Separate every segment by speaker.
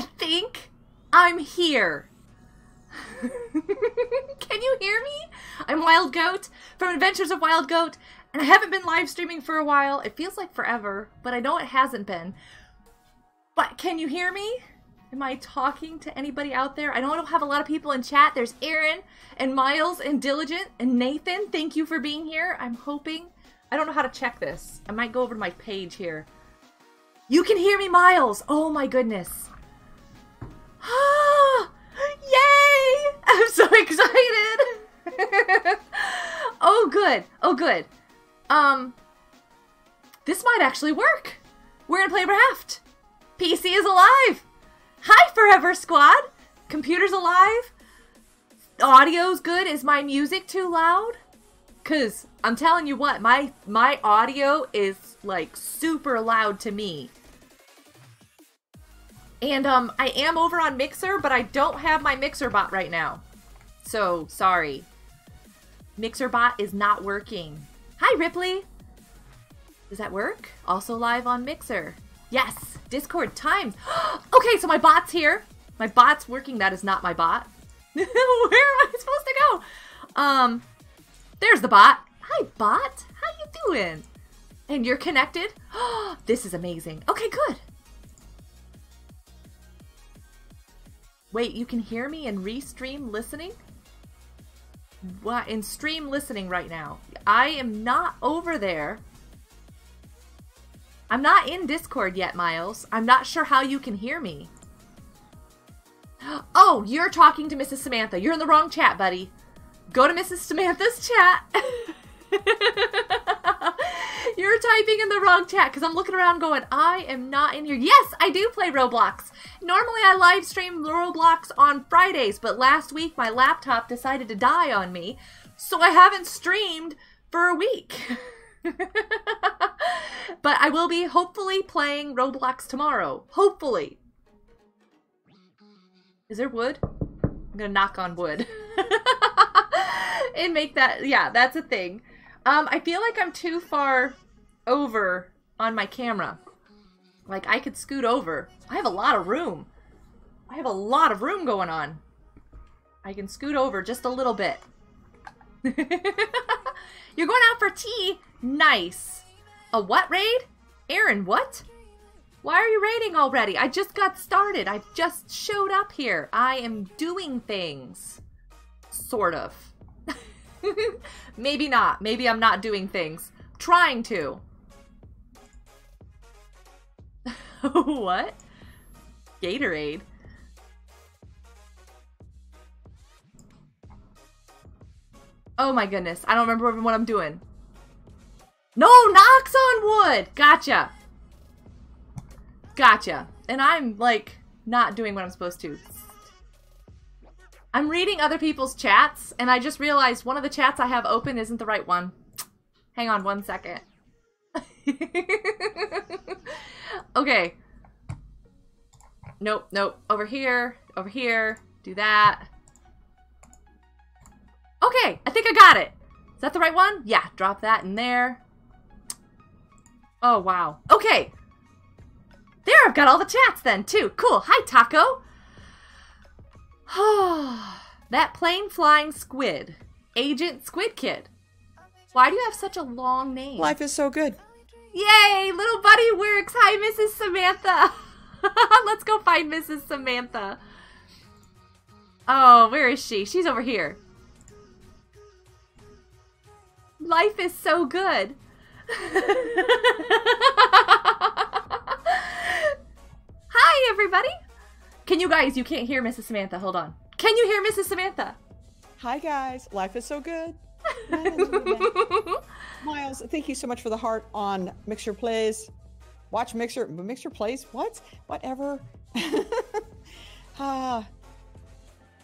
Speaker 1: I think I'm here. Can you hear me? I'm Wild Goat from Adventures of Wild Goat, and I haven't been live streaming for a while. It feels like forever, but I know it hasn't been. But can you hear me? Am I talking to anybody out there? I I don't have a lot of people in chat. There's Aaron and Miles and Diligent and Nathan. Thank you for being here. I'm hoping. I don't know how to check this. I might go over to my page here. You can hear me, Miles. Oh my goodness. Good. Oh good. Um this might actually work. We're gonna play Raft. PC is alive. Hi, Forever Squad! Computer's alive? Audio's good? Is my music too loud? Cause I'm telling you what, my my audio is like super loud to me. And um I am over on Mixer, but I don't have my Mixer bot right now. So sorry. Mixer bot is not working. Hi Ripley! Does that work? Also live on Mixer. Yes, Discord times. okay, so my bot's here. My bot's working. That is not my bot. Where am I supposed to go? Um, there's the bot. Hi, bot. How you doing? And you're connected? this is amazing. Okay, good. Wait, you can hear me in restream listening? In stream listening right now? I am not over there I'm not in Discord yet, Miles. I'm not sure how you can hear me. Oh, you're talking to Mrs. Samantha. You're in the wrong chat, buddy. Go to Mrs. Samantha's chat. you're typing in the wrong chat because I'm looking around going, I am not in here. Yes, I do play Roblox. Normally I live stream Roblox on Fridays, but last week my laptop decided to die on me, so I haven't streamed for a week. but I will be hopefully playing Roblox tomorrow. Hopefully. Is there wood? I'm gonna knock on wood. and make that, yeah, that's a thing. Um, I feel like I'm too far over on my camera. Like, I could scoot over. I have a lot of room. I have a lot of room going on. I can scoot over just a little bit. You're going out for tea? Nice. A what raid? Aaron, what? Why are you raiding already? I just got started. I just showed up here. I am doing things. Sort of. Maybe not. Maybe I'm not doing things. Trying to. what? Gatorade? Oh my goodness. I don't remember what I'm doing. No, knocks on wood. Gotcha. Gotcha. And I'm, like, not doing what I'm supposed to. I'm reading other people's chats, and I just realized one of the chats I have open isn't the right one. Hang on one second. okay. Nope, nope. Over here, over here. Do that. Okay, I think I got it. Is that the right one? Yeah, drop that in there. Oh, wow. Okay. There, I've got all the chats then, too. Cool. Hi, Taco. that plane flying squid. Agent Squid Kid. Why do you have such a long name?
Speaker 2: Life is so good.
Speaker 1: Yay! Little buddy works. Hi, Mrs. Samantha. Let's go find Mrs. Samantha. Oh, where is she? She's over here. Life is so good. Hi, everybody. Can you guys, you can't hear Mrs. Samantha. Hold on. Can you hear Mrs. Samantha?
Speaker 2: Hi, guys. Life is so good. Miles, thank you so much for the heart on Mixer Plays. Watch Mixer, Mixer Plays? What? Whatever.
Speaker 1: uh,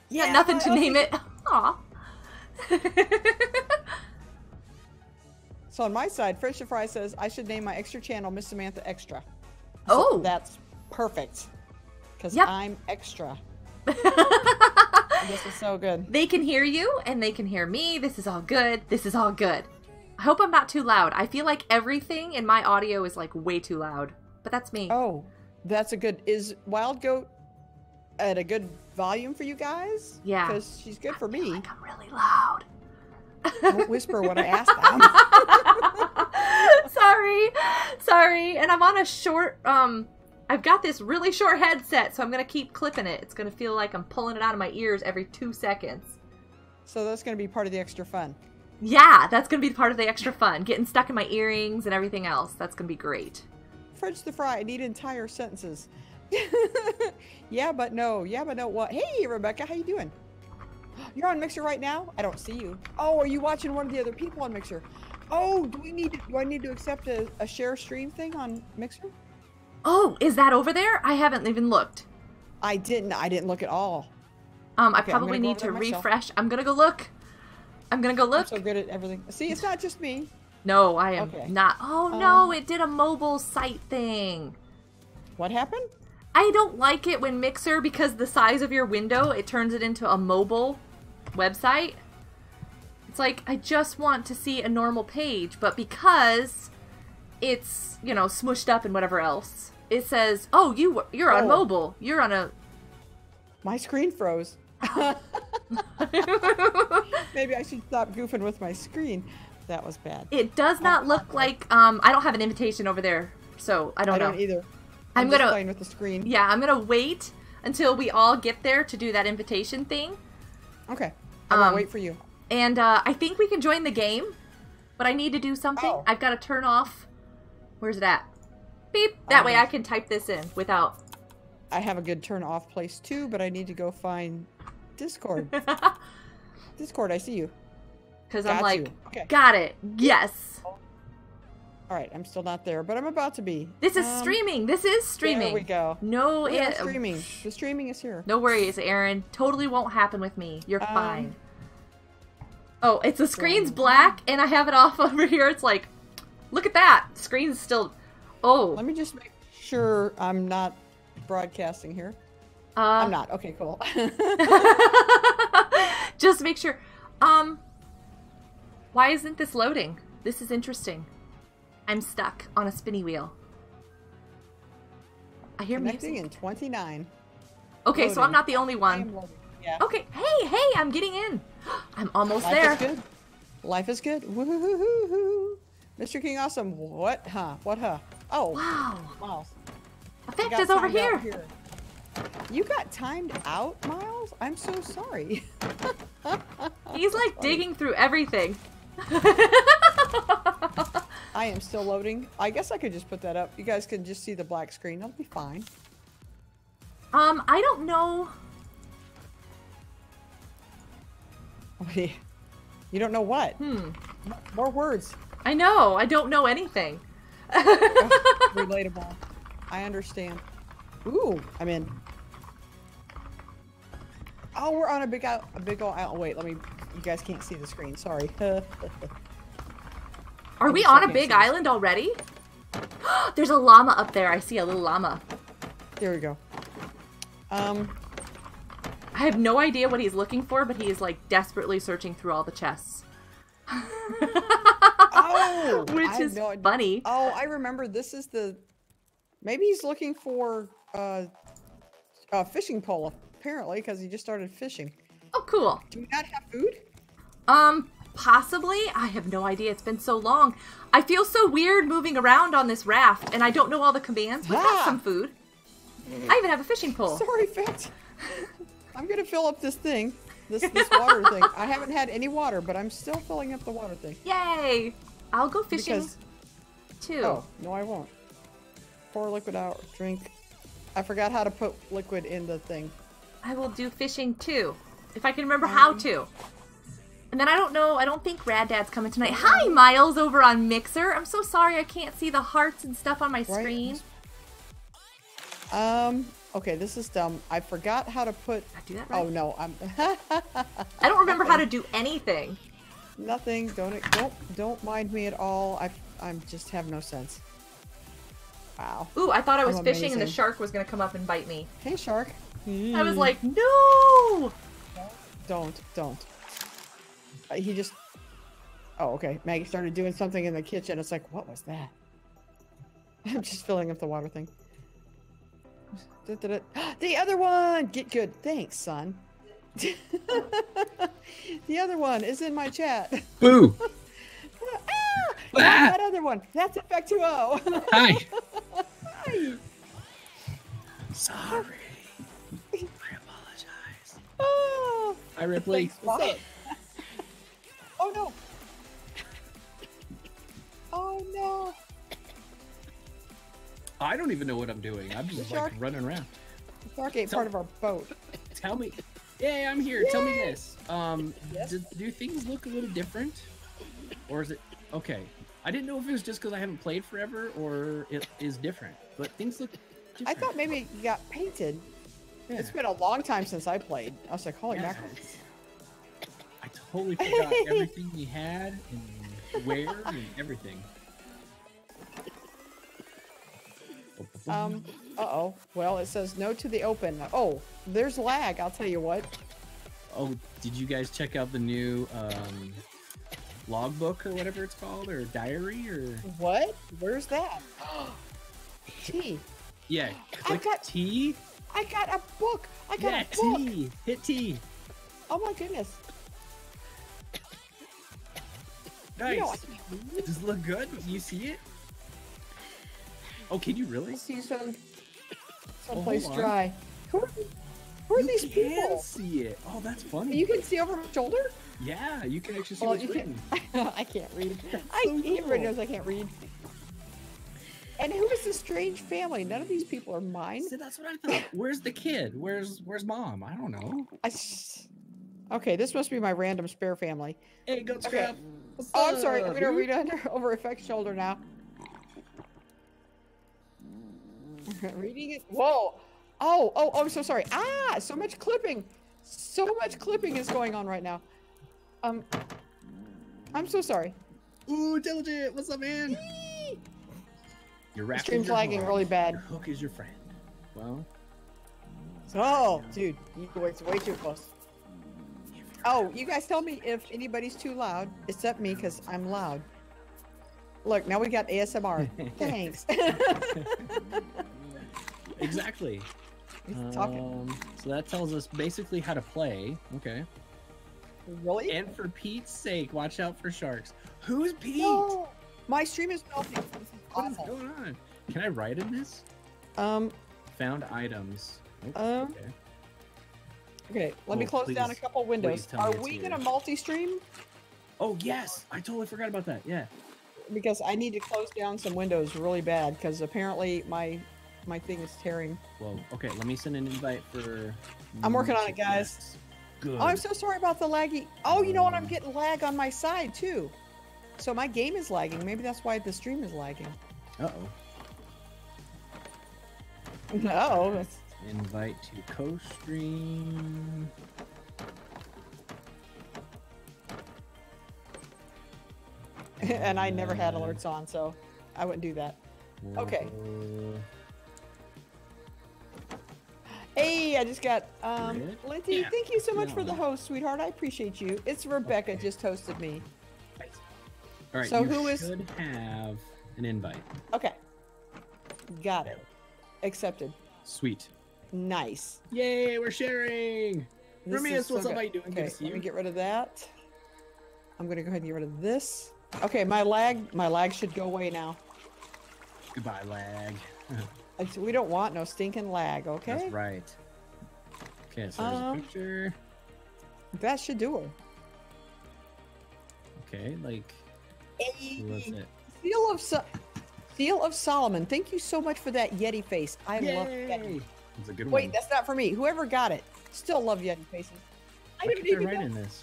Speaker 1: yeah, nothing to name it. Aw.
Speaker 2: So on my side, Fresh Fry says I should name my extra channel Miss Samantha Extra. So
Speaker 1: oh,
Speaker 2: that's perfect because
Speaker 1: yep.
Speaker 2: I'm extra. this is so good.
Speaker 1: They can hear you and they can hear me. This is all good. This is all good. I hope I'm not too loud. I feel like everything in my audio is like way too loud, but that's me.
Speaker 2: Oh, that's a good. Is Wild Goat at a good volume for you guys?
Speaker 1: Yeah.
Speaker 2: Because she's good for
Speaker 1: I feel
Speaker 2: me.
Speaker 1: like I'm really loud.
Speaker 2: Don't whisper what I asked them.
Speaker 1: sorry, sorry. And I'm on a short. Um, I've got this really short headset, so I'm gonna keep clipping it. It's gonna feel like I'm pulling it out of my ears every two seconds.
Speaker 2: so that's going to be part of the extra fun.
Speaker 1: Yeah, that's gonna be part of the extra fun. Getting stuck in my earrings and everything else. That's gonna be great.
Speaker 2: French the fry. I need entire sentences. yeah, but no. Yeah, but no. What? Hey, Rebecca, how you doing? You're on Mixer right now. I don't see you. Oh, are you watching one of the other people on Mixer? Oh, do we need? To, do I need to accept a, a share stream thing on Mixer?
Speaker 1: Oh, is that over there? I haven't even looked.
Speaker 2: I didn't. I didn't look at all.
Speaker 1: Um, I
Speaker 2: Okay, I'm
Speaker 1: probably need to
Speaker 2: there myself.
Speaker 1: refresh. I'm gonna go look. I'm gonna go
Speaker 2: I'm
Speaker 1: look.
Speaker 2: so good at everything. See, it's not just me.
Speaker 1: No, I am
Speaker 2: Okay.
Speaker 1: not. Oh no,
Speaker 2: Um,
Speaker 1: it did a mobile site thing.
Speaker 2: What happened?
Speaker 1: I don't like it when Mixer because the size of your window, it turns it into a mobile website. It's like I just want to see a normal page, but because it's, you know, smushed up and whatever else, it says, "Oh, you you're on
Speaker 2: Oh.
Speaker 1: mobile. You're on a
Speaker 2: My screen froze. Maybe I should stop goofing with my screen. That was bad.
Speaker 1: It does not look like um I don't have an invitation over there, so I don't
Speaker 2: I
Speaker 1: know.
Speaker 2: don't either.
Speaker 1: I'm
Speaker 2: I'm,
Speaker 1: gonna-
Speaker 2: playing with the screen.
Speaker 1: Yeah, I'm gonna wait until we all get there to do that invitation thing.
Speaker 2: Okay. I'm gonna
Speaker 1: Um,
Speaker 2: wait for you.
Speaker 1: And uh, I think we can join the game, but I need to do something.
Speaker 2: Oh.
Speaker 1: I've got to turn off. Where's it at? Beep. That way
Speaker 2: Um,
Speaker 1: I can type this in without.
Speaker 2: I have a good turn off place too, but I need to go find Discord. Discord, I see you.
Speaker 1: Because I'm like.
Speaker 2: Okay.
Speaker 1: got it. Yes.
Speaker 2: All right, I'm still not there, but I'm about to be.
Speaker 1: This is
Speaker 2: Um,
Speaker 1: streaming. This is streaming.
Speaker 2: There we go.
Speaker 1: No, it,
Speaker 2: streaming. The streaming is here.
Speaker 1: no worries, Aaron. Totally won't happen with me. You're
Speaker 2: Um,
Speaker 1: fine. Oh, it's the screen's black, and I have it off over here. It's like, look at that. Screen's still. Oh,
Speaker 2: Let me just make sure I'm not broadcasting here.
Speaker 1: uh,
Speaker 2: I'm not. Okay, cool.
Speaker 1: Just make sure. Um, why isn't this loading? This is interesting. I'm stuck on a spinny wheel. I hear
Speaker 2: Connecting
Speaker 1: music.
Speaker 2: in 29.
Speaker 1: Okay, so I'm not the only one.
Speaker 2: Yeah.
Speaker 1: Okay, hey, hey, I'm getting in. I'm almost there.
Speaker 2: Life
Speaker 1: there.
Speaker 2: is good. Life is good. Woo-hoo-hoo-hoo. Mr. King Awesome. What? Huh? What? Huh? Oh,
Speaker 1: Wow,
Speaker 2: Miles.
Speaker 1: effect is over
Speaker 2: out
Speaker 1: here.
Speaker 2: You got timed out, Miles? I'm so sorry.
Speaker 1: He's like digging through everything.
Speaker 2: I am still loading. I guess I could just put that up. You guys can just see the black screen. That'll be fine.
Speaker 1: um, I don't know.
Speaker 2: You don't know what?
Speaker 1: Hmm.
Speaker 2: More words.
Speaker 1: I know. I don't know anything.
Speaker 2: Relatable. I understand. Ooh, I'm in. Oh, we're on a big out, a big old out. Wait, let me. You guys can't see the screen. Sorry.
Speaker 1: Are we on a big island already? There's a llama up there. I see a little llama.
Speaker 2: there we go. Um,
Speaker 1: I have no idea what he's looking for, but he is like desperately searching through all the chests.
Speaker 2: oh,
Speaker 1: Which
Speaker 2: I
Speaker 1: is
Speaker 2: no
Speaker 1: funny.
Speaker 2: Oh, I remember. This is the. Maybe he's looking for uh, a fishing pole, apparently, because he just started fishing.
Speaker 1: Oh, cool.
Speaker 2: Do we not have food?
Speaker 1: Um, possibly. I have no idea. It's been so long. I feel so weird moving around on this raft, and I don't know all the commands. We've got some food. I even have a fishing pole.
Speaker 2: Sorry, Fitz. I'm gonna fill up this thing, this this water thing. I haven't had any water, but I'm still filling up the water thing.
Speaker 1: Yay! I'll go fishing
Speaker 2: Because-
Speaker 1: too.
Speaker 2: Oh no, I won't. Pour liquid out. Drink. I forgot how to put liquid in the thing.
Speaker 1: I will do fishing too, if I can remember how
Speaker 2: Um,
Speaker 1: to. And then I don't know. I don't think Rad Dad's coming tonight. Hi, Miles, over on Mixer. I'm so sorry I can't see the hearts and stuff on my screen.
Speaker 2: Um. Okay, this is dumb. I forgot how to put.
Speaker 1: I do that right?
Speaker 2: Oh no, I'm.
Speaker 1: I don't remember how to do anything.
Speaker 2: Nothing. Don't don't don't mind me at all. I I'm just have no sense. Wow.
Speaker 1: Ooh, I thought I was
Speaker 2: Oh,
Speaker 1: fishing and the shark was gonna come up and bite me.
Speaker 2: Hey shark.
Speaker 1: I was like, no.
Speaker 2: Don't don't. Uh, he just. Oh okay. Maggie started doing something in the kitchen. It's like what was that? I'm just filling up the water thing. Da-da-da. The other one! Get good. Thanks, son. The other one is in my chat.
Speaker 3: Boo!
Speaker 2: ah!
Speaker 3: Ah!
Speaker 2: That other one. That's Effect2o.
Speaker 3: Hi.
Speaker 2: Hi.
Speaker 3: Sorry. I apologize.
Speaker 2: Oh,
Speaker 3: Hi, Ripley.
Speaker 2: Thanks, oh no. Oh no.
Speaker 3: I don't even know what I'm doing. I'm just like running around.
Speaker 2: The shark ate
Speaker 3: So-
Speaker 2: part of our boat.
Speaker 3: Tell me. Yay, I'm here. Tell me this. Um,
Speaker 2: Yes?
Speaker 3: do, do things look a little different, or is it okay? I didn't know if it was just because I haven't played forever, or it is different. But things look.
Speaker 2: I thought maybe you got painted.
Speaker 3: Yeah.
Speaker 2: It's been a long time since I played. I was like, holy
Speaker 3: Yeah,
Speaker 2: mackerel.
Speaker 3: I totally forgot everything we had and where and everything.
Speaker 2: Um, uh-oh. Well, it says no to the open. Oh, there's lag, I'll tell you what.
Speaker 3: Oh, did you guys check out the new um, logbook or whatever it's called, or diary, or
Speaker 2: What? Where's that? T.
Speaker 3: yeah? Click
Speaker 2: got-
Speaker 3: T.
Speaker 2: I got a book. I got
Speaker 3: Yeah,
Speaker 2: a book.
Speaker 3: T. Hit T.
Speaker 2: Oh my goodness.
Speaker 3: Nice.
Speaker 2: You know, I.
Speaker 3: Does it look good? You see it? Oh, can you really?
Speaker 2: Let's see some
Speaker 3: Oh,
Speaker 2: someplace
Speaker 3: on.
Speaker 2: dry. Who are, who are
Speaker 3: you
Speaker 2: these
Speaker 3: can
Speaker 2: people?
Speaker 3: see it. Oh, that's funny.
Speaker 2: You can see over my shoulder?
Speaker 3: Yeah, you can actually see
Speaker 2: Well,
Speaker 3: what's
Speaker 2: you
Speaker 3: written.
Speaker 2: can. I can't read. I
Speaker 3: so cool.
Speaker 2: radios. I can't read. And who is this strange family? None of these people are mine.
Speaker 3: See, that's what I thought. Where's the kid? Where's Where's mom? I don't know.
Speaker 2: I okay, this must be my random spare family.
Speaker 3: Hey,
Speaker 2: Okay.
Speaker 3: scrap. What's
Speaker 2: Oh, I'm sorry. I'm gonna read under over effect shoulder now. Reading it. Whoa. Oh, oh, oh, I'm so sorry. Ah, so much clipping. So much clipping is going on right now. Um, I'm so sorry.
Speaker 3: Ooh, intelligent. What's up, man? Your
Speaker 2: The
Speaker 3: rap
Speaker 2: stream's lagging really bad.
Speaker 3: Your
Speaker 2: bad.
Speaker 3: hook is your friend. Well,
Speaker 2: Oh, dude, you go it's way too close. Oh, you guys tell me if anybody's too loud, except me, because I'm loud. Look, now we got ASMR. Thanks.
Speaker 3: exactly.
Speaker 2: He's talking.
Speaker 3: Um, so that tells us basically how to play. Okay.
Speaker 2: Really?
Speaker 3: And for Pete's sake, watch out for sharks. Who's Pete?
Speaker 2: No! My stream is melting. This is awful.
Speaker 3: What is going on? Can I write in this?
Speaker 2: Um,
Speaker 3: Found items. Oh,
Speaker 2: Um,
Speaker 3: okay.
Speaker 2: okay, let me
Speaker 3: Oh,
Speaker 2: close down a couple windows. Are we gonna multi-stream?
Speaker 3: Oh yes, I totally forgot about that. Yeah.
Speaker 2: Because I need to close down some windows really bad, because apparently my my thing is tearing.
Speaker 3: Well, okay. Let me send an invite for.
Speaker 2: I'm working on it, guys.
Speaker 3: Good.
Speaker 2: Oh, I'm so sorry about the laggy. Oh, you know what? I'm getting lag on my side too. So my game is lagging. Maybe that's why the stream is lagging.
Speaker 3: Uh oh.
Speaker 2: No,
Speaker 3: Invite to co-stream.
Speaker 2: and I never had alerts on, so I wouldn't do that. Okay. Hey, I just got um. Lindsay,
Speaker 3: Yeah.
Speaker 2: thank you so much for the host, sweetheart. I appreciate you. It's Rebecca
Speaker 3: Okay.
Speaker 2: just hosted me.
Speaker 3: All right.
Speaker 2: So
Speaker 3: you
Speaker 2: who is-
Speaker 3: should have an invite.
Speaker 2: Okay. Got it. Accepted.
Speaker 3: Sweet.
Speaker 2: Nice.
Speaker 3: Yay, we're sharing.
Speaker 2: This
Speaker 3: Ramius,
Speaker 2: so
Speaker 3: what's up?
Speaker 2: good.
Speaker 3: How you doing?
Speaker 2: Okay, let me get rid of that. I'm gonna go ahead and get rid of this. Okay, my lag, my lag should go away now.
Speaker 3: Goodbye, lag.
Speaker 2: I- We don't want no stinking lag, okay?
Speaker 3: That's right. Okay, so there's
Speaker 2: Um,
Speaker 3: a picture.
Speaker 2: That should do it.
Speaker 3: Okay, like what's it?
Speaker 2: Seal of so- Seal of Solomon. Thank you so much for that Yeti face. I love Yeti.
Speaker 3: Yay! It's a good
Speaker 2: Wait,
Speaker 3: one.
Speaker 2: that's not for me. Whoever got it, still love Yeti faces. I
Speaker 3: Why
Speaker 2: didn't even know.
Speaker 3: in this?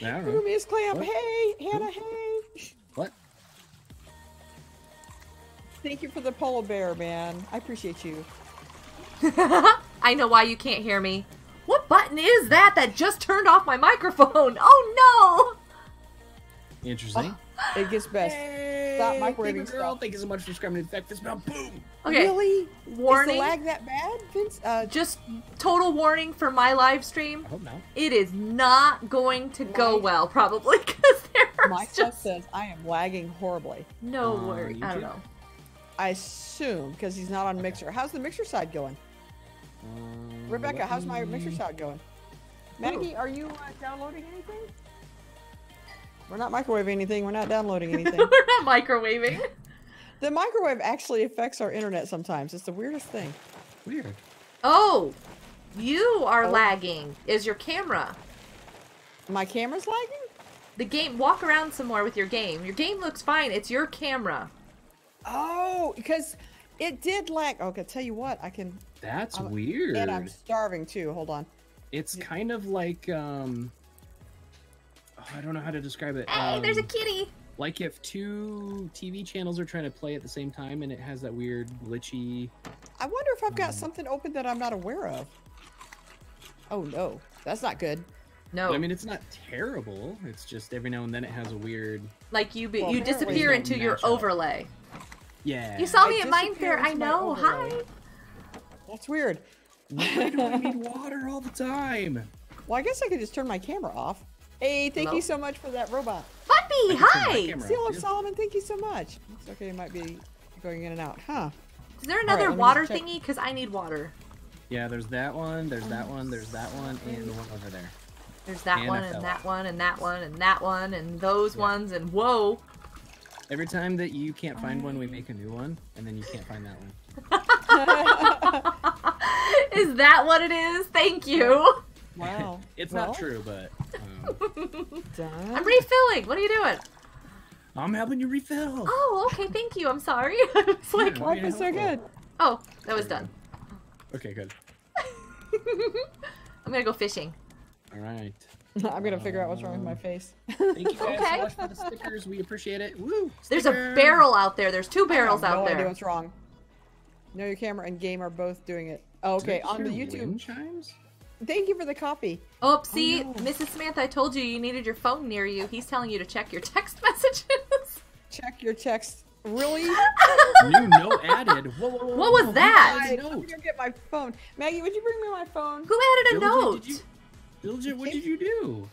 Speaker 2: Rumi's Clamp.
Speaker 3: What?
Speaker 2: Hey, Hannah. Hey. Thank you for the polar bear, man. I appreciate you.
Speaker 1: I know why you can't hear me. What button is that that just turned off my microphone? Oh no!
Speaker 3: Interesting.
Speaker 2: It gets best.
Speaker 3: Hey,
Speaker 2: Stop
Speaker 3: Favorite
Speaker 2: microwaving
Speaker 3: girl,
Speaker 2: stuff.
Speaker 3: thank you so much for subscribing to the Fact Fist Boom.
Speaker 1: Okay,
Speaker 2: Really?
Speaker 1: warning.
Speaker 2: Is the lag that bad, Vince? Uh,
Speaker 1: Just total warning for my live stream.
Speaker 3: I hope not.
Speaker 1: It is not going to go
Speaker 2: My-
Speaker 1: well, probably, because there.
Speaker 2: my
Speaker 1: there's
Speaker 2: stuff
Speaker 1: just
Speaker 2: says I am lagging horribly.
Speaker 1: no
Speaker 3: On
Speaker 1: worry. I don't know.
Speaker 2: I assume because he's not on Mixer. How's the Mixer side going?
Speaker 3: Um,
Speaker 2: Rebecca,
Speaker 3: let
Speaker 2: how's my Mixer side going? Maggie, are you uh, downloading anything? We're not microwaving anything. We're not downloading anything.
Speaker 1: We're not microwaving.
Speaker 2: the microwave actually affects our internet sometimes. It's the weirdest thing.
Speaker 3: Weird.
Speaker 1: Oh, you are
Speaker 2: Oh.
Speaker 1: lagging. Is your camera?
Speaker 2: My camera's lagging?
Speaker 1: The game. Walk around some more with your game. Your game looks fine. It's your camera.
Speaker 2: Oh, because it did lag. Okay, tell you what, I can.
Speaker 3: That's
Speaker 2: I'm-
Speaker 3: weird.
Speaker 2: And I'm starving too. Hold on.
Speaker 3: It's kind of like um. oh, I don't know how to describe it.
Speaker 1: Hey, there's a
Speaker 3: Um,
Speaker 1: kitty.
Speaker 3: like if two TV channels are trying to play at the same time and it has that weird glitchy.
Speaker 2: I wonder if I've got
Speaker 3: Um,
Speaker 2: something open that I'm not aware of. Oh no, that's not good.
Speaker 1: No,
Speaker 3: I mean, it's not terrible. It's just every now and then it has a weird.
Speaker 1: like you. Be,
Speaker 2: Well,
Speaker 1: you disappear into your
Speaker 3: match up.
Speaker 1: overlay.
Speaker 3: Yeah.
Speaker 1: You saw
Speaker 2: I
Speaker 1: me at Minefaire. I know. Hi.
Speaker 2: That's weird.
Speaker 3: Why do I need water all the time?
Speaker 2: Well, I guess I could just turn my camera off. Hey, thank
Speaker 1: Hello?
Speaker 2: you so much for that robot.
Speaker 1: Bumpy,
Speaker 3: I can turn my
Speaker 1: hi.
Speaker 3: camera
Speaker 2: Seal of. Solomon, thank you so much. It's okay, it might be going in and out. Huh.
Speaker 1: Is there another
Speaker 2: let me
Speaker 1: water thingy? Because I need water.
Speaker 3: Yeah, there's that one, there's that one, there's that oh, one, and the one over there.
Speaker 1: There's that
Speaker 3: And
Speaker 1: one and that one and that one and that one and those
Speaker 3: Yeah.
Speaker 1: ones and whoa.
Speaker 3: Every time that you can't find one, we make a new one, and then you can't find that one.
Speaker 1: is that what it is? Thank you.
Speaker 2: Wow.
Speaker 3: It's
Speaker 2: Well,
Speaker 3: not true, but um.
Speaker 1: I'm refilling. What are you doing?
Speaker 3: I'm helping you refill.
Speaker 1: Oh, okay. Thank you. I'm sorry. it's like,
Speaker 3: Yeah.
Speaker 2: Life is so good.
Speaker 1: oh, that was done.
Speaker 3: Okay, good.
Speaker 1: I'm gonna go fishing.
Speaker 3: All right.
Speaker 2: I'm gonna figure out what's wrong with my face.
Speaker 3: Thank you guys
Speaker 1: Okay.
Speaker 3: so much for the stickers. We appreciate it. Woo!
Speaker 1: There's a barrel out there. There's two barrels
Speaker 2: I have
Speaker 1: out
Speaker 2: no idea
Speaker 1: there.
Speaker 2: what's wrong. Know your camera and game are both doing it. Oh, okay,
Speaker 3: just
Speaker 2: on the YouTube.
Speaker 3: wind chimes?
Speaker 2: Thank you for the copy.
Speaker 1: Oh, see,
Speaker 2: no.
Speaker 1: Mrs. Samantha, I told you you needed your phone near you. He's telling you to check your text messages.
Speaker 2: Check your text. Really?
Speaker 3: New note added. Whoa, whoa, whoa,
Speaker 1: What was
Speaker 3: whoa, who
Speaker 1: that?
Speaker 3: added
Speaker 2: Let
Speaker 3: a
Speaker 2: me
Speaker 3: note?
Speaker 2: get my phone. Maggie, would you bring me my phone?
Speaker 1: Who added a
Speaker 3: Diligent,
Speaker 1: note?
Speaker 3: Did you, Diligent, what did you do?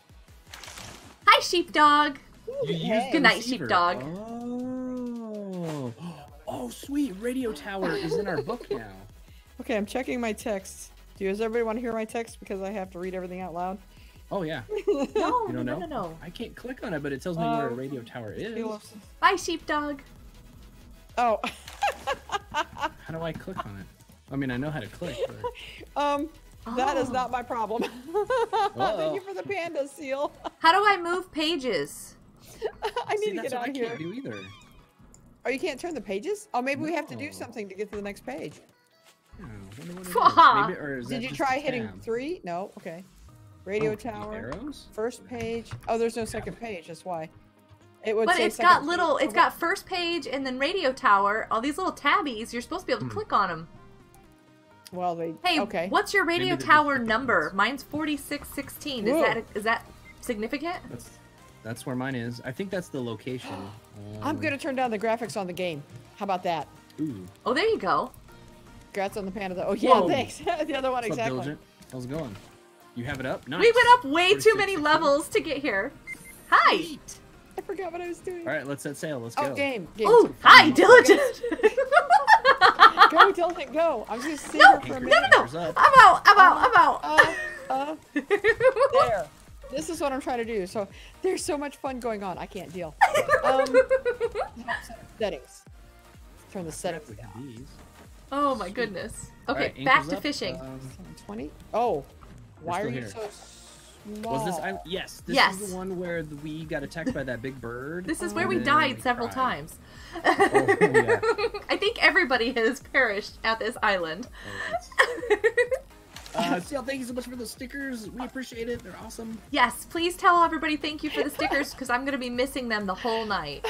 Speaker 1: Hi, sheepdog.
Speaker 3: You used
Speaker 1: Good night,
Speaker 3: receiver.
Speaker 1: sheepdog.
Speaker 3: Oh. Oh, sweet. Radio tower is in our book now.
Speaker 2: Okay, I'm checking my texts. Do does everybody want to hear my text because I have to read everything out loud?
Speaker 3: Oh, yeah.
Speaker 1: No,
Speaker 3: You
Speaker 1: no,
Speaker 3: don't
Speaker 1: no,
Speaker 3: know?
Speaker 1: no, no.
Speaker 3: I can't click on it, but it tells me where a radio tower is.
Speaker 1: Bye, sheepdog.
Speaker 2: Oh,
Speaker 3: How do I click on it? I mean, I know how to click, but...
Speaker 2: um, that is
Speaker 1: Oh.
Speaker 2: not my problem.
Speaker 3: Uh-oh.
Speaker 2: Thank you for the panda seal.
Speaker 1: How do I move pages?
Speaker 2: I need
Speaker 3: See,
Speaker 2: to get
Speaker 3: what
Speaker 2: out
Speaker 3: I
Speaker 2: here.
Speaker 3: can't do either.
Speaker 2: Oh, you can't turn the pages? Oh, maybe we have to do something to get to the next page.
Speaker 3: Yeah, I wonder what it is. Maybe- or is
Speaker 2: Did you try hitting
Speaker 3: tab?
Speaker 2: three? No. Okay. Radio
Speaker 3: Oh,
Speaker 2: tower.
Speaker 3: Arrows?
Speaker 2: First page. Oh, there's no second page. That's why. It would
Speaker 1: But
Speaker 2: say
Speaker 1: it's
Speaker 2: second
Speaker 1: got
Speaker 2: page.
Speaker 1: little, it's
Speaker 2: Okay.
Speaker 1: got first page and then radio tower. All these little tabbies. You're supposed to be able to
Speaker 3: Hmm.
Speaker 1: click on them.
Speaker 2: Well, they.
Speaker 1: Hey,
Speaker 2: okay.
Speaker 1: what's your radio tower number?
Speaker 3: buttons.
Speaker 1: Mine's 4616. Is that is that significant?
Speaker 3: That's, that's where mine is. I think that's the location.
Speaker 2: I'm
Speaker 3: Um,
Speaker 2: gonna turn down the graphics on the game. How about that?
Speaker 3: Ooh.
Speaker 1: Oh, there you go.
Speaker 2: Congrats on the panda. Though. Oh yeah,
Speaker 3: Whoa.
Speaker 2: thanks. the other one
Speaker 3: What's up,
Speaker 2: exactly.
Speaker 3: Diligent? How's it going? You have it up? Nice.
Speaker 1: We went up way too many
Speaker 3: 16.
Speaker 1: levels to get here. Hi.
Speaker 3: Sweet.
Speaker 2: I forgot what I was doing.
Speaker 3: All right, let's set sail. Let's
Speaker 2: Oh,
Speaker 3: go.
Speaker 2: game. game.
Speaker 1: Oh, hi, diligent.
Speaker 2: Go, Diligent, go. I'm just sitting
Speaker 1: No,
Speaker 2: here for a minute.
Speaker 1: no,
Speaker 3: anchors up.
Speaker 1: I'm out. I'm out. I'm out.
Speaker 2: Uh, uh, there. This is what I'm trying to do. So there's so much fun going on. I can't deal. Um, settings. Turn the settings
Speaker 3: Look at
Speaker 2: down.
Speaker 3: these.
Speaker 1: oh my goodness. Okay,
Speaker 3: right,
Speaker 1: back to
Speaker 3: up.
Speaker 1: fishing.
Speaker 3: Um,
Speaker 2: 720. Oh, why are you
Speaker 3: here.
Speaker 2: so small?
Speaker 3: was this? I, yes. This
Speaker 1: Yes.
Speaker 3: is the one where we got attacked by that big bird.
Speaker 1: this is
Speaker 2: Oh,
Speaker 1: where we died
Speaker 3: we
Speaker 1: several
Speaker 3: cried.
Speaker 1: times.
Speaker 3: Oh, yeah.
Speaker 1: I think everybody has perished at this island.
Speaker 3: All right. Uh, Seal, thank you so much for the stickers. We appreciate it. They're awesome.
Speaker 1: yes, please tell everybody thank you for the stickers because I'm going to be missing them the whole night.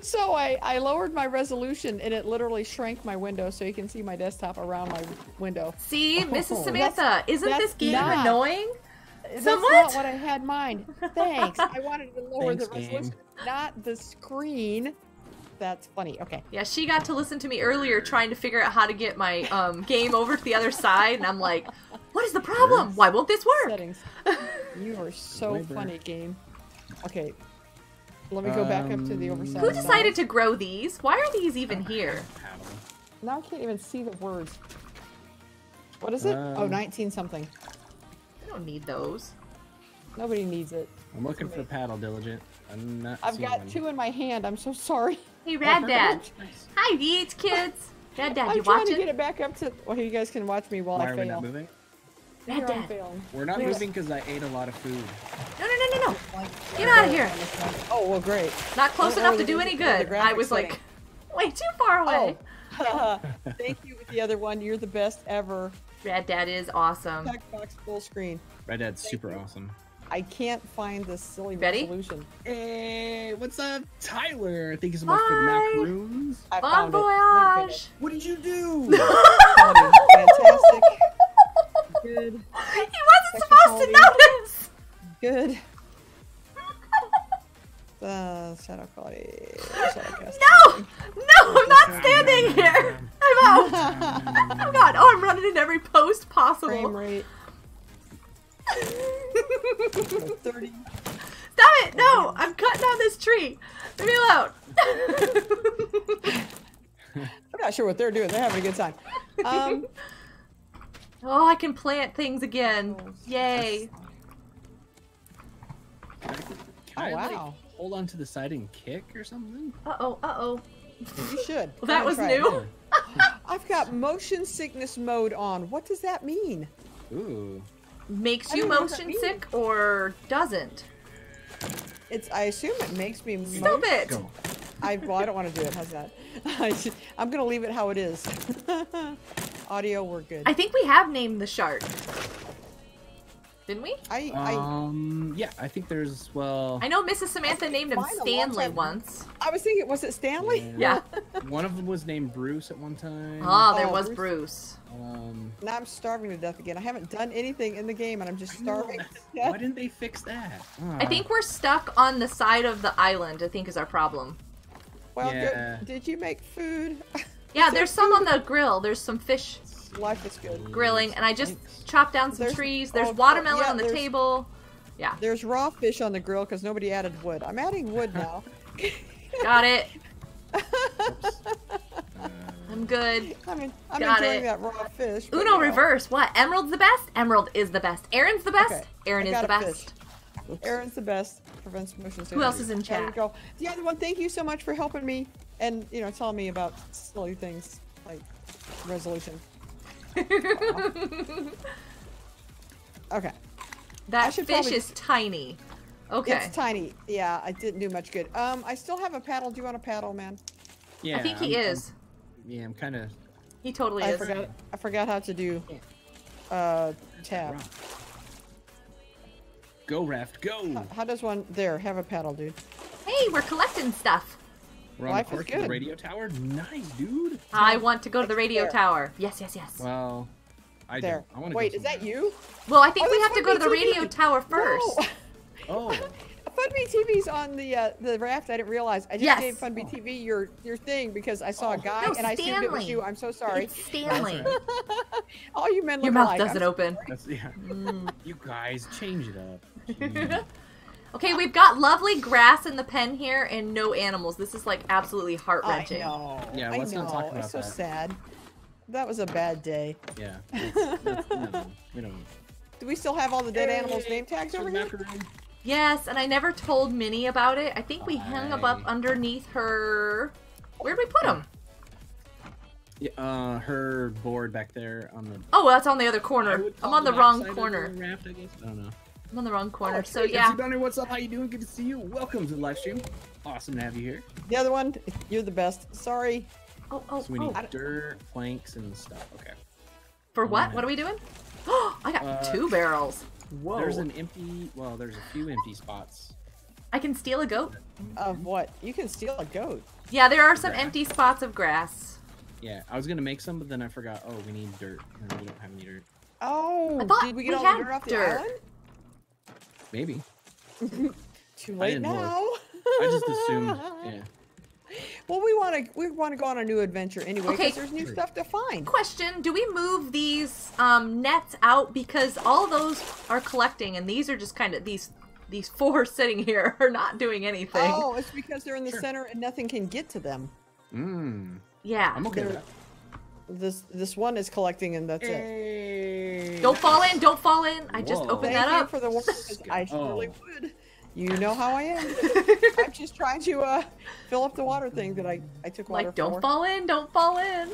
Speaker 2: So I, I lowered my resolution and it literally shrank my window so you can see my desktop around my window.
Speaker 1: See, Mrs.
Speaker 3: Oh,
Speaker 1: Samantha, isn't
Speaker 2: that's
Speaker 1: this game
Speaker 2: not-
Speaker 1: annoying?
Speaker 2: That's
Speaker 1: Somewhat?
Speaker 2: not what I had in mind. Thanks. I wanted to lower the
Speaker 3: Thanks, game.
Speaker 2: not the screen. That's funny. Okay.
Speaker 1: Yeah, she got to listen to me earlier trying to figure out how to get my um, game over to the other side, and I'm like, what is the problem? Why won't this work?
Speaker 2: Settings. You are so
Speaker 3: Waiver.
Speaker 2: funny, game. Okay. Let me go back up to the
Speaker 3: Um,
Speaker 2: oversized.
Speaker 1: Who decided to grow these? Why are these even here?
Speaker 2: Now I can't even see the words. What is it? oh,
Speaker 3: Um,
Speaker 2: 19 something.
Speaker 1: I don't need those.
Speaker 2: Nobody needs it.
Speaker 3: I'm looking for paddle diligent. I'm not.
Speaker 2: I've got
Speaker 3: one.
Speaker 2: two in my hand. I'm so sorry.
Speaker 1: Hey, Rad Dad.
Speaker 3: Nice.
Speaker 1: Hi, VH kids. Rad Dad,
Speaker 2: I'm
Speaker 1: you
Speaker 2: trying to get it back up to. Well, you guys can watch me while
Speaker 3: Why
Speaker 2: I
Speaker 3: are we not moving?
Speaker 1: Rad Dad.
Speaker 3: We're not
Speaker 2: Where's-
Speaker 3: moving because I ate a lot of food.
Speaker 1: No, no, no, no, no. Get out of here.
Speaker 2: Oh well, great.
Speaker 1: Not close enough to do any good. I
Speaker 2: graphics
Speaker 1: was like, way too far away.
Speaker 2: Oh, thank you with the other one. You're the best ever.
Speaker 1: Rad Dad is awesome.
Speaker 2: Checkbox full screen.
Speaker 3: Red Dad's
Speaker 2: Thank
Speaker 3: super
Speaker 2: you.
Speaker 3: awesome.
Speaker 2: I can't find this silly
Speaker 1: Ready?
Speaker 2: resolution.
Speaker 3: Hey, what's up, Tyler? Thank you so much for the
Speaker 1: Hi.
Speaker 3: macaroons.
Speaker 2: I
Speaker 1: Bon
Speaker 2: found it.
Speaker 3: What did you do?
Speaker 2: Fantastic. Good.
Speaker 1: He wasn't
Speaker 2: Sexual
Speaker 1: supposed to notice.
Speaker 2: Good. Uh, shadow quality. Shadow cast.
Speaker 1: No, no, I'm not standing here. I'm out. I'm not. Oh, I'm running in every post possible.
Speaker 2: Frame
Speaker 1: possible.
Speaker 2: rate. 30.
Speaker 1: Stop it! No, I'm cutting down this tree. Leave me alone.
Speaker 2: I'm not sure what they're doing. They're having a good time. Um,
Speaker 1: oh, I can plant things again. Yay!
Speaker 2: Oh, wow.
Speaker 3: Hold on to the side and kick or something?
Speaker 1: Uh oh. Uh oh.
Speaker 2: you should.
Speaker 1: Well, that was
Speaker 2: and try it.
Speaker 1: new.
Speaker 2: I've got motion sickness mode on. What does that mean?
Speaker 3: Ooh.
Speaker 1: Makes you
Speaker 2: don't know what that
Speaker 1: motion
Speaker 2: means.
Speaker 1: sick or doesn't?
Speaker 2: It's. I assume it makes me.
Speaker 1: Stop
Speaker 2: mo-
Speaker 1: it!
Speaker 3: Go.
Speaker 2: I. Well, I don't want to do it. How's that? I'm gonna leave it how it is. Audio, we're good.
Speaker 1: I think we have named the shark. Didn't we?
Speaker 2: I. I,
Speaker 3: Um. Yeah, I think there's well.
Speaker 1: I know Mrs. Samantha named him
Speaker 2: Mine a long
Speaker 1: Stanley once.
Speaker 2: I was thinking, was it Stanley?
Speaker 1: Yeah.
Speaker 3: One of them was named Bruce at one time.
Speaker 1: Ah, there
Speaker 2: Oh,
Speaker 1: was
Speaker 2: Bruce.
Speaker 1: Bruce.
Speaker 3: Um.
Speaker 2: Now I'm starving to death again. I haven't done anything in the game, and I'm just starving. to
Speaker 3: that's-
Speaker 2: death.
Speaker 3: Why didn't they fix that?
Speaker 1: I think we're stuck on the side of the island. I think is our problem.
Speaker 2: Well, good.
Speaker 3: Yeah.
Speaker 2: Did you make food?
Speaker 1: Yeah, there's some on the grill. There's some fish
Speaker 2: Life is good.
Speaker 1: grilling, and I just
Speaker 3: Thanks.
Speaker 1: chopped down some
Speaker 2: There's-
Speaker 1: trees. There's
Speaker 2: oh,
Speaker 1: watermelon
Speaker 2: yeah,
Speaker 1: on the table. Yeah,
Speaker 2: There's raw fish on the grill because nobody added wood. I'm adding wood now.
Speaker 1: got it. I'm good.
Speaker 2: I mean, I'm
Speaker 1: Got
Speaker 2: enjoying
Speaker 1: it.
Speaker 2: that raw fish.
Speaker 1: Uno
Speaker 2: you know,
Speaker 1: reverse. What? Emerald's the best. Emerald is the best. Aaron's the best.
Speaker 2: Okay,
Speaker 1: Aaron
Speaker 2: I
Speaker 1: is the best.
Speaker 2: fish. Aaron's the best. Prevents motion sickness.
Speaker 1: else is in
Speaker 2: There you
Speaker 1: chat?
Speaker 2: go. The other one. Thank you so much for helping me and you know telling me about silly things like resolution. Okay.
Speaker 1: That
Speaker 2: should
Speaker 1: fish
Speaker 2: probably-
Speaker 1: is tiny. Okay.
Speaker 2: It's tiny. Yeah, I didn't do much good. Um, I still have a paddle. Do you want a paddle, man?
Speaker 3: yeah.
Speaker 1: I think he
Speaker 3: I'm-
Speaker 1: is.
Speaker 3: I'm- yeah, I'm kind of.
Speaker 1: He totally
Speaker 2: I
Speaker 1: is.
Speaker 2: forgot. I forgot how to do uh tab.
Speaker 3: Go raft, go!
Speaker 2: How, how does one there have a paddle, dude?
Speaker 1: Hey, we're collecting stuff.
Speaker 3: We're on
Speaker 2: Life
Speaker 3: the
Speaker 2: is
Speaker 3: course to the radio tower. Nice, dude.
Speaker 1: I want to go to the radio
Speaker 2: there.
Speaker 1: tower. Yes, yes, yes.
Speaker 3: Well, I
Speaker 2: There.
Speaker 3: don't. I want to
Speaker 2: Wait,
Speaker 3: go
Speaker 2: is that you?
Speaker 1: Well, I think
Speaker 2: Oh,
Speaker 1: we have to go to the
Speaker 2: Funby TV.
Speaker 1: radio tower first.
Speaker 2: No.
Speaker 3: Oh,
Speaker 2: Funby TV's on the uh, the raft. I didn't realize. I just
Speaker 1: Yes.
Speaker 2: gave Funby TV your your thing because I saw a guy
Speaker 1: No,
Speaker 2: and I assumed it was you. I'm so sorry.
Speaker 1: It's Stanley.
Speaker 2: All you men look
Speaker 1: Your mouth
Speaker 2: alike.
Speaker 1: doesn't
Speaker 2: I'm
Speaker 1: open.
Speaker 3: that's yeah.
Speaker 1: Mm.
Speaker 3: You guys, change it up. Jeez.
Speaker 1: Okay, we've got lovely grass in the pen here and no animals. This is like absolutely heart
Speaker 2: I know.
Speaker 3: Yeah,
Speaker 2: I
Speaker 3: let's
Speaker 2: know.
Speaker 3: not talk
Speaker 2: it's so
Speaker 3: that.
Speaker 2: sad. That was a bad day.
Speaker 3: yeah. That's, that's, no, we don't.
Speaker 2: Do we still have all the dead animals name tags over here?
Speaker 1: Yes, and I never told Minnie about it. I think we hung them up underneath her. Where'd we put them?
Speaker 3: Yeah, uh, her board back there on the.
Speaker 1: Oh, well, that's on the other corner. I'm on the
Speaker 3: backside
Speaker 1: wrong corner.
Speaker 3: the Raft, I guess. I don't know.
Speaker 1: I'm on the wrong corner.
Speaker 2: Oh,
Speaker 1: so
Speaker 2: sweet.
Speaker 1: yeah.
Speaker 3: MC Donner, what's up? How you doing? Good to see you. Welcome to the live stream. Awesome to have you here.
Speaker 2: The other one, you're the best. Sorry.
Speaker 1: Oh, oh,
Speaker 3: So we
Speaker 1: oh.
Speaker 3: need dirt, planks, and stuff. Okay.
Speaker 1: For what?
Speaker 3: Yeah.
Speaker 1: What are we doing? Oh, I got
Speaker 3: Uh,
Speaker 1: two barrels. Whoa.
Speaker 3: There's an empty. Well, there's a few empty spots.
Speaker 1: I can steal a goat.
Speaker 2: Of what? You can steal a goat.
Speaker 1: Yeah, there are some
Speaker 3: Okay.
Speaker 1: empty spots of grass.
Speaker 3: Yeah, I was gonna make some, but then I forgot. Oh, we need dirt, and we don't have any dirt.
Speaker 2: Oh,
Speaker 1: I thought
Speaker 2: did we get
Speaker 1: we
Speaker 2: all the dirt off the
Speaker 1: dirt.
Speaker 2: island?
Speaker 3: Maybe.
Speaker 2: Too late
Speaker 3: didn't
Speaker 2: now.
Speaker 3: I just assumed. Yeah.
Speaker 2: Well, we want to we want to go on a new adventure anyway
Speaker 1: Okay.
Speaker 2: because there's new stuff to find.
Speaker 1: Question: Do we move these um, nets out because all those are collecting, and these are just kind of these these four sitting here are not doing anything.
Speaker 2: Oh, it's because they're in the
Speaker 3: Sure.
Speaker 2: center and nothing can get to them.
Speaker 3: Mmm.
Speaker 1: yeah.
Speaker 3: I'm okay with
Speaker 2: They're-
Speaker 3: that.
Speaker 2: This this one is collecting and that's it.
Speaker 1: Don't fall in. Don't fall in. I just
Speaker 3: Whoa.
Speaker 1: opened
Speaker 2: Thank
Speaker 1: that
Speaker 2: you
Speaker 1: up.
Speaker 2: for the warning, 'cause I surely
Speaker 3: Oh.
Speaker 2: would. You know how I am. I'm just trying to uh, fill up the water thing that I I took water
Speaker 1: like, don't
Speaker 2: for.
Speaker 1: fall in. Don't fall in.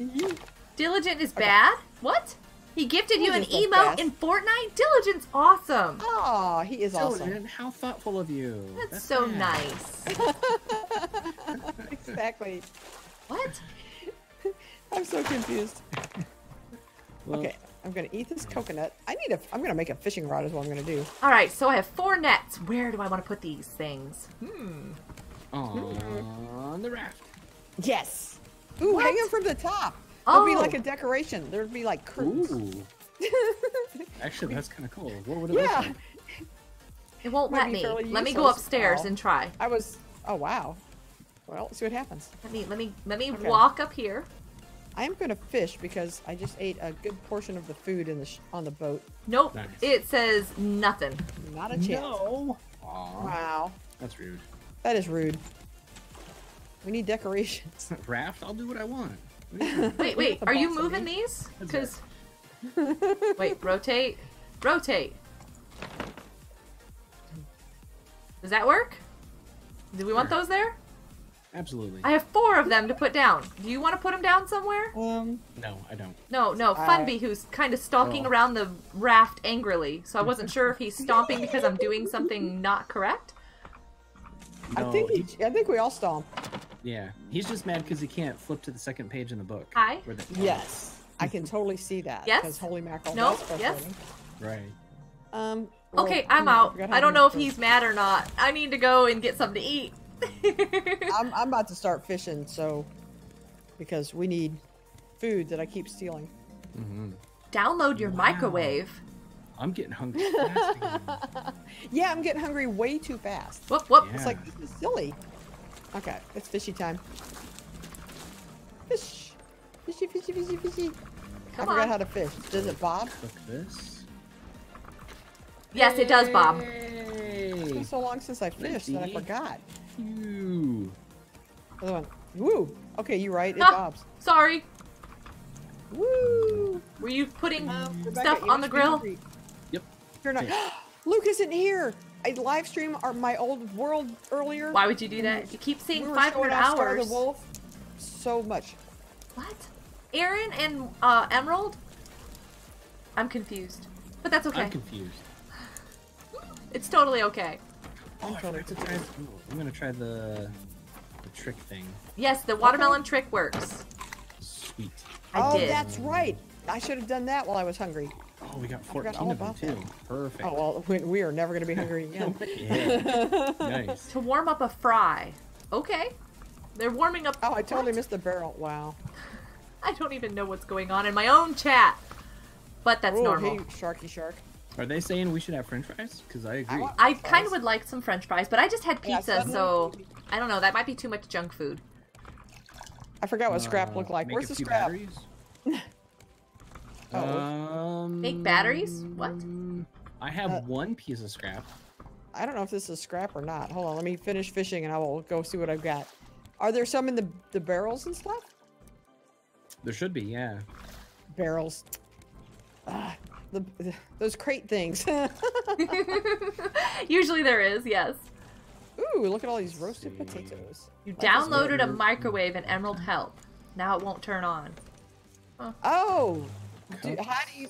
Speaker 2: Mhm.
Speaker 1: Diligent is bad. What? He gifted you an
Speaker 2: Diligent's
Speaker 1: emote in Fortnite. Diligent's awesome.
Speaker 2: Oh, he is awesome.
Speaker 3: Diligent, how thoughtful of you.
Speaker 1: That's, so
Speaker 3: bad.
Speaker 1: nice.
Speaker 2: exactly.
Speaker 1: What?
Speaker 2: I'm so confused.
Speaker 3: Well,
Speaker 2: Okay, I'm gonna eat this coconut. I need a. I'm gonna make a fishing rod. Is what I'm gonna do.
Speaker 1: All right, so I have four nets. Where do I want to put these things? Hmm.
Speaker 3: On the raft.
Speaker 2: Yes. Ooh,
Speaker 1: What?
Speaker 2: hang them from the top. It'll be
Speaker 1: Oh.
Speaker 2: like a decoration. There'd be like curtains.
Speaker 3: Ooh. Actually, that's kind of cool. What would it look
Speaker 2: yeah.
Speaker 3: like?
Speaker 1: It won't
Speaker 2: Might
Speaker 1: let me. Let me go upstairs
Speaker 2: Oh.
Speaker 1: and try.
Speaker 2: I was. Oh wow. Well, see what happens.
Speaker 1: Let me let me let me
Speaker 2: Okay.
Speaker 1: walk up here.
Speaker 2: I am gonna fish because I just ate a good portion of the food in the sh- on the boat.
Speaker 1: Nope.
Speaker 3: Nice.
Speaker 1: It says nothing.
Speaker 2: Not a chance.
Speaker 3: No. Aw,
Speaker 2: Wow,
Speaker 3: that's rude.
Speaker 2: that is rude. We need decorations.
Speaker 3: Raft, I'll do what I want. What are you doing?
Speaker 1: Wait, wait. Are you moving
Speaker 2: me.
Speaker 1: these? Because wait, rotate, rotate. Does that work? Do we want those there?
Speaker 3: Absolutely.
Speaker 1: I have four of them to put down. Do you want to put them down somewhere?
Speaker 2: Um,
Speaker 3: No, I don't.
Speaker 1: No, no.
Speaker 2: I-
Speaker 1: Funby, who's kind of stalking
Speaker 3: Oh.
Speaker 1: around the raft angrily. So I wasn't sure if he's stomping because I'm doing something not correct.
Speaker 2: I think
Speaker 3: he-
Speaker 2: he, I think we all stomp.
Speaker 3: yeah, he's just mad because he can't flip to the second page in the book.
Speaker 1: Hi.
Speaker 3: where the-
Speaker 2: Yes, I can totally see that.
Speaker 1: Yes?
Speaker 2: Because holy mackerel.
Speaker 1: No,
Speaker 2: that's
Speaker 1: yes.
Speaker 3: Right.
Speaker 2: Um. well,
Speaker 1: Okay, I'm out. I don't know if he's mad or not. I need to go and get something to eat.
Speaker 2: I'm, I'm about to start fishing, so because we need food that I keep stealing.
Speaker 3: hmm
Speaker 1: Download your
Speaker 3: Wow.
Speaker 1: microwave.
Speaker 3: I'm getting hungry fast.
Speaker 2: Yeah, I'm getting hungry way too fast.
Speaker 1: Whoop whoop.
Speaker 3: Yeah.
Speaker 2: It's like this is silly. Okay, it's fishy time. Fish, fishy, fishy, fishy, fishy. I forgot
Speaker 1: on.
Speaker 2: how to fish. Does it bob?
Speaker 3: Cook this.
Speaker 1: Yes, it does, Bob.
Speaker 2: It's been so long since I fished that I forgot.
Speaker 3: Phew.
Speaker 2: Other one. Woo. Okay, you're right. It
Speaker 1: Ah.
Speaker 2: bobs.
Speaker 1: Sorry.
Speaker 2: Woo.
Speaker 1: Were you putting
Speaker 2: Um,
Speaker 1: stuff
Speaker 2: you
Speaker 1: on the grill?
Speaker 2: hungry.
Speaker 3: Yep.
Speaker 2: You're not.
Speaker 3: Yeah.
Speaker 2: Luke isn't here. I live stream our, my old world earlier.
Speaker 1: Why would you do that? You keep
Speaker 2: we
Speaker 1: saying
Speaker 2: were
Speaker 1: 500
Speaker 2: showing off Star
Speaker 1: hours.
Speaker 2: the Wolf so much.
Speaker 1: What? Aaron and uh, Emerald? I'm confused. But that's okay.
Speaker 3: I'm confused.
Speaker 1: It's totally okay.
Speaker 3: Oh, I forgot to try. ooh, I'm gonna try the the trick thing.
Speaker 1: Yes, the watermelon trick works.
Speaker 3: Sweet.
Speaker 1: I
Speaker 2: oh,
Speaker 1: did.
Speaker 2: that's right. I should have done that while I was hungry.
Speaker 3: Oh, we got
Speaker 2: forgot
Speaker 3: 14 of them too.
Speaker 2: that.
Speaker 3: Perfect.
Speaker 2: Oh well, we, we are never going to be hungry again.
Speaker 3: yeah. nice.
Speaker 1: To warm up a fry. Okay. They're warming up.
Speaker 2: oh, I totally
Speaker 1: What?
Speaker 2: missed the barrel. Wow.
Speaker 1: I don't even know what's going on in my own chat. But that's
Speaker 2: oh,
Speaker 1: normal.
Speaker 2: hey, sharky shark.
Speaker 3: Are they saying we should have French fries? Because I agree.
Speaker 2: want-
Speaker 1: I kind of would like some french fries, but I just had pizza,
Speaker 2: suddenly-
Speaker 1: so I don't know. That might be too much junk food.
Speaker 2: I forgot what scrap
Speaker 3: Uh,
Speaker 2: looked like. Where's the scrap?
Speaker 3: Batteries?
Speaker 2: Oh.
Speaker 3: Um,
Speaker 1: Make batteries? What?
Speaker 3: I have
Speaker 2: Uh,
Speaker 3: one piece of scrap.
Speaker 2: I don't know if this is scrap or not. Hold on, let me finish fishing and I will go see what I've got. Are there some in the the barrels and stuff?
Speaker 3: There should be, yeah.
Speaker 2: Barrels. Ah, the, the those crate things.
Speaker 1: Usually there is, yes.
Speaker 2: Ooh, look at all these roasted potatoes.
Speaker 1: You
Speaker 2: Like
Speaker 1: downloaded a microwave in Emerald Help. Now it won't turn on.
Speaker 2: Oh, do, how do you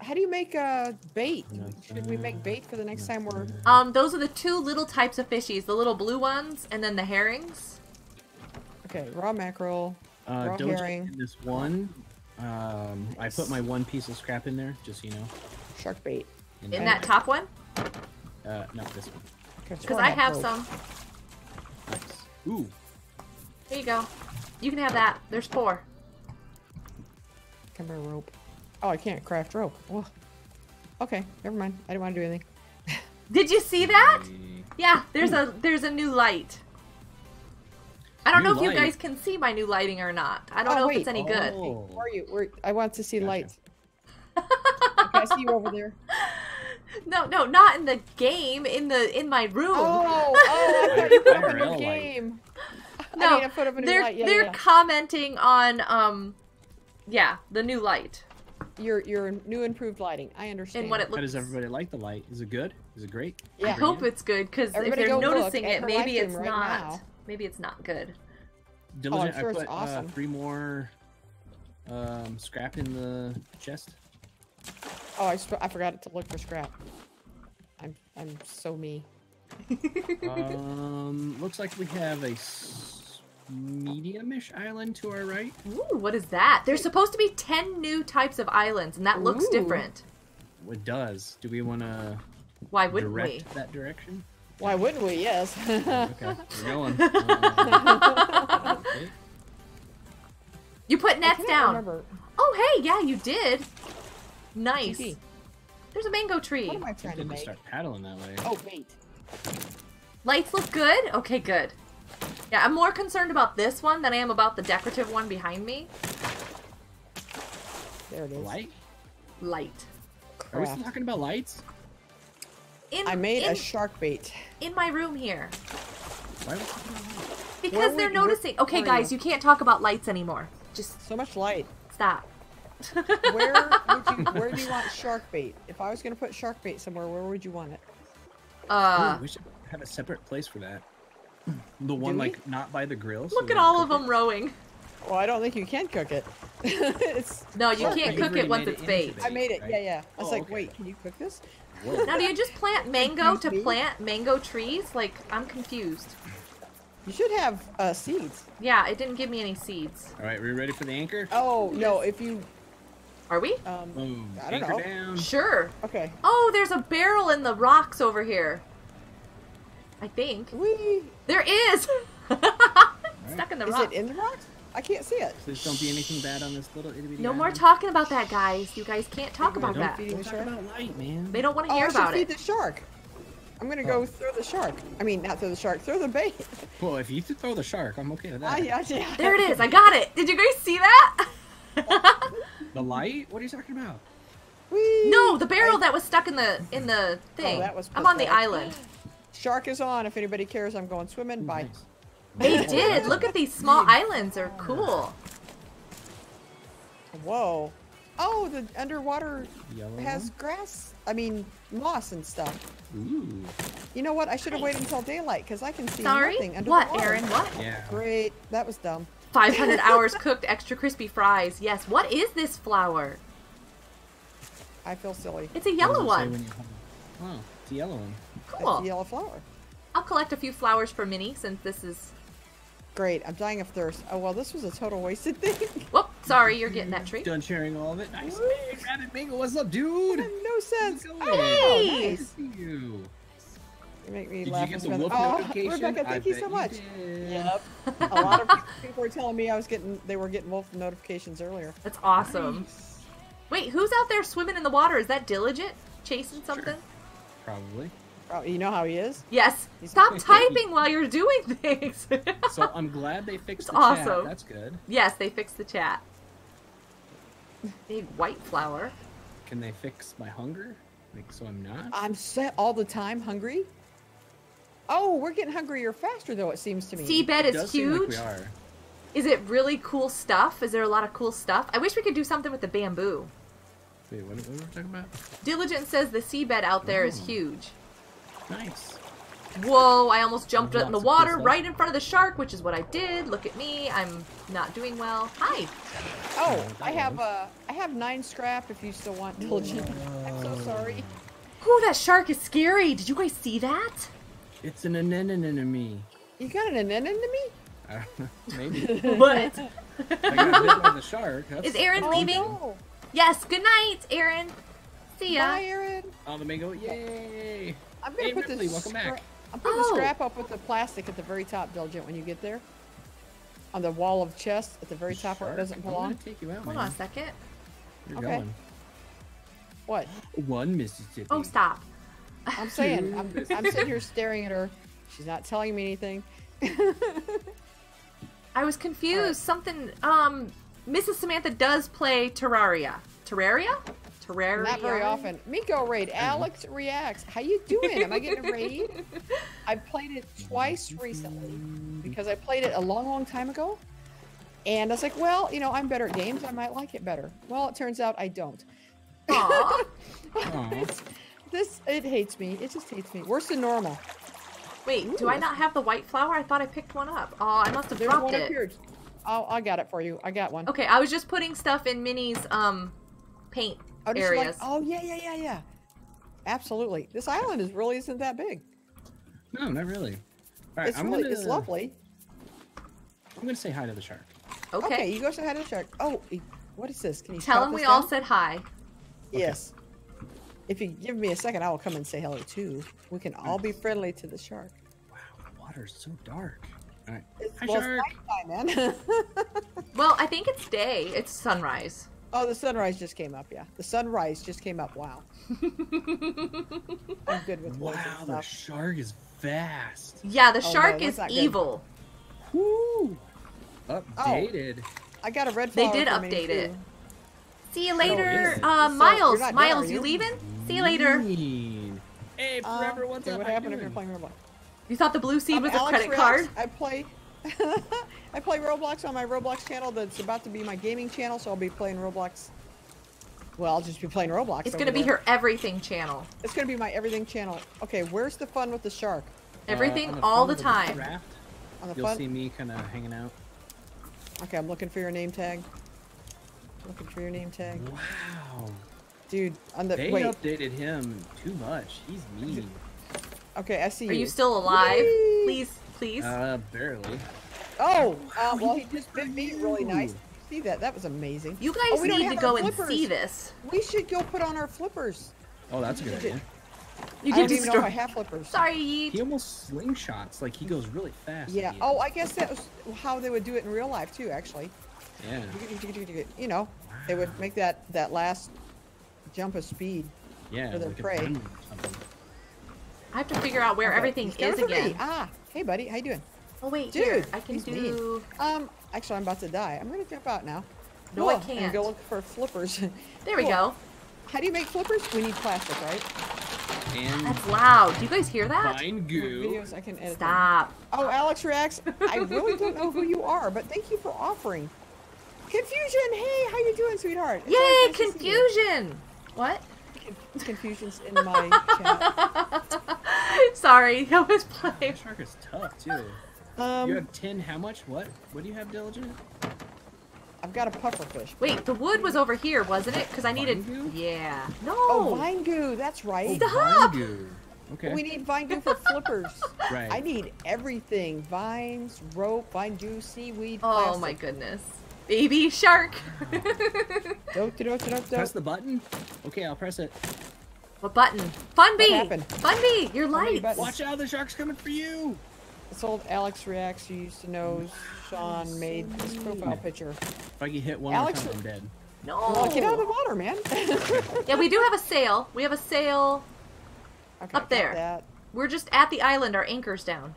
Speaker 2: how do you make a bait? Should we make bait for the next time we're?
Speaker 1: Um, those are the two little types of fishies, the little blue ones and then the herrings.
Speaker 2: Okay, raw mackerel.
Speaker 3: Uh,
Speaker 2: Raw
Speaker 3: don't
Speaker 2: herring.
Speaker 3: in this one. Um, I put my one piece of scrap in there, just so you know.
Speaker 2: Shark bait.
Speaker 3: And
Speaker 1: In that top one?
Speaker 3: Uh, no, this one.
Speaker 1: Because I have some.
Speaker 3: Nice. Ooh,
Speaker 1: There you go. You can have that. There's four.
Speaker 2: Come here, rope. Oh, I can't craft rope. Well, okay, never mind. I didn't want to do anything.
Speaker 1: Did you see that? Yeah, there's a there's a new light. I don't
Speaker 3: New
Speaker 1: know if you guys can see my new lighting or not. I don't
Speaker 2: Oh,
Speaker 1: know
Speaker 2: wait.
Speaker 1: if it's any good.
Speaker 3: Oh.
Speaker 2: Where are you? Where? I want to see
Speaker 3: Gotcha.
Speaker 2: lights. okay, I see you over there.
Speaker 1: No, no, not in the game. In the in my room.
Speaker 2: Oh, oh, I thought you put up a new game.
Speaker 1: no,
Speaker 2: I mean, I put up a new
Speaker 1: they're.
Speaker 2: Yeah,
Speaker 1: they're
Speaker 2: yeah.
Speaker 1: commenting on um, yeah, the new light
Speaker 2: Your your new improved lighting. I understand.
Speaker 1: and what it looks.
Speaker 3: How does everybody like the light? Is it good? Is it great?
Speaker 2: Yeah.
Speaker 1: I hope it's good because if they're noticing it, maybe it's
Speaker 2: stream right
Speaker 1: not.
Speaker 2: now.
Speaker 1: Maybe it's not good.
Speaker 3: Diligent.
Speaker 2: sure
Speaker 3: I
Speaker 2: it's
Speaker 3: put
Speaker 2: awesome.
Speaker 3: uh, three more um, scrap in the chest.
Speaker 2: Oh, I, sp- I forgot to look for scrap. I'm I'm so me.
Speaker 3: um, looks like we have a s- medium-ish island to our right.
Speaker 1: Ooh, what is that? There's supposed to be ten new types of islands, and that looks
Speaker 2: Ooh.
Speaker 1: different.
Speaker 3: It does. Do we want to
Speaker 1: Why wouldn't
Speaker 3: direct
Speaker 1: we?
Speaker 3: that direction?
Speaker 2: Why wouldn't we? Yes.
Speaker 3: Okay, we're going. Um, okay.
Speaker 1: You put
Speaker 2: I
Speaker 1: nets down.
Speaker 2: remember.
Speaker 1: Oh, hey, yeah, you did. Nice.
Speaker 2: TP.
Speaker 1: There's a mango tree.
Speaker 2: What am I
Speaker 3: I
Speaker 2: trying to
Speaker 3: think we'll
Speaker 2: make?
Speaker 3: start paddling that way.
Speaker 2: Oh wait.
Speaker 1: Lights look good? Okay, good. Yeah, I'm more concerned about this one than I am about the decorative one behind me.
Speaker 2: There it is.
Speaker 3: Light?
Speaker 1: Light.
Speaker 3: Are we still talking about lights?
Speaker 1: In,
Speaker 2: I made
Speaker 1: in,
Speaker 2: a shark bait.
Speaker 1: in my room here.
Speaker 3: Why are we talking about lights?
Speaker 1: Because
Speaker 2: Where
Speaker 1: they're
Speaker 2: were- where
Speaker 1: noticing. Okay,
Speaker 2: are
Speaker 1: guys,
Speaker 2: you?
Speaker 1: you can't talk about lights anymore. Just
Speaker 2: So much light.
Speaker 1: stop.
Speaker 2: Where would you where do you want shark bait? If I was gonna put shark bait somewhere, where would you want it?
Speaker 1: uh,
Speaker 3: Ooh, we should have a separate place for that. The one like not by the grill.
Speaker 1: look
Speaker 3: we
Speaker 1: at all of
Speaker 3: cook
Speaker 1: them rowing.
Speaker 2: Well, I don't think you can cook it. it's
Speaker 1: No, you can't cook it once it's
Speaker 3: made it into
Speaker 1: baked.
Speaker 2: I made it.
Speaker 3: right?
Speaker 2: Yeah, yeah. I was
Speaker 3: Oh,
Speaker 2: like,
Speaker 3: okay.
Speaker 2: wait, can you cook this?
Speaker 3: Whoa.
Speaker 1: Now, do you just plant mango to
Speaker 2: me?
Speaker 1: plant mango trees? Like, I'm confused.
Speaker 2: You should have uh, seeds.
Speaker 1: Yeah, it didn't give me any seeds.
Speaker 3: All right, are we ready for the anchor?
Speaker 2: Oh no, if you
Speaker 1: Are we?
Speaker 2: um.
Speaker 3: Boom.
Speaker 2: I don't
Speaker 3: anchor
Speaker 2: know.
Speaker 3: down.
Speaker 1: Sure.
Speaker 2: Okay.
Speaker 1: Oh, there's a barrel in the rocks over here. I think.
Speaker 2: We
Speaker 1: There is! Stuck in the
Speaker 2: rocks.
Speaker 1: is
Speaker 2: it in the rocks? I can't see it.
Speaker 3: Please don't be anything bad on this little itty bitty
Speaker 1: No more talking about that, guys. You guys can't talk
Speaker 2: Wait,
Speaker 1: about
Speaker 2: don't
Speaker 1: that.
Speaker 2: feed-
Speaker 3: Don't
Speaker 2: the
Speaker 3: talk
Speaker 2: shark?
Speaker 3: about light, man.
Speaker 1: They don't want to
Speaker 2: Oh,
Speaker 1: hear
Speaker 2: I should
Speaker 1: about
Speaker 2: feed
Speaker 1: it.
Speaker 2: the shark. I'm gonna go
Speaker 3: Oh.
Speaker 2: throw the shark. I mean, not throw the shark. Throw the bait.
Speaker 3: Well, if you throw the shark, I'm okay with
Speaker 2: Ah,
Speaker 3: that.
Speaker 2: yeah, yeah.
Speaker 1: There it is. I got it. Did you guys see that?
Speaker 3: The light? What are you talking about?
Speaker 2: Whee!
Speaker 1: no, the barrel
Speaker 2: I-
Speaker 1: that was stuck in the in the thing.
Speaker 2: Oh, that was
Speaker 1: I'm on the island.
Speaker 2: Shark is on. If anybody cares, I'm going swimming. Bye.
Speaker 3: nice.
Speaker 1: They did. Look at these small islands. They're cool.
Speaker 2: Whoa. Oh, the underwater
Speaker 3: Yellow
Speaker 2: has grass. I mean, moss and stuff.
Speaker 3: one?
Speaker 2: You know what? I should have waited until daylight because I can see
Speaker 1: Sorry.
Speaker 2: nothing under
Speaker 1: What,
Speaker 2: the water.
Speaker 1: Aaron? What?
Speaker 3: Yeah.
Speaker 2: Great. That was dumb.
Speaker 1: 500 hours cooked, extra crispy fries. Yes. What is this flower?
Speaker 2: I feel silly.
Speaker 1: It's a yellow
Speaker 3: does it say
Speaker 1: one.
Speaker 3: when you have it? Oh, it's a yellow one.
Speaker 2: That's
Speaker 1: Cool.
Speaker 2: the yellow flower.
Speaker 1: I'll collect a few flowers for Minnie since this is.
Speaker 2: Great. I'm dying of thirst. Oh, well, this was a total wasted thing.
Speaker 1: Whoop! Sorry, you're getting that treat.
Speaker 3: Done sharing all of it. Nice. Hey, Rabbit Bingo, what's up, dude?
Speaker 2: no sense.
Speaker 3: How's it
Speaker 2: Oh, nice.
Speaker 3: Good to see you.
Speaker 2: You make me
Speaker 3: Did
Speaker 2: laugh
Speaker 3: you get
Speaker 2: and
Speaker 3: the
Speaker 2: smile.
Speaker 3: wolf
Speaker 2: oh,
Speaker 3: notification?
Speaker 2: Rebecca,
Speaker 3: I
Speaker 2: thank you so much.
Speaker 3: did.
Speaker 2: Yep. a lot of people were telling me I was getting, they were getting wolf notifications earlier.
Speaker 1: That's awesome.
Speaker 3: Nice.
Speaker 1: Wait, who's out there swimming in the water? Is that Diligent chasing something?
Speaker 3: Probably.
Speaker 2: Oh, you know how he is?
Speaker 1: Yes.
Speaker 2: He's-
Speaker 1: Stop typing while you're doing things.
Speaker 3: So I'm glad they fixed
Speaker 1: It's
Speaker 3: the chat.
Speaker 1: awesome.
Speaker 3: That's good.
Speaker 1: yes, they fixed the chat. Big white flower.
Speaker 3: Can they fix my hunger? Like, so I'm not?
Speaker 2: I'm set all the time hungry. Oh, we're getting hungrier faster though. It seems to me.
Speaker 1: Seabed
Speaker 3: It
Speaker 1: is
Speaker 3: does seem like
Speaker 1: huge.
Speaker 3: we are.
Speaker 1: Is it really cool stuff? Is there a lot of cool stuff? I wish we could do something with the bamboo.
Speaker 3: Wait, what, what were we talking about?
Speaker 1: Diligent says the seabed out there is
Speaker 3: Oh.
Speaker 1: huge.
Speaker 3: Nice.
Speaker 1: Whoa, I almost jumped
Speaker 3: Lots
Speaker 1: in the water right in front of the shark, which is what I did. Look at me. I'm not doing well. Hi.
Speaker 2: Oh, I have
Speaker 3: that
Speaker 2: uh, I have nine scrap. If you still want diligent. I'm so sorry.
Speaker 1: Ooh, that shark is scary. Did you guys see that?
Speaker 3: It's an anemone.
Speaker 2: You got an anemone to me?
Speaker 3: I don't know. Maybe.
Speaker 1: What?
Speaker 3: I got bit by the shark. That's,
Speaker 1: Is Aaron
Speaker 2: Oh,
Speaker 1: leaving?
Speaker 2: no.
Speaker 1: Yes, good night, Aaron. See ya.
Speaker 2: Bye, Aaron.
Speaker 3: On the mango. Yay!
Speaker 2: I'm gonna
Speaker 3: Hey,
Speaker 2: put
Speaker 3: Ripley,
Speaker 2: this.
Speaker 3: welcome back.
Speaker 2: I'm putting
Speaker 1: Oh.
Speaker 2: the scrap up with the plastic at the very top, Diligent, when you get there. On the wall of chest at the very top where it
Speaker 3: Shark?
Speaker 2: doesn't
Speaker 3: I'm
Speaker 2: belong.
Speaker 3: gonna take you out,
Speaker 1: Hold
Speaker 3: man.
Speaker 1: on a second.
Speaker 3: You're
Speaker 2: Okay.
Speaker 3: going.
Speaker 2: What?
Speaker 3: One Mississippi.
Speaker 1: Oh, stop.
Speaker 2: I'm saying. I'm, I'm sitting here staring at her. She's not telling me anything.
Speaker 1: I was confused.
Speaker 2: Alright.
Speaker 1: Something. Um, Mrs. Samantha does play Terraria. Terraria? Terraria.
Speaker 2: Not very often. Miko raid. Alex reacts. How you doing? Am I getting a raid? I played it twice recently because I played it a long, long time ago. And I was like, well, you know, I'm better at games. I might like it better. Well, it turns out I don't.
Speaker 1: Aw.
Speaker 3: Aw.
Speaker 2: This, this, it hates me. It just hates me. Worse than normal.
Speaker 1: Wait, do I not have the white flower? I thought I picked one up. Oh, I must have
Speaker 2: There's
Speaker 1: dropped
Speaker 2: one
Speaker 1: it.
Speaker 2: appeared. Oh, I got it for you. I got one.
Speaker 1: Okay, I was just putting stuff in Minnie's um paint
Speaker 2: Oh, just like-
Speaker 1: areas.
Speaker 2: oh, yeah, yeah, yeah, yeah. Absolutely. This island is really isn't that big.
Speaker 3: No, not really. All right,
Speaker 2: it's
Speaker 3: I'm
Speaker 2: really,
Speaker 3: gonna,
Speaker 2: it's lovely.
Speaker 3: I'm gonna say hi to the shark.
Speaker 1: okay.
Speaker 2: Okay, you go say hi to the shark. Oh, what is this? Can you
Speaker 1: Tell him
Speaker 2: this
Speaker 1: we all said hi.
Speaker 2: Yes. If you give me a second, I will come and say hello too. We can all be friendly to the shark.
Speaker 3: Wow, the water's so dark. All right,
Speaker 2: It's,
Speaker 3: hi
Speaker 2: well,
Speaker 3: shark.
Speaker 2: nighttime, man.
Speaker 1: Well, I think it's day. It's sunrise.
Speaker 2: Oh, the sunrise just came up. Yeah, the sunrise just came up. Wow, I'm good with words and
Speaker 3: Wow, the shark is fast.
Speaker 1: yeah, the
Speaker 2: Oh,
Speaker 1: shark
Speaker 2: that's
Speaker 1: is
Speaker 2: not good.
Speaker 1: evil.
Speaker 3: Woo! Updated.
Speaker 2: I got a red
Speaker 1: They did
Speaker 2: for me,
Speaker 1: update it.
Speaker 2: too.
Speaker 1: See you
Speaker 3: Oh,
Speaker 1: later,
Speaker 3: yeah.
Speaker 1: uh,
Speaker 2: So,
Speaker 1: Miles.
Speaker 2: you're done,
Speaker 1: Miles, you
Speaker 2: you?
Speaker 1: leaving? See you later.
Speaker 3: Mean. Hey,
Speaker 2: Uh,
Speaker 3: forever. What's
Speaker 2: okay,
Speaker 3: up?
Speaker 2: What
Speaker 3: How you
Speaker 2: happened if you're playing Roblox?
Speaker 1: You thought the blue seed
Speaker 2: Um,
Speaker 1: was a credit
Speaker 2: Reacts,
Speaker 1: card?
Speaker 2: I play. I play Roblox on my Roblox channel. That's about to be my gaming channel, so I'll be playing Roblox. Well, I'll just be playing Roblox.
Speaker 1: It's gonna be
Speaker 2: there.
Speaker 1: her everything channel.
Speaker 2: It's gonna be my everything channel. Okay, where's the fun with the shark?
Speaker 1: Everything
Speaker 3: Uh, on
Speaker 1: all the
Speaker 3: of
Speaker 1: time.
Speaker 3: Raft,
Speaker 2: On the
Speaker 3: you'll
Speaker 2: fun.
Speaker 3: see me kind of hanging out.
Speaker 2: Okay, I'm looking for your name tag. Looking for your name tag,
Speaker 3: Wow.
Speaker 2: dude. On the
Speaker 3: They
Speaker 2: wait.
Speaker 3: updated him too much. He's mean.
Speaker 2: Okay, I see
Speaker 1: Are
Speaker 2: you.
Speaker 1: you still alive?
Speaker 2: Whee!
Speaker 1: Please, please.
Speaker 3: Uh, barely.
Speaker 2: Oh, uh, well,
Speaker 3: he
Speaker 2: he
Speaker 3: did
Speaker 2: just bit me really nice.
Speaker 3: you.
Speaker 2: See that? That was amazing.
Speaker 1: you
Speaker 2: Oh,
Speaker 1: guys
Speaker 2: we
Speaker 1: need to go and
Speaker 2: flippers.
Speaker 1: see this.
Speaker 2: We should go put on our flippers.
Speaker 3: Oh, that's a good idea.
Speaker 1: You
Speaker 2: I
Speaker 1: can
Speaker 2: don't even know if I
Speaker 1: destroy.
Speaker 2: have flippers.
Speaker 1: Sorry,
Speaker 3: He almost slingshots. Like he goes really fast.
Speaker 2: Yeah. Oh, I guess that was how they would do it in real life too. Actually,
Speaker 3: Yeah.
Speaker 2: you know, they would make that that last jump of speed.
Speaker 3: Yeah.
Speaker 2: For their
Speaker 3: like
Speaker 2: prey.
Speaker 3: bunny or something.
Speaker 1: I have to figure out where
Speaker 2: Okay,
Speaker 1: everything
Speaker 2: he's
Speaker 1: is again.
Speaker 2: Ah, hey buddy, how you doing?
Speaker 1: Oh wait,
Speaker 2: Dude,
Speaker 1: here. I can
Speaker 2: he's mean.
Speaker 1: do.
Speaker 2: Um, actually, I'm about to die. I'm gonna jump out now.
Speaker 1: No, I
Speaker 2: Cool, And
Speaker 1: can't.
Speaker 2: go look for flippers.
Speaker 1: There we go.
Speaker 2: How do you make flippers? We need plastic, right?
Speaker 3: And
Speaker 1: That's loud. Do you guys hear that?
Speaker 3: vine goo.
Speaker 2: Videos I can edit. them.
Speaker 1: Stop.
Speaker 2: Oh, Alex reacts. I really don't know who you are, but thank you for offering. Confusion. Hey, how you doing, sweetheart? It's
Speaker 1: Yay,
Speaker 2: nice to see you.
Speaker 1: confusion. What?
Speaker 2: Con- Confusion's in my chat.
Speaker 1: Sorry, I was playing.
Speaker 3: That shark is tough too. you
Speaker 2: Um,
Speaker 3: have ten. How much? What? What do you have, diligent?
Speaker 2: I've got a pufferfish.
Speaker 1: Wait, the wood was over here, wasn't it? Because I needed.
Speaker 3: Vine goo?
Speaker 1: Yeah. No.
Speaker 2: Oh, vine goo. That's right.
Speaker 1: Stop.
Speaker 3: Vine goo. Okay.
Speaker 2: We need vine goo for flippers.
Speaker 3: Right.
Speaker 2: I need everything: vines, rope, vine goo, seaweed.
Speaker 1: Oh my goodness. Baby shark.
Speaker 2: Dope, dope, dope, dope.
Speaker 3: Press the button. Okay, I'll press it.
Speaker 1: what button? Funby.
Speaker 2: happened?
Speaker 1: Funby, your
Speaker 2: many
Speaker 1: lights.
Speaker 2: buttons?
Speaker 3: Watch out! The shark's coming for you.
Speaker 2: This old Alex reacts. You used to know Sean made this profile picture.
Speaker 3: If I get hit one
Speaker 2: Alex-
Speaker 3: more time, I'm dead.
Speaker 1: No.
Speaker 2: Well, get out of the water, man.
Speaker 1: Yeah, we do have a sail. We have a sail.
Speaker 2: Okay,
Speaker 1: Up there.
Speaker 2: That.
Speaker 1: We're just at the island. Our anchor's down.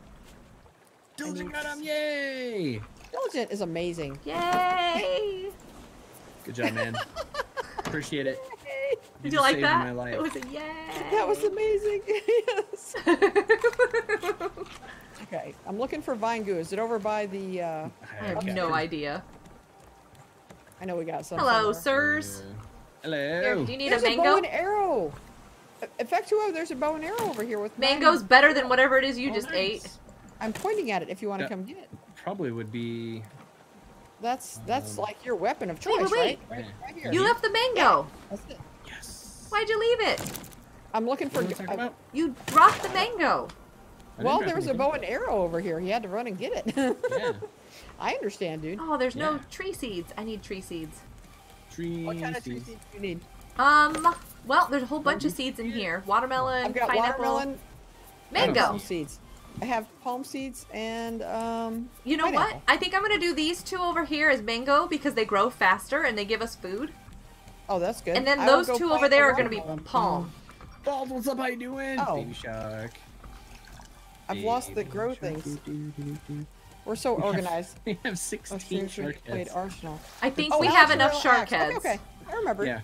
Speaker 3: Diligent got him! Yay!
Speaker 2: Diligent is amazing.
Speaker 1: Yay!
Speaker 3: Good job, man. Appreciate it.
Speaker 1: Did you like
Speaker 3: saved
Speaker 1: that?
Speaker 3: My life.
Speaker 1: It was a yay.
Speaker 2: That was amazing. yes. Okay, I'm looking for vine goo. Is it over by the? uh
Speaker 1: I have
Speaker 3: Okay.
Speaker 1: no idea.
Speaker 2: I know we got some.
Speaker 1: Hello,
Speaker 2: somewhere.
Speaker 1: sirs.
Speaker 3: Hello.
Speaker 1: Here, do you need
Speaker 2: There's
Speaker 1: a
Speaker 2: a, bow
Speaker 1: mango?
Speaker 2: and arrow. Effect2o, there's a bow and arrow over here with nine-
Speaker 1: Mango's better than whatever it is you
Speaker 3: Oh,
Speaker 1: just
Speaker 3: nice.
Speaker 1: ate.
Speaker 2: I'm pointing at it. If you want to
Speaker 3: Yeah.
Speaker 2: come get it,
Speaker 3: Probably would be.
Speaker 2: that's that's
Speaker 3: Um,
Speaker 2: like your weapon of
Speaker 1: Wait,
Speaker 2: choice,
Speaker 1: wait,
Speaker 2: right? Right, right here.
Speaker 1: You left the mango.
Speaker 2: That's it.
Speaker 3: Yes.
Speaker 1: Why'd you leave it?
Speaker 2: I'm looking for.
Speaker 3: What are we talking
Speaker 2: I-
Speaker 1: You dropped the mango.
Speaker 2: Well,
Speaker 3: drop
Speaker 2: there was a bow and arrow over here. He had to run and get it.
Speaker 3: Yeah.
Speaker 2: I understand, dude.
Speaker 1: Oh, there's no tree seeds. I need tree seeds.
Speaker 3: Tree.
Speaker 2: What kind of tree
Speaker 3: seeds.
Speaker 2: seeds do you need?
Speaker 1: Um, well, there's a whole bunch of seeds in here. Watermelon,
Speaker 2: I've got
Speaker 1: pineapple,
Speaker 2: watermelon,
Speaker 1: mango.
Speaker 2: palm seeds. I have palm seeds and um.
Speaker 1: You know what? I think I'm gonna do these two over here as mango because they grow faster and they give us food.
Speaker 2: Oh, that's good.
Speaker 1: And then
Speaker 2: I
Speaker 1: those two over there are gonna be
Speaker 2: watermelon.
Speaker 1: palm.
Speaker 3: Balls, what's up? How you doing?
Speaker 2: Oh.
Speaker 3: Baby shark.
Speaker 2: I've lost the grow
Speaker 3: shark,
Speaker 2: things. We're so
Speaker 3: We have-
Speaker 2: organized.
Speaker 3: We have
Speaker 2: Oh,
Speaker 3: 16
Speaker 2: seriously,
Speaker 3: shark
Speaker 2: played
Speaker 3: heads.
Speaker 2: Arsenal.
Speaker 1: I think
Speaker 2: Oh,
Speaker 1: we have enough shark heads.
Speaker 2: Okay, okay. I remember.
Speaker 3: Yeah.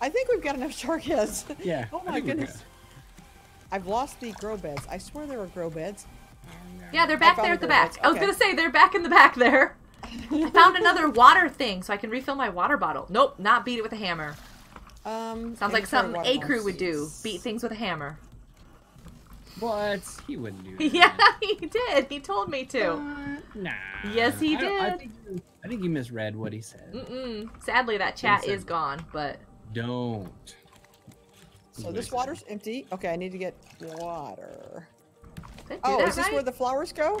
Speaker 2: I think we've got enough shark heads.
Speaker 3: Yeah.
Speaker 2: Oh my goodness. I've lost the grow beds. I swear there were grow beds.
Speaker 1: Yeah, they're back
Speaker 2: found
Speaker 1: there at
Speaker 2: the
Speaker 1: the back.
Speaker 2: robots.
Speaker 1: I was gonna say they're back in the back there. I found another water thing, so I can refill my water bottle. Nope, not beat it with a hammer.
Speaker 2: Um,
Speaker 1: Sounds like something A crew would do. Beat things with a hammer.
Speaker 3: What? He wouldn't do that.
Speaker 1: Yeah, he did. He told me to.
Speaker 3: Uh, nah.
Speaker 1: Yes, he
Speaker 3: I don't- I
Speaker 1: did.
Speaker 3: think, you, I think you misread what he said.
Speaker 1: Mm-mm. Sadly, that chat
Speaker 3: Listen.
Speaker 1: is gone, but
Speaker 3: Don't.
Speaker 2: So this
Speaker 3: Listen.
Speaker 2: water's empty. Okay, I need to get water.
Speaker 1: did I do
Speaker 2: Oh, is this
Speaker 1: right?
Speaker 2: where the flowers go?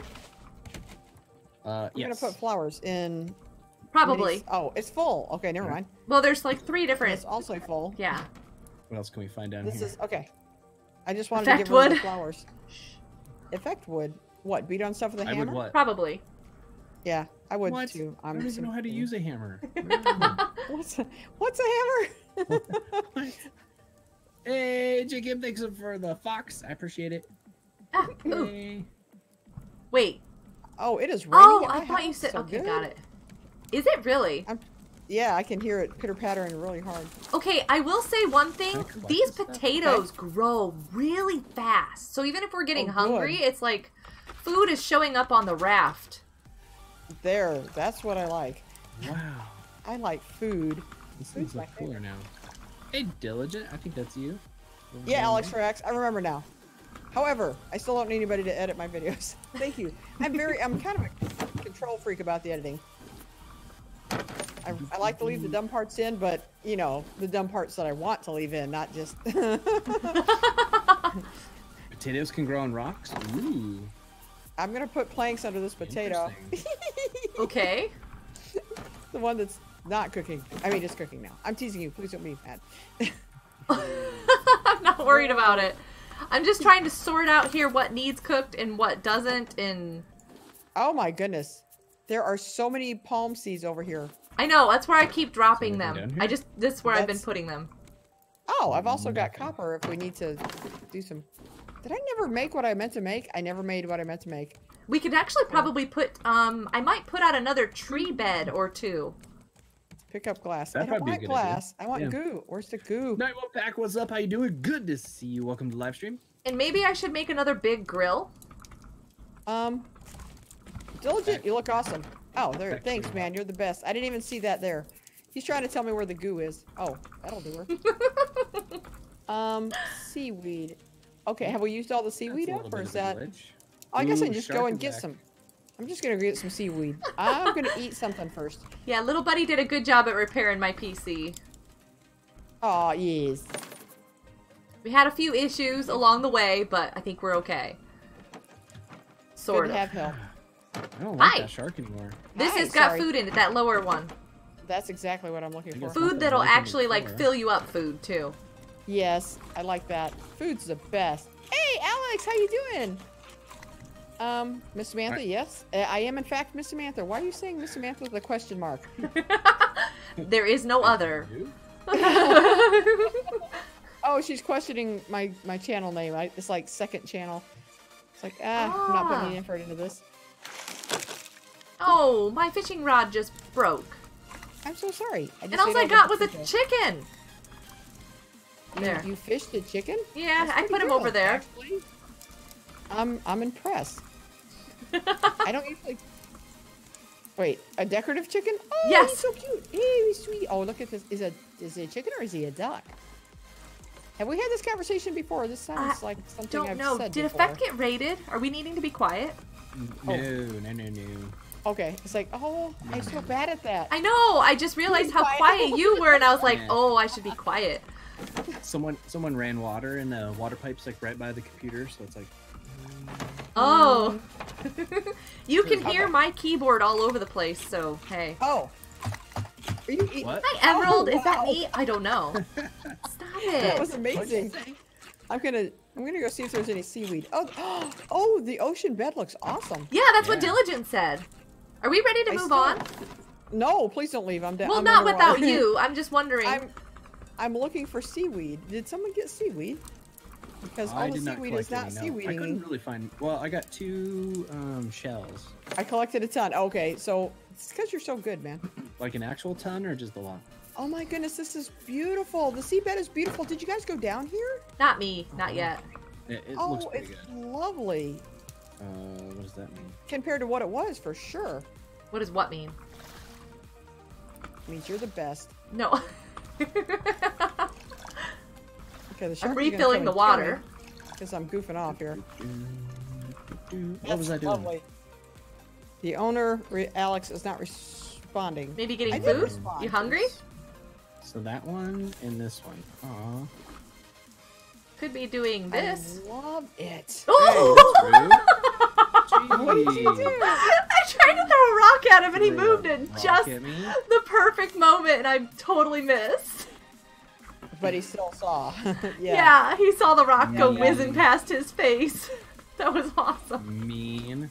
Speaker 3: Uh,
Speaker 2: I'm
Speaker 3: yes.
Speaker 2: gonna put flowers in.
Speaker 1: Probably.
Speaker 2: Minis- Oh, it's full. Okay, never mind.
Speaker 1: Well, there's like three different.
Speaker 2: It's also full.
Speaker 1: Yeah.
Speaker 3: What else can we find down
Speaker 2: This
Speaker 3: here?
Speaker 2: is okay. I just wanted
Speaker 1: Effect
Speaker 2: to give her the flowers. Effect wood. What? Beat on stuff with a
Speaker 3: I
Speaker 2: hammer?
Speaker 3: would what?
Speaker 1: Probably.
Speaker 2: Yeah, I would
Speaker 3: What?
Speaker 2: too.
Speaker 3: I
Speaker 2: I'm
Speaker 3: don't even know how to use a hammer.
Speaker 2: What's a, what's a hammer?
Speaker 3: hey, Jacob, thanks for the fox. I appreciate it.
Speaker 1: Ah.
Speaker 3: Hey.
Speaker 1: Wait.
Speaker 2: oh, it is raining.
Speaker 1: Oh, I
Speaker 2: my
Speaker 1: thought you said.
Speaker 2: so
Speaker 1: okay,
Speaker 2: good.
Speaker 1: got it. Is it really?
Speaker 2: Yeah, I can hear it pitter pattering really hard.
Speaker 1: Okay, I will say one thing.
Speaker 3: Can I collect
Speaker 1: These
Speaker 3: this stuff?
Speaker 1: potatoes grow really fast. So even if we're getting
Speaker 2: Oh,
Speaker 1: hungry,
Speaker 2: good.
Speaker 1: it's like food is showing up on the raft.
Speaker 2: There, that's what I like.
Speaker 3: Wow.
Speaker 2: I like food.
Speaker 3: This
Speaker 2: Food's
Speaker 3: thing's
Speaker 2: my
Speaker 3: look cooler now. Hey, Diligent. I think that's you.
Speaker 2: Yeah, Alex Rex, I remember now. However, I still don't need anybody to edit my videos. Thank you. I'm very, I'm kind of a control freak about the editing. I, I like to leave the dumb parts in, but you know, the dumb parts that I want to leave in, not just.
Speaker 3: Potatoes can grow on rocks? Ooh.
Speaker 2: I'm gonna put planks under this potato.
Speaker 1: Okay.
Speaker 2: the one that's not cooking. I mean, it's cooking now. I'm teasing you. Please don't be mad.
Speaker 1: I'm not worried about it. I'm just trying to sort out here what needs cooked and what doesn't and
Speaker 2: Oh my goodness. There are so many palm seeds over here.
Speaker 1: I know, that's where I keep dropping them. I just this is where I've been putting them.
Speaker 2: Oh, I've also got copper if we need to do some. Did I never make what I meant to make? I never made what I meant to make.
Speaker 1: We could actually probably put um I might put out another tree bed or two.
Speaker 2: Pick up glass.
Speaker 3: That'd
Speaker 2: I don't
Speaker 3: probably be a
Speaker 2: want
Speaker 3: good idea.
Speaker 2: glass. I want
Speaker 3: Yeah.
Speaker 2: goo. Where's the goo?
Speaker 3: Night Wolf Pack, what's up? How you doing? Good to see you. Welcome to the live stream.
Speaker 1: And maybe I should make another big grill.
Speaker 2: Um, diligent. You look awesome. Oh, there.
Speaker 3: Back
Speaker 2: Thanks, man. You're the best. I didn't even see that there. He's trying to tell me where the goo is. Oh, that'll do her. um, seaweed. Okay, have we used all the seaweed up, or
Speaker 3: bit
Speaker 2: is that? Oh, I guess I
Speaker 3: Ooh,
Speaker 2: just go and get
Speaker 3: back.
Speaker 2: some. I'm just gonna get some seaweed. I'm gonna eat something first.
Speaker 1: Yeah, little buddy did a good job at repairing my PC.
Speaker 2: Oh yes.
Speaker 1: We had a few issues along the way, but I think we're okay. Sort
Speaker 2: Good
Speaker 1: of.
Speaker 2: to have help.
Speaker 3: I don't like
Speaker 1: Hi.
Speaker 3: that shark anymore.
Speaker 1: This
Speaker 2: Hi,
Speaker 1: has got
Speaker 2: sorry.
Speaker 1: food in it, that lower one.
Speaker 2: That's exactly what I'm looking for.
Speaker 1: Food that'll
Speaker 3: like in the
Speaker 1: actually like fill you up food too.
Speaker 2: Yes, I like that. Food's the best. Hey, Alex, how you doing? Um, Miss Samantha,
Speaker 3: I-
Speaker 2: yes, Uh, I am in fact Miss Samantha. Why are you saying Miss Samantha with a question mark?
Speaker 1: There is no other.
Speaker 2: Oh, she's questioning my my channel name. I, it's like second channel. It's like ah, I'm not putting
Speaker 1: Ah.
Speaker 2: any effort into this.
Speaker 1: Oh, my fishing rod just broke.
Speaker 2: I'm so sorry. I just
Speaker 1: And all I got was a
Speaker 2: potato.
Speaker 1: chicken.
Speaker 2: You-
Speaker 1: There.
Speaker 2: You, fished a chicken?
Speaker 1: Yeah,
Speaker 2: That's
Speaker 1: I
Speaker 2: pretty
Speaker 1: put him over there.
Speaker 2: actually. I'm I'm impressed. I don't usually. Wait, a decorative chicken? Oh,
Speaker 1: Yes.
Speaker 2: he's so cute. Hey, he's sweet. Oh, look at this. Is a is he a chicken or is he a duck? Have we had this conversation before? This sounds like something
Speaker 1: Don't
Speaker 2: I've
Speaker 1: know.
Speaker 2: said
Speaker 1: Did
Speaker 2: before.
Speaker 1: Effect get raided? Are we needing to be quiet?
Speaker 3: No, oh. no, no, no.
Speaker 2: Okay, it's like, oh, I'm so bad at that.
Speaker 1: I know. I just realized how
Speaker 2: quiet.
Speaker 1: quiet you were, and I was like, oh, I should be quiet.
Speaker 3: Someone, someone ran water, and the water pipe's like right by the computer, so it's like.
Speaker 1: Oh. Mm. you can hear my keyboard all over the place, so hey.
Speaker 2: Oh, are you eating?
Speaker 3: What?
Speaker 1: Hi, Emerald. Is that
Speaker 2: oh,
Speaker 1: me? I don't know. Stop it.
Speaker 2: That was amazing. I'm gonna I'm gonna go see if there's any seaweed. Oh, oh, the ocean bed looks awesome.
Speaker 1: Yeah, that's what
Speaker 3: Yeah.
Speaker 1: Diligent said. Are we ready to
Speaker 2: I
Speaker 1: move
Speaker 2: still-
Speaker 1: on?
Speaker 2: No, please don't leave. I'm down.
Speaker 1: Well,
Speaker 2: I'm
Speaker 1: not
Speaker 2: underwater.
Speaker 1: without you. I'm just wondering.
Speaker 2: I'm I'm looking for seaweed. Did someone get seaweed? Because all
Speaker 3: I
Speaker 2: the seaweed is not
Speaker 3: any, no. I couldn't really find. Well, I got two um, shells.
Speaker 2: I collected a ton. Okay, so it's because you're so good, man.
Speaker 3: Like an actual ton, or just a lot?
Speaker 2: Oh my goodness, this is beautiful. The seabed is beautiful. Did you guys go down here?
Speaker 1: Not me, not yet.
Speaker 3: It, it
Speaker 2: oh,
Speaker 3: looks
Speaker 2: it's
Speaker 3: good.
Speaker 2: lovely
Speaker 3: Uh, what does that mean?
Speaker 2: compared to what it was for sure.
Speaker 1: What does what mean?
Speaker 2: means you're the best.
Speaker 1: No.
Speaker 2: Okay, the
Speaker 1: I'm refilling the water.
Speaker 2: because I'm goofing off here.
Speaker 3: What was I doing?
Speaker 2: lovely. The owner, re- Alex, is not responding.
Speaker 1: Maybe getting
Speaker 2: I
Speaker 1: food?
Speaker 2: respond.
Speaker 1: You hungry?
Speaker 3: So that one and this one. Aw.
Speaker 1: Could be doing this.
Speaker 2: I love it.
Speaker 1: Oh!
Speaker 2: What did you do?
Speaker 1: I tried to throw a rock at him and he moved in
Speaker 3: rock
Speaker 1: just the perfect moment and I totally missed.
Speaker 2: But he still saw.
Speaker 1: Yeah.
Speaker 2: yeah.
Speaker 1: he saw the rock go
Speaker 3: Yeah.
Speaker 1: whizzing past his face. That was awesome.
Speaker 3: Mean.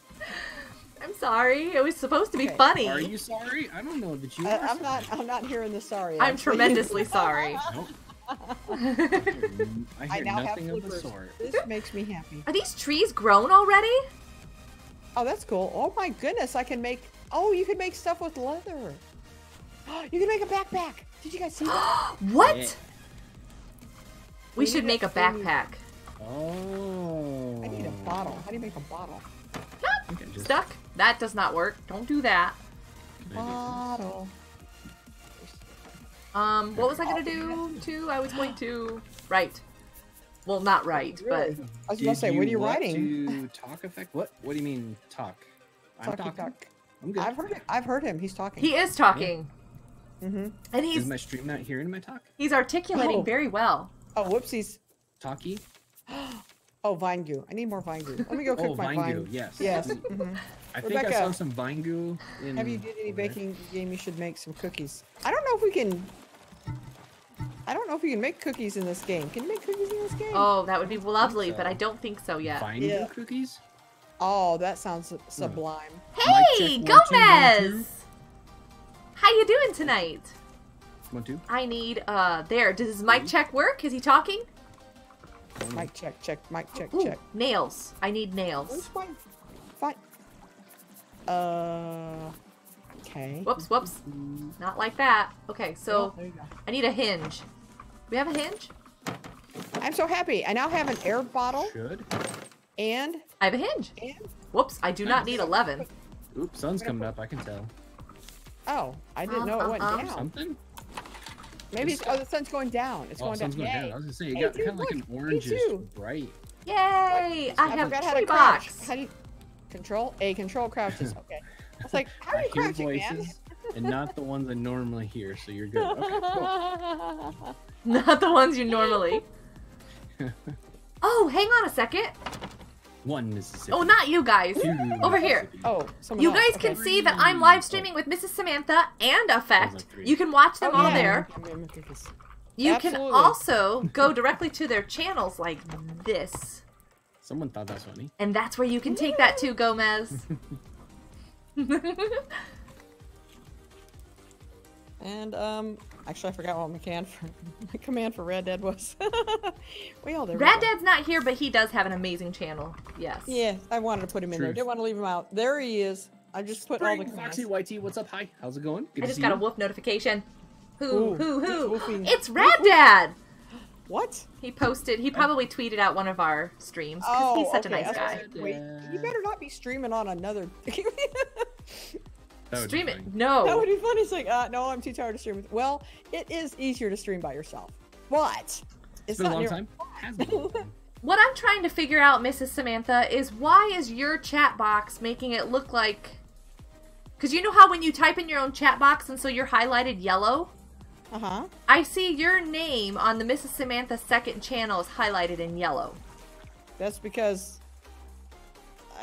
Speaker 1: I'm sorry. It was supposed to be
Speaker 2: Okay.
Speaker 1: funny.
Speaker 3: Are you sorry? I don't know that you
Speaker 2: I,
Speaker 3: are.
Speaker 2: I'm not. I'm not hearing the sorry.
Speaker 1: I'm
Speaker 2: actually.
Speaker 1: tremendously sorry.
Speaker 3: Nope. I
Speaker 2: I
Speaker 3: hear
Speaker 2: now have
Speaker 3: nothing of the sort.
Speaker 2: This makes me happy.
Speaker 1: Are these trees grown already?
Speaker 2: Oh, that's cool. Oh my goodness, I can make. Oh, you can make stuff with leather. You can make a backpack. Did you guys see that?
Speaker 1: what?
Speaker 3: Yeah.
Speaker 1: We
Speaker 2: We
Speaker 1: should make a
Speaker 2: a food.
Speaker 1: backpack.
Speaker 3: Oh.
Speaker 2: I need a bottle. How do you make a bottle?
Speaker 3: Okay, just
Speaker 1: Stuck? That does not work. Don't do that.
Speaker 2: Bottle.
Speaker 1: Um, what was I gonna do too? I was going to write. Well, not write, but
Speaker 2: I was gonna say, what are you
Speaker 3: want
Speaker 2: writing?
Speaker 3: To talk effect? What? What do you mean talk? I'm
Speaker 2: Talky
Speaker 3: talking.
Speaker 2: talk.
Speaker 3: I'm good.
Speaker 2: I've heard him. I've heard him. He's talking.
Speaker 1: he is talking,
Speaker 2: Mm-hmm.
Speaker 1: and he's.
Speaker 3: Is
Speaker 1: he's
Speaker 3: my stream not hearing my talk?
Speaker 1: he's articulating
Speaker 2: Oh.
Speaker 1: very well.
Speaker 2: Oh, whoopsies.
Speaker 3: Talkie?
Speaker 2: Oh, vine goo. I need more vine goo. Let me go cook
Speaker 3: Oh,
Speaker 2: my
Speaker 3: vine
Speaker 2: vine.
Speaker 3: goo. Yes.
Speaker 2: Yes.
Speaker 3: Mm,
Speaker 2: hmm
Speaker 3: I think I
Speaker 2: Rebecca,
Speaker 3: saw some vine goo. In
Speaker 2: Have you did any
Speaker 3: over there.
Speaker 2: baking game? You should make some cookies. I don't know if we can. I don't know if we can make cookies in this game. Can you make cookies in this game?
Speaker 1: Oh, that would be lovely, but
Speaker 3: so.
Speaker 1: I don't think so yet.
Speaker 3: Vine
Speaker 2: Yeah.
Speaker 3: goo cookies?
Speaker 2: Oh, that sounds sublime.
Speaker 1: Hey,
Speaker 3: Mic check, one, two, one, two.
Speaker 1: Gomez! How you doing tonight?
Speaker 3: One, two.
Speaker 1: I need uh there. Does his mic check work? Is he talking?
Speaker 2: Mic check, check, mic check,
Speaker 1: Ooh,
Speaker 2: check.
Speaker 1: nails. I need
Speaker 2: Where's
Speaker 1: nails.
Speaker 2: my fine? Uh. Okay.
Speaker 1: Whoops, whoops. Not like that. Okay,
Speaker 2: Oh,
Speaker 1: so
Speaker 2: there you go.
Speaker 1: I need a hinge. We have a hinge?
Speaker 2: I'm so happy. I now have an air bottle
Speaker 3: Should.
Speaker 2: and
Speaker 1: I have a hinge.
Speaker 2: and
Speaker 1: Whoops, I do not need 11.
Speaker 3: Oops, sun's coming up. I can tell.
Speaker 2: oh, I didn't
Speaker 1: Um,
Speaker 2: know it
Speaker 1: um,
Speaker 2: went
Speaker 1: um.
Speaker 2: down.
Speaker 3: Something?
Speaker 2: Maybe it's, oh the sun's going down. It's
Speaker 3: Oh,
Speaker 2: going down.
Speaker 3: sun's going down. I was gonna say it
Speaker 2: Hey,
Speaker 3: got
Speaker 2: dude,
Speaker 3: kind of like an
Speaker 2: me
Speaker 3: orange
Speaker 2: too.
Speaker 3: bright.
Speaker 1: Yay! I
Speaker 2: I
Speaker 1: have
Speaker 2: forgot
Speaker 1: a
Speaker 2: how
Speaker 1: tree
Speaker 2: to crouch.
Speaker 1: box.
Speaker 2: How do you control a control crouches? Okay. I was like, how are
Speaker 3: I
Speaker 2: you
Speaker 3: hear
Speaker 2: crouching, man?
Speaker 3: voices and not the ones I normally hear, so you're good. Okay, cool.
Speaker 1: Not the ones you normally. oh, hang on a second.
Speaker 3: One Mississippi.
Speaker 1: Oh, not you guys.
Speaker 3: Two
Speaker 1: Over here.
Speaker 2: Oh, someone
Speaker 1: You
Speaker 2: else.
Speaker 1: guys
Speaker 2: okay.
Speaker 1: can see that I'm live streaming with Mrs. Samantha and Effect.
Speaker 3: like.
Speaker 1: You can watch them
Speaker 2: Oh,
Speaker 1: all
Speaker 2: yeah.
Speaker 1: there.
Speaker 2: I'm gonna make cookies.
Speaker 1: You
Speaker 2: Absolutely.
Speaker 1: can also go directly to their channels like this.
Speaker 3: Someone thought that's funny.
Speaker 1: And that's where you can take that to, Gomez.
Speaker 2: And um, actually, I forgot what my command for my command for Rad Dad was. we all there. we
Speaker 1: Rad
Speaker 2: go.
Speaker 1: Dad's not here, but he does have an amazing channel. Yes.
Speaker 2: Yeah, I wanted to put him in there. Didn't want to leave him out. There he is. I just put all the commands.
Speaker 3: Foxy YT, what's up? Hi, how's it going? Good
Speaker 1: I just
Speaker 3: see
Speaker 1: got a wolf notification. Who,
Speaker 2: Ooh,
Speaker 1: who, who?
Speaker 2: wolfing?
Speaker 1: It's Rad Dad!
Speaker 2: What?
Speaker 1: He posted, he probably tweeted out one of our streams because
Speaker 2: Oh,
Speaker 1: he's such
Speaker 2: okay.
Speaker 1: a nice
Speaker 2: I was
Speaker 1: guy.
Speaker 2: Wait, you better not be streaming on another.
Speaker 3: That
Speaker 1: Stream it. No.
Speaker 2: That would be funny. It's like, uh, no, I'm too tired to stream with. Well, it is easier to stream by yourself, but it's,
Speaker 3: It's been a
Speaker 2: not
Speaker 3: long
Speaker 2: near-
Speaker 3: time. Has been a long time.
Speaker 1: What I'm trying to figure out, Mrs. Samantha, is why is your chat box making it look like. Because you know how when you type in your own chat box and so you're highlighted yellow?
Speaker 2: Uh huh.
Speaker 1: I see your name on the Mrs. Samantha second channel is highlighted in yellow.
Speaker 2: That's because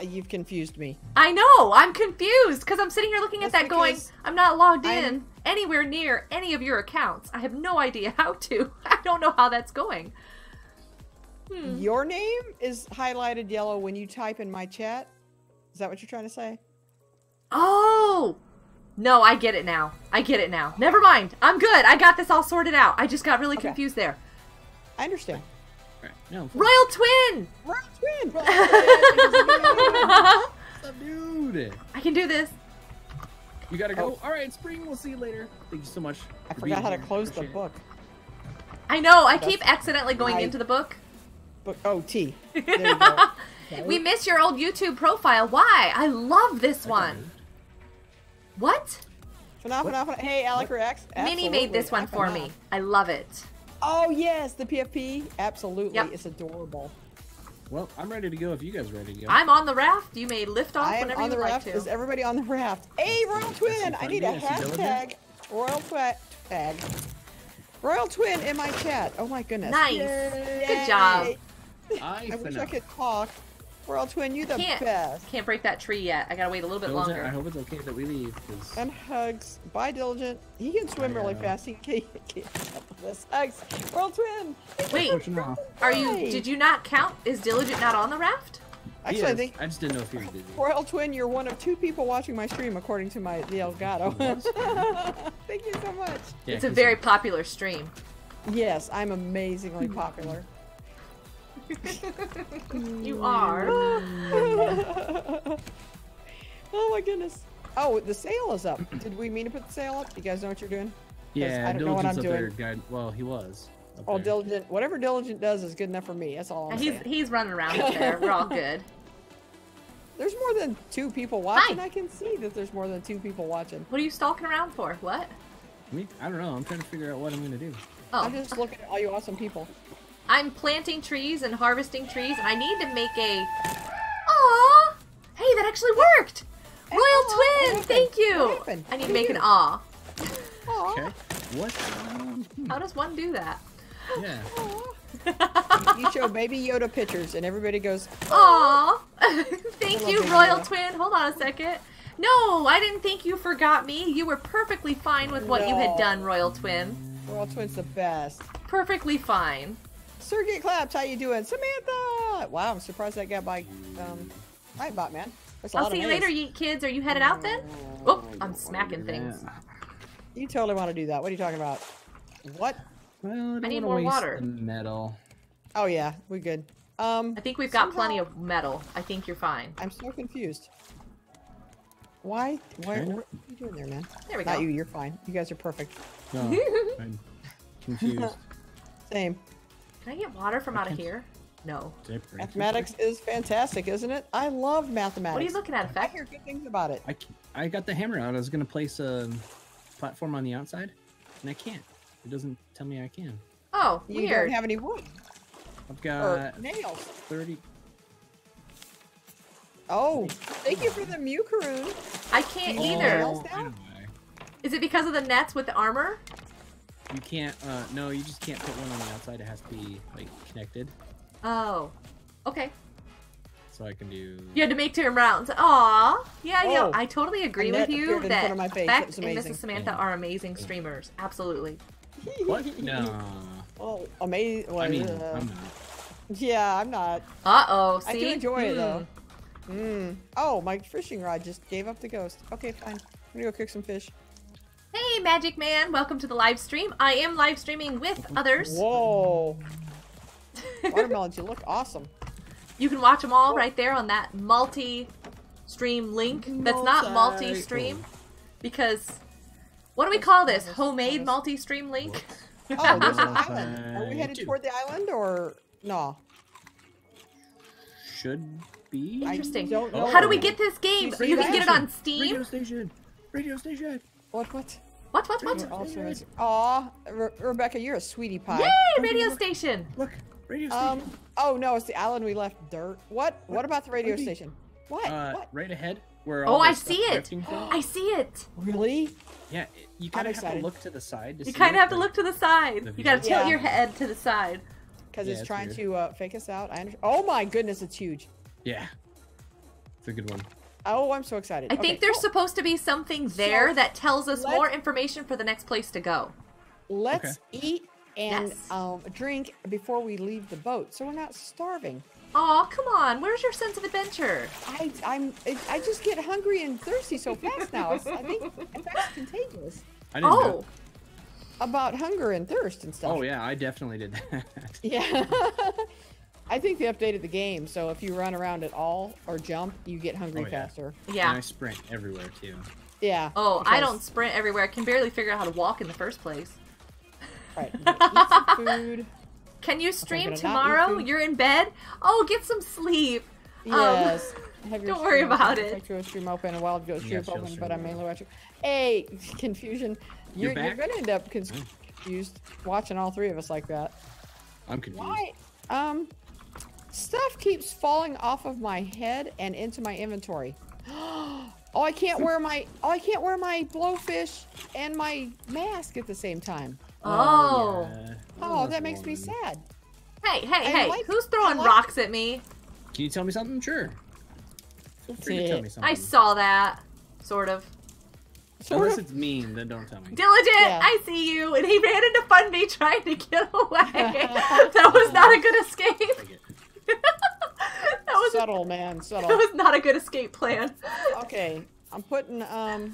Speaker 2: you've confused me.
Speaker 1: I know, I'm confused because I'm sitting here looking at that going, I'm not logged
Speaker 2: I'm-
Speaker 1: in anywhere near any of your accounts. I have no idea how to. I don't know how that's going. Hmm.
Speaker 2: Your name is highlighted yellow when you type in my chat. Is that what you're trying to say?
Speaker 1: Oh! No, I get it now. I get it now. Never mind. I'm good. I got this all sorted out. I just got really
Speaker 2: Okay.
Speaker 1: confused there.
Speaker 2: I understand.
Speaker 3: All right, no,
Speaker 1: Royal Twin!
Speaker 2: Royal twin.
Speaker 1: I
Speaker 3: what's up, dude?
Speaker 1: can do this.
Speaker 3: You gotta go. Oh. All right, Spring. We'll see you later. Thank you so much.
Speaker 2: I
Speaker 3: for
Speaker 2: forgot
Speaker 3: being
Speaker 2: how to
Speaker 3: here.
Speaker 2: close the
Speaker 3: Appreciate it.
Speaker 2: book.
Speaker 1: I know. I
Speaker 2: That's-
Speaker 1: keep accidentally going
Speaker 2: I-
Speaker 1: into the book.
Speaker 2: Book. Oh, T. There you go. Okay.
Speaker 1: We miss your old YouTube profile. Why? I love this one. What?
Speaker 2: Phenomenal, phenomenal. Hey, Alec Reacts.
Speaker 1: Minnie made this one for me. I love it.
Speaker 2: Oh yes, the PFP. Absolutely,
Speaker 1: Yep.
Speaker 2: it's adorable.
Speaker 3: Well, I'm ready to go if you guys are ready to go.
Speaker 1: I'm on the raft. You may lift off
Speaker 2: I am
Speaker 1: whenever
Speaker 2: on
Speaker 1: you
Speaker 2: the
Speaker 1: would
Speaker 2: raft.
Speaker 1: like to.
Speaker 2: Is everybody on the raft? Hey, Royal Twin! I need a
Speaker 3: to see Diligent.
Speaker 2: hashtag Royal Twa- Tag. Royal Twin in my chat. Oh my goodness.
Speaker 1: Nice.
Speaker 2: Yay.
Speaker 1: Good job.
Speaker 3: I,
Speaker 2: I wish I
Speaker 3: finna-
Speaker 2: could talk. Royal Twin, you the
Speaker 1: Can't.
Speaker 2: best.
Speaker 1: Can't break that tree yet. I gotta wait a little bit
Speaker 3: Diligent,
Speaker 1: longer.
Speaker 3: I hope it's okay that we leave. 'cause-
Speaker 2: And hugs. Bye, Diligent. He can swim really
Speaker 3: Yeah.
Speaker 2: fast. He can't keep up with this. Hugs. Royal Twin.
Speaker 1: Wait,
Speaker 3: Pushing
Speaker 1: are you? Did you not count? Is Diligent not on the raft?
Speaker 3: He
Speaker 2: Actually, I think
Speaker 3: I just didn't know if you were busy.
Speaker 2: Royal Twin, you're one of two people watching my stream, according to my the Elgato. Thank you so much.
Speaker 3: Yeah,
Speaker 1: it's a very popular stream.
Speaker 2: Yes, I'm amazingly popular.
Speaker 1: You are.
Speaker 2: oh my goodness. Oh, the sale is up. Did we mean to put the sale up? You guys know what you're doing?
Speaker 3: Yeah,
Speaker 2: I don't know what I'm
Speaker 3: up there,
Speaker 2: doing.
Speaker 3: guide. Well, he was. up
Speaker 2: Oh,
Speaker 3: there.
Speaker 2: diligent. Whatever diligent does is good enough for me. That's all I'm
Speaker 1: He's
Speaker 2: saying.
Speaker 1: he's running around up there. We're all good.
Speaker 2: There's more than two people watching.
Speaker 1: Hi.
Speaker 2: I can see that there's more than two people watching.
Speaker 1: What are you stalking around for? What?
Speaker 3: Me? I don't know. I'm trying to figure out what I'm gonna do.
Speaker 1: Oh,
Speaker 2: I'm just looking at all you awesome people.
Speaker 1: I'm planting trees and harvesting trees, and I need to make a. Aw! Hey, that actually worked. Royal
Speaker 2: Aw,
Speaker 1: Twin, thank you. I need to make an
Speaker 2: you
Speaker 1: aw.
Speaker 2: Aw.
Speaker 3: Okay. What? Hmm,
Speaker 1: How does one do that?
Speaker 3: yeah.
Speaker 2: Aw. you show baby Yoda pictures and everybody goes,
Speaker 1: Aw! thank you, Royal
Speaker 2: Yoda.
Speaker 1: Twin. Hold on a second. No, I didn't think you forgot me. You were perfectly fine with what you had done, Royal Twin.
Speaker 2: Royal Twin's the best.
Speaker 1: Perfectly fine.
Speaker 2: Circuit Claps, how you doing? Samantha! Wow, I'm surprised that got by, um, Nightbot, man. That's a
Speaker 1: I'll
Speaker 2: lot
Speaker 1: see
Speaker 2: of
Speaker 1: you later,
Speaker 2: names.
Speaker 1: yeet kids. Are you headed out then? Oh, I'm smacking things.
Speaker 2: You totally want to do that. What are you talking about? What?
Speaker 3: Well, I, don't
Speaker 1: I need more
Speaker 3: waste
Speaker 1: water.
Speaker 3: the metal.
Speaker 2: Oh yeah, we good. Um,
Speaker 1: I think we've got plenty of metal. I think you're fine.
Speaker 2: I'm so confused. Why? Why? What are you doing there, man?
Speaker 1: There we go.
Speaker 2: Not you. You're fine. You guys are perfect.
Speaker 3: No, I'm confused.
Speaker 2: Same.
Speaker 1: Can I get water from out of
Speaker 3: can't-
Speaker 1: here? No.
Speaker 3: Did I break
Speaker 2: Mathematics is fantastic, isn't it? I love mathematics.
Speaker 1: What are you looking at,
Speaker 2: I
Speaker 1: Effect?
Speaker 2: hear good things about it.
Speaker 3: I, I got the hammer out. I was gonna place a platform on the outside, and I can't. It doesn't tell me I can.
Speaker 1: Oh,
Speaker 2: You
Speaker 1: weird.
Speaker 2: don't have any wood
Speaker 3: I've
Speaker 2: or
Speaker 3: got
Speaker 2: nails.
Speaker 3: thirty.
Speaker 2: Oh, thank you for the Mukaroon.
Speaker 1: I can't
Speaker 2: Oh.
Speaker 1: either.
Speaker 3: Anyway,
Speaker 1: Is it because of the nets with the armor?
Speaker 3: You can't. Uh, no, you just can't put one on the outside. It has to be like connected.
Speaker 1: Oh. Okay.
Speaker 3: So I can do.
Speaker 1: You had to make two rounds. Aw. Yeah, yeah.
Speaker 2: Oh.
Speaker 1: I totally agree
Speaker 2: A
Speaker 1: with you
Speaker 2: appeared in
Speaker 1: that
Speaker 2: front of my face.
Speaker 1: Beck and. Mrs. Samantha
Speaker 3: Yeah.
Speaker 1: are amazing streamers. Absolutely.
Speaker 3: What? No.
Speaker 2: Oh, amazing.
Speaker 3: I mean, I'm not.
Speaker 2: yeah, I'm not.
Speaker 1: Uh oh. See?
Speaker 2: I do enjoy it
Speaker 1: Hmm.
Speaker 2: though. Mm. Oh, my fishing rod just gave up the ghost. Okay, fine. I'm gonna go cook some fish.
Speaker 1: Hey, Magic Man. Welcome to the live stream. I am live streaming with others.
Speaker 2: Whoa. Watermelons, you look awesome.
Speaker 1: You can watch them all right there on that multi-stream link. That's not
Speaker 2: Multi-
Speaker 1: multi-stream because what do we call this? Homemade multi-stream link?
Speaker 2: Oh, there's an island. Are we headed toward the island or no?
Speaker 3: Should be.
Speaker 2: I
Speaker 1: Interesting.
Speaker 2: don't know.
Speaker 1: How do we get this game?
Speaker 2: See,
Speaker 1: You can get it on
Speaker 3: Radio
Speaker 1: Steam.
Speaker 3: station. Radio station.
Speaker 2: What? What?
Speaker 1: What? What?
Speaker 2: You're
Speaker 1: What?
Speaker 2: also amazing. Aw, Re- Rebecca, you're a sweetie pie.
Speaker 1: Yay! Radio station.
Speaker 3: Look, radio station.
Speaker 2: Um. Oh no, it's the island we left dirt. What? What about the radio
Speaker 3: Maybe.
Speaker 2: station? What?
Speaker 3: uh,
Speaker 2: what?
Speaker 3: right ahead. Where
Speaker 1: Oh,
Speaker 3: all
Speaker 1: I
Speaker 3: the stuff
Speaker 1: see it. I see it.
Speaker 2: Really?
Speaker 3: Yeah, you kind of have to look to the side. To
Speaker 1: You kind of have to look to the side.
Speaker 3: The
Speaker 1: You gotta tilt
Speaker 2: Yeah.
Speaker 1: your head to the side.
Speaker 2: Because
Speaker 3: Yeah,
Speaker 2: it's
Speaker 3: it's
Speaker 2: trying
Speaker 3: weird.
Speaker 2: to uh, fake us out. I under- Oh my goodness, it's huge.
Speaker 3: Yeah, it's a good one.
Speaker 2: Oh, I'm so excited.
Speaker 1: I
Speaker 2: Okay,
Speaker 1: think there's
Speaker 2: cool.
Speaker 1: supposed to be something there
Speaker 2: So,
Speaker 1: that tells us more information for the next place to go.
Speaker 2: Let's eat and
Speaker 1: Yes.
Speaker 2: um, drink before we leave the boat, so we're not starving.
Speaker 1: Aw, come on. Where's your sense of adventure?
Speaker 2: I I'm I I just get hungry and thirsty so fast now. I think that's contagious.
Speaker 3: I didn't
Speaker 1: Oh,
Speaker 3: know.
Speaker 2: About hunger and thirst and stuff.
Speaker 3: Oh yeah, I definitely did that.
Speaker 2: Yeah. I think they updated the game, so if you run around at all or jump, you get hungry
Speaker 3: Oh, yeah.
Speaker 2: faster.
Speaker 3: And
Speaker 1: yeah.
Speaker 3: I sprint everywhere too.
Speaker 2: Yeah.
Speaker 1: Oh, I don't sprint everywhere. I can barely figure out how to walk in the first place.
Speaker 2: Right. Eat some food.
Speaker 1: Can you stream
Speaker 2: gonna not eat
Speaker 1: tomorrow? You're in bed? Oh, get some sleep. Um,
Speaker 2: Yes. Have your
Speaker 1: don't worry
Speaker 2: stream
Speaker 1: about
Speaker 2: open,
Speaker 1: it.
Speaker 2: Like your stream open and wild goes
Speaker 3: Yeah,
Speaker 2: stream
Speaker 3: she'll
Speaker 2: open,
Speaker 3: stream
Speaker 2: but I'm mainly watching. Hey, confusion.
Speaker 3: You're
Speaker 2: You're, you're, gonna end up cons- confused watching all three of us like that.
Speaker 3: I'm confused.
Speaker 2: Why? Um, stuff keeps falling off of my head and into my inventory. Oh, I can't wear my oh, I can't wear my blowfish and my mask at the same time.
Speaker 1: Oh.
Speaker 3: oh yeah.
Speaker 2: Oh, that makes me sad.
Speaker 1: Hey, hey,
Speaker 2: I
Speaker 1: hey.
Speaker 2: like-
Speaker 1: Who's throwing
Speaker 2: like-
Speaker 1: rocks at me?
Speaker 3: Can you tell me something? Sure. Feel free to tell me something.
Speaker 1: I saw that. Sort of.
Speaker 2: Sort
Speaker 3: Unless
Speaker 2: of.
Speaker 3: it's mean, then don't tell me.
Speaker 1: Diligent,
Speaker 2: Yeah.
Speaker 1: I see you. And he ran into Funby trying to get away. that was not a good escape.
Speaker 3: Take it.
Speaker 1: that was
Speaker 2: subtle, man, Subtle.
Speaker 1: that was not a good escape plan.
Speaker 2: Okay, I'm putting um,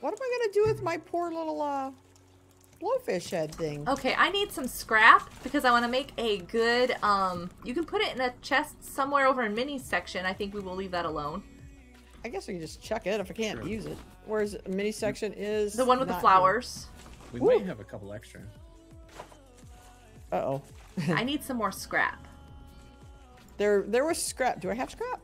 Speaker 2: what am I gonna do with my poor little uh, blowfish head thing?
Speaker 1: Okay, I need some scrap because I want to make a good um you can put it in a chest somewhere over in mini section. I think we will leave that alone.
Speaker 2: I guess I can just chuck it if I can't
Speaker 3: Sure.
Speaker 2: use it. Whereas mini section is
Speaker 1: The one with the
Speaker 2: not
Speaker 1: flowers.
Speaker 3: We
Speaker 2: Ooh.
Speaker 3: might have a couple extra.
Speaker 2: Uh-oh.
Speaker 1: I need some more scrap.
Speaker 2: There, there was scrap. Do I have scrap?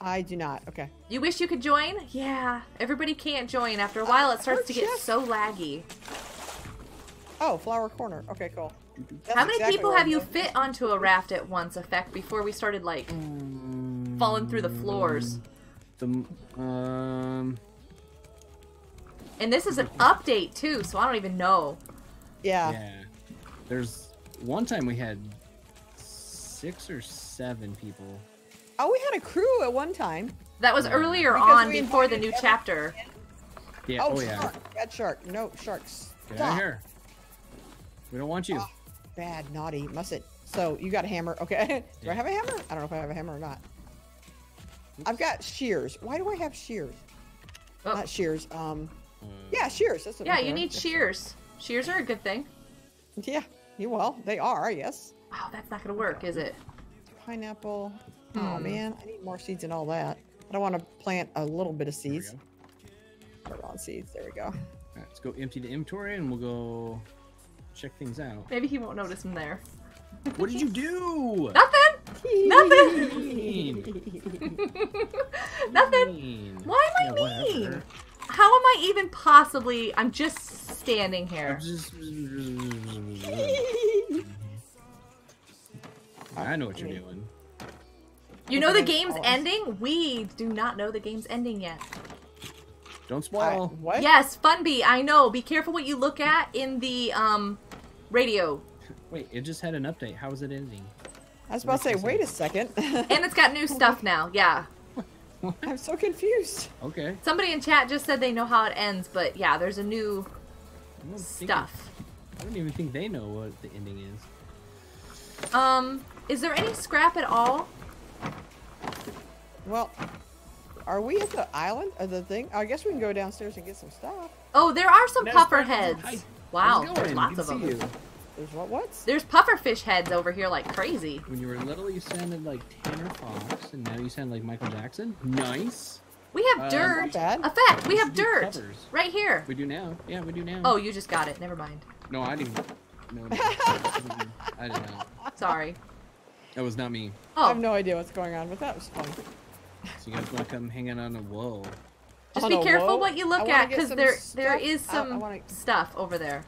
Speaker 2: I do not. Okay.
Speaker 1: You wish you could join? Yeah. Everybody can't join. After a while it starts
Speaker 2: her
Speaker 1: to get
Speaker 2: chest-
Speaker 1: so laggy.
Speaker 2: Oh, flower corner. Okay, cool. That's
Speaker 1: How many
Speaker 2: exactly
Speaker 1: people have you fit onto a raft at once effect before we started like falling through the floors?
Speaker 3: The um.
Speaker 1: And this is an update too, so I don't even know.
Speaker 2: Yeah.
Speaker 3: Yeah. There's one time we had six or seven people.
Speaker 2: Oh, we had a crew at one time.
Speaker 1: That was
Speaker 3: Yeah.
Speaker 1: earlier
Speaker 2: Because
Speaker 1: on before the new
Speaker 2: every-
Speaker 1: chapter.
Speaker 3: Yeah.
Speaker 2: Oh,
Speaker 3: Oh, yeah.
Speaker 2: shark. Bad shark. No, sharks.
Speaker 3: Get out of
Speaker 2: Stop.
Speaker 3: here. We don't want you.
Speaker 2: Oh. Bad, naughty, mustn't. So you got a hammer. Okay. do
Speaker 3: Yeah.
Speaker 2: I have a hammer? I don't know if I have a hammer or not. I've got shears. Why do I have shears?
Speaker 1: Oh.
Speaker 2: Not shears. Um.
Speaker 3: Uh,
Speaker 2: Yeah, shears. That's what
Speaker 1: Yeah,
Speaker 2: I'm
Speaker 1: you
Speaker 2: doing.
Speaker 1: need shears. Shears are a good thing.
Speaker 2: Yeah. You well, they are. Yes.
Speaker 1: Oh, that's not gonna work, is it?
Speaker 2: Pineapple. Oh
Speaker 1: Hmm.
Speaker 2: man, I need more seeds and all that. I don't want to plant a little bit of seeds.
Speaker 3: go.
Speaker 2: Put on seeds. There we go.
Speaker 3: All right, let's go empty the inventory and we'll go check things out.
Speaker 1: Maybe he won't notice him there.
Speaker 3: What did you do?
Speaker 1: Nothing. Nothing. Nothing. Why am I
Speaker 3: Yeah,
Speaker 1: mean?
Speaker 3: whatever.
Speaker 1: How am I even possibly? I'm just standing here.
Speaker 3: just- I know what you're doing.
Speaker 1: You know the game's
Speaker 2: pause.
Speaker 1: ending? We do not know the game's ending yet.
Speaker 3: Don't
Speaker 2: I,
Speaker 3: spoil.
Speaker 2: what?
Speaker 1: Yes, Funby, I know. Be careful what you look at in the um radio.
Speaker 3: Wait, it just had an update. How is it ending?
Speaker 2: I was about to say, wait a second.
Speaker 1: And it's got new stuff now. Yeah.
Speaker 2: I'm so confused.
Speaker 3: Okay.
Speaker 1: Somebody in chat just said they know how it ends, but yeah, there's a new
Speaker 3: I don't think
Speaker 1: stuff.
Speaker 3: I don't even think they know what the ending is.
Speaker 1: Um, is there any scrap at all?
Speaker 2: Well, are we at the island or the thing? I guess we can go downstairs and get some stuff.
Speaker 1: Oh, there are some
Speaker 3: There's
Speaker 1: puffer heads.
Speaker 3: Hi.
Speaker 1: Wow, there's lots
Speaker 3: Good
Speaker 1: of them.
Speaker 3: you.
Speaker 2: There's what? What's?
Speaker 1: There's pufferfish heads over here like crazy.
Speaker 3: When you were little, you sounded like Tanner Fox, and now you sound like Michael Jackson. Nice.
Speaker 1: We have
Speaker 3: Uh,
Speaker 1: dirt.
Speaker 2: Not bad.
Speaker 1: Effect, we
Speaker 3: We
Speaker 1: have dirt.
Speaker 3: covers.
Speaker 1: Right here.
Speaker 3: We do now. Yeah, we do now.
Speaker 1: Oh, you just got it. Never mind.
Speaker 3: no, I didn't. No, no, I did not.
Speaker 1: Sorry.
Speaker 3: That was not me.
Speaker 2: I
Speaker 1: Oh,
Speaker 2: have no idea what's going on, but that was fun.
Speaker 3: So you guys want to come hang out on a wall?
Speaker 1: just
Speaker 2: On
Speaker 1: be careful
Speaker 2: whoa?
Speaker 1: what you look at because
Speaker 2: some
Speaker 1: there there
Speaker 2: stuff.
Speaker 1: is
Speaker 2: I- I
Speaker 1: some
Speaker 2: wanna-
Speaker 1: stuff over there.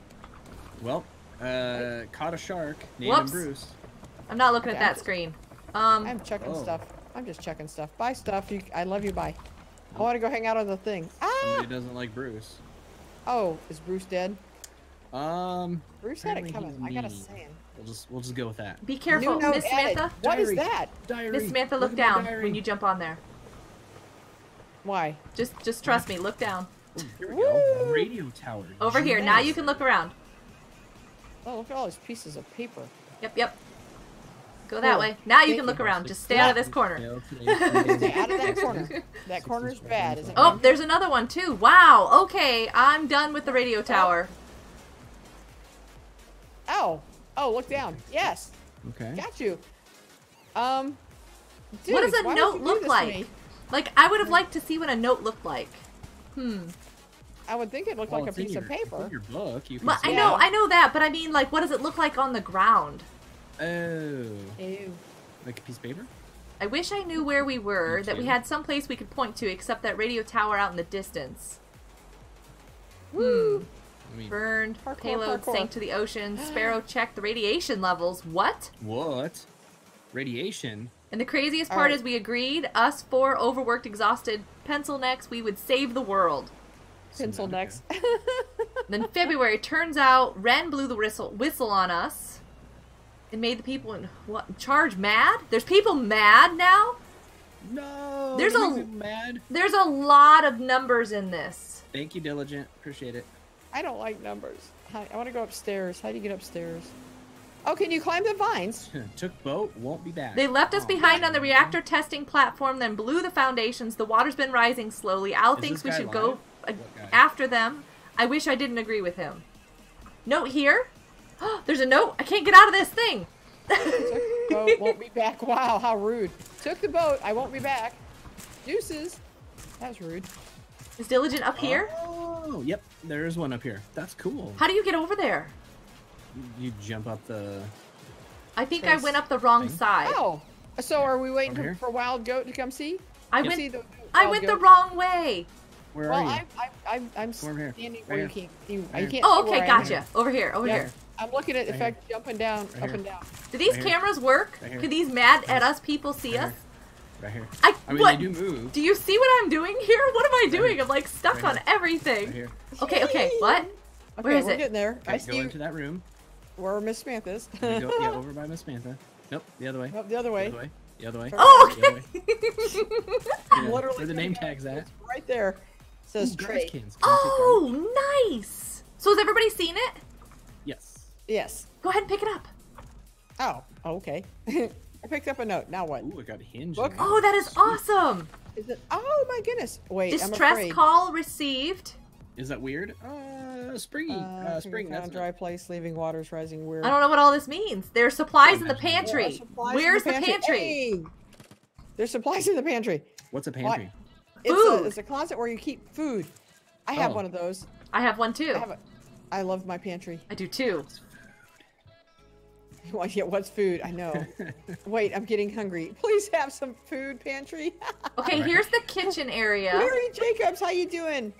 Speaker 3: Well, uh, caught a shark. Named
Speaker 1: Whoops.
Speaker 3: Bruce.
Speaker 1: I'm not looking at
Speaker 2: Okay, I'm
Speaker 1: that
Speaker 2: just-
Speaker 1: screen. Um,
Speaker 2: I'm checking
Speaker 3: Oh.
Speaker 2: stuff. I'm just checking stuff. Buy stuff. You, I love you. Bye. I want to go hang out on the thing. Ah!
Speaker 3: Somebody doesn't like Bruce.
Speaker 2: Oh, is Bruce dead?
Speaker 3: Um,
Speaker 2: Bruce had it coming. I gotta
Speaker 3: mean.
Speaker 2: say.
Speaker 3: We'll just we'll just go with that.
Speaker 1: be careful, Miss
Speaker 2: added.
Speaker 1: Samantha.
Speaker 2: What is
Speaker 3: Diary.
Speaker 2: that?
Speaker 3: Diary.
Speaker 1: Miss Samantha, look,
Speaker 3: at my
Speaker 1: down when you jump on there.
Speaker 2: Why?
Speaker 1: Just just trust me. Look down.
Speaker 3: Here we go.
Speaker 2: Woo!
Speaker 3: Radio tower.
Speaker 1: Over here. Now you can look around.
Speaker 2: Oh, look at all these pieces of paper.
Speaker 1: Yep, yep. Go that
Speaker 2: Cool.
Speaker 1: way. Now you
Speaker 2: Thank
Speaker 1: can
Speaker 2: you.
Speaker 1: look around. Just stay out of this corner.
Speaker 2: Stay out of that corner. That corner's bad, isn't it?
Speaker 1: Oh, there's another one too. Wow. Okay, I'm done with the radio tower.
Speaker 2: Oh. Oh, look down. Yes.
Speaker 3: Okay.
Speaker 2: Got you. Um.
Speaker 1: what does a note
Speaker 2: do
Speaker 1: look like? Like I would have liked to see what a note looked like. Hmm.
Speaker 2: I would think it looked
Speaker 3: Well,
Speaker 2: like a
Speaker 3: it's in
Speaker 2: piece of
Speaker 3: your- it's in
Speaker 2: paper.
Speaker 3: your book. You can
Speaker 1: But
Speaker 3: see
Speaker 1: I
Speaker 3: it.
Speaker 1: know, I know that, but I mean, like, what does it look like on the ground?
Speaker 3: Oh,
Speaker 2: Ew.
Speaker 3: like a piece of paper.
Speaker 1: I wish I knew where we were,
Speaker 3: Me
Speaker 1: that we had some place we could point to except that radio tower out in the distance.
Speaker 2: Woo.
Speaker 1: Hmm.
Speaker 3: I mean,
Speaker 1: Burned,
Speaker 2: Parkour,
Speaker 1: payload
Speaker 2: parkour.
Speaker 1: sank to the ocean, Sparrow checked the radiation levels. What?
Speaker 3: what? Radiation.
Speaker 1: And the craziest part
Speaker 2: right.
Speaker 1: is we agreed, us four overworked, exhausted pencil necks, we would save the world.
Speaker 2: Pencil
Speaker 3: Okay.
Speaker 2: necks.
Speaker 1: then February, turns out Ren blew the whistle, whistle on us and made the people in what charge mad? There's people mad now?
Speaker 3: No.
Speaker 1: There's a-
Speaker 3: makes me mad.
Speaker 1: There's a lot of numbers in this.
Speaker 3: Thank you, diligent. Appreciate it.
Speaker 2: I don't like numbers. Hi, I want to go upstairs. How do you get upstairs? Oh, can you climb the vines?
Speaker 3: Took boat, won't be back.
Speaker 1: They left us
Speaker 3: Aw.
Speaker 1: behind on the reactor testing platform, then blew the foundations. The water's been rising slowly. Al
Speaker 3: Is
Speaker 1: thinks we
Speaker 3: guy
Speaker 1: should go
Speaker 3: live?
Speaker 1: uh,
Speaker 3: What guy?
Speaker 1: after them. I wish I didn't agree with him. Note here. There's a note. I can't get out of this thing.
Speaker 2: boat won't be back. Wow, how rude. Took the boat. I won't be back. Deuces. That was rude.
Speaker 1: Is Diligent up here?
Speaker 3: Oh, yep. There is one up here. That's cool.
Speaker 1: How do you get over there?
Speaker 3: You jump up the.
Speaker 1: I think I went up the wrong
Speaker 3: thing?
Speaker 1: side.
Speaker 2: Oh, so are we waiting
Speaker 3: Over
Speaker 2: for, for Wild Goat to come see?
Speaker 1: I
Speaker 3: Yep.
Speaker 1: went.
Speaker 2: See the
Speaker 1: I
Speaker 2: Wild
Speaker 1: went the wrong way.
Speaker 3: Where
Speaker 2: Well,
Speaker 3: are you?
Speaker 2: I'm, I'm, I'm, I'm
Speaker 3: Come here.
Speaker 2: standing
Speaker 3: Right
Speaker 2: where you
Speaker 3: here.
Speaker 2: can't. You,
Speaker 3: Right
Speaker 2: you can't
Speaker 1: Oh, okay,
Speaker 2: I am.
Speaker 1: gotcha. Over here, over
Speaker 2: Yeah.
Speaker 1: here.
Speaker 2: I'm looking at the
Speaker 3: Right
Speaker 2: fact jumping down,
Speaker 3: Right
Speaker 2: up
Speaker 3: here.
Speaker 2: and down.
Speaker 1: Do these
Speaker 3: Right
Speaker 1: cameras work?
Speaker 3: Right here.
Speaker 1: Can these mad at us people see
Speaker 3: Right
Speaker 1: us?
Speaker 3: Right here.
Speaker 1: I,
Speaker 3: I mean,
Speaker 1: what?
Speaker 3: they do move.
Speaker 1: Do you see what I'm doing here? What am I
Speaker 3: Right
Speaker 1: doing?
Speaker 3: here.
Speaker 1: I'm like stuck
Speaker 3: Right
Speaker 1: on
Speaker 3: here.
Speaker 1: everything.
Speaker 3: Right here.
Speaker 1: Okay, okay, what?
Speaker 2: Okay,
Speaker 1: Where is
Speaker 2: we're
Speaker 1: it?
Speaker 2: getting there. I
Speaker 3: Okay,
Speaker 2: see
Speaker 3: go
Speaker 2: you-
Speaker 3: into that room.
Speaker 2: where Miss Samantha is.
Speaker 3: Go, yeah, over by Miss Samantha. Nope, the other way.
Speaker 2: Nope, the other way.
Speaker 3: The other way. The other way.
Speaker 1: Oh,
Speaker 3: The way.
Speaker 1: okay.
Speaker 3: Yeah,
Speaker 2: Literally
Speaker 3: Where the name
Speaker 2: out.
Speaker 3: tag's at.
Speaker 2: It's right there. says
Speaker 3: Ooh,
Speaker 2: Trey.
Speaker 3: cans. Can you take garbage?
Speaker 1: oh, nice. So has everybody seen it?
Speaker 3: Yes.
Speaker 2: Yes.
Speaker 1: Go ahead and pick it up.
Speaker 2: Oh, okay. I picked up a note. Now what?
Speaker 3: Ooh, it got hinged.
Speaker 2: Look.
Speaker 3: in
Speaker 1: Oh, that is awesome.
Speaker 2: Is it? Oh my goodness. Wait, I'm
Speaker 1: Distress call received.
Speaker 3: Is that weird? Uh, springy.
Speaker 2: Uh,
Speaker 3: Uh, spring.
Speaker 2: found
Speaker 3: That's
Speaker 2: dry place, leaving waters rising weird.
Speaker 1: I don't know what all this means. There's supplies in the
Speaker 3: Imagine.
Speaker 2: There are
Speaker 1: pantry.
Speaker 2: supplies in
Speaker 1: Where's the pantry?
Speaker 2: Hey! There's supplies in the pantry.
Speaker 3: What's a pantry?
Speaker 2: It's
Speaker 1: Food.
Speaker 2: a, it's a closet where you keep food. I have
Speaker 3: Oh.
Speaker 2: one of those.
Speaker 1: I have one
Speaker 2: I
Speaker 1: too.
Speaker 2: have a. I love my pantry.
Speaker 1: I do too.
Speaker 2: Well, yeah, what's food? I know. Wait, I'm getting hungry. Please have some food, pantry.
Speaker 1: Okay,
Speaker 3: Alright.
Speaker 1: here's the kitchen area.
Speaker 2: Mary Jacobs, how you doing?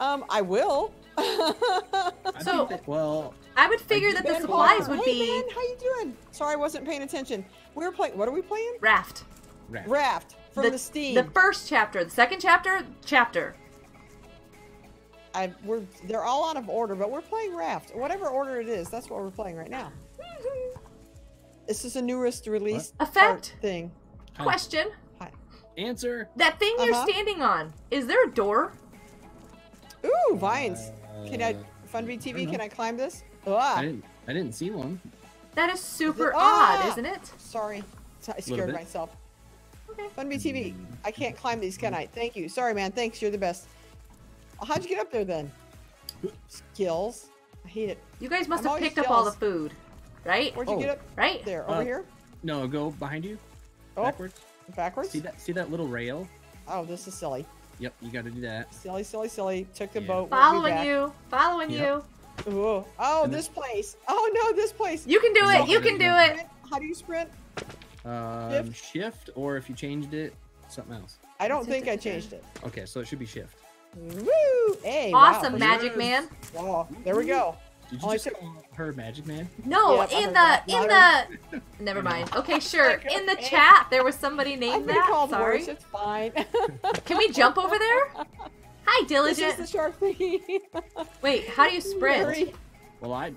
Speaker 2: Um, I will.
Speaker 3: I
Speaker 1: So-
Speaker 3: that, well,
Speaker 1: I would figure that the supplies
Speaker 2: Walker.
Speaker 1: would
Speaker 2: hey,
Speaker 1: be
Speaker 2: man, how you doing? Sorry, I wasn't paying attention. We were playing. What are we playing?
Speaker 1: raft.
Speaker 3: raft.
Speaker 2: Raft from the, Steam.
Speaker 1: The first chapter, the second chapter, chapter.
Speaker 2: I we're they're all out of order, but we're playing Raft. Whatever order it is, that's what we're playing right now. This is the newest release
Speaker 1: Effect?
Speaker 2: thing.
Speaker 3: Hi.
Speaker 1: Question:
Speaker 2: Hi.
Speaker 3: Answer.
Speaker 1: That thing you're
Speaker 2: Uh-huh.
Speaker 1: standing on, is there a door?
Speaker 2: Ooh, vines. Can I
Speaker 3: Uh,
Speaker 2: Fun
Speaker 3: I
Speaker 2: TV? Can. I climb this?
Speaker 3: I
Speaker 2: Ah,
Speaker 3: didn't. I didn't see one.
Speaker 1: That is super
Speaker 2: Ah!
Speaker 1: odd, isn't it?
Speaker 2: sorry. I scared myself.
Speaker 1: Okay.
Speaker 2: Fun TV. I can't climb these, can I? Thank you. Sorry, man. Thanks. You're the best. How'd you get up there then? Skills. I hate it.
Speaker 1: You guys must
Speaker 2: I'm
Speaker 1: have
Speaker 2: always
Speaker 1: picked up all the food, right?
Speaker 2: Where'd you
Speaker 3: Oh.
Speaker 2: get it?
Speaker 1: Right?
Speaker 2: there? Over
Speaker 3: Uh,
Speaker 2: here?
Speaker 3: No, go behind you.
Speaker 2: Oh,
Speaker 3: Backwards.
Speaker 2: backwards?
Speaker 3: See that? See that little rail?
Speaker 2: Oh, this is silly.
Speaker 3: Yep, you got to do that.
Speaker 2: Silly, silly, silly. Took the
Speaker 3: Yeah.
Speaker 2: boat. won't be
Speaker 1: Following you, following
Speaker 3: Yep.
Speaker 1: you.
Speaker 2: Ooh. Oh,
Speaker 3: And
Speaker 2: this place. Oh no, this place.
Speaker 1: You can do it. You can do
Speaker 3: one.
Speaker 1: it.
Speaker 2: How do you sprint?
Speaker 3: Um, shift, or if you changed it, something else.
Speaker 2: I don't think I changed it.
Speaker 3: Okay, so it should be shift.
Speaker 2: Woo! Hey,
Speaker 1: Awesome,
Speaker 2: wow.
Speaker 1: Magic
Speaker 3: Yes.
Speaker 1: Man.
Speaker 2: Wow, there we go.
Speaker 3: Did you
Speaker 2: Oh, I
Speaker 3: just
Speaker 2: took-
Speaker 3: call her Magic Man?
Speaker 1: No,
Speaker 2: Yep, I
Speaker 1: in the
Speaker 2: that.
Speaker 1: in
Speaker 2: Modern-
Speaker 1: the. Never mind. Okay, sure. In the chat, there was somebody
Speaker 2: I've
Speaker 1: named
Speaker 2: been
Speaker 1: that.
Speaker 2: called
Speaker 1: Sorry.
Speaker 2: worse. It's fine.
Speaker 1: Can we jump over there? Hi,
Speaker 2: this
Speaker 1: Diligent.
Speaker 2: is the shark thing.
Speaker 1: Wait, how do you sprint?
Speaker 2: Hurry.
Speaker 3: Well, I.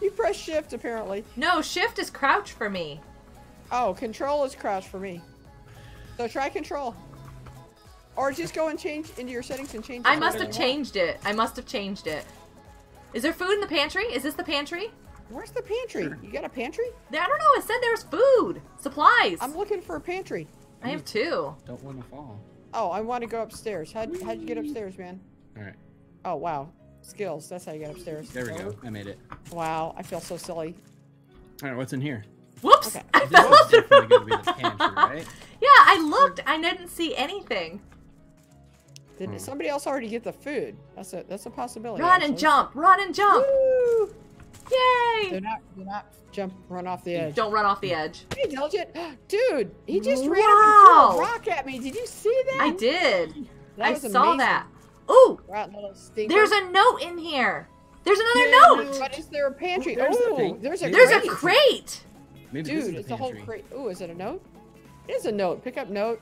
Speaker 2: You press shift apparently.
Speaker 1: No, shift is crouch for me.
Speaker 2: Oh, control is crouch for me. So try control. Or just go and change into your settings and change. it
Speaker 1: I must have
Speaker 2: you want.
Speaker 1: changed it. I must have changed it. Is there food in the pantry? Is this the pantry?
Speaker 2: Where's the pantry?
Speaker 3: Sure.
Speaker 2: You got a pantry?
Speaker 1: I don't know. It said there's food, supplies.
Speaker 2: I'm looking for a pantry.
Speaker 1: I have two.
Speaker 3: Don't want to fall.
Speaker 2: Oh, I want to go upstairs. How'd, how'd you get upstairs, man?
Speaker 3: All right,
Speaker 2: Oh, wow. Skills. That's how you get upstairs.
Speaker 3: there we go. I made it.
Speaker 2: Wow, I feel so silly.
Speaker 3: All right, what's in here?
Speaker 1: Whoops!
Speaker 2: Okay.
Speaker 1: I
Speaker 3: This
Speaker 1: fell
Speaker 3: is
Speaker 1: through.
Speaker 3: definitely going to be the pantry, right?
Speaker 1: Yeah, I looked. I didn't see anything.
Speaker 2: Did
Speaker 3: Hmm.
Speaker 2: somebody else already get the food? That's a that's a possibility.
Speaker 1: Run and jump, run and jump.
Speaker 2: Woo!
Speaker 1: Yay!
Speaker 2: Do not do not jump run off the edge.
Speaker 1: Don't run off the edge.
Speaker 2: Hey, Diligent, dude, he just ran up and
Speaker 1: Wow.
Speaker 2: threw a rock at me. Did you see that?
Speaker 1: I did.
Speaker 2: That
Speaker 1: I saw
Speaker 2: amazing.
Speaker 1: that. Ooh,
Speaker 2: Right, little stinker.
Speaker 1: there's a note in here. There's another
Speaker 3: Yay,
Speaker 1: note.
Speaker 3: note.
Speaker 2: But is there a pantry?
Speaker 3: Oh, there's the
Speaker 2: Ooh,
Speaker 3: thing.
Speaker 2: there's a
Speaker 1: There's a
Speaker 2: crate.
Speaker 1: crate.
Speaker 3: Maybe this is
Speaker 2: Dude, it's a whole crate. Ooh, is it a note? It is a note. Pick up note.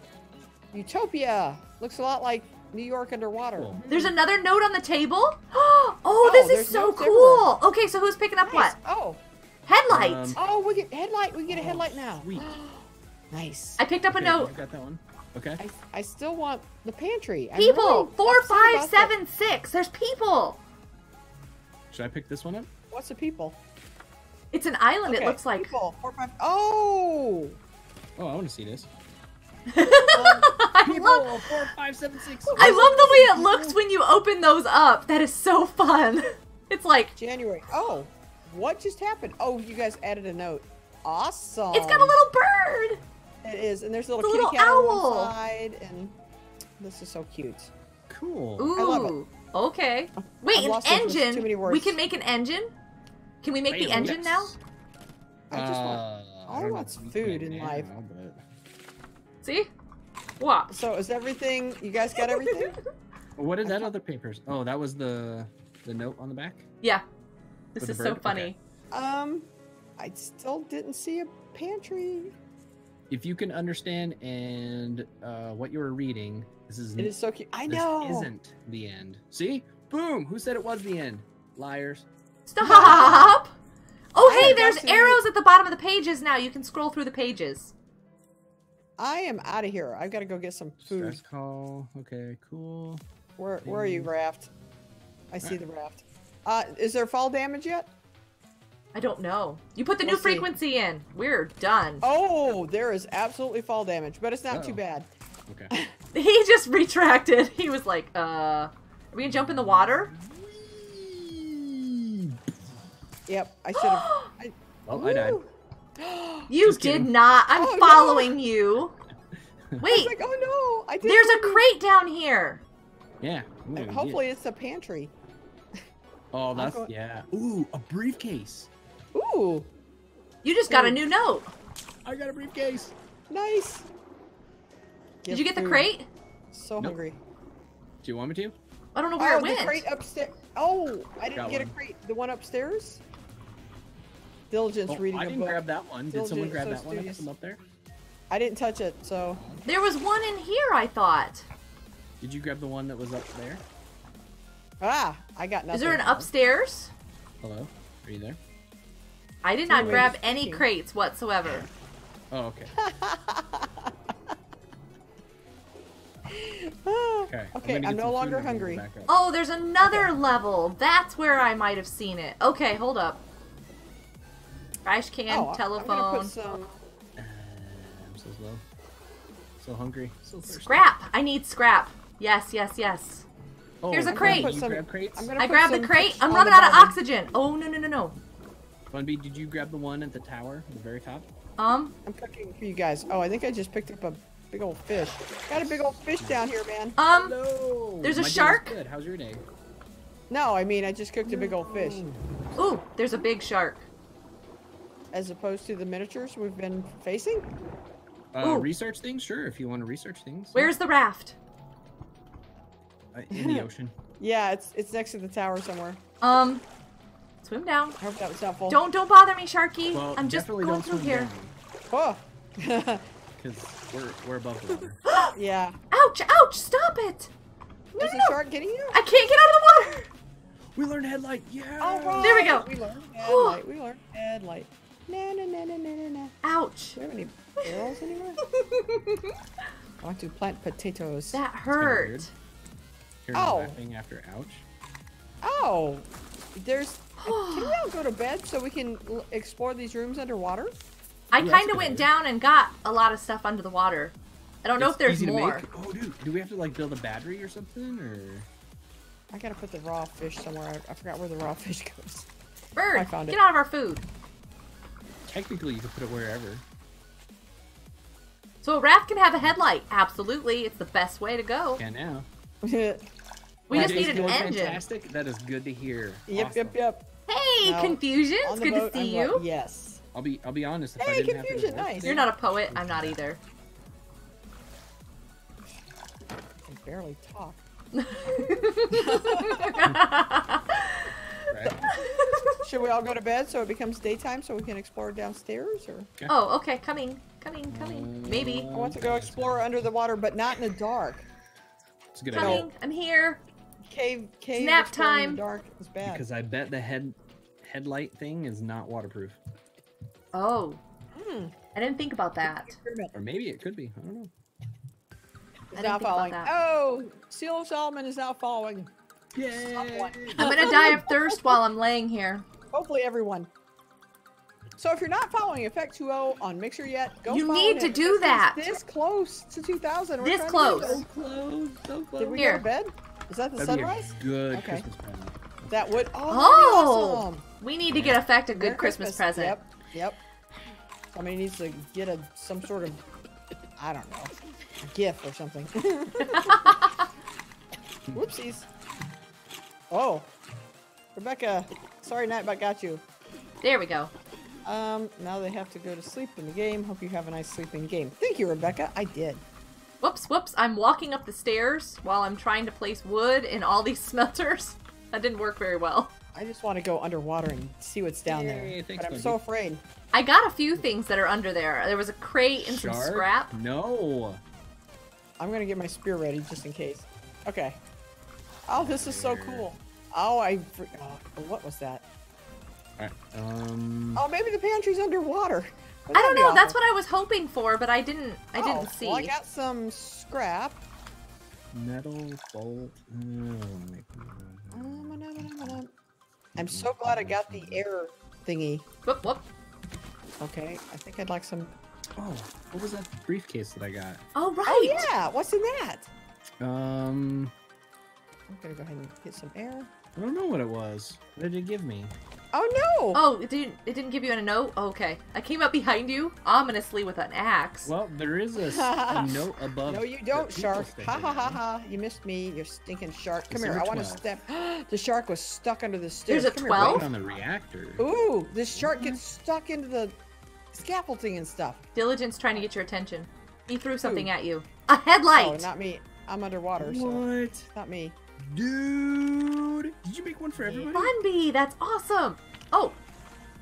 Speaker 2: Utopia. Looks a lot like New York underwater.
Speaker 3: Cool.
Speaker 1: There's another note on the table. Oh, this is so
Speaker 2: notes
Speaker 1: cool. Okay, so who's picking up
Speaker 2: Nice.
Speaker 1: what?
Speaker 2: Oh,
Speaker 1: Headlight.
Speaker 3: Um,
Speaker 2: oh, we get headlight. We get a headlight now.
Speaker 3: Sweet.
Speaker 2: nice.
Speaker 1: I picked up a note.
Speaker 3: You got that one? Okay.
Speaker 2: I, I still want the pantry. I'm
Speaker 1: People,
Speaker 2: really
Speaker 1: four,
Speaker 2: upset
Speaker 1: five,
Speaker 2: about
Speaker 1: seven, six. There's people.
Speaker 3: Should I pick this one up?
Speaker 2: What's the people?
Speaker 1: It's an island. It looks like.
Speaker 2: people. Four, five. Oh.
Speaker 3: Oh, I want to see this.
Speaker 1: I love.
Speaker 3: four, five, seven, six.
Speaker 1: I love the way it looks when you open those up. That is so fun. It's like
Speaker 2: January. Oh, what just happened? Oh, you guys added a note. Awesome.
Speaker 1: it's got a little bird.
Speaker 2: It is, and there's a little
Speaker 1: a little
Speaker 2: cat on
Speaker 1: owl.
Speaker 2: one side, and this is so cute.
Speaker 3: Cool.
Speaker 1: Ooh.
Speaker 2: I love it.
Speaker 1: Okay. Wait,
Speaker 2: I've
Speaker 1: an engine.
Speaker 2: Too many
Speaker 1: We can make an engine. Can we make
Speaker 3: Wait
Speaker 1: the
Speaker 3: a
Speaker 1: engine now?
Speaker 2: I just want.
Speaker 3: Uh,
Speaker 2: all I
Speaker 3: don't know
Speaker 2: want's food in life.
Speaker 3: but-
Speaker 1: See? What?
Speaker 2: So is everything? You guys got everything?
Speaker 3: What is that other papers? Oh, that was the the note on the back.
Speaker 1: Yeah. This
Speaker 3: With
Speaker 1: is so
Speaker 3: bird?
Speaker 1: funny.
Speaker 2: um, I still didn't see a pantry.
Speaker 3: If you can understand and uh, what you were reading, this is
Speaker 2: It is so cute. I
Speaker 3: this
Speaker 2: know.
Speaker 3: isn't the end. See? Boom! Who said it was the end? Liars.
Speaker 1: Stop! Oh, hey,
Speaker 2: have
Speaker 1: there's
Speaker 2: got to-
Speaker 1: arrows at the bottom of the pages now. You can scroll through the pages.
Speaker 2: I am out of here. I've got to go get some food.
Speaker 3: Stress call. Okay, cool.
Speaker 2: Where Where are you. Raft? I see the raft. Uh, is there fall damage yet?
Speaker 1: I don't know. You put the new
Speaker 2: We'll see.
Speaker 1: frequency in. We're done.
Speaker 2: Oh, there is absolutely fall damage, but it's not too
Speaker 3: Uh-oh.
Speaker 2: bad.
Speaker 3: Okay.
Speaker 1: He just retracted. He was like, uh, are we gonna jump in the water?
Speaker 2: Yep, I should have. I,
Speaker 3: Well, I died.
Speaker 1: You
Speaker 3: Just
Speaker 1: did
Speaker 3: kidding.
Speaker 1: not. I'm
Speaker 2: Oh, no.
Speaker 1: following you.
Speaker 2: I was
Speaker 1: Wait,
Speaker 2: like, oh no! I did.
Speaker 1: there's a crate down here.
Speaker 3: Yeah. I'm
Speaker 2: And
Speaker 3: get-
Speaker 2: Hopefully, it's a pantry.
Speaker 3: Oh, that's
Speaker 2: going-
Speaker 3: yeah. Ooh, a briefcase.
Speaker 2: Ooh,
Speaker 1: You just got a new note.
Speaker 3: I got a briefcase.
Speaker 2: nice.
Speaker 1: Did you get the crate?
Speaker 2: So
Speaker 3: Nope.
Speaker 2: hungry.
Speaker 3: Do you want me to?
Speaker 1: I don't know oh, where
Speaker 2: oh,
Speaker 1: it went.
Speaker 2: the crate upstairs. Oh, I didn't
Speaker 3: Got
Speaker 2: get
Speaker 3: one.
Speaker 2: a crate. The one upstairs. Diligence
Speaker 3: Oh,
Speaker 2: reading
Speaker 3: I
Speaker 2: a
Speaker 3: didn't
Speaker 2: book.
Speaker 3: grab that one. Did someone grab
Speaker 2: so
Speaker 3: that one? I put
Speaker 2: studious.
Speaker 3: them up there.
Speaker 2: I didn't touch it, so
Speaker 1: There was one in here, I thought.
Speaker 3: Did you grab the one that was up there?
Speaker 2: ah, I got nothing.
Speaker 1: Is there an upstairs?
Speaker 3: Hello? Are you there?
Speaker 1: I did not
Speaker 2: Anyway,
Speaker 1: grab
Speaker 2: just
Speaker 1: any crates whatsoever.
Speaker 3: Oh, okay. Okay.
Speaker 2: okay,
Speaker 3: gonna
Speaker 2: I'm no longer
Speaker 3: and I'm gonna go
Speaker 2: hungry.
Speaker 1: Oh, there's another level. That's where I might have seen it. Okay, hold up. Trash can,
Speaker 2: Oh, I'm gonna
Speaker 1: telephone.
Speaker 2: some.
Speaker 3: Uh, I'm so slow. So hungry. So.
Speaker 1: Scrap. I need scrap. Yes, yes, yes.
Speaker 3: Oh,
Speaker 1: Here's a
Speaker 3: Fun
Speaker 1: crate.
Speaker 3: Bee, Did
Speaker 2: Some-
Speaker 3: grab?
Speaker 2: I'm gonna
Speaker 1: I
Speaker 2: put
Speaker 1: grabbed the crate. I'm running
Speaker 2: the
Speaker 1: out of oxygen. Oh, no, no, no, no.
Speaker 3: Funby, did you grab the one at the tower, the very top?
Speaker 1: Um,
Speaker 2: I'm cooking for you guys. Oh, I think I just picked up a big old fish. Got a big old fish down here, man.
Speaker 1: um,
Speaker 3: No.
Speaker 1: there's a
Speaker 3: My
Speaker 1: shark?
Speaker 3: Good. How's your day?
Speaker 2: No, I mean I just cooked a big old fish,
Speaker 1: ooh, there's a big shark.
Speaker 2: As opposed to the miniatures we've been facing.
Speaker 3: Uh, research things, sure. If you want to research things.
Speaker 1: Where's the raft?
Speaker 3: Uh, in the ocean?
Speaker 2: Yeah, it's it's next to the tower somewhere.
Speaker 1: Um, swim down.
Speaker 2: I hope that was helpful.
Speaker 1: Don't, don't bother me, Sharky.
Speaker 3: Well,
Speaker 1: I'm just going through
Speaker 3: swim
Speaker 1: here.
Speaker 2: Oh.
Speaker 3: because we're we're above the water.
Speaker 2: yeah.
Speaker 1: Ouch, ouch, stop it. No,
Speaker 2: Is the
Speaker 1: no.
Speaker 2: shark getting you?
Speaker 1: I can't get out of the water.
Speaker 3: we learned headlight. Yeah.
Speaker 2: All right.
Speaker 1: There we go.
Speaker 2: We learned headlight. we learned headlight. Na na na na na na na.
Speaker 1: Ouch.
Speaker 2: Do we have any barrels anywhere? I want to plant potatoes.
Speaker 1: That hurt.
Speaker 3: Hear
Speaker 2: Ow.
Speaker 3: me laughing after ouch.
Speaker 2: Oh, there's. Can we all go to bed so we can l- explore these rooms underwater?
Speaker 1: I
Speaker 3: Ooh,
Speaker 1: kind of went
Speaker 3: idea.
Speaker 1: down and got a lot of stuff under the water. I don't know
Speaker 3: It's
Speaker 1: if there's
Speaker 3: easy to
Speaker 1: more.
Speaker 3: make. Oh, dude, do we have to like build a battery or something, or?
Speaker 2: I gotta put the raw fish somewhere. I, I forgot where the raw fish goes.
Speaker 1: Bird,
Speaker 2: I found
Speaker 1: get
Speaker 2: it.
Speaker 1: out of our food.
Speaker 3: Technically, you could put it wherever.
Speaker 1: So a raft can have a headlight. Absolutely, it's the best way to go.
Speaker 3: Yeah, now.
Speaker 2: yep,
Speaker 1: We just
Speaker 3: Days
Speaker 1: need an
Speaker 3: going
Speaker 1: engine.
Speaker 3: Fantastic. That is good to hear.
Speaker 2: yep,
Speaker 3: Awesome.
Speaker 2: yep.
Speaker 1: Hey,
Speaker 2: Now,
Speaker 1: Confusion. It's good
Speaker 2: boat,
Speaker 1: to see
Speaker 2: I'm
Speaker 1: you.
Speaker 2: like, yes.
Speaker 3: I'll be I'll be honest. If
Speaker 2: Hey,
Speaker 3: I didn't
Speaker 2: Confusion,
Speaker 3: have to
Speaker 2: nice.
Speaker 1: You're not a poet. I'm not either.
Speaker 2: I can barely talk.
Speaker 3: Right?
Speaker 2: Should we all go to bed so it becomes daytime so we can explore downstairs? Or
Speaker 1: oh, okay. Coming, coming, coming. Maybe.
Speaker 2: I want to go explore under the water, but not in the dark.
Speaker 3: It's a good
Speaker 1: Coming.
Speaker 3: idea.
Speaker 1: I'm here.
Speaker 2: Cave, cave.
Speaker 1: nap
Speaker 2: exploring in
Speaker 1: time.
Speaker 2: the dark is bad.
Speaker 3: Because I bet the head headlight thing is not waterproof,
Speaker 1: Oh,
Speaker 2: Hmm.
Speaker 1: I didn't think about that.
Speaker 3: Or maybe it could be. I don't know.
Speaker 2: Is
Speaker 1: I didn't
Speaker 2: now
Speaker 1: think
Speaker 2: following. Oh, Seal Solomon is now following.
Speaker 3: Yay!
Speaker 1: I'm gonna die of thirst while I'm laying here.
Speaker 2: Hopefully, everyone. So if you're not following Effect2o on Mixer yet, go
Speaker 1: You need to
Speaker 2: him.
Speaker 1: do
Speaker 2: This
Speaker 1: that.
Speaker 2: This close to 2000. We're
Speaker 1: This
Speaker 2: trying to
Speaker 1: close.
Speaker 2: get
Speaker 3: So close, so close.
Speaker 2: Did we
Speaker 1: Here.
Speaker 2: go to bed? Is that the
Speaker 3: That'd
Speaker 2: sunrise?
Speaker 3: be a good
Speaker 2: Okay.
Speaker 3: Christmas present.
Speaker 2: That would. Oh,
Speaker 1: Oh,
Speaker 2: that'd be awesome.
Speaker 1: we need to get effect a good
Speaker 2: Merry
Speaker 1: Christmas, present.
Speaker 2: Yep. Yep. Somebody needs to get a some sort of, I don't know, gift or something. Whoopsies. Oh, Rebecca. Sorry, Nightbot got you.
Speaker 1: There we go.
Speaker 2: Um, now they have to go to sleep in the game. Hope you have a nice sleeping game. Thank you, Rebecca. I did.
Speaker 1: Whoops, whoops. I'm walking up the stairs while I'm trying to place wood in all these smelters. That didn't work very well.
Speaker 2: I just want to go underwater and see what's down
Speaker 3: Yay,
Speaker 2: there.
Speaker 3: thanks,
Speaker 2: but I'm
Speaker 3: Bundy.
Speaker 2: so afraid.
Speaker 1: I got a few things that are under there. There was a crate and some scrap.
Speaker 3: No.
Speaker 2: I'm gonna get my spear ready just in case. Okay. Oh, this is so cool. Oh, I. fr- Oh, what was that?
Speaker 3: Alright. Um.
Speaker 2: Oh, maybe the pantry's underwater.
Speaker 1: I don't know. That's what I was hoping for, but I didn't. I didn't see.
Speaker 2: Oh, Well, I got some scrap.
Speaker 3: Metal bolt. Oh, make-
Speaker 2: I'm so glad I got the air thingy.
Speaker 1: Whoop whoop.
Speaker 2: Okay, I think I'd like some.
Speaker 3: Oh, what was that briefcase that I got?
Speaker 1: Oh right.
Speaker 2: Oh yeah, what's in that?
Speaker 3: Um,
Speaker 2: I'm gonna go ahead and get some air.
Speaker 3: I don't know what it was. What did it give me?
Speaker 2: Oh no!
Speaker 1: Oh, it didn't. It didn't give you a note. Oh, okay. I came up behind you ominously with an axe.
Speaker 3: Well, there is a note above.
Speaker 2: no, you don't, shark. Ha ha ha ha! You missed me, you stinking shark. Come
Speaker 3: Is
Speaker 2: here.
Speaker 3: there
Speaker 2: I
Speaker 3: a
Speaker 2: want to step. the shark was stuck under the stairs.
Speaker 1: There's a
Speaker 2: Come here,
Speaker 1: 12?
Speaker 2: buddy.
Speaker 3: Right on the reactor.
Speaker 2: Ooh, this shark gets stuck into the scaffolding and stuff.
Speaker 1: Diligence trying to get your attention. He threw something at you. A headlight.
Speaker 2: Oh, not me. I'm underwater, so
Speaker 3: What?
Speaker 2: not me.
Speaker 3: Dude! Did you make one for everybody?
Speaker 1: Funby, that's awesome. Oh,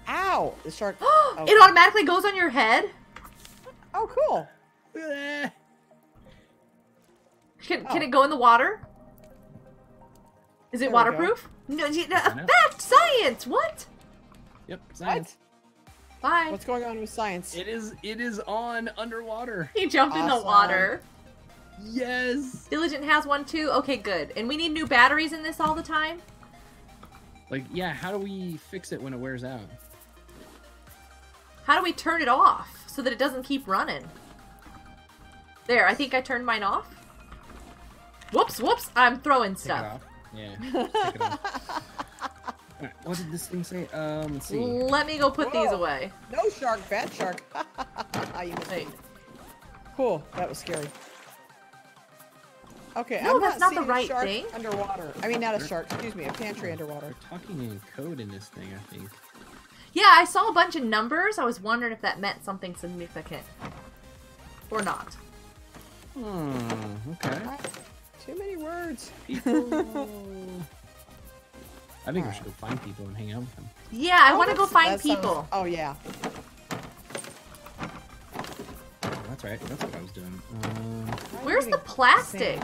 Speaker 2: Ow! The shark. Oh.
Speaker 1: it automatically goes on your head.
Speaker 2: Oh, cool.
Speaker 3: Look at that.
Speaker 1: Can, can
Speaker 2: Oh.
Speaker 1: it go in the water? Is it
Speaker 2: There
Speaker 1: waterproof? No, you- no,
Speaker 3: I
Speaker 1: fact, science. What?
Speaker 3: Yep, science.
Speaker 1: Bye.
Speaker 2: What's going on with science?
Speaker 3: It is. It is on underwater.
Speaker 1: He jumped in the water.
Speaker 3: Yes.
Speaker 1: Diligent has one too. Okay, good. And we need new batteries in this all the time.
Speaker 3: Like, yeah. How do we fix it when it wears out?
Speaker 1: How do we turn it off so that it doesn't keep running? There, I think I turned mine off. Whoops, whoops. I'm throwing
Speaker 3: Take it
Speaker 1: stuff.
Speaker 3: off. Yeah. Take it off. Alright, what did this thing say? Um, let's see.
Speaker 1: Let me go put these away.
Speaker 2: No shark, fat shark. you missed Cool. That was scary. Okay,
Speaker 1: No,
Speaker 2: I'm
Speaker 1: that's
Speaker 2: not,
Speaker 1: not the right
Speaker 2: shark
Speaker 1: thing.
Speaker 2: underwater. I mean, not a shark. Excuse me, a pantry
Speaker 3: They're
Speaker 2: underwater.
Speaker 3: talking in code in this thing, I think.
Speaker 1: Yeah, I saw a bunch of numbers. I was wondering if that meant something significant. Or not.
Speaker 3: Hmm. Okay.
Speaker 2: Too many words.
Speaker 3: People. I think we should go find people and hang out with them.
Speaker 1: Yeah, I
Speaker 2: Oh,
Speaker 1: want to go find
Speaker 2: that sounds-
Speaker 1: people.
Speaker 2: Oh yeah.
Speaker 3: Right. That's what I was doing. Um,
Speaker 1: Where's the plastic?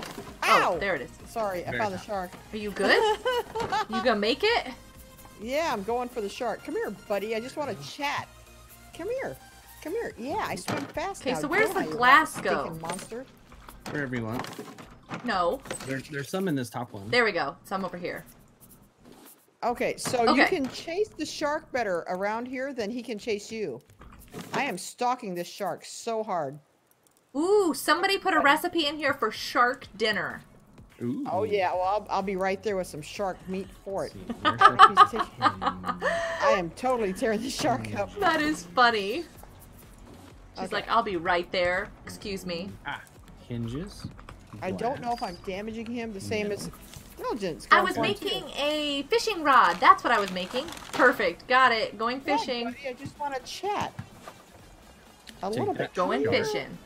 Speaker 2: Ow!
Speaker 1: Oh, there it is.
Speaker 2: Sorry, I
Speaker 3: Very
Speaker 2: found the shark.
Speaker 1: Are you good? you gonna make it?
Speaker 2: Yeah, I'm going for the shark. Come here, buddy. I just want to chat. Come here. Come here. Yeah, I swim fast
Speaker 1: Okay, so where's the glass
Speaker 2: stinking
Speaker 1: go?
Speaker 2: Monster.
Speaker 3: wherever you want.
Speaker 1: No.
Speaker 3: There's there's some in this top one.
Speaker 1: There we go. Some over here.
Speaker 2: Okay, so you can chase the shark better around here than he can chase you. I am stalking this shark so hard.
Speaker 1: Ooh, somebody put a recipe in here for shark dinner.
Speaker 3: Ooh.
Speaker 2: Oh yeah, well I'll, I'll be right there with some shark meat for it.
Speaker 3: Let's see, where's the-
Speaker 2: He's taking-. I am totally tearing the shark up.
Speaker 1: That is funny. She's
Speaker 2: Okay.
Speaker 1: like, I'll be right there. Excuse me.
Speaker 3: ah, hinges.
Speaker 2: I don't know if I'm damaging him the same
Speaker 3: No.
Speaker 2: as Diligence.
Speaker 1: I was
Speaker 2: for it, too.
Speaker 1: making a fishing rod. That's what I was making. Perfect. Got it. Going
Speaker 2: Yeah,
Speaker 1: fishing.
Speaker 2: buddy, I just want to chat. A
Speaker 3: Take
Speaker 2: little bit.
Speaker 1: Going
Speaker 3: Sure.
Speaker 1: fishing.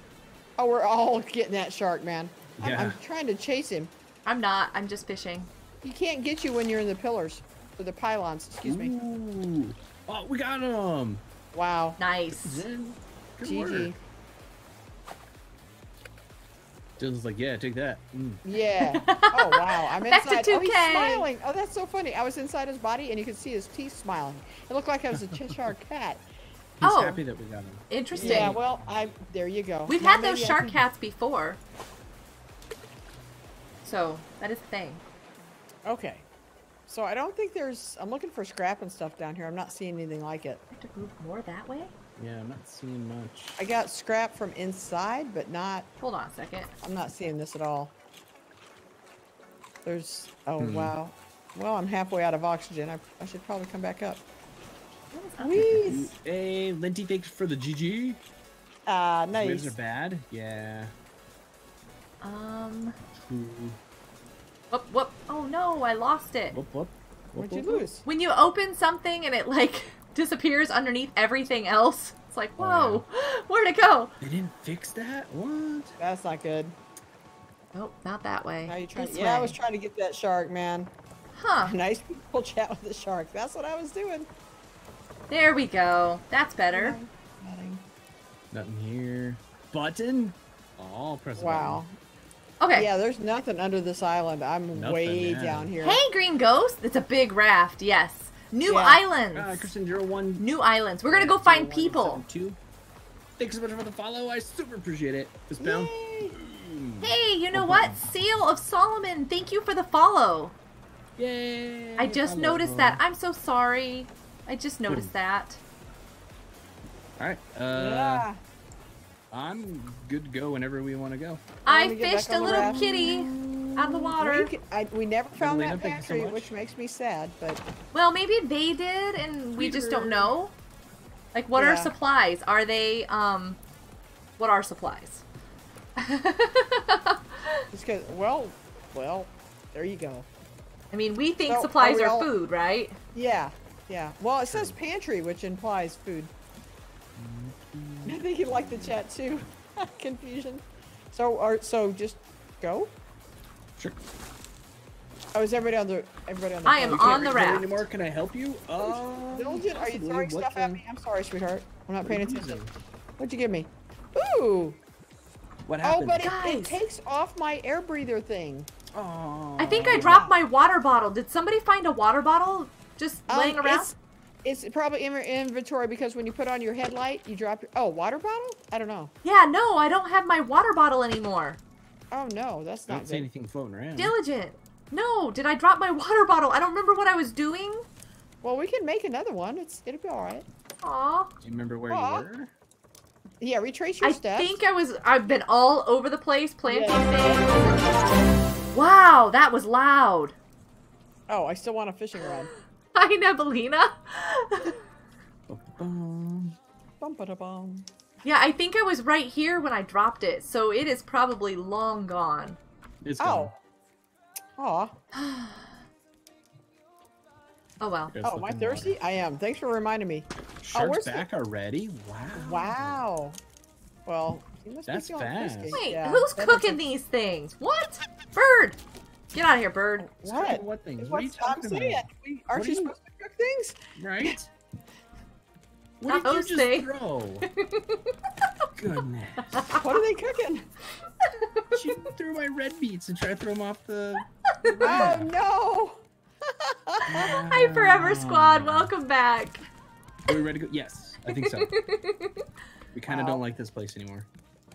Speaker 2: Oh, we're all getting that shark, man. I'm, I'm trying to chase him.
Speaker 1: I'm not. I'm just fishing.
Speaker 2: He can't get you when you're in the pillars or the pylons. Excuse me.
Speaker 3: Ooh. Oh, we got him.
Speaker 2: Wow.
Speaker 1: Nice.
Speaker 3: Good
Speaker 2: GG.
Speaker 3: work. Dylan's like, yeah, take that. Mm.
Speaker 2: Yeah. Oh wow. I'm
Speaker 1: Back to
Speaker 2: inside. Oh, he's
Speaker 1: 2K.
Speaker 2: smiling. Oh, that's so funny. I was inside his body and you could see his teeth smiling. It looked like I was a Cheshire cat.
Speaker 3: He's
Speaker 1: Oh.
Speaker 3: happy that we got him.
Speaker 1: Interesting.
Speaker 2: Yeah. Well, I. There you go.
Speaker 1: We've
Speaker 2: Now
Speaker 1: had those shark
Speaker 2: can-
Speaker 1: cats before. So, that is the thing.
Speaker 2: Okay. So I don't think there's. I'm looking for scrap and stuff down here. I'm not seeing anything like it.
Speaker 1: I have to move more that way?
Speaker 3: Yeah, I'm not seeing much.
Speaker 2: I got scrap from inside, but not.
Speaker 1: Hold on a second.
Speaker 2: I'm not seeing this at all. There's. Oh
Speaker 3: Hmm.
Speaker 2: wow. Well, I'm halfway out of oxygen. I, I should probably come back up.
Speaker 1: What is up?
Speaker 2: Wheeze.
Speaker 3: Hey, Linty, thanks for the GG.
Speaker 2: Ah,
Speaker 3: Waves
Speaker 2: nice.
Speaker 3: are bad. Yeah.
Speaker 1: Um,
Speaker 3: True.
Speaker 1: whoop, whoop. Oh no, I lost it.
Speaker 3: Whoop, whoop. Whoop,
Speaker 2: What'd you
Speaker 3: whoop, whoop.
Speaker 2: lose?
Speaker 1: When you open something and it like disappears underneath everything else, it's like,
Speaker 3: Oh,
Speaker 1: whoa, where'd it go?
Speaker 3: They didn't fix that? What?
Speaker 2: That's not good.
Speaker 1: Nope, not that way.
Speaker 2: Now you trying?
Speaker 1: This
Speaker 2: Yeah, I was trying to get that shark, man.
Speaker 1: Huh.
Speaker 2: Nice people chat with the shark. That's what I was doing.
Speaker 1: There we go. That's better.
Speaker 3: Nothing here. Button? Oh, press the
Speaker 2: Wow.
Speaker 1: Okay.
Speaker 2: Yeah, there's nothing under this island. I'm
Speaker 3: Nothing,
Speaker 2: way
Speaker 3: yeah.
Speaker 2: down here.
Speaker 1: Hey, Green Ghost. It's a big raft. Yes. New
Speaker 2: Yeah.
Speaker 1: islands.
Speaker 3: button. Uh, Kristen zero one.
Speaker 1: New islands. We're gonna go find people.
Speaker 3: Two. Thanks so much for the follow. I super appreciate it. This bound.
Speaker 2: Yay.
Speaker 1: Hey, you know what? Seal of Solomon. Thank you for the follow.
Speaker 3: Yay!
Speaker 1: I just
Speaker 3: follow.
Speaker 1: noticed that. I'm so sorry. I just noticed
Speaker 3: Boom.
Speaker 1: that.
Speaker 3: All right. Uh,
Speaker 2: yeah.
Speaker 3: I'm good to go whenever we want to go.
Speaker 1: I
Speaker 2: me get
Speaker 1: fished a little
Speaker 2: raft.
Speaker 1: kitty out of the
Speaker 2: We,
Speaker 1: water.
Speaker 2: we never found
Speaker 3: Evelina,
Speaker 2: that
Speaker 3: thank you so
Speaker 2: which makes me sad. But
Speaker 1: Well, maybe they did, and we just don't know. Like, what are supplies? Are they um, what are supplies?
Speaker 2: it's because, well, well, there you go.
Speaker 1: I mean, we think
Speaker 2: So,
Speaker 1: supplies
Speaker 2: we
Speaker 1: are
Speaker 2: all-
Speaker 1: food, right?
Speaker 2: Yeah, yeah. Well, it says pantry, which implies food. I think you like the chat too. Confusion. So, are so just go.
Speaker 3: Sure.
Speaker 2: Oh, is everybody on the everybody on the?
Speaker 1: I am
Speaker 2: phone?
Speaker 1: on the
Speaker 3: record
Speaker 1: raft.
Speaker 3: Anymore? Can I help you? Uh,
Speaker 2: Diligent, are you throwing
Speaker 3: What,
Speaker 2: stuff at
Speaker 3: uh,
Speaker 2: me? I'm sorry, sweetheart. I'm not
Speaker 3: what
Speaker 2: paying
Speaker 3: you
Speaker 2: attention.
Speaker 3: using?
Speaker 2: What'd you give me? Ooh.
Speaker 3: What happened?
Speaker 2: Oh,
Speaker 3: happened?
Speaker 2: but it,
Speaker 1: Guys.
Speaker 2: it takes off my air breather thing.
Speaker 3: Oh,
Speaker 1: I think I dropped my water bottle. Did somebody find a water bottle just
Speaker 2: Um,
Speaker 1: laying around?
Speaker 2: It's, it's probably in your inventory because when you put on your headlight, you drop your. Oh, water bottle? I don't know.
Speaker 1: Yeah, no, I don't have my water bottle anymore.
Speaker 2: Oh no, that's
Speaker 3: I
Speaker 2: not
Speaker 3: don't see anything floating around.
Speaker 1: Diligent. No, did I drop my water bottle? I don't remember what I was doing.
Speaker 2: Well, we can make another one. It's it'll be all right.
Speaker 1: Aw.
Speaker 3: Do you remember where
Speaker 2: Aw.
Speaker 3: you were?
Speaker 2: Yeah, retrace your
Speaker 1: I
Speaker 2: steps.
Speaker 1: I think I was. I've been all over the place planting
Speaker 2: Yeah.
Speaker 1: things. Wow, that was loud.
Speaker 2: Oh, I still want a fishing rod.
Speaker 1: Hi, Nebelina.
Speaker 3: Ba-bum.
Speaker 2: Bum ba da bum.
Speaker 1: yeah, I think I was right here when I dropped it, so it is probably long gone.
Speaker 3: It's oh. gone.
Speaker 2: Oh. Aw.
Speaker 1: Oh well.
Speaker 2: Oh, am I thirsty?
Speaker 3: water.
Speaker 2: I am. Thanks for reminding me.
Speaker 3: Oh, Shark's
Speaker 2: where's the-
Speaker 3: back already? Wow.
Speaker 2: Wow. Well, you must
Speaker 3: That's
Speaker 2: be
Speaker 3: fast.
Speaker 1: Wait,
Speaker 2: Yeah,
Speaker 1: who's cooking these things? What? Bird! Get out of here, bird.
Speaker 2: What?
Speaker 3: What things?
Speaker 2: What's,
Speaker 3: What are you
Speaker 2: I'm
Speaker 3: talking
Speaker 2: saying?
Speaker 3: about?
Speaker 2: We, aren't
Speaker 3: What
Speaker 2: you
Speaker 3: are you-
Speaker 2: supposed to cook things?
Speaker 3: Right? What
Speaker 1: those
Speaker 3: did you just
Speaker 1: things.
Speaker 3: throw? Goodness.
Speaker 2: What are they cooking?
Speaker 3: She threw my red beets and tried to throw them off the.
Speaker 2: Oh no!
Speaker 1: Hi, Forever Squad. Welcome back.
Speaker 3: Are we ready to go? Yes, I think so. We kind of
Speaker 2: Wow.
Speaker 3: don't like this place anymore.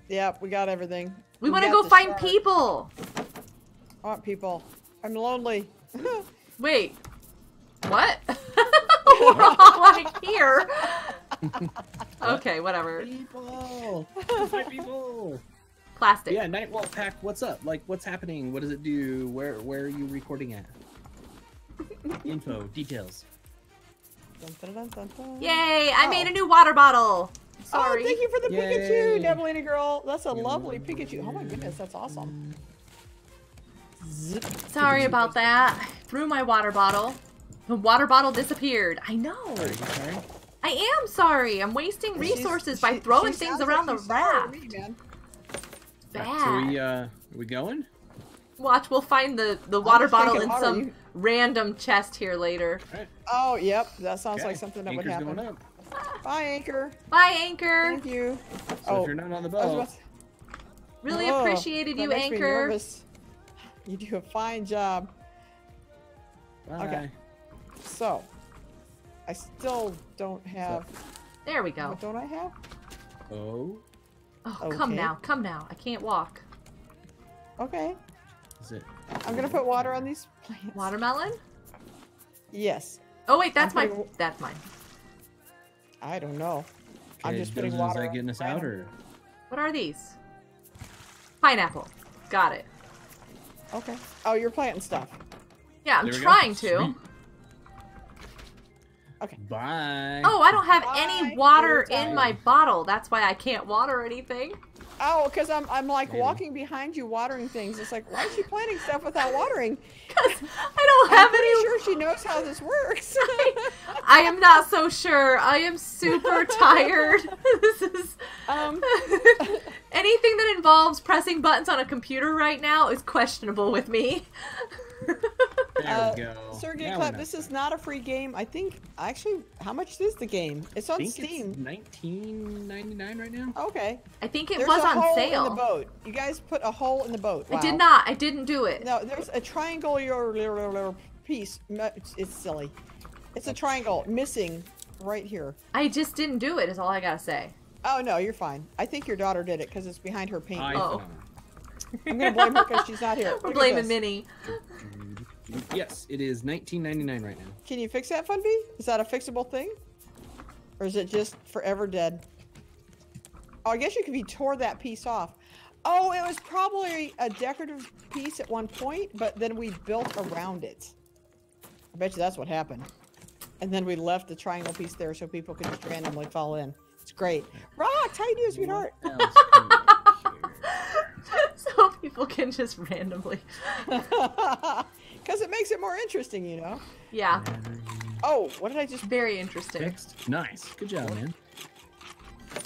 Speaker 2: Yep, we got everything.
Speaker 1: We want to go find
Speaker 2: shark.
Speaker 1: people.
Speaker 2: I want people. I'm lonely.
Speaker 1: Wait. What? We're all like here. okay, whatever.
Speaker 3: People! My people!
Speaker 1: Plastic.
Speaker 3: Yeah, Night Wolf Pack, what's up? Like, what's happening? What does it do? Where Where are you recording at? Info, details.
Speaker 2: Dun, dun, dun, dun, dun.
Speaker 1: Yay! I
Speaker 2: Oh.
Speaker 1: made a oh. new water bottle. Sorry.
Speaker 2: Oh, thank you for the
Speaker 3: Yay.
Speaker 2: Pikachu, Nevelina girl. That's a
Speaker 3: You're
Speaker 2: lovely. Pikachu. Oh my goodness, that's awesome. Zip.
Speaker 1: Sorry about that. Threw my water bottle. The water bottle disappeared. I know.
Speaker 3: Are you sorry?
Speaker 1: I am sorry. I'm wasting
Speaker 2: She's-
Speaker 1: resources by throwing
Speaker 2: she
Speaker 1: things around
Speaker 2: like
Speaker 1: the
Speaker 2: she's sorry
Speaker 1: raft.
Speaker 2: me, man.
Speaker 1: Bad.
Speaker 3: So we uh, are we going?
Speaker 1: Watch, we'll find the, the water bottle in
Speaker 2: water,
Speaker 1: some
Speaker 2: you-
Speaker 1: random chest here later.
Speaker 3: All right.
Speaker 2: Oh, yep. That sounds
Speaker 3: Okay.
Speaker 2: like something that
Speaker 3: Anchor's
Speaker 2: would happen.
Speaker 3: going up.
Speaker 2: Bye, Anchor.
Speaker 1: Bye, Anchor.
Speaker 2: Thank you.
Speaker 3: So
Speaker 2: oh,
Speaker 3: if you're not on the boat,
Speaker 1: Really
Speaker 2: Oh,
Speaker 1: appreciated
Speaker 2: that
Speaker 1: you,
Speaker 2: makes me
Speaker 1: Anchor.
Speaker 2: Nervous. You do a fine job.
Speaker 3: bye.
Speaker 2: Okay. So, I still don't have.
Speaker 1: There we go.
Speaker 2: What don't I have?
Speaker 3: Oh,
Speaker 1: Oh, come now, come now. I can't walk.
Speaker 2: Okay.
Speaker 3: is it?
Speaker 2: I'm gonna put water on these plants.
Speaker 1: Watermelon?
Speaker 2: Yes.
Speaker 1: Oh wait, that's
Speaker 2: I'm
Speaker 1: my
Speaker 2: putting-
Speaker 1: that's mine.
Speaker 2: I don't know. I'm just putting
Speaker 3: Dozen, is that getting us out or?
Speaker 1: What are these? Pineapple. Got it.
Speaker 2: Okay. Oh, you're planting stuff.
Speaker 1: Yeah, I'm
Speaker 3: There go.
Speaker 1: trying to.
Speaker 3: Sweet.
Speaker 2: Okay.
Speaker 3: Bye.
Speaker 1: Oh, I don't have
Speaker 2: Bye,
Speaker 1: any water in my bottle. That's why I can't water anything.
Speaker 2: Oh, because I'm I'm like
Speaker 3: Maybe.
Speaker 2: walking behind you, watering things. It's like, why is she planting stuff without watering?
Speaker 1: Cause I don't
Speaker 2: I'm
Speaker 1: have
Speaker 2: pretty
Speaker 1: any.
Speaker 2: sure she knows how this works.
Speaker 1: I am not so sure. I am super tired. this is
Speaker 2: um,
Speaker 1: anything that involves pressing buttons on a computer right now is questionable with me.
Speaker 3: There
Speaker 2: uh,
Speaker 3: we go.
Speaker 2: Sergey Clap, this is not a free game. I think actually, how much is the game? It's
Speaker 3: I
Speaker 2: on
Speaker 3: think
Speaker 2: Steam.
Speaker 3: it's 19.99 right now.
Speaker 2: Okay.
Speaker 1: I think it
Speaker 2: There's
Speaker 1: was
Speaker 2: a
Speaker 1: on
Speaker 2: hole
Speaker 1: sale.
Speaker 2: in the boat. You guys put a hole in the boat.
Speaker 1: I did not. I didn't do it.
Speaker 2: No, there's a triangular piece. It's, it's silly. It's a triangle missing right here.
Speaker 1: I just didn't do it. Is all I gotta say.
Speaker 2: Oh no, you're fine. I think your daughter did it because it's behind her paint.
Speaker 3: I
Speaker 1: Oh.
Speaker 3: Found
Speaker 2: I'm gonna blame her because she's not here. Look
Speaker 1: We're blaming. Minnie.
Speaker 3: Yes, it is 19.99 right now.
Speaker 2: Can you fix that, Funby? Is that a fixable thing? Or is it just forever dead? Oh, I guess you could be tore that piece off. Oh, it was probably a decorative piece at one point, but then we built around it. I bet you that's what happened. And then we left the triangle piece there so people could just randomly fall in. It's great. Rock, how you doing, sweetheart?
Speaker 1: So people can just randomly.
Speaker 2: Because it makes it more interesting, you know?
Speaker 1: Yeah,
Speaker 2: Oh, what did I just
Speaker 1: very interesting.
Speaker 3: Fixed. Nice. Good job, man.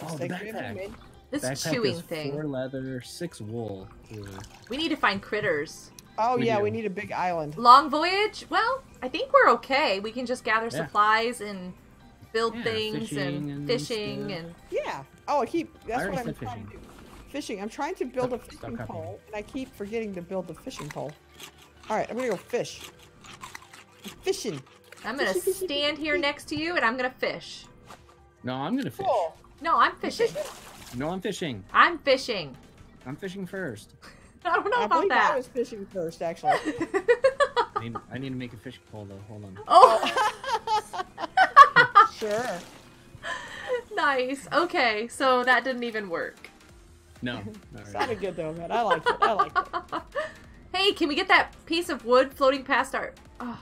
Speaker 3: Oh, the
Speaker 2: mistake
Speaker 3: backpack.
Speaker 1: This
Speaker 3: Backpack
Speaker 1: chewing
Speaker 3: is
Speaker 1: thing.
Speaker 3: Four leather, six wool. Ooh.
Speaker 1: We need to find critters.
Speaker 2: Oh,
Speaker 3: We
Speaker 2: yeah,
Speaker 3: do.
Speaker 2: we need a big island.
Speaker 1: Long voyage? Well, I think we're okay. We can just gather
Speaker 3: Yeah.
Speaker 1: supplies and build
Speaker 3: Yeah,
Speaker 1: things
Speaker 3: fishing
Speaker 1: and,
Speaker 3: and
Speaker 1: fishing
Speaker 3: stuff.
Speaker 1: and
Speaker 2: Yeah. Oh, I keep. That's
Speaker 3: I
Speaker 2: what
Speaker 3: already
Speaker 2: I'm
Speaker 3: said
Speaker 2: trying
Speaker 3: fishing.
Speaker 2: to do. Fishing. I'm trying to build a
Speaker 3: Stop- stop
Speaker 2: fishing pole, and I keep forgetting to build the fishing pole. All right, I'm gonna go fish. Fishing.
Speaker 1: I'm gonna
Speaker 2: Fishy, fishy,
Speaker 1: stand here
Speaker 2: fishy.
Speaker 1: next to you and I'm gonna fish.
Speaker 3: No, I'm gonna fish.
Speaker 2: Cool.
Speaker 1: No, I'm fishing.
Speaker 3: No, I'm fishing.
Speaker 1: I'm fishing.
Speaker 3: I'm fishing first.
Speaker 1: I don't know
Speaker 2: I
Speaker 1: about
Speaker 2: believe I was fishing first, actually.
Speaker 3: I need, I need to make a fishing pole though. Hold on.
Speaker 1: oh,
Speaker 2: sure.
Speaker 1: nice. Okay, so that didn't even work.
Speaker 3: No. Not right.
Speaker 2: Sounded good though, man. I liked it. I liked it.
Speaker 1: Hey, can we get that piece of wood floating past our? Oh,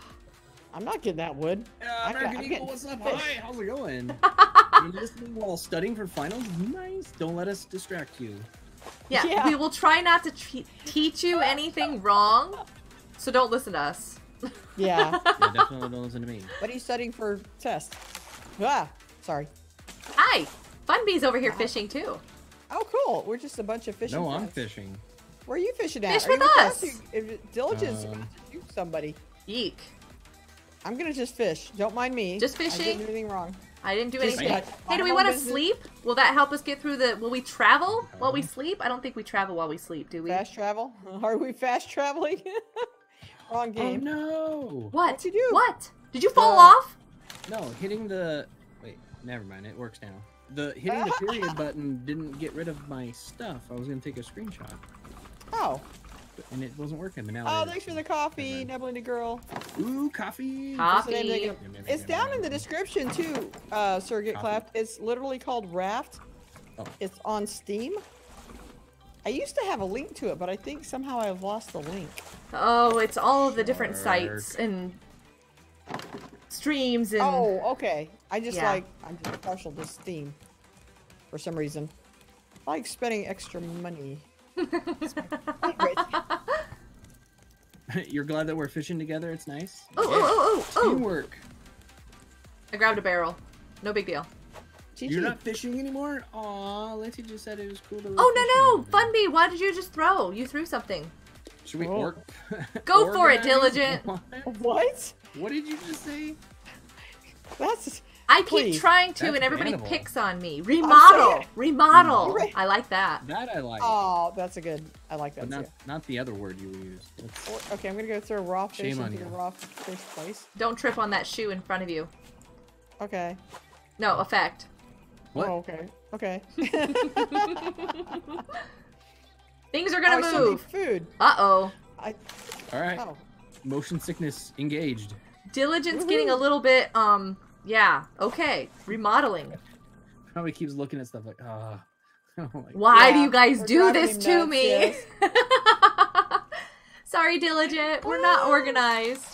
Speaker 2: I'm not getting that wood.
Speaker 3: Uh,
Speaker 2: I got-
Speaker 3: American
Speaker 2: I'm
Speaker 3: Eagle,
Speaker 2: getting
Speaker 3: what's up? Hi, how's it going? you listening while studying for finals? Nice. Don't let us distract you.
Speaker 1: yeah,
Speaker 2: Yeah.
Speaker 1: We will try not to tre- teach you anything wrong, so don't listen to us.
Speaker 2: Yeah.
Speaker 3: Yeah, definitely don't listen to me.
Speaker 2: what are you studying for test? Ah, sorry.
Speaker 1: Hi, Funby's over here fishing too.
Speaker 2: Oh, cool. We're just a bunch of fishing.
Speaker 3: No, I'm fishing.
Speaker 2: Where are you fishing at?
Speaker 1: Fish
Speaker 2: Are you
Speaker 1: with
Speaker 2: us?
Speaker 1: us.
Speaker 2: You- If diligence
Speaker 3: Um,
Speaker 2: shoot somebody.
Speaker 1: Eek.
Speaker 2: I'm gonna just fish. Don't mind me.
Speaker 1: Just fishing.
Speaker 2: I
Speaker 1: fishing?
Speaker 2: didn't do anything wrong.
Speaker 1: I didn't do
Speaker 2: Just
Speaker 1: anything.
Speaker 2: like,
Speaker 1: Hey, do we want to sleep? Will that help us get through the? Will we travel while we sleep? I don't think we travel while we sleep, do we?
Speaker 2: Fast travel? Are we fast traveling? Wrong game.
Speaker 3: Oh
Speaker 2: game.
Speaker 3: no!
Speaker 1: What?
Speaker 2: What'd you do?
Speaker 1: What? Did you fall
Speaker 2: Uh,
Speaker 1: off?
Speaker 3: No, hitting the wait. Never mind. It works now. The hitting the period button didn't get rid of my stuff. I was gonna take a screenshot,
Speaker 2: Oh.
Speaker 3: but, and it wasn't working. But now.
Speaker 2: Oh, thanks for the coffee,
Speaker 3: Never
Speaker 2: Neblina girl.
Speaker 3: Ooh, coffee.
Speaker 2: What's the name of the
Speaker 1: Coffee.
Speaker 2: game? It's down in the description too, uh, Sir Get Clapped. It's literally called Raft.
Speaker 3: Oh.
Speaker 2: It's on Steam. I used to have a link to it, but I think somehow I've lost the link.
Speaker 1: Oh, it's all of the different
Speaker 3: Shark.
Speaker 1: sites and streams and.
Speaker 2: Oh, okay. I just
Speaker 1: Yeah.
Speaker 2: like I'm just partial to Steam for some reason. I like spending extra money.
Speaker 3: You're glad that we're fishing together. It's nice.
Speaker 1: Oh, oh, oh, oh, oh!
Speaker 3: Teamwork.
Speaker 1: I grabbed a barrel. No big deal.
Speaker 2: GG.
Speaker 3: You're not fishing anymore? Aw, Lexi just said it was cool to
Speaker 1: Oh, no, no!
Speaker 3: fishing.
Speaker 1: Funby, why did you just throw? You threw something.
Speaker 3: Should we
Speaker 2: Oh.
Speaker 3: org?
Speaker 1: Go for it. Diligent.
Speaker 3: What?
Speaker 2: What?
Speaker 3: What did you just say?
Speaker 2: That's
Speaker 1: I keep trying to,
Speaker 3: That's
Speaker 1: and everybody
Speaker 3: bannable.
Speaker 1: picks on me. Remodel! Remodel!
Speaker 2: Right.
Speaker 1: I like that.
Speaker 3: That I like.
Speaker 2: oh, that's a good. I like
Speaker 3: but
Speaker 2: that
Speaker 3: not
Speaker 2: too.
Speaker 3: not the other word you use. That's-
Speaker 2: Okay, I'm gonna go throw raw fish
Speaker 3: Shame
Speaker 2: into the raw fish place.
Speaker 1: Don't trip on that shoe in front of you.
Speaker 2: Okay.
Speaker 1: No, effect.
Speaker 3: What?
Speaker 2: Oh, okay. Okay.
Speaker 1: Things are
Speaker 2: oh,
Speaker 1: gonna
Speaker 2: I still
Speaker 1: move.
Speaker 2: food.
Speaker 1: Uh oh.
Speaker 2: I.
Speaker 3: All right.
Speaker 2: Oh.
Speaker 3: Motion sickness engaged.
Speaker 1: Diligence getting a little bit, um, yeah, okay. Remodeling.
Speaker 3: Probably keeps looking at stuff like, ah. oh my
Speaker 1: Why do you guys do this to
Speaker 2: nuts,
Speaker 1: me?
Speaker 2: yes.
Speaker 1: Sorry, Diligent. We're not organized.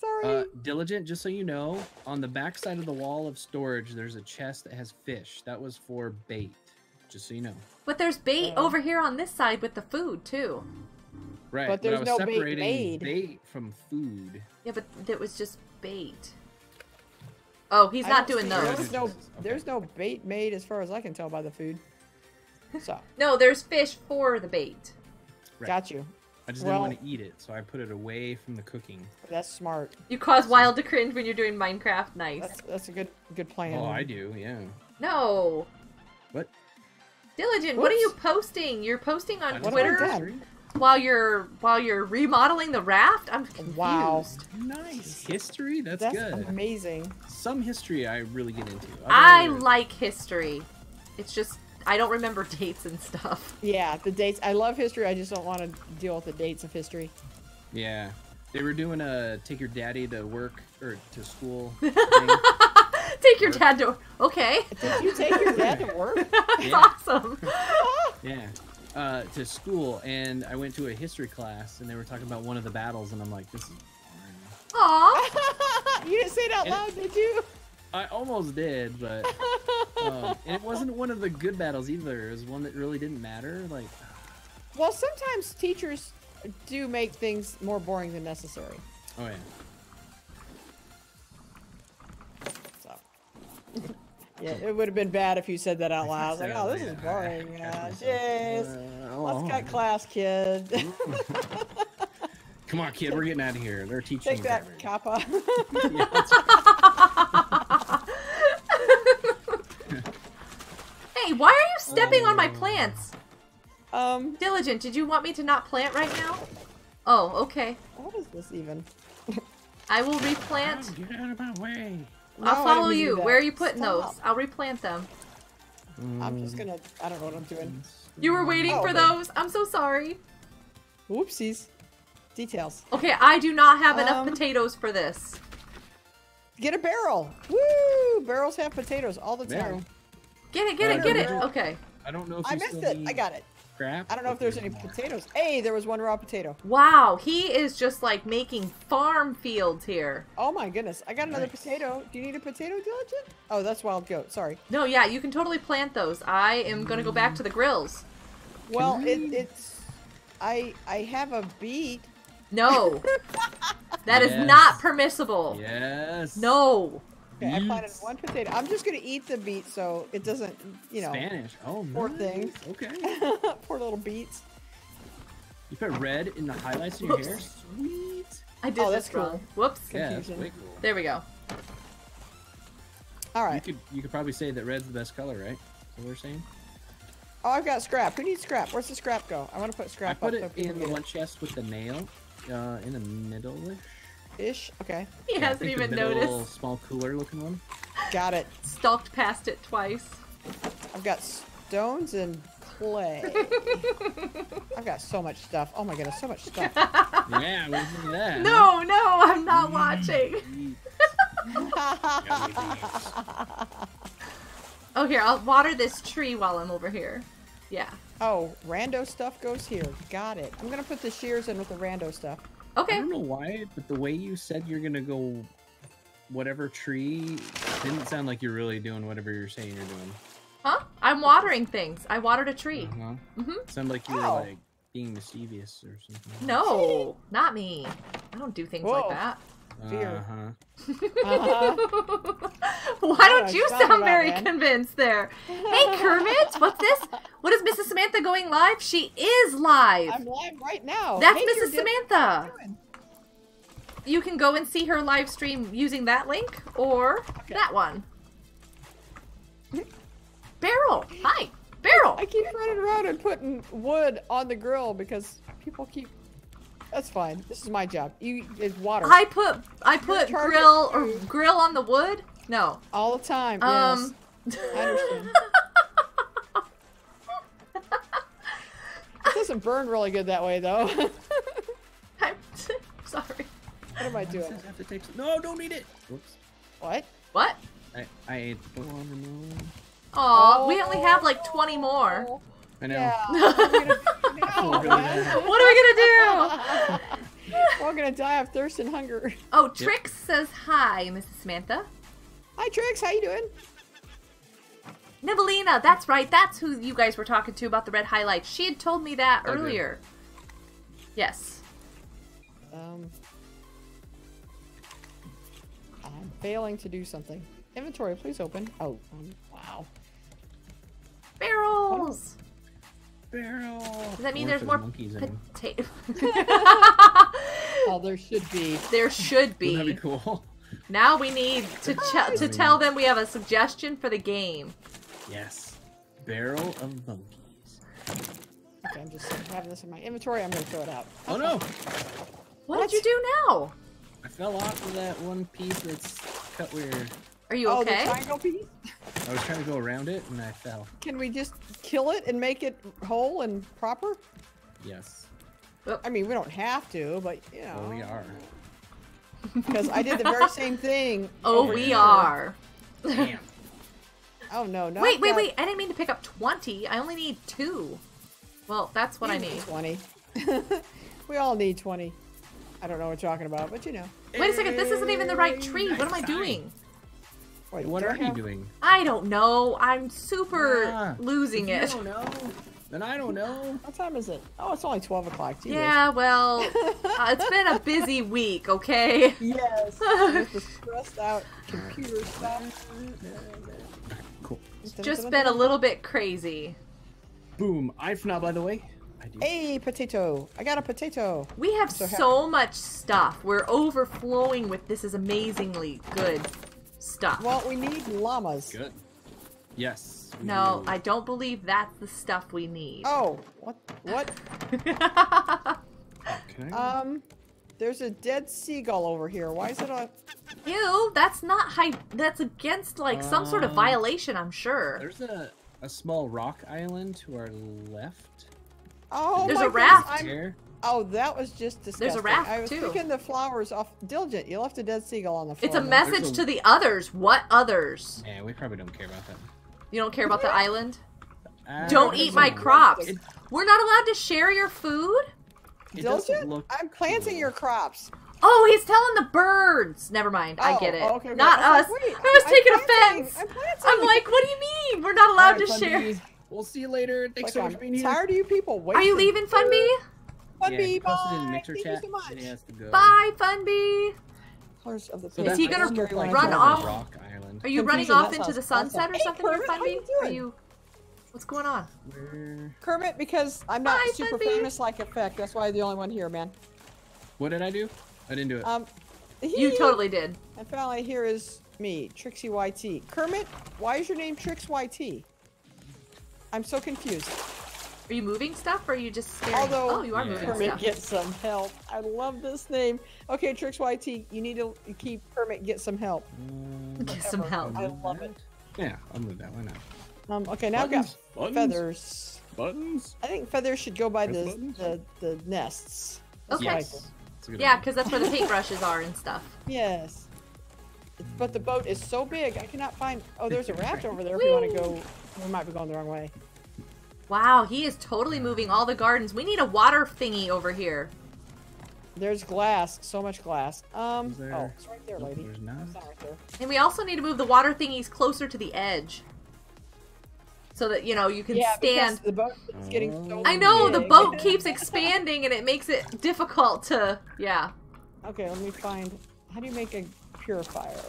Speaker 2: Sorry.
Speaker 3: Uh, diligent, just so you know, on the back side of the wall of storage, there's a chest that has fish. That was for bait. Just so you know.
Speaker 1: But there's bait
Speaker 2: Yeah.
Speaker 1: over here on this side with the food, too.
Speaker 3: Right.
Speaker 2: But
Speaker 3: I
Speaker 2: there's
Speaker 3: was
Speaker 2: no bait
Speaker 3: separating
Speaker 2: made.
Speaker 3: bait from food.
Speaker 1: Yeah, but that was just bait. Oh, he's
Speaker 2: I
Speaker 1: not doing
Speaker 2: see-
Speaker 3: those.
Speaker 2: There was no. There's no bait made as far as I can tell by the food. So
Speaker 1: No, there's fish for the bait.
Speaker 3: Right.
Speaker 2: got you.
Speaker 3: I just
Speaker 2: Well-
Speaker 3: didn't want to eat it, so I put it away from the cooking.
Speaker 2: That's smart.
Speaker 1: You cause Wild to cringe when you're doing Minecraft. Nice.
Speaker 2: That's that's a good good plan.
Speaker 3: Oh, I do, yeah.
Speaker 1: No.
Speaker 3: What?
Speaker 1: Diligent, what are you posting? You're posting on
Speaker 3: I just
Speaker 2: What have I
Speaker 1: Twitter
Speaker 2: done?
Speaker 1: While you're while you're remodeling the raft? I'm confused.
Speaker 2: Wow.
Speaker 3: Nice history. That's,
Speaker 2: That's
Speaker 3: good.
Speaker 2: amazing.
Speaker 3: Some history I really get into.
Speaker 1: I
Speaker 3: Other-
Speaker 1: like history. It's just I don't remember dates and stuff.
Speaker 2: Yeah, the dates. I love history. I just don't want to deal with the dates of history.
Speaker 3: Yeah, they were doing a take your daddy to work or to school. thing.
Speaker 1: Take your dad to Okay.
Speaker 2: Did you take your dad to work?
Speaker 1: That's
Speaker 3: Yeah.
Speaker 1: awesome.
Speaker 3: Yeah, uh, to school, and I went to a history class, and they were talking about one of the battles, and I'm like, this is boring.
Speaker 1: Aw.
Speaker 2: you didn't say it out
Speaker 3: And-
Speaker 2: loud, did you?
Speaker 3: I almost did, but um, and it wasn't one of the good battles either. It was one that really didn't matter. Like,
Speaker 2: Well, sometimes teachers do make things more boring than necessary.
Speaker 3: oh yeah,
Speaker 2: So. yeah, it would have been bad if you said that out loud. I was like, oh, this is boring. Yeah, jeez.
Speaker 3: Uh,
Speaker 2: Let's cut class, kid.
Speaker 3: Come on, kid, we're getting out of here. They're teaching.
Speaker 2: Take that,
Speaker 3: grammar.
Speaker 2: Kappa.
Speaker 3: Yeah, that's right.
Speaker 1: Hey, why are you stepping on my plants?
Speaker 2: um,
Speaker 1: Diligent, did you want me to not plant right now? Oh, okay.
Speaker 2: what is this even?
Speaker 1: I will replant.
Speaker 3: Get out of my way.
Speaker 2: No,
Speaker 1: I'll follow
Speaker 2: didn't mean to do
Speaker 1: you. Where are you putting
Speaker 2: Stop.
Speaker 1: those? I'll replant them.
Speaker 2: I'm just gonna. I don't know what I'm doing.
Speaker 1: You were waiting
Speaker 2: Oh,
Speaker 1: for
Speaker 2: okay.
Speaker 1: those. I'm so sorry.
Speaker 2: Whoopsies. Details.
Speaker 1: Okay, I do not have enough
Speaker 2: Um,
Speaker 1: potatoes for this.
Speaker 2: Get a barrel. Woo! Barrels have potatoes all the
Speaker 3: There.
Speaker 2: time.
Speaker 1: Get it, get it, get it. Okay.
Speaker 3: I don't know if
Speaker 2: I missed it.
Speaker 3: need
Speaker 2: I got it.
Speaker 3: Scrap.
Speaker 2: I don't know if there's any potatoes. Hey, there was one raw potato.
Speaker 1: Wow, he is just like making farm fields here.
Speaker 2: Oh my goodness. I got another
Speaker 3: Nice.
Speaker 2: potato. Do you need a potato, Diligent? Oh, that's wild goat. Sorry.
Speaker 1: No, yeah, you can totally plant those. I am gonna go back to the grills.
Speaker 2: Well, it, it's. I I have a beet.
Speaker 1: No, that is
Speaker 3: Yes.
Speaker 1: not permissible.
Speaker 3: Yes.
Speaker 1: No.
Speaker 2: Okay, I planted one potato. I'm just gonna eat the beet so it doesn't, you know,
Speaker 3: Spanish. Oh,
Speaker 2: Poor
Speaker 3: nice.
Speaker 2: thing.
Speaker 3: Okay.
Speaker 2: poor little beets.
Speaker 3: You put red in the highlights of your hair.
Speaker 1: Whoops.
Speaker 3: Sweet.
Speaker 1: I did
Speaker 2: Oh,
Speaker 1: this
Speaker 2: that's cool.
Speaker 1: wrong. Whoops.
Speaker 3: Yeah,
Speaker 2: Confusion.
Speaker 3: way cool.
Speaker 1: There we go.
Speaker 2: All right.
Speaker 3: You could you could probably say that red's the best color, right? Is that what we're saying?
Speaker 2: Oh, I've got scrap. Who needs scrap? Where's the scrap go? I want to put scrap.
Speaker 3: I
Speaker 2: scrap
Speaker 3: put
Speaker 2: up so
Speaker 3: it
Speaker 2: people
Speaker 3: in the one chest with the nail, uh, in the middle-ish.
Speaker 2: Ish. Okay.
Speaker 1: He
Speaker 3: Yeah,
Speaker 1: hasn't
Speaker 3: think the
Speaker 1: even
Speaker 3: middle
Speaker 1: noticed.
Speaker 3: Small cooler looking one.
Speaker 2: Got it.
Speaker 1: Stalked past it twice.
Speaker 2: I've got stones and clay. I've got so much stuff. Oh my goodness, so much stuff.
Speaker 3: yeah, we do that. huh?
Speaker 1: No, no, I'm not mm-hmm.
Speaker 3: watching.
Speaker 1: Oh, here, I'll water this tree while I'm over here. Yeah.
Speaker 2: oh, rando stuff goes here. Got it. I'm gonna put the shears in with the rando stuff.
Speaker 3: I don't know why, but the way you said you're gonna go whatever tree didn't sound like you're really doing whatever you're saying you're doing.
Speaker 1: Huh? I'm watering things. I watered a tree.
Speaker 3: Uh-huh.
Speaker 1: Mhm.
Speaker 3: Sound like you were
Speaker 2: Ow.
Speaker 3: like being mischievous or something.
Speaker 1: No, not me. I don't do things like that.
Speaker 2: Fear.
Speaker 3: Uh-huh.
Speaker 2: Uh-huh.
Speaker 1: Why don't
Speaker 2: Yeah,
Speaker 1: you
Speaker 2: sound
Speaker 1: sound very
Speaker 2: it.
Speaker 1: convinced there? Hey, Kermit, what's this? What is Mrs. Samantha going live? She is live.
Speaker 2: I'm live right now.
Speaker 1: That's
Speaker 2: Hey,
Speaker 1: Mrs.
Speaker 2: Dear
Speaker 1: Samantha.
Speaker 2: how you doing?
Speaker 1: You can go and see her live stream using that link or
Speaker 2: Okay.
Speaker 1: that one. Barrel. Hi. Barrel.
Speaker 2: I keep running around and putting wood on the grill because people keep. That's fine. This is my job. You is water
Speaker 1: I put I put
Speaker 2: charge it
Speaker 1: grill or grill on the wood. No.
Speaker 2: all the time.
Speaker 1: Um.
Speaker 2: yes, I understand. It doesn't burn really good that way though.
Speaker 1: I'm sorry.
Speaker 2: What am I doing?
Speaker 3: I have to take some- No, don't eat it. Whoops.
Speaker 2: What?
Speaker 1: What?
Speaker 3: I, I ate the watermelon.
Speaker 1: Aw, we only have like 20 more.
Speaker 3: I know.
Speaker 2: Yeah. We're gonna, no,
Speaker 3: really
Speaker 2: man.
Speaker 3: bad.
Speaker 1: What are we gonna do?
Speaker 2: We're gonna die of thirst and hunger.
Speaker 1: Oh, Trix says hi, Mrs. Samantha.
Speaker 2: Hi Trix, how you doing?
Speaker 1: Nibelina, that's right. That's who you guys were talking to about the red highlights. She had told me that
Speaker 3: Okay.
Speaker 1: earlier. Yes.
Speaker 2: Um, I'm failing to do something. Inventory, please open. Oh, um, wow.
Speaker 1: Barrels.
Speaker 3: Barrel.
Speaker 1: Does that mean
Speaker 3: Or
Speaker 1: there's more
Speaker 3: monkeys in them.
Speaker 1: potato?
Speaker 2: Oh, there should be.
Speaker 1: there should
Speaker 3: Wouldn't that be
Speaker 1: be.
Speaker 3: cool?
Speaker 1: Now we need to ch- to tell them we have a suggestion for the game.
Speaker 3: Yes. Barrel of monkeys.
Speaker 2: Okay, I'm just having this in my inventory. I'm gonna throw it out.
Speaker 3: Oh no!
Speaker 1: What,
Speaker 2: What?
Speaker 1: did you do now?
Speaker 3: I fell off of that one piece that's cut weird.
Speaker 1: Are you
Speaker 2: oh,
Speaker 1: okay?
Speaker 2: the triangle piece.
Speaker 3: I was trying to go around it and I fell.
Speaker 2: Can we just kill it and make it whole and proper?
Speaker 3: Yes. Oh.
Speaker 2: I mean, we don't have to, but you know.
Speaker 3: Well, we are.
Speaker 2: Because I did the very same thing.
Speaker 1: Oh, we
Speaker 2: here.
Speaker 1: are.
Speaker 3: Damn.
Speaker 2: Oh no! Now
Speaker 1: Wait, wait,
Speaker 2: got
Speaker 1: wait! I didn't mean to pick up twenty. I only need two. Well, that's what I need.
Speaker 2: Twenty. we all need twenty. I don't know what you're talking about, but you know.
Speaker 1: Wait a second. This isn't even the right
Speaker 3: Hey,
Speaker 1: tree. What am I
Speaker 3: nice
Speaker 1: doing?
Speaker 2: Wait,
Speaker 3: What are you
Speaker 2: have-
Speaker 3: doing?
Speaker 1: I don't know. I'm super
Speaker 3: Ah,
Speaker 1: losing
Speaker 3: If
Speaker 1: it.
Speaker 3: I don't know. Then I don't know.
Speaker 2: What time is it? Oh, it's only twelve o'clock. Gee whiz.
Speaker 1: Yeah, well, uh, it's been a busy week, okay?
Speaker 2: Yes. With the stressed out computer stuff.
Speaker 3: Cool.
Speaker 1: Just been a little bit crazy.
Speaker 3: Boom. IFNA, by the way. I do.
Speaker 2: Hey, potato! I got a potato.
Speaker 1: We have
Speaker 2: So
Speaker 1: so, much stuff. We're overflowing with this is amazingly good stuff.
Speaker 2: Well, we need llamas.
Speaker 3: Good. Yes.
Speaker 1: no,
Speaker 3: do.
Speaker 1: I don't believe that's the stuff we need.
Speaker 2: Oh, what? What?
Speaker 3: Okay.
Speaker 2: Um, there's a dead seagull over here. Why is it on?
Speaker 1: Ew, that's not high. That's against like some sort of
Speaker 3: Um,
Speaker 1: violation, I'm sure.
Speaker 3: There's a, a small rock island to our left.
Speaker 2: Oh,
Speaker 1: There's
Speaker 2: my
Speaker 1: a
Speaker 2: goodness,
Speaker 1: raft.
Speaker 2: I'm-
Speaker 3: Here.
Speaker 2: Oh, that was just disgusting.
Speaker 1: There's a raft,
Speaker 2: I was
Speaker 1: too.
Speaker 2: picking the flowers off. Diligent, you left a dead seagull on the floor.
Speaker 1: It's a
Speaker 2: man.
Speaker 1: message
Speaker 3: a-
Speaker 1: to the others. What others?
Speaker 3: Yeah, we probably don't care about that.
Speaker 1: You don't care about the island?
Speaker 3: Uh,
Speaker 1: Don't eat my crops.
Speaker 3: It,
Speaker 1: We're not allowed to share your food?
Speaker 3: it
Speaker 2: Diligent?
Speaker 3: look.
Speaker 2: I'm planting
Speaker 3: cool.
Speaker 2: your crops.
Speaker 1: Oh, he's telling the birds. Never mind. I
Speaker 2: Oh,
Speaker 1: get it.
Speaker 2: okay, okay.
Speaker 1: Not
Speaker 2: I
Speaker 1: us.
Speaker 2: like, wait,
Speaker 1: I was
Speaker 2: I'm
Speaker 1: taking
Speaker 2: planting,
Speaker 1: offense.
Speaker 2: I'm planting.
Speaker 1: I'm like, what do you mean? We're not allowed
Speaker 3: Alright,
Speaker 1: to
Speaker 3: Fun
Speaker 1: share.
Speaker 3: Bee, We'll see you later. Thanks
Speaker 2: Like,
Speaker 3: so much for being here.
Speaker 2: tired of you people waiting.
Speaker 1: Are you leaving, Funby?
Speaker 2: Fun
Speaker 3: yeah,
Speaker 2: bee,
Speaker 3: he posted
Speaker 2: bye.
Speaker 3: in
Speaker 2: Thank
Speaker 3: chat.
Speaker 2: you so much.
Speaker 3: he go.
Speaker 1: Bye, Funby.
Speaker 2: Colors of the
Speaker 3: So
Speaker 1: Is he gonna
Speaker 3: like
Speaker 1: run off?
Speaker 3: Rock island.
Speaker 1: Are you running off into the sunset
Speaker 2: awesome.
Speaker 1: or something there,
Speaker 2: Kermit, how you
Speaker 1: Funby? Are
Speaker 2: doing?
Speaker 1: you. What's going on?
Speaker 3: Where...
Speaker 2: Kermit, because I'm not
Speaker 1: Bye,
Speaker 2: super
Speaker 1: Funby.
Speaker 2: famous like Effect. That's why I'm the only one here, man.
Speaker 3: What did I do? I didn't do it.
Speaker 2: Um,
Speaker 1: You totally did.
Speaker 2: And finally, here is me, Trixie YT. Kermit, why is your name Trix YT? I'm so confused.
Speaker 1: Are you moving stuff or are you just staring?
Speaker 2: Although
Speaker 1: oh, you are
Speaker 3: Yeah.
Speaker 1: moving
Speaker 2: Kermit
Speaker 1: stuff.
Speaker 2: get some help. I love this name. Okay, Trix YT, you need to keep Kermit get some help.
Speaker 3: Um,
Speaker 1: Get some help.
Speaker 2: I love it.
Speaker 3: Yeah, I'll move that. Why not?
Speaker 2: Um, okay, now I've got
Speaker 3: Buttons?
Speaker 2: feathers.
Speaker 3: Buttons?
Speaker 2: I think feathers should go by the, the the nests.
Speaker 1: Okay.
Speaker 3: Yes. That's a good
Speaker 1: Yeah, because that's where the paintbrushes are and stuff.
Speaker 2: Yes. But the boat is so big, I cannot find. Oh, there's a raft over there. If you want to go, we might be going the wrong way.
Speaker 1: Wow, he is totally moving all the gardens. We need a water thingy over here.
Speaker 2: There's glass, so much glass. Um,
Speaker 3: there-
Speaker 2: oh, it's right there,
Speaker 3: Nope,
Speaker 2: lady.
Speaker 3: there's not.
Speaker 2: It's right there.
Speaker 1: And we also need to move the water thingies closer to the edge. So so that you know you can
Speaker 2: yeah,
Speaker 1: stand.
Speaker 2: the boat is getting so
Speaker 1: I know the boat keeps expanding and it makes it difficult to. Yeah.
Speaker 2: Okay, let me find. How do you make a purifier?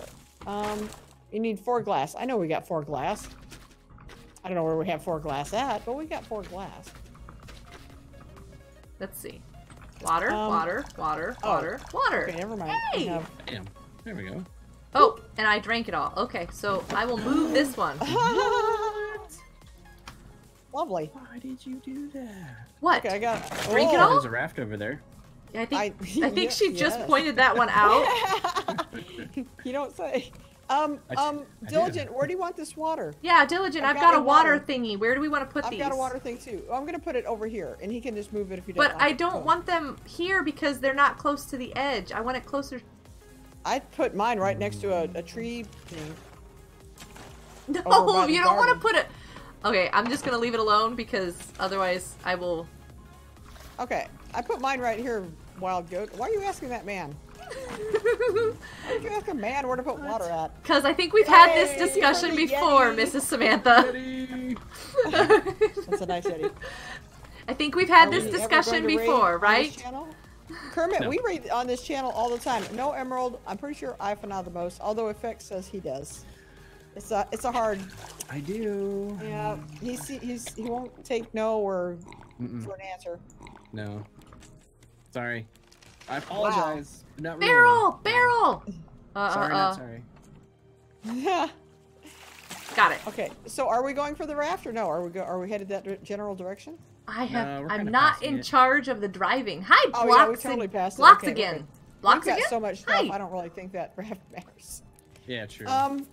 Speaker 2: Um, you need four glass. I know we got four glass. I don't know where we have four glass at, but we got four glass.
Speaker 1: Let's see. Water,
Speaker 2: Um,
Speaker 1: water, water,
Speaker 2: oh,
Speaker 1: water, water.
Speaker 2: Okay, never mind.
Speaker 1: Hey!
Speaker 2: have-
Speaker 3: Damn. There we go.
Speaker 1: Oh, and I drank it all. Okay, so I will move this one.
Speaker 2: Lovely.
Speaker 3: Why did you do that?
Speaker 1: What?
Speaker 2: Okay, I got.
Speaker 1: Drink it
Speaker 2: Oh,
Speaker 1: all?
Speaker 3: There's a raft over there.
Speaker 1: I think I,
Speaker 2: I-
Speaker 1: think she just
Speaker 2: yes.
Speaker 1: pointed that one out.
Speaker 2: you don't say. Um, um,
Speaker 3: I did.
Speaker 2: diligent. Where do you want this water?
Speaker 1: Yeah, Diligent,
Speaker 2: I've
Speaker 1: I've,
Speaker 2: got
Speaker 1: got,
Speaker 2: a
Speaker 1: a water,
Speaker 2: water.
Speaker 1: thingy. Where do we want to put
Speaker 2: I've
Speaker 1: these?
Speaker 2: got a water thing too. I'm gonna put it over here, and he can just move it if you don't.
Speaker 1: But I don't
Speaker 2: Oh.
Speaker 1: want them here because they're not close to the edge. I want it closer.
Speaker 2: I put mine right next to a, a tree thing.
Speaker 1: No,
Speaker 2: Over by the
Speaker 1: you don't want to put it. Okay, I'm just gonna leave it alone because otherwise I will.
Speaker 2: Okay, I put mine right here, wild goat. Why are you asking that man? Why did you ask a man where to put water at?
Speaker 1: Because I think we've had
Speaker 2: Hey,
Speaker 1: this discussion before,
Speaker 2: Yeti.
Speaker 1: Mrs. Samantha.
Speaker 2: That's a nice Eddie.
Speaker 1: I think we've had
Speaker 2: Are
Speaker 1: this
Speaker 2: we
Speaker 1: discussion
Speaker 2: going to
Speaker 1: before,
Speaker 2: on this
Speaker 1: right?
Speaker 2: channel? Kermit,
Speaker 3: No.
Speaker 2: we raid on this channel all the time. No Emerald. I'm pretty sure I found out the most, although Effect says he does. It's a it's a hard.
Speaker 3: I do.
Speaker 2: Yeah, he's he's he won't take no or
Speaker 3: Mm-mm.
Speaker 2: for an answer.
Speaker 3: No. Sorry. I apologize. Not really.
Speaker 1: Barrel, barrel. Uh,
Speaker 3: Sorry,
Speaker 1: uh,
Speaker 3: not
Speaker 1: uh.
Speaker 3: sorry.
Speaker 2: Yeah.
Speaker 1: Got it.
Speaker 2: Okay, so are we going for the raft or no? Are we go? Are we headed that general direction?
Speaker 1: I have.
Speaker 3: we're
Speaker 1: I'm not in
Speaker 3: it.
Speaker 1: charge of the driving. Hi,
Speaker 2: Oh,
Speaker 1: blocks.
Speaker 2: yeah, we totally
Speaker 1: and-
Speaker 2: passed it.
Speaker 1: blocks
Speaker 2: Okay,
Speaker 1: again.
Speaker 2: good.
Speaker 1: Blocks
Speaker 2: We've got
Speaker 1: again.
Speaker 2: so much stuff.
Speaker 1: Hi.
Speaker 2: I don't really think that raft matters.
Speaker 3: Yeah, true.
Speaker 2: Um,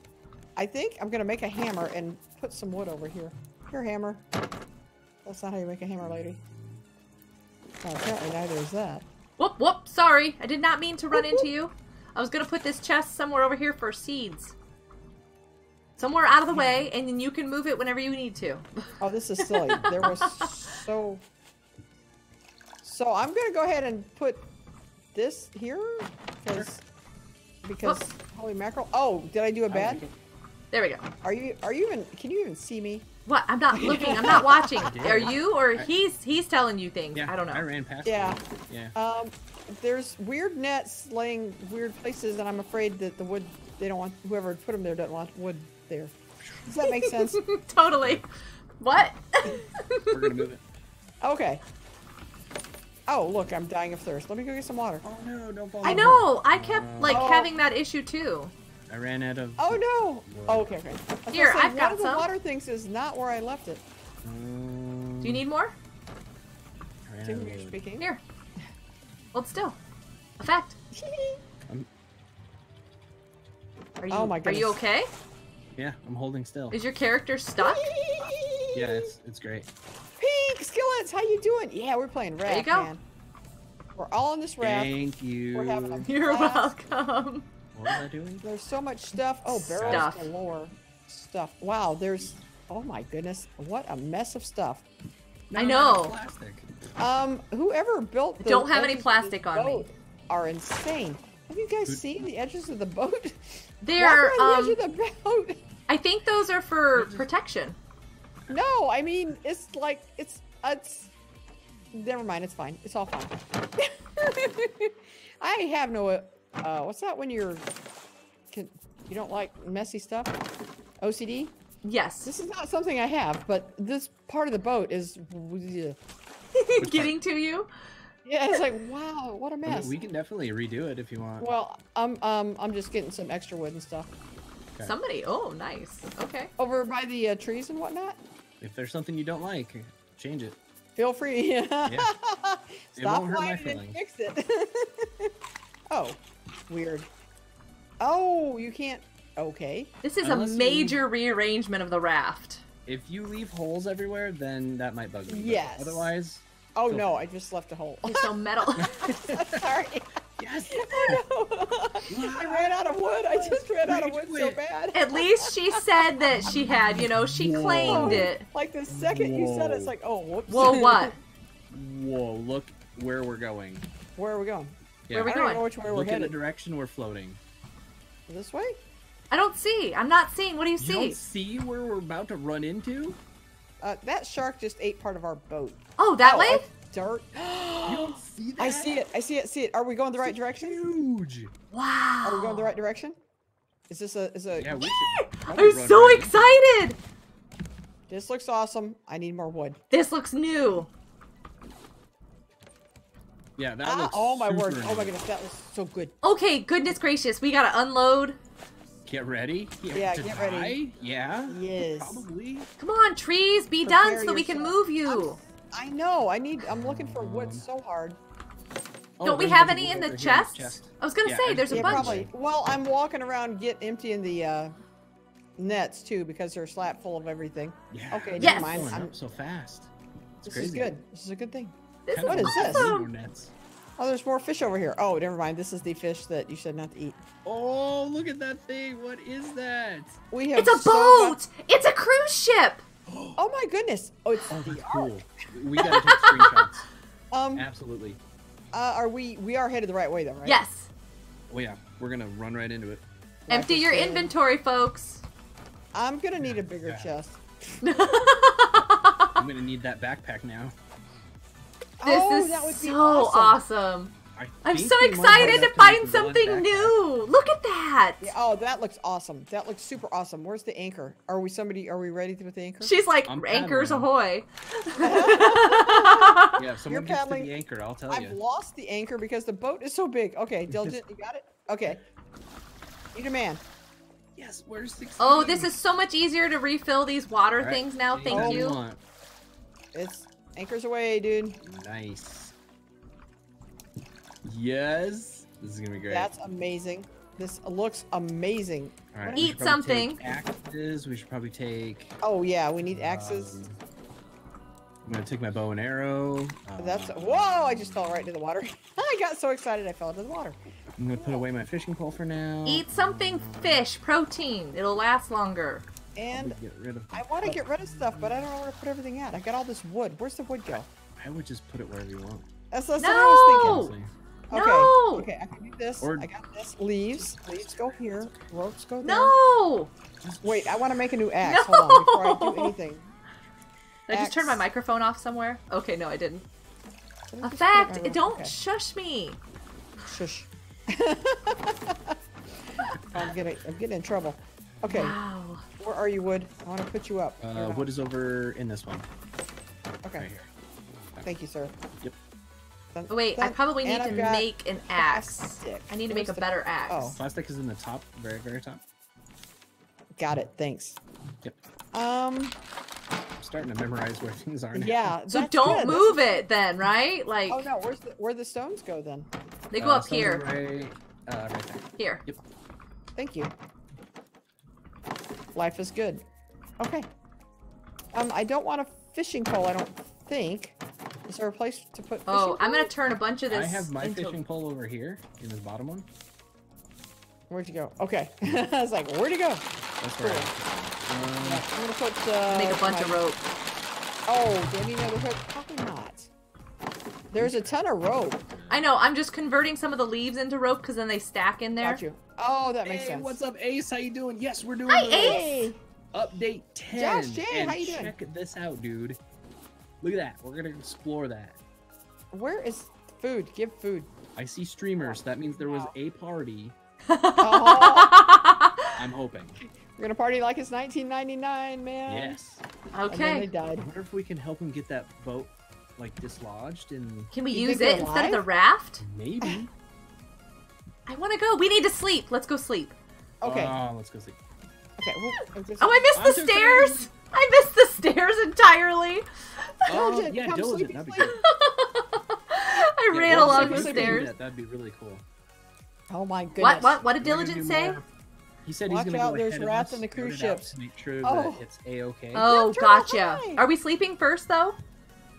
Speaker 2: I think I'm gonna make a hammer and put some wood over here. Here, hammer. That's not how you make a hammer, lady. Oh, apparently neither is that.
Speaker 1: Whoop whoop. Sorry, I did not mean to run into you. I was gonna put this chest somewhere over here for seeds. Somewhere out of the way, and then you can move it whenever you need to.
Speaker 2: Oh, this is silly. There was so. So I'm gonna go ahead and put this here because because
Speaker 1: Whoop.
Speaker 2: holy mackerel. Oh, did I do a bad?
Speaker 1: There we go.
Speaker 2: Are you are you even? Can you even see me?
Speaker 1: What? I'm not looking. I'm not watching. Are you or he's he's telling you things?
Speaker 3: yeah,
Speaker 1: I don't know.
Speaker 3: I ran past
Speaker 2: Yeah.
Speaker 3: you. Yeah.
Speaker 2: Um, there's weird nets laying weird places, and I'm afraid that the wood they don't want whoever put them there doesn't want wood there. Does that make sense?
Speaker 1: totally. What?
Speaker 3: We're gonna move it.
Speaker 2: Okay. Oh, look, I'm dying of thirst. Let me go get some water.
Speaker 3: Oh no, don't fall.
Speaker 1: I
Speaker 3: in.
Speaker 1: know. I kept like
Speaker 2: Oh.
Speaker 1: having that issue too.
Speaker 3: I ran out of.
Speaker 2: Oh no! Oh, okay, okay. I was gonna
Speaker 1: Here, I've got
Speaker 2: one
Speaker 1: got
Speaker 2: of the water things is not where I left it.
Speaker 3: Um,
Speaker 1: Do you need more?
Speaker 3: I ran out
Speaker 2: you're speaking.
Speaker 1: Here. Hold still. A fact. Are you
Speaker 2: Oh my
Speaker 1: Are you okay?
Speaker 3: Yeah, I'm holding still.
Speaker 1: Is your character stuck?
Speaker 3: Yeah, it's it's great.
Speaker 2: Pink skillets, how you doing? Yeah, we're playing raft,
Speaker 1: There you go.
Speaker 2: man. We're all in this raft.
Speaker 3: Thank you.
Speaker 2: We're having a
Speaker 1: You're welcome.
Speaker 3: What was I doing?
Speaker 2: There's so much stuff. Oh, barrels
Speaker 1: Stuff.
Speaker 2: galore. Stuff. Wow, there's. Oh my goodness, what a mess of stuff.
Speaker 1: I know.
Speaker 3: Plastic.
Speaker 2: Um, whoever built the
Speaker 1: Don't have any plastic on me.
Speaker 2: Are insane. Have you guys seen the edges of the boat?
Speaker 1: They're
Speaker 2: Walk around
Speaker 1: um
Speaker 2: the edge of the boat.
Speaker 1: I think those are for protection.
Speaker 2: No, I mean it's like it's it's. Never mind, it's fine. It's all fine. I have no. Uh, what's that when you're? Can, you don't like messy stuff? OCD.
Speaker 1: Yes.
Speaker 2: This is not something I have, but this part of the boat is.
Speaker 1: Getting to you.
Speaker 2: Yeah, it's like wow, what a
Speaker 3: I mean,
Speaker 2: mess.
Speaker 3: we can definitely redo it if you want.
Speaker 2: Well, I'm um I'm just getting some extra wood and stuff
Speaker 3: Okay.
Speaker 1: Somebody. Oh, nice. Okay.
Speaker 2: over by the uh, trees and whatnot.
Speaker 3: If there's something you don't like, change it.
Speaker 2: Feel free.
Speaker 3: It
Speaker 2: Stop
Speaker 3: won't hurt my
Speaker 2: whining and
Speaker 3: feelings.
Speaker 2: fix it. oh, weird. Oh, you can't. Okay.
Speaker 1: This is
Speaker 3: Unless
Speaker 1: a
Speaker 3: you-
Speaker 1: major rearrangement of the raft.
Speaker 3: If you leave holes everywhere, then that might bug me.
Speaker 2: Yes.
Speaker 3: Otherwise,
Speaker 2: Oh no,
Speaker 3: for
Speaker 2: I just left a hole.
Speaker 1: There's no metal.
Speaker 2: Sorry.
Speaker 3: yes.
Speaker 2: I ran out of wood. I just ran out of wood so bad.
Speaker 1: At least she said that she had, you know, she claimed it.
Speaker 2: Like the second you said it, it's like, oh, whoops.
Speaker 1: Well, what?
Speaker 3: Whoa! Look where we're going.
Speaker 2: Where are we going?
Speaker 3: Yeah.
Speaker 1: Where we
Speaker 2: I don't know
Speaker 1: going?
Speaker 2: which way we're
Speaker 3: Look in the direction we're floating.
Speaker 2: This way?
Speaker 1: I don't see. I'm not seeing. What do you
Speaker 3: You don't
Speaker 1: see?
Speaker 3: see where we're about to run into?
Speaker 2: Uh, that shark just ate part of our boat.
Speaker 1: Oh, that
Speaker 2: Oh,
Speaker 1: way?
Speaker 2: Dirt.
Speaker 3: You don't see that?
Speaker 2: I see it. I see it. See it. Are we going the right direction?
Speaker 3: Huge.
Speaker 1: Wow.
Speaker 2: Are we going the right direction? Is this a? Is a?
Speaker 3: Yeah, we should.
Speaker 1: I'm so
Speaker 3: right in.
Speaker 1: excited.
Speaker 2: This looks awesome. I need more wood.
Speaker 1: This looks new.
Speaker 3: Yeah, that
Speaker 2: Ah,
Speaker 3: looks.
Speaker 2: oh my word!
Speaker 3: super
Speaker 2: Oh my goodness, that was so good.
Speaker 1: Okay, goodness gracious. We gotta unload.
Speaker 3: Get ready.
Speaker 2: Yeah,
Speaker 3: to
Speaker 2: get ready.
Speaker 3: Yeah.
Speaker 2: Yes.
Speaker 3: Probably.
Speaker 1: Come on, trees, be done so that we can move you.
Speaker 2: I know. I need. I'm looking for wood so hard.
Speaker 3: Oh,
Speaker 1: Don't we have any in the
Speaker 3: over here
Speaker 1: chest? I was gonna
Speaker 3: Yeah,
Speaker 1: say,
Speaker 3: I-
Speaker 1: there's a
Speaker 2: Yeah,
Speaker 1: bunch.
Speaker 2: probably. Well, I'm walking around get emptying the uh, nets too because they're slap full of everything.
Speaker 3: Yeah.
Speaker 2: Okay,
Speaker 1: Yes.
Speaker 2: never mind. I'm,
Speaker 3: up so fast. It's
Speaker 2: this
Speaker 3: crazy.
Speaker 2: is good. This is a good thing.
Speaker 1: This
Speaker 3: Kind
Speaker 2: What
Speaker 3: of
Speaker 2: is this? Oh, there's more fish over here. Oh, never mind. This is the fish that you said not to eat.
Speaker 3: Oh, look at that thing. What is that?
Speaker 2: We have.
Speaker 1: It's a
Speaker 2: so
Speaker 1: boat.
Speaker 2: much-
Speaker 1: It's a cruise ship.
Speaker 2: Oh my goodness! Oh, it's
Speaker 3: Oh, that's cool. We gotta take screenshots.
Speaker 2: Um,
Speaker 3: Absolutely.
Speaker 2: uh, are we? We are headed the right way though, right?
Speaker 1: Yes.
Speaker 3: Oh yeah, we're gonna run right into it.
Speaker 2: Life
Speaker 1: Empty your
Speaker 2: good.
Speaker 1: inventory, folks.
Speaker 2: I'm gonna need a bigger
Speaker 3: Yeah.
Speaker 2: chest.
Speaker 3: I'm gonna need that backpack now.
Speaker 1: This
Speaker 2: oh,
Speaker 1: is
Speaker 2: that would be
Speaker 1: so
Speaker 2: awesome.
Speaker 1: awesome.
Speaker 3: I
Speaker 1: I'm so excited to find
Speaker 3: one
Speaker 1: something new. Look at that.
Speaker 2: Yeah, oh, that looks awesome. That looks super awesome. Where's the anchor? Are we somebody? Are we ready with the anchor?
Speaker 1: She's like,
Speaker 3: I'm
Speaker 1: anchors
Speaker 3: paddling.
Speaker 1: ahoy.
Speaker 3: Yeah, if someone gets to
Speaker 2: paddling-
Speaker 3: the anchor, I'll tell
Speaker 2: I've
Speaker 3: you.
Speaker 2: lost the anchor because the boat is so big. Okay, Diligent, you got it? Okay. Need a man.
Speaker 3: Yes, where's 16?
Speaker 1: oh, this is so much easier to refill these water
Speaker 3: Alright,
Speaker 1: things now.
Speaker 3: anytime
Speaker 1: Thank you.
Speaker 2: It's anchors away, dude.
Speaker 3: Nice. Yes. This is gonna be great.
Speaker 2: That's amazing. This looks amazing.
Speaker 3: All right,
Speaker 1: Eat
Speaker 3: we
Speaker 1: something.
Speaker 3: Axes. We should probably take.
Speaker 2: Oh yeah, we need axes.
Speaker 3: um, I'm gonna take my bow and arrow.
Speaker 2: That's
Speaker 3: um,
Speaker 2: whoa! I just fell right into the water. I got so excited I fell into the water.
Speaker 3: I'm gonna put away my fishing pole for now.
Speaker 1: Eat something fish, protein. It'll last longer.
Speaker 2: And
Speaker 3: Get rid of.
Speaker 2: I want to get rid of stuff, but I don't know where to put everything at. I got all this wood. Where's the wood go?
Speaker 3: I would just put it wherever you want.
Speaker 2: That's, that's what I was thinking.
Speaker 3: honestly.
Speaker 2: Okay.
Speaker 1: No!
Speaker 2: Okay, I can do this.
Speaker 3: Or-
Speaker 2: I got this. Leaves. Leaves go here. Ropes go there.
Speaker 1: No!
Speaker 2: Wait, I want to make a new axe. Hold on before I
Speaker 1: No!
Speaker 2: do anything.
Speaker 1: Did I just turn my microphone off somewhere? Okay, no, I didn't.
Speaker 2: Did I
Speaker 1: A fact.
Speaker 2: put my-
Speaker 1: Don't
Speaker 2: okay.
Speaker 1: shush me.
Speaker 2: Shush. I'm getting. I'm getting in trouble. Okay,
Speaker 1: Wow.
Speaker 2: Where are you, Wood? I want to put you up.
Speaker 3: Uh, wood is over in this one.
Speaker 2: Okay.
Speaker 3: Right here.
Speaker 2: Thank you, sir.
Speaker 3: Yep.
Speaker 2: Dun-
Speaker 1: Oh, wait, I probably need
Speaker 2: and
Speaker 1: to make an axe.
Speaker 2: plastic.
Speaker 1: I need to make a better axe.
Speaker 2: Oh.
Speaker 3: Plastic is in the top, very, very top.
Speaker 2: Got it. Thanks.
Speaker 3: Yep.
Speaker 2: Um.
Speaker 3: I'm starting to memorize where things are now.
Speaker 2: Yeah.
Speaker 1: So don't
Speaker 2: good.
Speaker 1: move it then, right? Like
Speaker 2: Oh no, where's the where the stones go then?
Speaker 1: they go
Speaker 3: Uh,
Speaker 1: up here.
Speaker 3: Right, uh, right there.
Speaker 1: Here. Yep.
Speaker 2: Thank you. Life is good. Okay. Um, I don't want a fishing pole. I don't think. Is there a place to put? Fishing
Speaker 1: Oh, I'm gonna turn a bunch of this
Speaker 3: I have my
Speaker 1: into
Speaker 3: fishing pole over here in this bottom one.
Speaker 2: Where'd you go? Okay. I was like, where'd you go?
Speaker 3: That's where. I
Speaker 2: Yeah,
Speaker 3: um,
Speaker 2: I'm gonna put. Uh,
Speaker 1: make a bunch of rope.
Speaker 2: Oh, do I need another hook? Probably not. There's a ton of rope.
Speaker 1: I know. I'm just converting some of the leaves into rope because then they stack in there.
Speaker 2: Got you. Oh, that makes
Speaker 3: hey,
Speaker 2: sense.
Speaker 3: what's up, Ace? How you doing? Yes, we're doing
Speaker 1: Hi, Ace.
Speaker 3: Update 10.
Speaker 2: Josh J,
Speaker 3: and
Speaker 2: how you doing?
Speaker 3: Check this out, dude. Look at that. We're gonna explore that.
Speaker 2: where is food? Give food.
Speaker 3: I see streamers. That means there was a party.
Speaker 2: Oh,
Speaker 3: I'm hoping.
Speaker 2: we're gonna party like it's 1999, man.
Speaker 3: Yes.
Speaker 2: And then they
Speaker 1: okay.
Speaker 3: I
Speaker 2: died.
Speaker 3: wonder if we can help him get that boat like dislodged and
Speaker 1: Can we use it
Speaker 2: they're
Speaker 1: instead of the raft?
Speaker 3: maybe.
Speaker 1: I want to go. We need to sleep. Let's go sleep.
Speaker 2: Okay.
Speaker 3: Oh, let's go see.
Speaker 2: okay. Well, is this-
Speaker 1: Oh, I missed
Speaker 3: I'm
Speaker 1: the stairs.
Speaker 3: excited.
Speaker 1: I missed the stairs entirely.
Speaker 3: Oh, yeah,
Speaker 2: come
Speaker 3: diligent. That'd be good.
Speaker 1: I
Speaker 3: Yeah,
Speaker 1: ran
Speaker 3: well,
Speaker 1: along the
Speaker 3: we can do
Speaker 1: stairs.
Speaker 3: That, that'd be really cool.
Speaker 2: Oh my goodness.
Speaker 1: What? What? What did
Speaker 3: We're
Speaker 1: Diligent say?
Speaker 3: more- He said
Speaker 2: Watch
Speaker 3: he's gonna
Speaker 2: out,
Speaker 3: go
Speaker 2: there's
Speaker 3: ahead of
Speaker 2: rats in the cruise
Speaker 3: scout
Speaker 2: ships.
Speaker 3: make sure
Speaker 2: Oh.
Speaker 3: that it's a okay.
Speaker 1: Oh,
Speaker 2: Yeah,
Speaker 1: gotcha. Are we sleeping first though?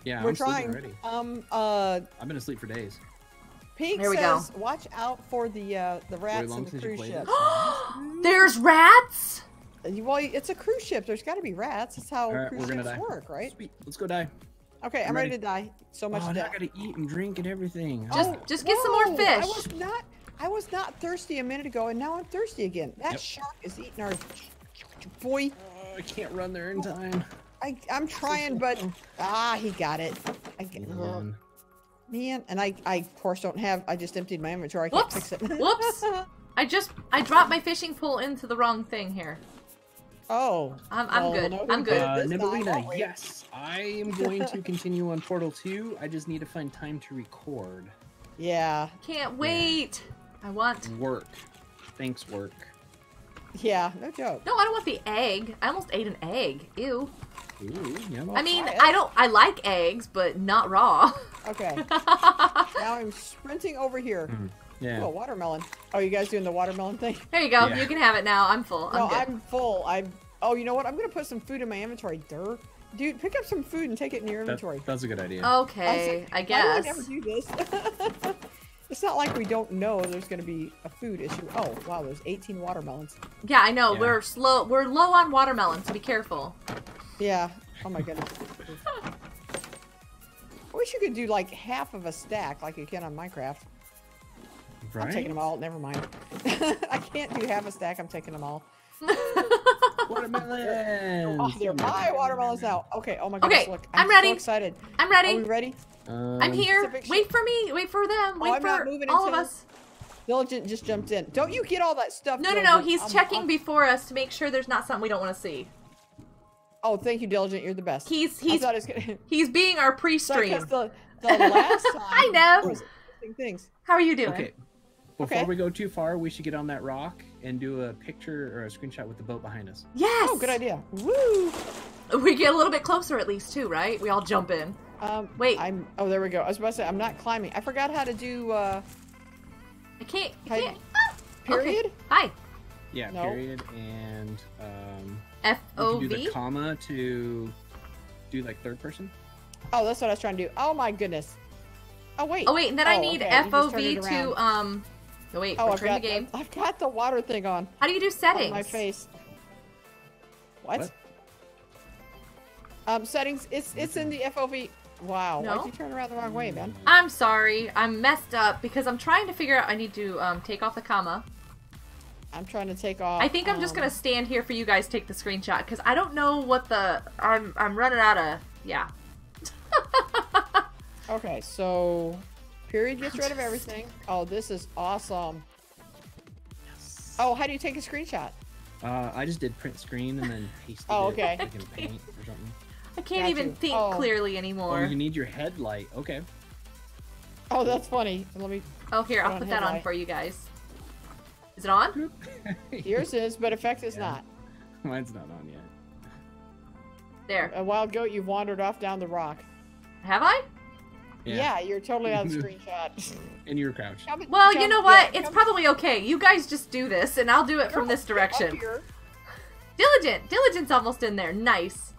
Speaker 3: yeah,
Speaker 2: We're
Speaker 3: I'm sleeping
Speaker 2: trying.
Speaker 3: already.
Speaker 2: Um. Uh.
Speaker 3: I've been asleep for days.
Speaker 2: Pink
Speaker 1: There we go.
Speaker 2: says, "Watch out for the uh the rats
Speaker 3: long
Speaker 2: in the cruise ship."
Speaker 1: There's rats.
Speaker 2: Uh, Well, it's a cruise ship. There's got to be rats. That's how
Speaker 3: All right,
Speaker 2: cruise ships
Speaker 3: die.
Speaker 2: work, right?
Speaker 3: Sweet. Let's go die.
Speaker 2: Okay, I'm,
Speaker 3: I'm
Speaker 2: ready.
Speaker 3: ready.
Speaker 2: to die. So much
Speaker 3: oh, now
Speaker 2: death.
Speaker 3: I gotta eat and drink and everything.
Speaker 1: Just-
Speaker 3: Oh,
Speaker 1: just get some more
Speaker 2: whoa, I
Speaker 1: fish.
Speaker 2: was not. I was not thirsty a minute ago, and now I'm thirsty again. That
Speaker 3: Yep.
Speaker 2: shark is eating our boy.
Speaker 3: oh, I can't run there in time.
Speaker 2: I, I'm trying, but ah, he got it. I get,
Speaker 3: Man.
Speaker 2: man, and I, I of course don't have. I just emptied my inventory. I can't
Speaker 1: Whoops.
Speaker 2: fix it.
Speaker 1: Whoops. I just I dropped my fishing pole into the wrong thing here.
Speaker 2: oh,
Speaker 1: I'm I'm
Speaker 2: Well,
Speaker 1: good.
Speaker 2: no,
Speaker 1: I'm good.
Speaker 3: Uh, Nibelina, yes, I am going to continue on Portal 2. I just need to find time to record.
Speaker 2: yeah,
Speaker 1: Can't wait. I want.
Speaker 3: Work. Thanks, work.
Speaker 2: yeah, no joke.
Speaker 1: No, I don't want the egg. I almost ate an egg. Ew.
Speaker 3: Ooh, yum.
Speaker 1: I mean,
Speaker 2: try.
Speaker 1: I don't. I like eggs, but not raw.
Speaker 2: Okay, now I'm sprinting over here. Mm-hmm.
Speaker 3: yeah.
Speaker 2: Oh, watermelon. Oh, you guys doing the watermelon thing?
Speaker 1: There you go.
Speaker 3: Yeah.
Speaker 1: You can have it now. I'm full. I'm
Speaker 2: no,
Speaker 1: good.
Speaker 2: I'm full. I'm. Oh, you know what? I'm gonna put some food in my inventory. Dur. Dude, pick up some food and take it in your
Speaker 3: That-
Speaker 2: inventory.
Speaker 3: that's a good idea.
Speaker 1: Okay, I
Speaker 2: Why
Speaker 1: guess.
Speaker 2: would I never do this? it's not like we don't know there's gonna be a food issue. Oh, wow, there's 18 watermelons.
Speaker 1: Yeah, I know.
Speaker 3: Yeah.
Speaker 1: We're slow. We're low on watermelon, so be careful.
Speaker 2: Yeah. Oh my goodness. I wish you could do like half of a stack like you can on Minecraft.
Speaker 3: right?
Speaker 2: I'm taking them all. Never mind. I can't do half a stack. I'm taking them all.
Speaker 3: Watermelon.
Speaker 2: Oh, they're my watermelons now. Okay. Oh my goodness.
Speaker 1: Okay,
Speaker 2: Look,
Speaker 1: I'm
Speaker 2: I'm,
Speaker 1: ready.
Speaker 2: So excited.
Speaker 1: I'm ready.
Speaker 2: Are we ready?
Speaker 3: Um,
Speaker 1: I'm here. Wait for me. Wait for them. Wait
Speaker 2: Oh,
Speaker 1: for
Speaker 2: not
Speaker 1: all of us.
Speaker 2: Diligent just jumped in. Don't you get all that stuff?
Speaker 1: No, no, no. He's
Speaker 2: I'm-
Speaker 1: checking
Speaker 2: I'm-
Speaker 1: before us to make sure there's not something we don't want to see.
Speaker 2: Oh, thank you, Diligent. You're the best.
Speaker 1: He's he's
Speaker 2: thought it was gonna.
Speaker 1: he's being our
Speaker 2: Sorry,
Speaker 1: pre-stream.
Speaker 2: 'cause the, the last time.
Speaker 1: I know.
Speaker 2: things.
Speaker 1: How are you doing?
Speaker 3: Okay. Before
Speaker 2: Okay.
Speaker 3: we go too far, we should get on that rock and do a picture or a screenshot with the boat behind us.
Speaker 1: Yes.
Speaker 2: Oh, good idea. Woo.
Speaker 1: We get a little bit closer at least too, right? We all jump in.
Speaker 2: Um,
Speaker 1: Wait.
Speaker 2: I'm. Oh, there we go. I was about to say I'm not climbing. I forgot how to do uh,
Speaker 1: I can't. I can't. Ah, okay.
Speaker 2: period.
Speaker 1: Hi.
Speaker 3: Yeah,
Speaker 2: No.
Speaker 3: period. And um,
Speaker 1: F
Speaker 3: you do the comma to do like third person.
Speaker 2: Oh, that's what I was trying to do. Oh my goodness. Oh wait.
Speaker 1: Oh wait, and then I
Speaker 2: Oh,
Speaker 1: need
Speaker 2: okay, you
Speaker 1: F
Speaker 2: just
Speaker 1: O
Speaker 2: turned
Speaker 1: V
Speaker 2: it
Speaker 1: to um. No wait,
Speaker 2: Oh, I've
Speaker 1: return the game.
Speaker 2: I've got the water thing on.
Speaker 1: How do you do
Speaker 2: on
Speaker 1: settings?
Speaker 2: my face. What?
Speaker 3: What?
Speaker 2: Um, settings. It's it's in the FOV. Wow.
Speaker 1: No?
Speaker 2: Why'd you turn around the wrong way, man?
Speaker 1: I'm sorry, I'm messed up because I'm trying to figure out. I need to um, take off the comma.
Speaker 2: I'm trying to take off.
Speaker 1: I think I'm just
Speaker 2: um,
Speaker 1: gonna stand here for you guys to take the screenshot because I don't know what the I'm I'm running out of yeah.
Speaker 2: Okay, so period gets rid of everything. Oh, this is awesome. Oh, how do you take a screenshot?
Speaker 3: Uh, I just did print screen and then paste.
Speaker 2: Oh,
Speaker 3: it
Speaker 2: okay.
Speaker 3: like in paint or something.
Speaker 1: I can't
Speaker 2: Got
Speaker 1: even
Speaker 2: you.
Speaker 1: think
Speaker 2: Oh.
Speaker 1: clearly
Speaker 3: Oh,
Speaker 1: anymore.
Speaker 3: you need your headlight. Okay.
Speaker 2: Oh, that's funny. Let me.
Speaker 1: Oh, here, I'll
Speaker 2: Put on
Speaker 1: put that on for you guys. Is it on?
Speaker 2: Yours is, but effect is
Speaker 3: Yeah.
Speaker 2: not.
Speaker 3: Mine's not on yet.
Speaker 1: There.
Speaker 2: A wild goat, you've wandered off down the rock.
Speaker 1: Have I?
Speaker 2: Yeah, you're totally on screenshot.
Speaker 3: And you're crouched.
Speaker 2: Come-
Speaker 1: Well, you know what?
Speaker 2: yeah,
Speaker 1: it's
Speaker 2: come-
Speaker 1: probably okay. You guys just do this, and I'll do it from this direction. Diligent. Diligent's almost in there. Nice.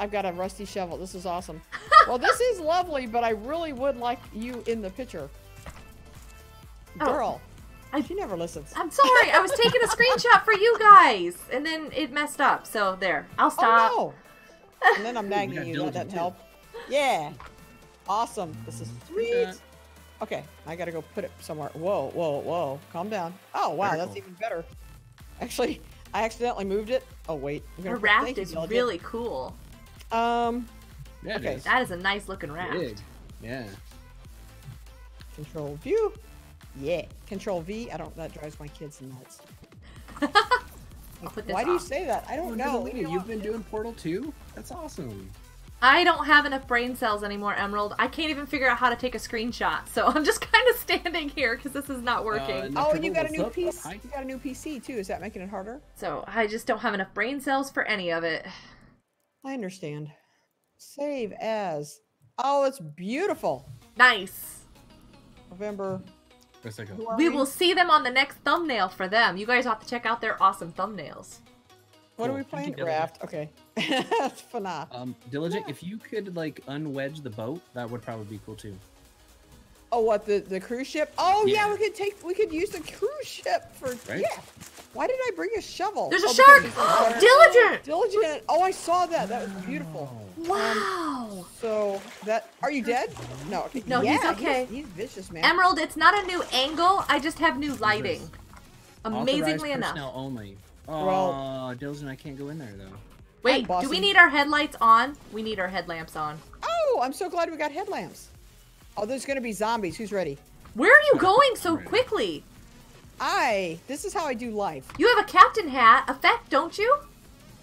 Speaker 2: I've got a rusty shovel. This is awesome. well, this is lovely, but I really would like you in the picture.
Speaker 1: Oh.
Speaker 2: Girl.
Speaker 1: I-
Speaker 2: she never listens.
Speaker 1: I'm sorry. I was taking a screenshot for you guys, and then it messed up. So there. I'll oh, stop.
Speaker 2: Oh no! And then I'm nagging you. Let that
Speaker 3: too.
Speaker 2: help. Yeah. Awesome. This is mm-hmm.
Speaker 3: sweet.
Speaker 2: Okay, I gotta go put it somewhere. Whoa, whoa, whoa. Calm down. Oh wow, that's even better. Actually, I accidentally moved it. Oh wait. I'm
Speaker 1: Her raft is really cool.
Speaker 2: Um.
Speaker 3: Yeah,
Speaker 2: Okay.
Speaker 3: is.
Speaker 1: That is a nice looking raft.
Speaker 3: Big. Yeah.
Speaker 2: Control view. Yeah. Control V. I don't. That drives my kids nuts.
Speaker 1: I'll put this
Speaker 2: Why do you say that? I don't
Speaker 3: Oh,
Speaker 2: know.
Speaker 3: Nibelina,
Speaker 2: Leave me
Speaker 3: You've been doing Portal 2? That's awesome.
Speaker 1: I don't have enough brain cells anymore, Emerald. I can't even figure out how to take a screenshot, so I'm just kind of standing here because this is not working.
Speaker 3: Uh,
Speaker 2: Oh, and you got a new
Speaker 3: What's up?
Speaker 2: PC.
Speaker 3: Hi.
Speaker 2: You got a new PC too. Is that making it harder?
Speaker 1: so I just don't have enough brain cells for any of it.
Speaker 2: I understand. Save as. Oh, it's beautiful.
Speaker 1: Nice.
Speaker 2: November.
Speaker 3: Where's that go?
Speaker 2: Who are
Speaker 1: We will see them on the next thumbnail for them. You guys have to check out their awesome thumbnails.
Speaker 2: What are we playing?
Speaker 3: you, Diligent.
Speaker 2: Raft. Okay. That's FNAF.
Speaker 3: Um, Diligent, if you could like unwedge the boat, that would probably be cool too.
Speaker 2: Oh, what the the cruise ship? Oh yeah,
Speaker 3: Yeah.
Speaker 2: we could take we could use the cruise ship for
Speaker 3: Right?
Speaker 2: yeah. Why did I bring a shovel?
Speaker 1: There's a
Speaker 2: Oh,
Speaker 1: shark!
Speaker 2: because it's water.
Speaker 1: Diligent!
Speaker 2: Diligent. Oh, I saw that. That was beautiful.
Speaker 1: Wow.
Speaker 2: Um, so that are you dead? No. Okay.
Speaker 1: No, he's okay.
Speaker 2: He's, vicious, man.
Speaker 1: Emerald, it's not a new angle. I just have new lighting. Amazingly enough.
Speaker 3: personnel only. Oh,
Speaker 2: Well-
Speaker 3: Diligent, I can't go in there though.
Speaker 1: Wait, do we need our headlights on? We need our headlamps on.
Speaker 2: Oh, I'm so glad we got headlamps. Oh, there's gonna be zombies. Who's ready?
Speaker 1: Where are you going so
Speaker 3: Ready.
Speaker 1: quickly?
Speaker 2: I. This is how I do life.
Speaker 1: You have a captain hat effect, don't you?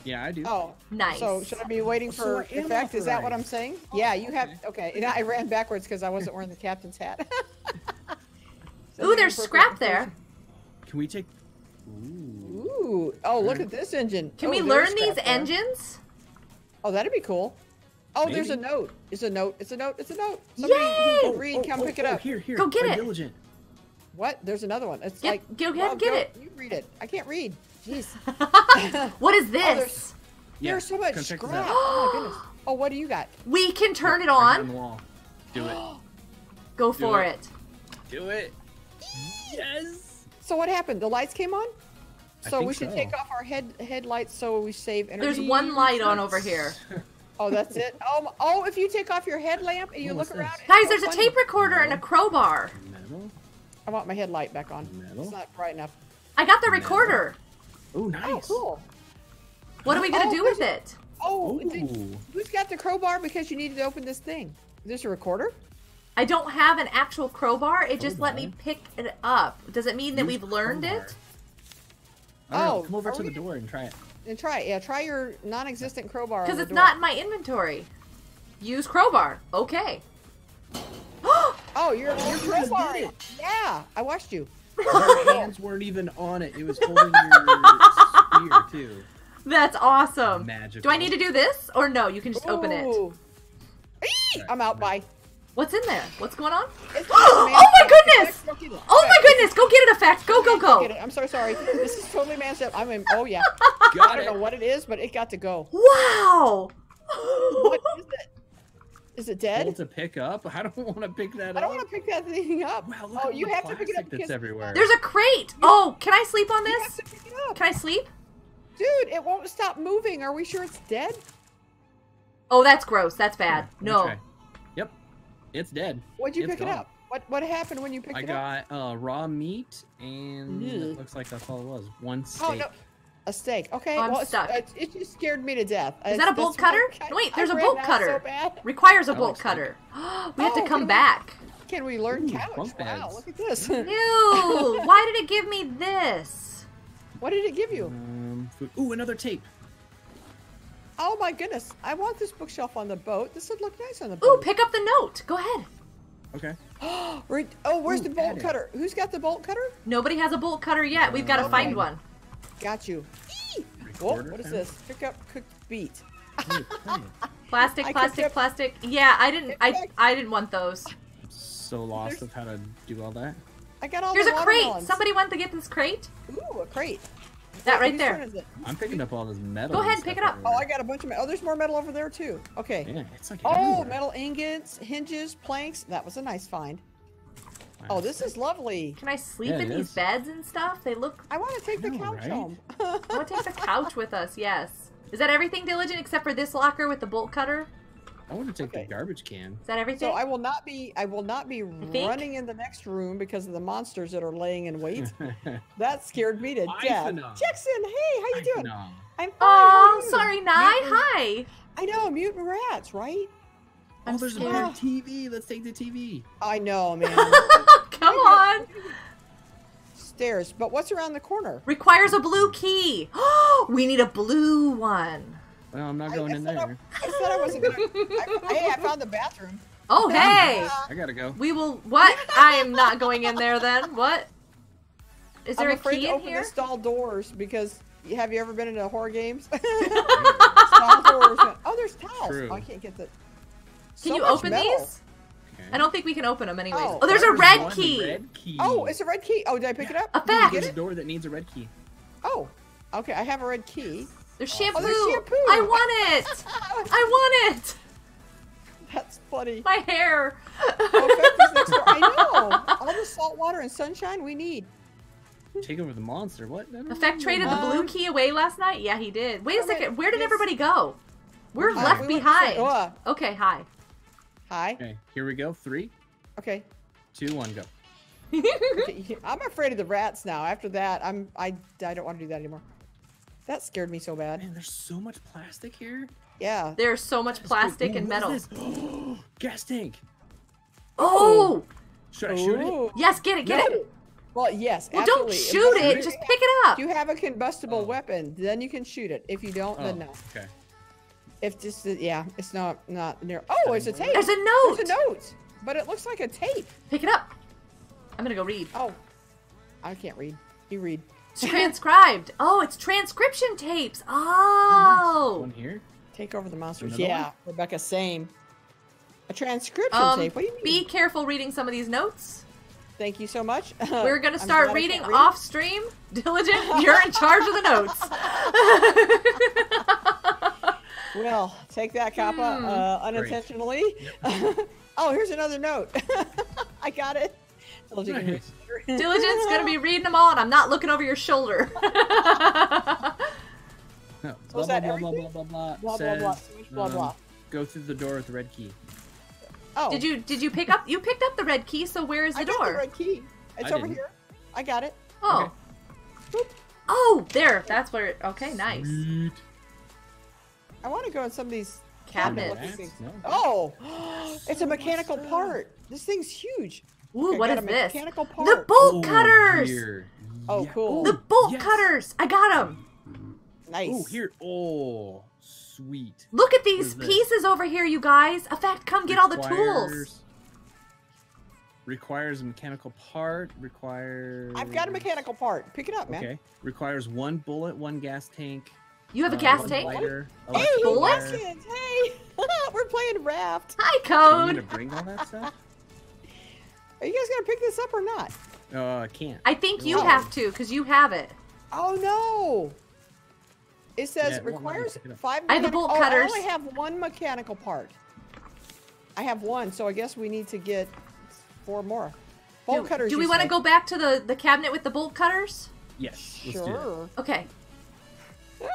Speaker 3: Yeah, I do.
Speaker 2: Oh,
Speaker 1: Nice.
Speaker 2: So should I be waiting for
Speaker 3: I am
Speaker 2: effect? Is that what I'm
Speaker 3: authorized.
Speaker 2: saying? yeah, you have. Okay, and I ran backwards because I wasn't wearing the captain's hat. So
Speaker 1: Ooh, there's
Speaker 2: appropriate
Speaker 1: scrap there.
Speaker 3: Can we take? Ooh.
Speaker 2: Ooh. Oh, look at this engine.
Speaker 1: Can
Speaker 2: Oh,
Speaker 1: we learn these
Speaker 2: there.
Speaker 1: engines?
Speaker 2: Oh, that'd be cool. Oh, there's a note. It's a note. It's a note. It's a note. Somebody
Speaker 1: Yay!
Speaker 2: who can oh, read, oh, come
Speaker 3: oh,
Speaker 2: pick it
Speaker 3: oh,
Speaker 2: up.
Speaker 3: Here, here.
Speaker 1: Go get
Speaker 3: by
Speaker 1: it.
Speaker 3: Diligent.
Speaker 2: What? There's another one. It's
Speaker 1: Get-
Speaker 2: like
Speaker 1: go ahead and
Speaker 2: Rob,
Speaker 1: get
Speaker 2: go-
Speaker 1: it.
Speaker 2: You read it. I can't read. Jeez.
Speaker 1: What is oh,
Speaker 2: there's-
Speaker 1: this?
Speaker 3: Yeah,
Speaker 2: There's so much
Speaker 3: come check this
Speaker 2: scrap.
Speaker 3: out.
Speaker 2: Oh my goodness. Oh, what do you got?
Speaker 1: we can turn it
Speaker 3: on
Speaker 1: on.
Speaker 3: Do it.
Speaker 1: Go for
Speaker 3: it.
Speaker 1: it.
Speaker 3: Do it. Yes.
Speaker 2: So what happened? The lights came on.
Speaker 3: I
Speaker 2: So
Speaker 3: think
Speaker 2: we should
Speaker 3: so.
Speaker 2: take off our head headlights so we save energy.
Speaker 1: There's one light on over here.
Speaker 2: Oh, that's it. Oh, m- oh! If you take off your headlamp and you
Speaker 3: Oh,
Speaker 2: look around, it's
Speaker 1: Guys,
Speaker 2: so
Speaker 1: there's a tape recorder and a crowbar.
Speaker 3: Metal.
Speaker 2: I want my headlight back on.
Speaker 3: Metal.
Speaker 2: It's not bright enough.
Speaker 1: I got the
Speaker 3: Metal.
Speaker 1: recorder.
Speaker 3: Oh, nice.
Speaker 2: Oh, cool.
Speaker 1: What are we gonna
Speaker 2: Oh,
Speaker 1: do with it?
Speaker 2: Oh, did- who's got the crowbar because you needed to open this thing? Is this a recorder?
Speaker 1: I don't have an actual crowbar. It just let me pick it up. Does it mean that
Speaker 3: Use
Speaker 1: we've learned
Speaker 3: crowbar.
Speaker 1: it?
Speaker 3: I don't
Speaker 2: Oh,
Speaker 3: come over
Speaker 2: are
Speaker 3: to
Speaker 2: we
Speaker 3: the door and try it.
Speaker 2: And try it. Yeah, try your non-existent crowbar.
Speaker 1: Because it's
Speaker 2: door.
Speaker 1: not in my inventory. Use crowbar. Okay.
Speaker 2: Oh, you're you're
Speaker 3: just
Speaker 2: crowbar.
Speaker 3: did
Speaker 2: it. Yeah, I watched you.
Speaker 3: Your hands weren't even on it. It was holding your spear too.
Speaker 1: That's awesome.
Speaker 3: Magical.
Speaker 1: Do I need to do this or no? You can just open it.
Speaker 2: Eee! I'm out. Bye.
Speaker 1: What's in there? What's going on?
Speaker 2: It's
Speaker 1: Oh my goodness!
Speaker 2: Go get it.
Speaker 1: Oh my goodness! Go get it, effect. Go go
Speaker 2: Go get it. I'm so sorry. This is totally man's up. I'm in. Oh yeah.
Speaker 3: Got
Speaker 2: I don't
Speaker 3: it.
Speaker 2: know what it is, but it got to go.
Speaker 1: Wow!
Speaker 2: What is it? Is it
Speaker 3: Hold
Speaker 2: dead?
Speaker 3: to pick up. I don't want to pick that up.
Speaker 2: I don't
Speaker 3: up.
Speaker 2: want to pick that thing up.
Speaker 3: Wow, look
Speaker 2: oh, you have to pick it up
Speaker 3: that's everywhere.
Speaker 1: There's a crate. Oh, can I sleep on
Speaker 2: you have
Speaker 1: this?
Speaker 2: to pick it up.
Speaker 1: Can I sleep?
Speaker 2: Dude, it won't stop moving. Are we sure it's dead?
Speaker 1: Oh, that's gross. That's bad.
Speaker 3: Let me
Speaker 1: No.
Speaker 3: Try. Yep. It's dead.
Speaker 2: What'd you
Speaker 3: It's
Speaker 2: pick it up? What What happened when you picked
Speaker 3: I
Speaker 2: it up?
Speaker 3: I got uh, raw meat and
Speaker 2: Ugh.
Speaker 3: it looks like that's all it was. One steak.
Speaker 2: Oh no, a steak. Okay,
Speaker 1: Oh, I'm
Speaker 2: well,
Speaker 1: stuck.
Speaker 2: It, it just scared me to death.
Speaker 1: Is
Speaker 2: It's-
Speaker 1: that a bolt cutter?
Speaker 2: I-
Speaker 1: Wait, there's a bolt cutter.
Speaker 2: So bad.
Speaker 1: Requires a
Speaker 3: I
Speaker 1: bolt cutter. we have
Speaker 2: Oh,
Speaker 1: to come
Speaker 2: can we-
Speaker 1: back.
Speaker 2: Can we learn
Speaker 3: Ooh,
Speaker 2: couch?
Speaker 3: bunk
Speaker 2: Wow,
Speaker 3: beds.
Speaker 2: look at this.
Speaker 1: Ew! Why did it give me this?
Speaker 2: what did it give you?
Speaker 3: Um, food. Ooh, another tape.
Speaker 2: Oh my goodness! I want this bookshelf on the boat. This would look nice on the boat.
Speaker 1: Ooh, pick up the note. Go ahead.
Speaker 3: Okay.
Speaker 2: Where- oh, where's
Speaker 3: Ooh,
Speaker 2: the bolt
Speaker 3: add it.
Speaker 2: cutter? Who's got the bolt cutter?
Speaker 1: Nobody has a bolt cutter yet. We've got to oh,
Speaker 2: Okay.
Speaker 1: find one.
Speaker 2: Got you. Whoa,
Speaker 3: oh,
Speaker 2: what is this? Pick up cooked beet.
Speaker 3: Ooh, play it.
Speaker 1: Plastic, plastic, plastic. Yeah, I didn't. I I didn't want those.
Speaker 3: I'm so lost of how to do all that.
Speaker 2: I got all
Speaker 1: Here's
Speaker 2: the
Speaker 1: a crate.
Speaker 2: watermelons.
Speaker 1: Somebody want to get this crate?
Speaker 2: Ooh, a crate.
Speaker 1: That right there.
Speaker 2: turn is it?
Speaker 3: I'm picking up all this metal.
Speaker 1: Go ahead,
Speaker 3: and
Speaker 1: pick it up.
Speaker 2: Oh, I got a bunch of metal. Oh, there's more metal over there too. Okay.
Speaker 3: Yeah, it's like
Speaker 2: Oh,
Speaker 3: everywhere.
Speaker 2: metal ingots, hinges, planks. That was a nice find.
Speaker 3: Wow.
Speaker 2: Oh, this is lovely.
Speaker 1: Can I sleep
Speaker 3: Yeah,
Speaker 1: in
Speaker 3: it
Speaker 1: these
Speaker 3: is.
Speaker 1: beds and stuff? They look.
Speaker 2: I want to take the couch
Speaker 3: right?
Speaker 2: home.
Speaker 1: I want to take the couch with us. Yes. Is that everything, Diligent, except for this locker with the bolt cutter?
Speaker 3: I want to take
Speaker 2: Okay.
Speaker 3: the garbage can.
Speaker 1: Is that everything?
Speaker 2: so I will not be. I will not be running in the next room because of the monsters that are laying in wait. that scared me to
Speaker 3: Bye
Speaker 2: death.
Speaker 3: for.
Speaker 2: Jackson, hey, how you doing?
Speaker 3: No.
Speaker 2: I'm fine.
Speaker 1: Oh, sorry, Nye. Hi.
Speaker 2: I know, mutant rats, right?
Speaker 1: I'm
Speaker 3: oh, there's
Speaker 1: scared.
Speaker 3: a big TV. Let's take the TV.
Speaker 2: I know, man.
Speaker 1: Come on.
Speaker 2: Stairs, but what's around the corner?
Speaker 1: Requires a blue key. we need a blue one.
Speaker 3: Well, I'm not going
Speaker 2: I
Speaker 3: in
Speaker 2: said I-
Speaker 3: there.
Speaker 2: I said I wasn't gonna. I, hey, I found the bathroom.
Speaker 1: Oh, hey.
Speaker 3: I gotta go.
Speaker 1: We will. What? I am not going in there then. What? Is there
Speaker 2: I'm
Speaker 1: a
Speaker 2: afraid
Speaker 1: key
Speaker 2: to
Speaker 1: in
Speaker 2: open
Speaker 1: here?
Speaker 2: the stall doors because have you ever been into horror games? stall doors. Oh, there's towels.
Speaker 3: True.
Speaker 2: Oh, I can't get the.
Speaker 1: Can you open
Speaker 2: metal.
Speaker 1: these?
Speaker 3: Okay.
Speaker 1: I don't think we can open them anyways.
Speaker 2: Oh,
Speaker 1: Oh, there's a red key.
Speaker 3: Red key.
Speaker 2: Oh, it's a red key. Oh, did I pick it up?
Speaker 1: A
Speaker 2: Did you
Speaker 1: fact.
Speaker 3: There's a door that needs a red key.
Speaker 2: Oh, okay. I have a red key.
Speaker 1: There's shampoo.
Speaker 2: there's shampoo.
Speaker 1: I want it. I want it.
Speaker 2: That's funny.
Speaker 1: My hair.
Speaker 2: Oh, next door. I know. All the salt water and sunshine we need.
Speaker 3: Take over the monster. What? No, no,
Speaker 1: Effect traded the blue key away last night. Yeah, he did. Wait a
Speaker 2: Oh, wait,
Speaker 1: second. Where did
Speaker 2: yes.
Speaker 1: everybody go? We're
Speaker 3: Uh,
Speaker 1: left
Speaker 2: we went this
Speaker 1: behind.
Speaker 2: Oh,
Speaker 1: Okay, hi.
Speaker 2: hi.
Speaker 3: Okay, here we go. Three,
Speaker 2: Okay.
Speaker 3: two, one, go.
Speaker 2: okay. I'm afraid of the rats now. After that, I'm I I don't want to do that anymore. That scared me so bad.
Speaker 3: Man, there's so much plastic here.
Speaker 2: Yeah.
Speaker 1: There's so much plastic
Speaker 3: Ooh,
Speaker 1: and metal.
Speaker 3: is this? Gas tank.
Speaker 1: Oh!
Speaker 3: oh, Should I shoot it?
Speaker 1: Yes, get it, get
Speaker 2: No.
Speaker 1: it.
Speaker 2: Well, yes.
Speaker 1: Well, don't shoot it. Just pick it up.
Speaker 2: If you have a combustible
Speaker 3: Oh.
Speaker 2: weapon, then you can shoot it. If you don't,
Speaker 3: Oh,
Speaker 2: then no.
Speaker 3: okay.
Speaker 2: If just yeah, it's not not near. Oh, it's a tape.
Speaker 1: There's a note.
Speaker 2: There's a note, but it looks like a tape.
Speaker 1: Pick it up. I'm gonna go read.
Speaker 2: Oh, I can't read. You read.
Speaker 1: It's transcribed. Oh, it's transcription tapes. Oh.
Speaker 3: One here.
Speaker 2: Take over the monsters.
Speaker 3: Another
Speaker 2: yeah,
Speaker 3: one?
Speaker 2: Rebecca, same. A transcription
Speaker 1: Um,
Speaker 2: tape. What do you mean?
Speaker 1: be careful reading some of these notes.
Speaker 2: Thank you so much.
Speaker 1: We're gonna start reading
Speaker 2: read.
Speaker 1: off stream. Diligent, you're in charge of the notes.
Speaker 2: Well, take that, Kappa,
Speaker 1: Hmm.
Speaker 2: uh, unintentionally. oh, here's another note. I got it. Told you to
Speaker 3: Nice.
Speaker 1: Diligent's gonna be reading them all, and I'm not looking over your shoulder.
Speaker 3: No. Blah, blah, blah, blah, blah, blah,
Speaker 2: Blah, blah, blah.
Speaker 3: Says,
Speaker 2: So much blah,
Speaker 3: um,
Speaker 2: blah.
Speaker 3: Go through the door with the red key.
Speaker 2: Oh,
Speaker 1: did you did you pick up you picked up the red key? So where is the
Speaker 2: I got
Speaker 1: door?
Speaker 2: the red key. It's
Speaker 3: I
Speaker 2: over
Speaker 3: didn't.
Speaker 2: here. I got it.
Speaker 1: Oh.
Speaker 2: Boop.
Speaker 1: Oh, there. That's where. It, okay, nice.
Speaker 3: Sweet.
Speaker 2: I want to go in some of these
Speaker 1: Cabinets.
Speaker 2: cabinet.
Speaker 3: No.
Speaker 2: Oh, it's a mechanical part. This thing's huge.
Speaker 1: Ooh,
Speaker 2: I
Speaker 1: what
Speaker 2: got
Speaker 1: is
Speaker 2: a
Speaker 1: this?
Speaker 2: mechanical
Speaker 1: The bolt
Speaker 3: Oh,
Speaker 1: cutters.
Speaker 3: here.
Speaker 2: Oh,
Speaker 3: Yeah.
Speaker 2: cool.
Speaker 1: The bolt
Speaker 3: yes.
Speaker 1: cutters. I got them.
Speaker 2: Nice.
Speaker 3: Oh, here. Oh, sweet.
Speaker 1: Look at these
Speaker 3: is this?
Speaker 1: pieces over here, you guys. Effect, fact, come get all the tools.
Speaker 3: Requires- Requires a mechanical part. Requires.
Speaker 2: I've got a mechanical part. Pick it up, man.
Speaker 3: Okay. Requires one bullet, one gas tank.
Speaker 1: You have a
Speaker 3: uh,
Speaker 1: gas tank?
Speaker 3: lighter,
Speaker 2: Hey,
Speaker 3: electric
Speaker 1: bullet?
Speaker 2: Hey, we're playing raft.
Speaker 1: Hi,
Speaker 3: Do you need
Speaker 1: Code.
Speaker 3: to bring all that stuff?
Speaker 2: Are you guys gonna pick this up or not?
Speaker 3: Uh, I can't.
Speaker 1: I think you
Speaker 2: Oh.
Speaker 1: have to, because you have it.
Speaker 2: Oh no! It says
Speaker 3: Yeah, it won't let me
Speaker 2: requires
Speaker 3: pick it up.
Speaker 2: five.
Speaker 1: I have the bolt
Speaker 2: oh,
Speaker 1: cutters.
Speaker 2: I only have one mechanical part. I have one, so I guess we need to get four more. Bolt
Speaker 1: do,
Speaker 2: cutters.
Speaker 1: do we want to go back to the, the cabinet with the bolt cutters?
Speaker 3: Yes. Let's do that.
Speaker 2: Sure.
Speaker 1: Okay.
Speaker 2: Ah,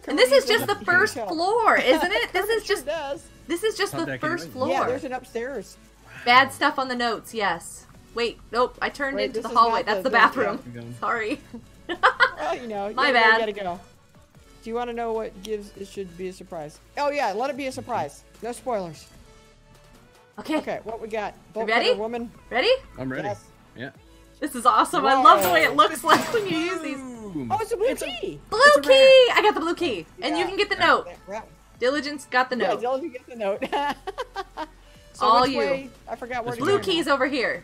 Speaker 1: And this is just the first floor, isn't it? This
Speaker 2: Kirby
Speaker 1: is
Speaker 2: sure
Speaker 1: just
Speaker 2: does.
Speaker 1: this is just
Speaker 3: How'd
Speaker 1: the first floor.
Speaker 2: Yeah, there's an upstairs.
Speaker 1: Bad stuff on the notes. Yes. Wait. Nope. I turned
Speaker 2: Wait,
Speaker 1: into the hallway. That's
Speaker 2: the-
Speaker 1: the
Speaker 2: the-
Speaker 1: bathroom.
Speaker 3: I'm.
Speaker 1: Sorry.
Speaker 2: Well, you know,
Speaker 1: My
Speaker 2: you
Speaker 1: bad.
Speaker 2: gotta go. Do you want to know what gives it should be a surprise? Oh yeah, let it be a surprise. No spoilers.
Speaker 1: Okay.
Speaker 2: Okay, what we got? Bolt
Speaker 1: ready?
Speaker 2: woman.
Speaker 1: Ready?
Speaker 3: I'm ready.
Speaker 2: Yes.
Speaker 3: Yeah.
Speaker 1: This is awesome. I love the way it looks like when you use these.
Speaker 2: Oh, it's a blue key.
Speaker 1: Blue
Speaker 3: It's a
Speaker 1: key! I got the blue key. And you can get the note.
Speaker 2: Yeah,
Speaker 1: Diligence got the note.
Speaker 2: Dylan, you get the note. So
Speaker 1: All
Speaker 2: which
Speaker 1: you.
Speaker 2: way? I forgot where
Speaker 3: This
Speaker 2: to
Speaker 1: Blue key's over here.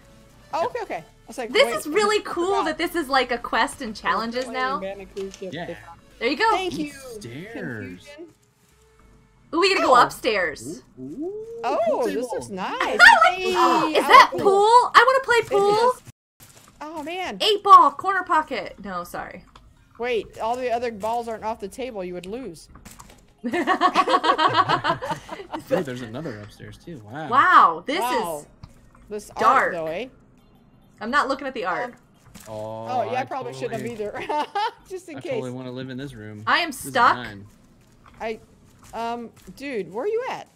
Speaker 2: Oh, okay, okay. I was like,
Speaker 1: This
Speaker 2: wait,
Speaker 1: is really
Speaker 2: I
Speaker 1: cool
Speaker 2: forgot.
Speaker 1: that this is like a quest and challenges now.
Speaker 2: playing Banana Cruise Ship.
Speaker 3: Yeah.
Speaker 1: There you go.
Speaker 2: Thank you.
Speaker 3: Stairs.
Speaker 2: Confusion.
Speaker 1: Ooh, we gotta go upstairs.
Speaker 3: Ooh,
Speaker 2: Oh, this looks nice.
Speaker 1: I like
Speaker 2: Hey,
Speaker 1: oh, Is that
Speaker 2: cool.
Speaker 1: pool? I want to play pool.
Speaker 2: Oh man.
Speaker 1: Eight ball, corner pocket. No, sorry.
Speaker 2: Wait, all the other balls aren't off the table. You would lose.
Speaker 3: Oh, there's another upstairs too. Wow.
Speaker 1: wow, this
Speaker 2: wow.
Speaker 1: is.
Speaker 2: This
Speaker 1: dark.
Speaker 2: art though, eh?
Speaker 1: I'm not looking at the art.
Speaker 3: Oh,
Speaker 2: Oh, yeah, I probably shouldn't have
Speaker 3: totally-
Speaker 2: either. Just in
Speaker 3: I
Speaker 2: case.
Speaker 3: totally want to live in this room.
Speaker 1: I am stuck.
Speaker 2: I, um, dude, where are you at?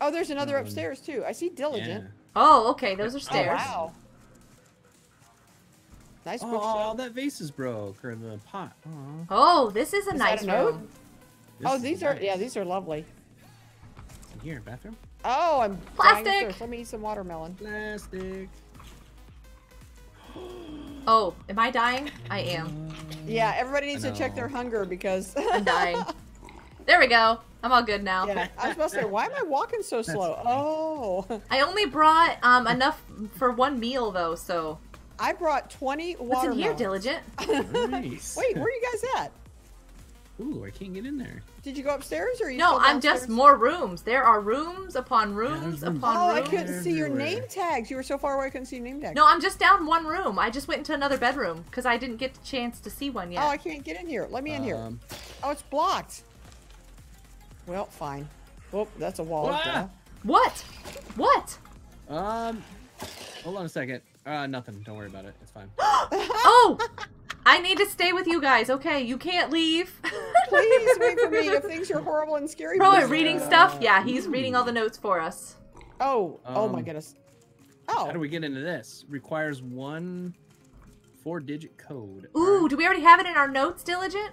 Speaker 2: Oh, there's another
Speaker 3: Um,
Speaker 2: upstairs too. I see diligent.
Speaker 3: Yeah.
Speaker 1: Oh, okay. Those are
Speaker 2: Oh,
Speaker 1: stairs.
Speaker 2: wow. Nice
Speaker 3: Oh,
Speaker 2: bookshelf.
Speaker 3: that vase is broke, or the pot. Aw.
Speaker 1: Oh, this is a
Speaker 2: Is
Speaker 1: nice
Speaker 2: a note?
Speaker 1: room.
Speaker 3: This
Speaker 2: Oh,
Speaker 3: is
Speaker 2: these are
Speaker 3: nice.
Speaker 2: yeah, these are lovely.
Speaker 3: In Here, bathroom.
Speaker 2: Oh, I'm
Speaker 1: Plastic.
Speaker 2: Let me eat some watermelon.
Speaker 3: Plastic.
Speaker 1: Oh, am I dying? I am.
Speaker 2: Yeah, everybody needs to check their hunger because
Speaker 1: I'm dying. There we go. I'm all good now.
Speaker 2: yeah, I was about to say, why am I walking so slow? Oh,
Speaker 1: I only brought um enough for one meal though, so
Speaker 2: I brought 20 watermelons.
Speaker 1: what's in here, diligent?
Speaker 3: Nice.
Speaker 2: Wait, where are you guys at?
Speaker 3: Ooh, I can't get in there.
Speaker 2: Did you go upstairs or are you
Speaker 1: No, I'm just more rooms. There are rooms upon rooms
Speaker 3: there's rooms.
Speaker 1: upon
Speaker 2: Oh, I couldn't see your name tags. You were so far away, I couldn't see your name tags.
Speaker 1: No, I'm just down one room. I just went into another bedroom because I didn't get the chance to see one yet.
Speaker 2: Oh, I can't get in here. Let me in here.
Speaker 3: Um,
Speaker 2: Oh, it's blocked. Well, fine. Oh, that's a wall.
Speaker 3: Ah!
Speaker 1: What? What?
Speaker 3: um, hold on a second. Uh, nothing. Don't worry about it. It's fine.
Speaker 1: Oh, I need to stay with you guys. Okay, you can't leave.
Speaker 2: Please wait for me if things are horrible and scary.
Speaker 1: Bro,
Speaker 2: please.
Speaker 1: reading stuff? Yeah, he's reading all the notes for us.
Speaker 2: Oh, oh my
Speaker 3: Um,
Speaker 2: goodness.
Speaker 3: How
Speaker 2: Oh,
Speaker 3: do we get into this? Requires one four-digit code.
Speaker 1: Ooh, do we already have it in our notes, Diligent?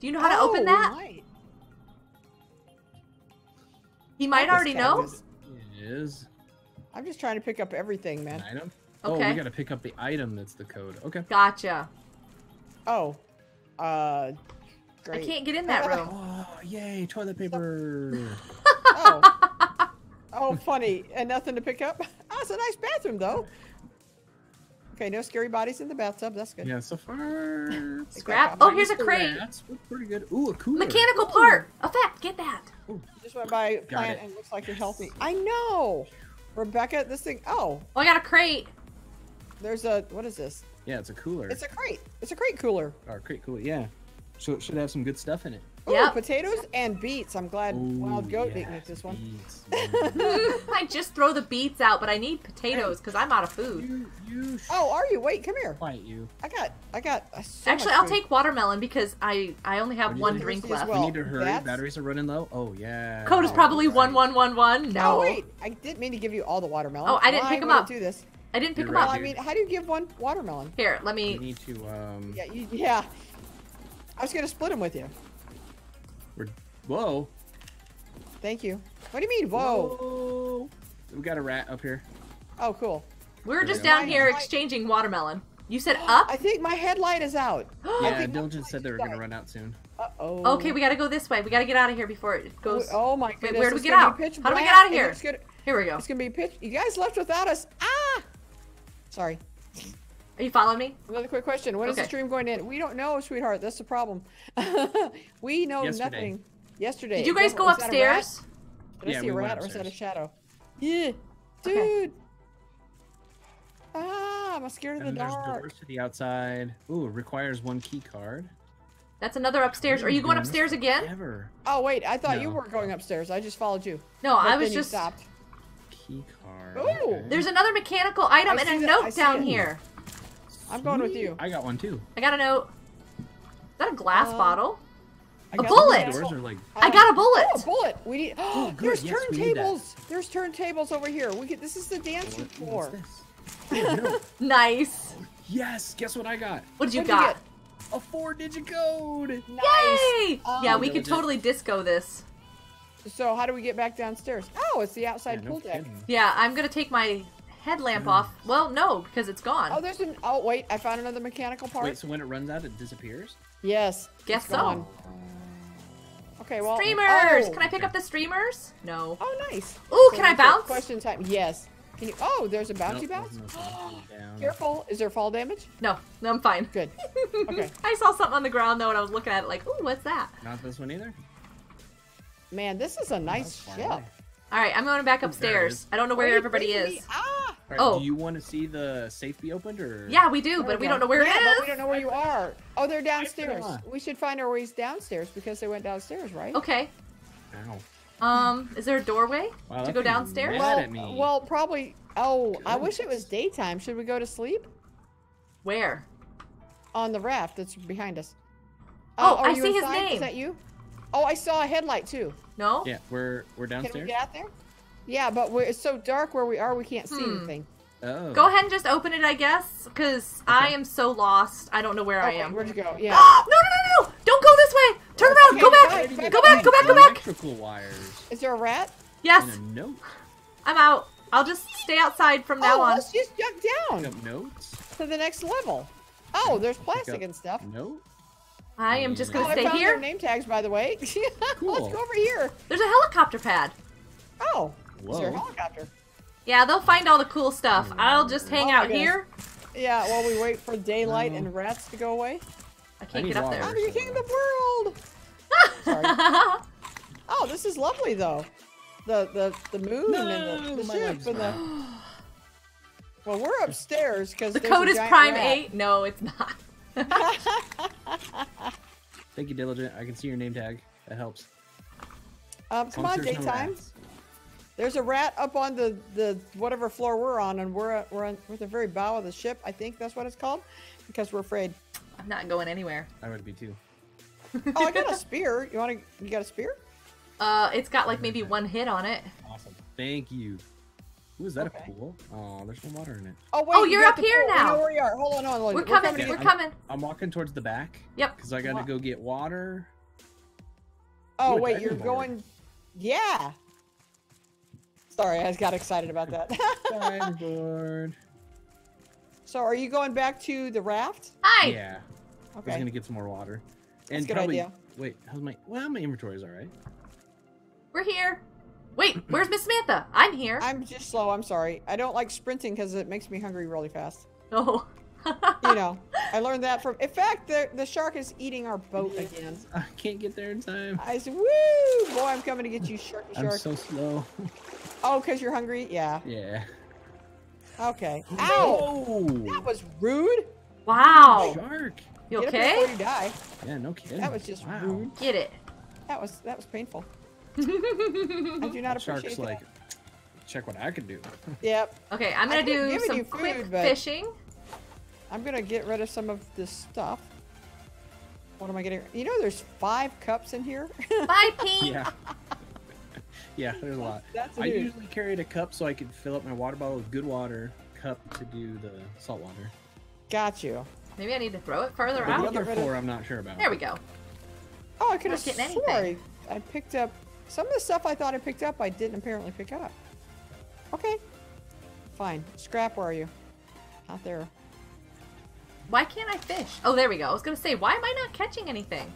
Speaker 1: Do you know how to
Speaker 2: Oh,
Speaker 1: open that?
Speaker 2: might.
Speaker 1: He might already know.
Speaker 2: cactus.
Speaker 3: It is
Speaker 2: I'm just trying to pick up everything,
Speaker 3: an
Speaker 2: man.
Speaker 3: item. Oh, we gotta pick up the item that's the code. Okay.
Speaker 1: Gotcha.
Speaker 2: Oh, uh, great.
Speaker 1: I can't get in that room.
Speaker 3: Oh, yay! Toilet paper.
Speaker 2: Oh. oh, funny. And nothing to pick up? Oh, it's a nice bathroom, though. Okay, no scary bodies in the bathtub. That's good.
Speaker 3: yeah, so far.
Speaker 1: Scrap. Oh, here's a
Speaker 3: the
Speaker 1: crate.
Speaker 3: rats look pretty good. Ooh, a cooler.
Speaker 1: Mechanical part. Effect. Get that.
Speaker 2: You just went by
Speaker 3: Got
Speaker 2: plant
Speaker 3: it.
Speaker 2: and it looks like you're healthy. I know. Rebecca, this thing. Oh,
Speaker 1: Oh, I got a crate.
Speaker 2: there's a. What is this?
Speaker 3: Yeah, it's a cooler.
Speaker 2: It's a crate. It's a crate cooler.
Speaker 3: Or crate cooler. Yeah. So it should have some good stuff in it.
Speaker 2: Ooh, potatoes and beets. I'm glad Wild Goat
Speaker 3: yeah,
Speaker 2: didn't get this one.
Speaker 3: beets.
Speaker 1: I just throw the beets out, but I need potatoes because I'm out of food.
Speaker 3: you, you.
Speaker 2: Oh, are you? Wait, come here.
Speaker 3: Fight you.
Speaker 2: I got. I got. so
Speaker 1: Actually, I'll take watermelon because I I only have
Speaker 3: What do you
Speaker 1: one drink left.
Speaker 2: well.
Speaker 3: we need to hurry.
Speaker 2: that's-
Speaker 3: Batteries are running low. Oh yeah.
Speaker 1: Code is
Speaker 2: Oh,
Speaker 1: probably
Speaker 3: right.
Speaker 1: one one one one. No,
Speaker 2: Oh wait, I didn't mean to give you all the watermelon.
Speaker 1: Oh, I didn't
Speaker 2: Why
Speaker 1: pick 'em
Speaker 2: would I
Speaker 1: up.
Speaker 2: Do this.
Speaker 1: I didn't pick
Speaker 3: You're
Speaker 1: them
Speaker 2: Well,
Speaker 1: up.
Speaker 2: I mean, how do you give one watermelon?
Speaker 1: Here, let
Speaker 3: We
Speaker 1: me.
Speaker 3: need to. Um.
Speaker 2: Yeah, you, yeah. I was gonna split them with you.
Speaker 3: We're. Whoa.
Speaker 2: Thank you. What do you mean? Whoa.
Speaker 3: Whoa. We got a rat up here.
Speaker 2: Oh, cool.
Speaker 1: We were
Speaker 3: There
Speaker 1: just
Speaker 3: we
Speaker 1: down here exchanging watermelon. You said up?
Speaker 2: I think my headlight is out.
Speaker 3: Yeah,
Speaker 2: think
Speaker 3: Diligent said they were gonna run out soon.
Speaker 2: Uh oh.
Speaker 1: Okay, we gotta go this way. We gotta get out of here before it goes.
Speaker 2: Oh my goodness.
Speaker 1: where do we get out?
Speaker 2: Be pitch
Speaker 1: How do we get out of here?
Speaker 2: It's gonna,
Speaker 1: Here we go.
Speaker 2: it's gonna be pitch. You guys left without us. Ah. Sorry.
Speaker 1: Are you following me?
Speaker 2: Another quick question. When is the stream going in? We don't know, sweetheart. That's the problem. we know
Speaker 3: Yesterday.
Speaker 2: nothing. Yesterday.
Speaker 1: Did you guys go
Speaker 2: Was that a rat?
Speaker 1: upstairs?
Speaker 2: Did I see
Speaker 3: we
Speaker 2: a
Speaker 3: went
Speaker 2: rat or is that a shadow? Yeah. Dude.
Speaker 1: Okay.
Speaker 2: Ah, I'm scared of the
Speaker 3: And there's
Speaker 2: dark.
Speaker 3: doors to the outside. Ooh, requires one key card.
Speaker 1: That's another upstairs. Are you going upstairs again?
Speaker 3: Ever.
Speaker 2: Oh wait, I thought you
Speaker 3: No.
Speaker 2: were going upstairs. I just followed you.
Speaker 1: No,
Speaker 2: But
Speaker 1: I was just.
Speaker 2: stopped.
Speaker 3: Key card.
Speaker 2: Ooh,
Speaker 3: okay.
Speaker 1: There's another mechanical item
Speaker 2: I
Speaker 1: and a
Speaker 2: that-
Speaker 1: note
Speaker 2: see
Speaker 1: down
Speaker 2: it.
Speaker 1: here.
Speaker 2: I'm going with you.
Speaker 3: I got one too.
Speaker 1: I got a note. Is that a glass
Speaker 2: Uh,
Speaker 1: bottle?
Speaker 3: I
Speaker 1: A
Speaker 3: got
Speaker 1: bullet!
Speaker 3: these Doors are like.
Speaker 1: I got a bullet.
Speaker 2: Oh, a bullet. We need. Oh,
Speaker 3: good.
Speaker 2: there's
Speaker 3: Yes, we need that.
Speaker 2: turntables. There's turntables over here. We get. This is the dance
Speaker 3: What-
Speaker 2: floor.
Speaker 3: What's this? Oh, no.
Speaker 1: Nice.
Speaker 3: yes. Guess what I got?
Speaker 1: What did you
Speaker 2: What'd you
Speaker 1: got?
Speaker 3: A four-digit code.
Speaker 2: Nice.
Speaker 1: Yay!
Speaker 2: Um,
Speaker 1: yeah, we could totally disco this.
Speaker 2: So how do we get back downstairs? Oh, it's the outside
Speaker 3: Yeah,
Speaker 2: pool
Speaker 3: no
Speaker 2: deck.
Speaker 3: kidding.
Speaker 1: Yeah, I'm gonna take my headlamp
Speaker 3: Mm.
Speaker 1: off. Well, no, because it's gone.
Speaker 2: Oh, there's an. Oh wait, I found another mechanical part.
Speaker 3: Wait, so when it runs out, it disappears?
Speaker 2: yes.
Speaker 1: Guess
Speaker 2: it's
Speaker 1: so.
Speaker 2: gone. Okay, well.
Speaker 1: Streamers!
Speaker 2: Oh.
Speaker 1: Can I pick up the streamers? No.
Speaker 2: Oh, nice.
Speaker 1: Ooh,
Speaker 2: So
Speaker 1: can I bounce?
Speaker 2: Question time. Yes. Can you? Oh, there's a bouncy
Speaker 3: Nope,
Speaker 2: bounce.
Speaker 3: no.
Speaker 2: Careful. Is there fall damage?
Speaker 1: No, no, I'm fine.
Speaker 2: Good. Okay.
Speaker 1: I saw something on the ground though, and I was looking at it like, ooh, what's that?
Speaker 3: Not this one either.
Speaker 2: Man, this is a nice ship.
Speaker 3: fine.
Speaker 1: All right, I'm going back upstairs. I don't know where
Speaker 2: Wait,
Speaker 1: everybody is.
Speaker 2: Ah!
Speaker 3: All right,
Speaker 1: Oh.
Speaker 3: Do you want to see the safe be opened or?
Speaker 1: Yeah, we do,
Speaker 2: There
Speaker 1: but we don't know where
Speaker 2: yeah,
Speaker 1: it
Speaker 2: but we don't know where you are. Oh, they're downstairs. We should find our ways downstairs because they went downstairs, right?
Speaker 1: Okay.
Speaker 3: Ow.
Speaker 1: Um, is there a doorway
Speaker 3: Wow,
Speaker 1: to go downstairs?
Speaker 2: Well, well, probably. Oh, I wish it was daytime. Should we go to sleep
Speaker 1: Where?
Speaker 2: on the raft that's behind us?
Speaker 1: Oh,
Speaker 2: are
Speaker 1: I
Speaker 2: you
Speaker 1: see his name.
Speaker 2: Is that you? Oh, I saw a headlight too.
Speaker 1: No.
Speaker 3: Yeah, we're we're downstairs.
Speaker 2: Can we get out there? Yeah, but we're, it's so dark where we are, we can't see
Speaker 1: Hmm.
Speaker 2: anything.
Speaker 3: Oh.
Speaker 1: Go ahead and just open it, I guess, because I am so lost. I don't know where
Speaker 2: Oh,
Speaker 1: I am.
Speaker 2: where'd you go? Yeah.
Speaker 1: no, no, no, no! Don't go this way. Turn around.
Speaker 2: Okay,
Speaker 1: Go back. Go
Speaker 2: back
Speaker 1: back. Go back. Go back.
Speaker 3: Electrical wires.
Speaker 2: Is there a rat?
Speaker 1: Yes,
Speaker 3: And a note.
Speaker 1: I'm out. I'll just stay outside from now
Speaker 2: oh,
Speaker 1: on.
Speaker 2: let's just jump down
Speaker 3: Pick up notes.
Speaker 2: to the next level. Oh, there's plastic and stuff.
Speaker 3: Note.
Speaker 1: I am just
Speaker 2: Oh,
Speaker 1: gonna
Speaker 2: I
Speaker 1: stay
Speaker 2: found their
Speaker 1: here.
Speaker 2: name tags, by the way.
Speaker 3: cool.
Speaker 2: Let's go over here.
Speaker 1: There's a helicopter pad.
Speaker 2: Oh, is there a
Speaker 3: Whoa.
Speaker 2: helicopter?
Speaker 1: Yeah, they'll find all the cool stuff. Mm-hmm. I'll just hang
Speaker 2: Oh
Speaker 1: out here.
Speaker 2: Yeah, while we wait for daylight
Speaker 3: No.
Speaker 2: and rats to go away.
Speaker 1: I can't
Speaker 3: need
Speaker 1: get up
Speaker 3: water.
Speaker 2: I'm
Speaker 1: there.
Speaker 2: the king of the world. Sorry. Oh, this is lovely though. The the the moon and the,
Speaker 3: No,
Speaker 2: the ship and the. Well, we're upstairs because
Speaker 1: the code is Prime Eight. No, it's not.
Speaker 3: Thank you, Diligent. I can see your name tag. That helps.
Speaker 2: Um, come on,
Speaker 3: as there's no
Speaker 2: daytime. There's a rat up on the the whatever floor we're on, and we're at, we're on we're at the very bow of the ship. I think that's what it's called, because we're afraid.
Speaker 1: I'm not going anywhere.
Speaker 3: I would be too.
Speaker 2: Oh, I got a spear. You want to? You got a spear?
Speaker 1: Uh, it's got like maybe one hit on it.
Speaker 3: Awesome. Thank you. Ooh, is that
Speaker 2: Okay.
Speaker 3: a pool? Oh, there's no water in it.
Speaker 2: Oh wait,
Speaker 1: Oh,
Speaker 2: you
Speaker 1: you're
Speaker 2: got
Speaker 1: up here
Speaker 2: pool. We
Speaker 1: now.
Speaker 2: know where you are. Hold on, hold on. hold on.
Speaker 1: We're coming.
Speaker 2: to
Speaker 1: We're
Speaker 2: get-
Speaker 1: coming.
Speaker 3: I'm walking towards the back.
Speaker 1: Yep.
Speaker 3: Because I gotta go get water.
Speaker 2: Oh
Speaker 3: Ooh,
Speaker 2: wait, you're
Speaker 3: board.
Speaker 2: going. Yeah. Sorry, I just got excited about that.
Speaker 3: Diving board.
Speaker 2: so, are you going back to the raft?
Speaker 1: Hi.
Speaker 3: Yeah. Okay. I was
Speaker 2: Okay.
Speaker 3: gonna get some more water.
Speaker 2: That's a
Speaker 3: And
Speaker 2: good
Speaker 3: probably
Speaker 2: idea.
Speaker 3: wait, how's my well my inventory's alright.
Speaker 1: We're here. Wait, where's Miss Samantha? I'm here.
Speaker 2: I'm just slow. I'm sorry. I don't like sprinting because it makes me hungry really fast.
Speaker 1: Oh.
Speaker 2: You know, I learned that from. Effect, the the shark is eating our boat again.
Speaker 3: I can't get there in time.
Speaker 2: I said, "Woo, boy, I'm coming to get you, sharky shark."
Speaker 3: I'm
Speaker 2: shark."
Speaker 3: so slow.
Speaker 2: Oh, because you're hungry? Yeah.
Speaker 3: yeah.
Speaker 2: Okay. Ow!
Speaker 3: Oh!
Speaker 2: That was rude.
Speaker 1: wow.
Speaker 3: Shark.
Speaker 1: You
Speaker 2: Get up before
Speaker 1: okay?
Speaker 2: you die.
Speaker 3: Yeah, no kidding.
Speaker 2: That was just
Speaker 3: wow.
Speaker 2: rude.
Speaker 1: Get it.
Speaker 2: That was that was painful. I do not
Speaker 3: That Shark's
Speaker 2: appreciate
Speaker 3: like, check what I can do.
Speaker 2: Yep.
Speaker 1: Okay, I'm gonna
Speaker 2: could've
Speaker 1: do some
Speaker 2: food,
Speaker 1: quick fishing.
Speaker 2: I'm gonna get rid of some of this stuff. What am I getting? You know, there's five cups in here.
Speaker 1: Bye, Pink.
Speaker 3: Yeah. yeah, there's a lot.
Speaker 2: That's
Speaker 3: I
Speaker 2: huge.
Speaker 3: usually carried a cup so I could fill up my water bottle with good water, cup to do the salt water.
Speaker 2: Got you.
Speaker 1: Maybe I need to throw it further
Speaker 3: But the
Speaker 1: out.
Speaker 2: get
Speaker 3: other
Speaker 2: rid of-
Speaker 3: four, I'm not sure about.
Speaker 1: There we go.
Speaker 2: Oh, I could have
Speaker 1: Not getting
Speaker 2: swore I picked up some of the stuff I thought I picked up. I didn't apparently pick up. Okay. Fine. Scrap, where are you? Out there.
Speaker 1: Why can't I fish? Oh, there we go. I was gonna say, why am I not catching anything?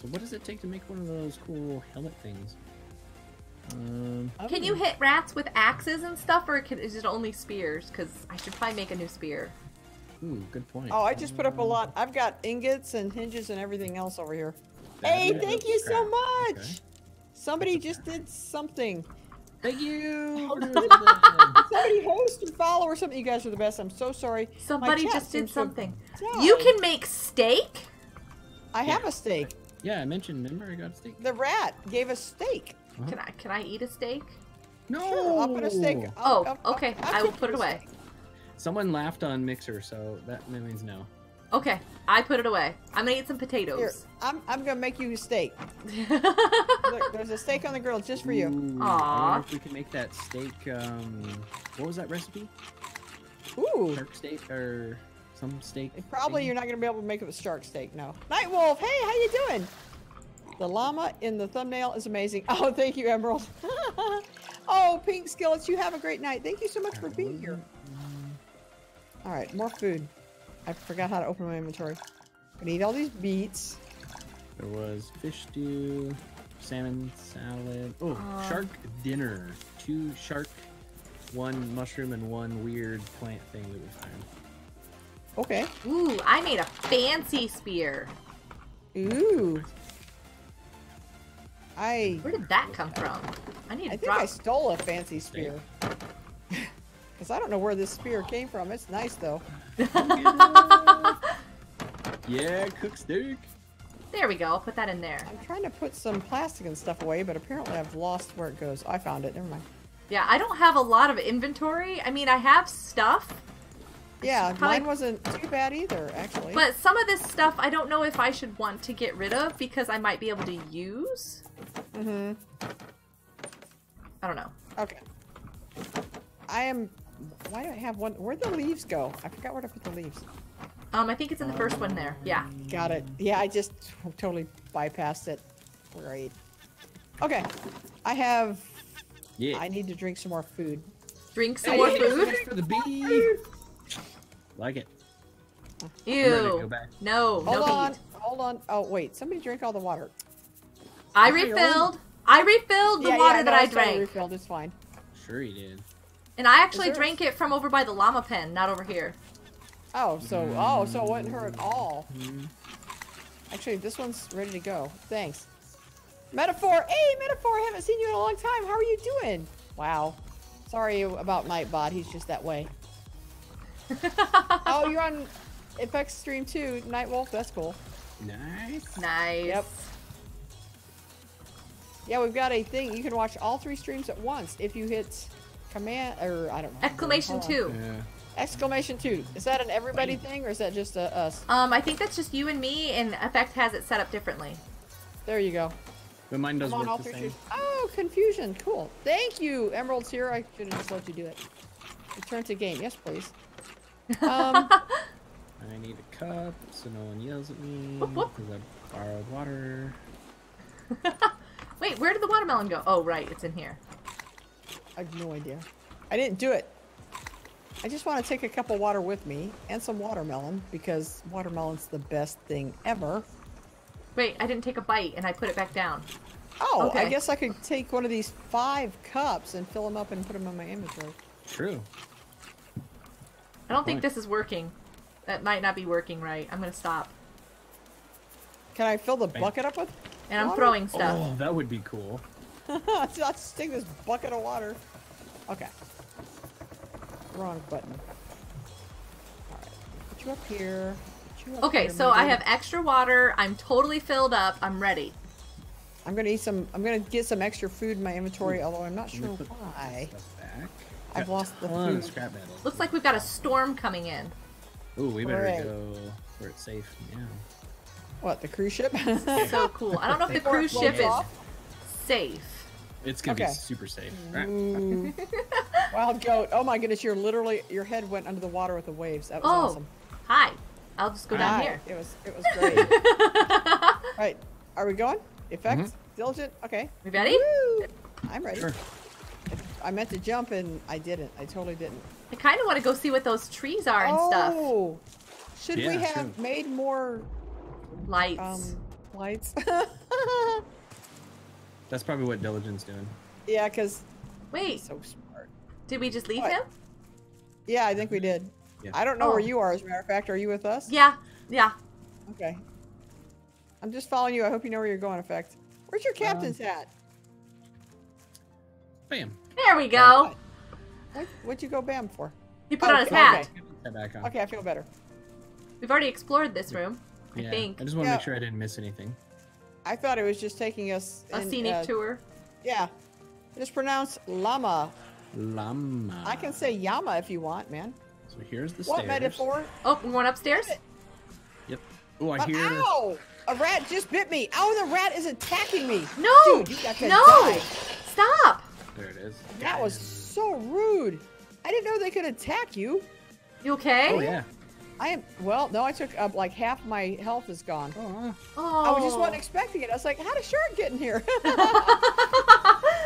Speaker 3: So what does it take to make one of those cool helmet things? Um,
Speaker 1: Can you hit rats with axes and stuff, or can, is it only spears? Because I should probably make a new spear.
Speaker 3: ooh, good point.
Speaker 2: Oh, I just put up a
Speaker 3: Um,
Speaker 2: lot. I've got ingots and hinges and everything else over here. Hey, thank you so much.
Speaker 3: Okay.
Speaker 2: Somebody just did something.
Speaker 3: Thank you.
Speaker 2: Somebody host or follow or something. You guys are the best. I'm so sorry.
Speaker 1: Somebody just did
Speaker 2: seems to
Speaker 1: something.
Speaker 2: die.
Speaker 1: You can make steak?
Speaker 2: I have a steak.
Speaker 3: yeah, I mentioned. Remember, I got a steak.
Speaker 2: The rat gave us steak.
Speaker 3: Uh-huh.
Speaker 1: Can I can I eat a steak?
Speaker 3: No.
Speaker 2: Sure, I'll put a steak.
Speaker 1: Oh,
Speaker 2: I'll- I'll-
Speaker 1: okay.
Speaker 2: I'll
Speaker 1: I will
Speaker 2: cook
Speaker 1: put it away.
Speaker 2: steak.
Speaker 3: Someone laughed on Mixer, so that means no.
Speaker 1: Okay, I put it away. I'm gonna eat some
Speaker 2: Here,
Speaker 1: potatoes.
Speaker 2: I'm, I'm gonna make you a steak. Look, there's a steak on the grill just for you.
Speaker 3: Ooh, I
Speaker 1: Aw.
Speaker 3: wonder if we can make that steak. Um, what was that recipe?
Speaker 2: Ooh.
Speaker 3: Shark steak or some steak?
Speaker 2: Probably
Speaker 3: thing?
Speaker 2: you're not gonna be able to make it with shark steak. No. Night Wolf. Hey, how you doing? The llama in the thumbnail is amazing. Oh, thank you, Emerald. oh, Pink Skillets, you have a great night. Thank you so much for being here. All right, more food. I forgot how to open my inventory. I need all these beets.
Speaker 3: There was fish stew, salmon salad. Oh,
Speaker 1: Uh.
Speaker 3: shark dinner. Two shark, one mushroom, and one weird plant thing that we found.
Speaker 2: Okay.
Speaker 1: Ooh, I made a fancy spear.
Speaker 2: Ooh. I
Speaker 1: Where did that come from? I need
Speaker 2: I
Speaker 1: to
Speaker 2: think I stole a fancy spear. Because I don't know where this spear came from. It's nice though.
Speaker 3: Yeah, cook steak.
Speaker 1: There we go. I'll put that in there.
Speaker 2: I'm trying to put some plastic and stuff away, but apparently I've lost where it goes. I found it. Never mind.
Speaker 1: Yeah, I don't have a lot of inventory. I mean, I have stuff,
Speaker 2: Yeah,
Speaker 1: probably-
Speaker 2: mine wasn't too bad either, actually.
Speaker 1: but some of this stuff I don't know if I should want to get rid of because I might be able to use.
Speaker 2: Mm-hmm.
Speaker 1: I don't know.
Speaker 2: Okay. I am. Why do I have one? Where'd the leaves go? I forgot where to put the leaves.
Speaker 1: Um, I think it's in the first one there. Yeah.
Speaker 2: Got it. Yeah, I just totally bypassed it. Great. Okay. I have.
Speaker 3: Yeah.
Speaker 2: I need to drink some more food.
Speaker 1: Drink some more food.
Speaker 3: for the bee. Like it. I'm ready to go
Speaker 1: Ew.
Speaker 3: back.
Speaker 1: No,
Speaker 2: Hold
Speaker 1: no
Speaker 2: on.
Speaker 1: beat.
Speaker 2: Hold on. Oh wait, somebody drink all the water.
Speaker 1: I refilled. I refilled the
Speaker 2: yeah,
Speaker 1: water
Speaker 2: yeah,
Speaker 1: that
Speaker 2: no,
Speaker 1: I
Speaker 2: it's totally
Speaker 1: drank.
Speaker 2: Refilled. It's fine.
Speaker 3: Sure you did.
Speaker 1: And I actually
Speaker 2: there-
Speaker 1: drank it from over by the llama pen, not over here.
Speaker 2: Oh, so oh, so it wasn't her at all.
Speaker 3: Mhm.
Speaker 2: Actually, this one's ready to go. Thanks. Metaphor. Hey, Metaphor. I haven't seen you in a long time. How are you doing? Wow. Sorry about Nightbot. He's just that way. oh, you're on FX stream too, Nightwolf. That's cool.
Speaker 3: Nice.
Speaker 1: Nice.
Speaker 2: Yep. Yeah, we've got a thing. You can watch all three streams at once if you hit command or I don't know.
Speaker 1: Exclamation two.
Speaker 3: Yeah.
Speaker 2: Exclamation two. Is that an everybody thing or is that just a us?
Speaker 1: Um, I think that's just you and me, and Effect has it set up differently.
Speaker 2: There you go.
Speaker 3: But mine does
Speaker 2: I'm on
Speaker 3: work the same.
Speaker 2: Oh, confusion. Cool. Thank you, Emerald's here. I should have just let you do it. Return to game. Yes, please. Um,
Speaker 3: I need a cup so no one yells at me
Speaker 1: Whoop, whoop.
Speaker 3: because I borrowed water.
Speaker 1: Wait, where did the watermelon go? Oh, right, it's in here.
Speaker 2: I have no idea. I didn't do it. I just want to take a cup of water with me and some watermelon because watermelon's the best thing ever.
Speaker 1: Wait, I didn't take a bite and I put it back down.
Speaker 2: Oh, I guess I could take one of these five cups and fill them up and put them in my inventory.
Speaker 3: True.
Speaker 1: I don't think this is working. That might not be working right. I'm gonna stop.
Speaker 2: Can I fill the bucket up with?
Speaker 1: And I'm
Speaker 2: Water?
Speaker 1: throwing oh, stuff.
Speaker 3: Oh, that would be cool.
Speaker 2: I'll just take this bucket of water. Okay. Wrong button. Alright. Put you up here. You up
Speaker 1: Okay,
Speaker 2: here,
Speaker 1: so I have extra water. I'm totally filled up. I'm ready.
Speaker 2: I'm gonna eat some. I'm gonna get some extra food in my inventory, although I'm not sure why. I've lost the food.
Speaker 3: scrap metal.
Speaker 1: Looks like we've got a storm coming in.
Speaker 3: Ooh, we better
Speaker 2: Alright.
Speaker 3: go where it's safe Yeah.
Speaker 2: What the cruise ship?
Speaker 1: So cool. I don't know if the cruise ship is safe.
Speaker 3: It's gonna
Speaker 2: Okay.
Speaker 3: be super safe. Alright.
Speaker 2: Wild goat. Oh my goodness, you're literally your head went under the water with the waves. That was
Speaker 1: Oh,
Speaker 2: awesome.
Speaker 1: hi. I'll just go down
Speaker 2: Hi.
Speaker 1: here.
Speaker 2: It was it was great. right. Are we going? Effect?
Speaker 3: Mhm.
Speaker 2: Diligent? Okay.
Speaker 1: We ready?
Speaker 2: Woo! I'm ready.
Speaker 3: Sure.
Speaker 2: I meant to jump and I didn't. I totally didn't.
Speaker 1: I kind of want to go see what those trees are and stuff.
Speaker 2: oh. Should we have
Speaker 3: true.
Speaker 2: made more
Speaker 1: Lights.
Speaker 2: um lights?
Speaker 3: That's probably what Diligent's doing.
Speaker 2: yeah, because
Speaker 1: Wait,
Speaker 2: so smart.
Speaker 1: did we just leave
Speaker 2: What?
Speaker 1: him?
Speaker 2: Yeah, I think we did.
Speaker 3: Yeah.
Speaker 2: I don't know
Speaker 1: Oh.
Speaker 2: where you are, as a matter of fact. Are you with us?
Speaker 1: Yeah, yeah.
Speaker 2: Okay. I'm just following you. I hope you know where you're going, Effect. Where's your captain's um, hat?
Speaker 3: Bam.
Speaker 1: There we go.
Speaker 2: What, what'd you go bam for?
Speaker 1: He put on his
Speaker 2: Okay,
Speaker 1: hat.
Speaker 2: okay.
Speaker 3: Back.
Speaker 2: Okay, I feel better.
Speaker 1: We've already explored this room. I
Speaker 3: Yeah,
Speaker 1: think
Speaker 3: I just want to
Speaker 2: Yeah.
Speaker 3: make sure I didn't miss anything.
Speaker 2: I thought it was just taking us.
Speaker 1: a
Speaker 2: in,
Speaker 1: scenic
Speaker 2: uh,
Speaker 1: tour.
Speaker 2: Yeah. It's pronounced llama.
Speaker 3: Llama.
Speaker 2: I can say yama if you want, man.
Speaker 3: So here's the
Speaker 2: What
Speaker 3: stairs.
Speaker 2: metaphor?
Speaker 1: Oh, we're going upstairs.
Speaker 3: Yep. Oh, I
Speaker 2: Uh,
Speaker 3: hear.
Speaker 2: ow! A rat just bit me. Oh, the rat is attacking me.
Speaker 1: No,
Speaker 2: Dude, you got to
Speaker 1: no,
Speaker 2: die.
Speaker 1: stop.
Speaker 3: There it is.
Speaker 2: That was so rude. I didn't know they could attack you.
Speaker 1: You okay?
Speaker 3: Oh yeah.
Speaker 2: I am. Well, no, I took up like half my health is gone.
Speaker 3: Oh.
Speaker 1: Oh,
Speaker 2: I just wasn't expecting it. I was like, how did shark get in here?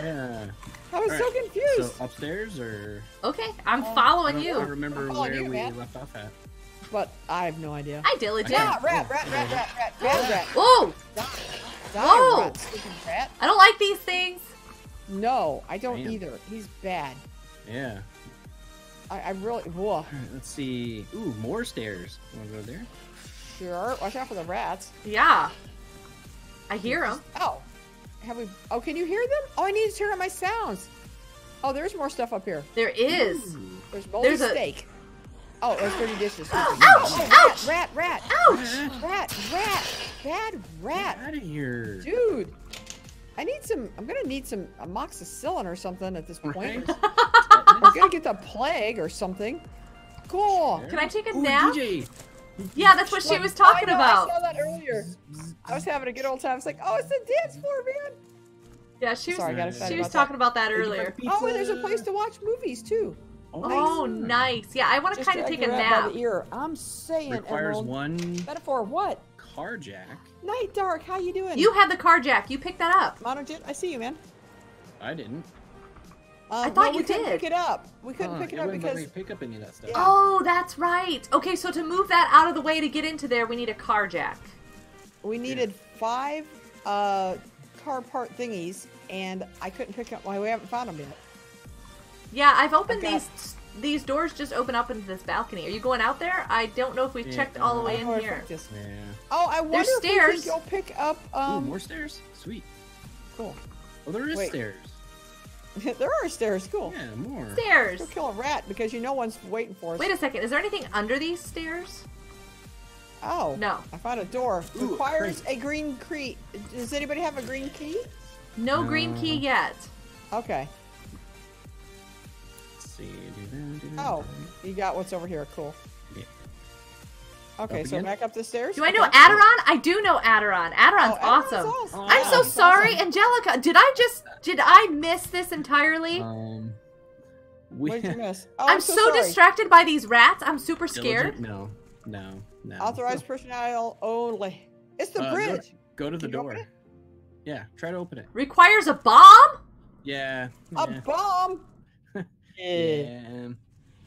Speaker 3: Yeah.
Speaker 2: I was so
Speaker 3: Alright,
Speaker 2: confused.
Speaker 3: So upstairs or?
Speaker 1: okay, I'm
Speaker 2: Oh,
Speaker 1: following
Speaker 3: don't
Speaker 1: you.
Speaker 2: I'm following
Speaker 3: where
Speaker 2: you,
Speaker 3: we
Speaker 2: man.
Speaker 3: left off at.
Speaker 2: but I have no idea.
Speaker 1: Hi, diligent.
Speaker 2: Yeah, rat, rat, rat, rat, rat, rat, rat.
Speaker 1: Whoa!
Speaker 2: Die,
Speaker 1: Whoa.
Speaker 2: rat, rat.
Speaker 1: I don't like these things.
Speaker 2: No, I don't
Speaker 3: Damn.
Speaker 2: either. He's bad.
Speaker 3: Yeah.
Speaker 2: I, I really. Whoa.
Speaker 3: Let's see. Ooh, more stairs. Want to go there?
Speaker 2: Sure. Watch out for the rats.
Speaker 1: Yeah, I hear them.
Speaker 2: Oh, have we? Oh, can you hear them? Oh, I need to turn on my sounds. Oh, there's more stuff up here.
Speaker 1: There is.
Speaker 3: Ooh.
Speaker 2: There's moldy
Speaker 1: There's a-
Speaker 2: steak. Oh, there's dirty dishes.
Speaker 1: Ouch!
Speaker 2: Oh,
Speaker 1: Ouch!
Speaker 2: rat, rat,
Speaker 1: Ouch!
Speaker 2: rat, rat, rat, bad rat.
Speaker 3: Get out of here.
Speaker 2: Dude, I need some. I'm gonna need some amoxicillin or something at this point.
Speaker 3: Right?
Speaker 2: I'm gonna get the plague or something. Cool.
Speaker 1: Can I take a
Speaker 3: Ooh,
Speaker 1: nap?
Speaker 3: DJ.
Speaker 1: Yeah, that's what she was talking
Speaker 2: I know,
Speaker 1: about.
Speaker 2: I saw that earlier. I was having a good old time. It's like, oh, it's the dance floor, man.
Speaker 1: Yeah, she was.
Speaker 2: Sorry, I got
Speaker 3: She
Speaker 2: excited
Speaker 1: she was
Speaker 2: about that.
Speaker 1: talking about that earlier.
Speaker 2: Oh, and there's a place to watch movies too.
Speaker 1: Oh, oh nice. Yeah, I want to kind of take a
Speaker 2: your rat by
Speaker 1: nap.
Speaker 2: the ear. I'm saying,
Speaker 3: Requires
Speaker 2: Emerald.
Speaker 3: one
Speaker 2: Metaphor what?
Speaker 3: carjack.
Speaker 2: Night Dark, how you doing?
Speaker 1: You had the car jack. You picked that up.
Speaker 2: Monojit, I see you, man.
Speaker 3: I didn't.
Speaker 2: Uh,
Speaker 1: I thought
Speaker 2: well,
Speaker 1: you
Speaker 2: we couldn't
Speaker 1: did.
Speaker 2: pick it up. We couldn't
Speaker 3: Huh,
Speaker 2: pick it
Speaker 3: it
Speaker 2: up because
Speaker 3: me pick up any of that stuff.
Speaker 2: Yeah.
Speaker 1: Oh, that's right. Okay, so to move that out of the way to get into there, we need a car jack.
Speaker 2: we needed five uh, car part thingies, and I couldn't pick up. Well, we haven't found them yet.
Speaker 1: Yeah, I've opened
Speaker 2: I've got-
Speaker 1: these. These doors just open up into this balcony. Are you going out there? I don't know if we've
Speaker 3: Yeah,
Speaker 1: checked all the way
Speaker 2: I don't know
Speaker 1: in here.
Speaker 2: I just-
Speaker 3: Yeah.
Speaker 2: Oh, I wonder
Speaker 1: There's
Speaker 2: if
Speaker 1: stairs.
Speaker 2: we can go pick up.
Speaker 3: Ooh,
Speaker 2: Um,
Speaker 3: more stairs? Sweet.
Speaker 2: cool.
Speaker 3: Oh, there is
Speaker 2: Wait.
Speaker 3: stairs.
Speaker 2: there are stairs. Cool.
Speaker 3: Yeah, more.
Speaker 1: Stairs.
Speaker 2: Go kill a rat because you know one's waiting for us.
Speaker 1: Wait a second. Is there anything under these stairs?
Speaker 2: Oh.
Speaker 1: No.
Speaker 2: I found a door.
Speaker 3: Ooh,
Speaker 2: Requires
Speaker 3: great.
Speaker 2: a green key. Does anybody have a green key?
Speaker 1: No green key yet.
Speaker 2: Okay.
Speaker 3: Let's see.
Speaker 2: Oh, you got what's over here. Cool.
Speaker 3: Yeah.
Speaker 2: Okay,
Speaker 3: Up
Speaker 2: so
Speaker 3: again?
Speaker 2: back up the stairs.
Speaker 1: Do I know
Speaker 2: Okay.
Speaker 1: Aderon? I do know Aderon. Aderon's,
Speaker 2: Oh,
Speaker 1: awesome.
Speaker 2: Aderon's awesome.
Speaker 1: I'm so
Speaker 2: Yeah,
Speaker 1: sorry,
Speaker 2: awesome.
Speaker 1: Angelica. Did I just did I miss this entirely?
Speaker 3: Um, we,
Speaker 2: What did you miss? Oh,
Speaker 1: I'm so,
Speaker 2: sorry.
Speaker 1: distracted by these rats. I'm super
Speaker 3: Diligent?
Speaker 1: scared.
Speaker 3: No, no, no.
Speaker 2: Authorized personnel only. It's the
Speaker 3: Uh,
Speaker 2: bridge.
Speaker 3: Go, to the
Speaker 2: Can you open
Speaker 3: door.
Speaker 2: it?
Speaker 3: Yeah, try to open it.
Speaker 1: Requires a bomb?
Speaker 3: Yeah.
Speaker 2: A
Speaker 3: yeah.
Speaker 2: bomb. Yeah.
Speaker 3: Yeah.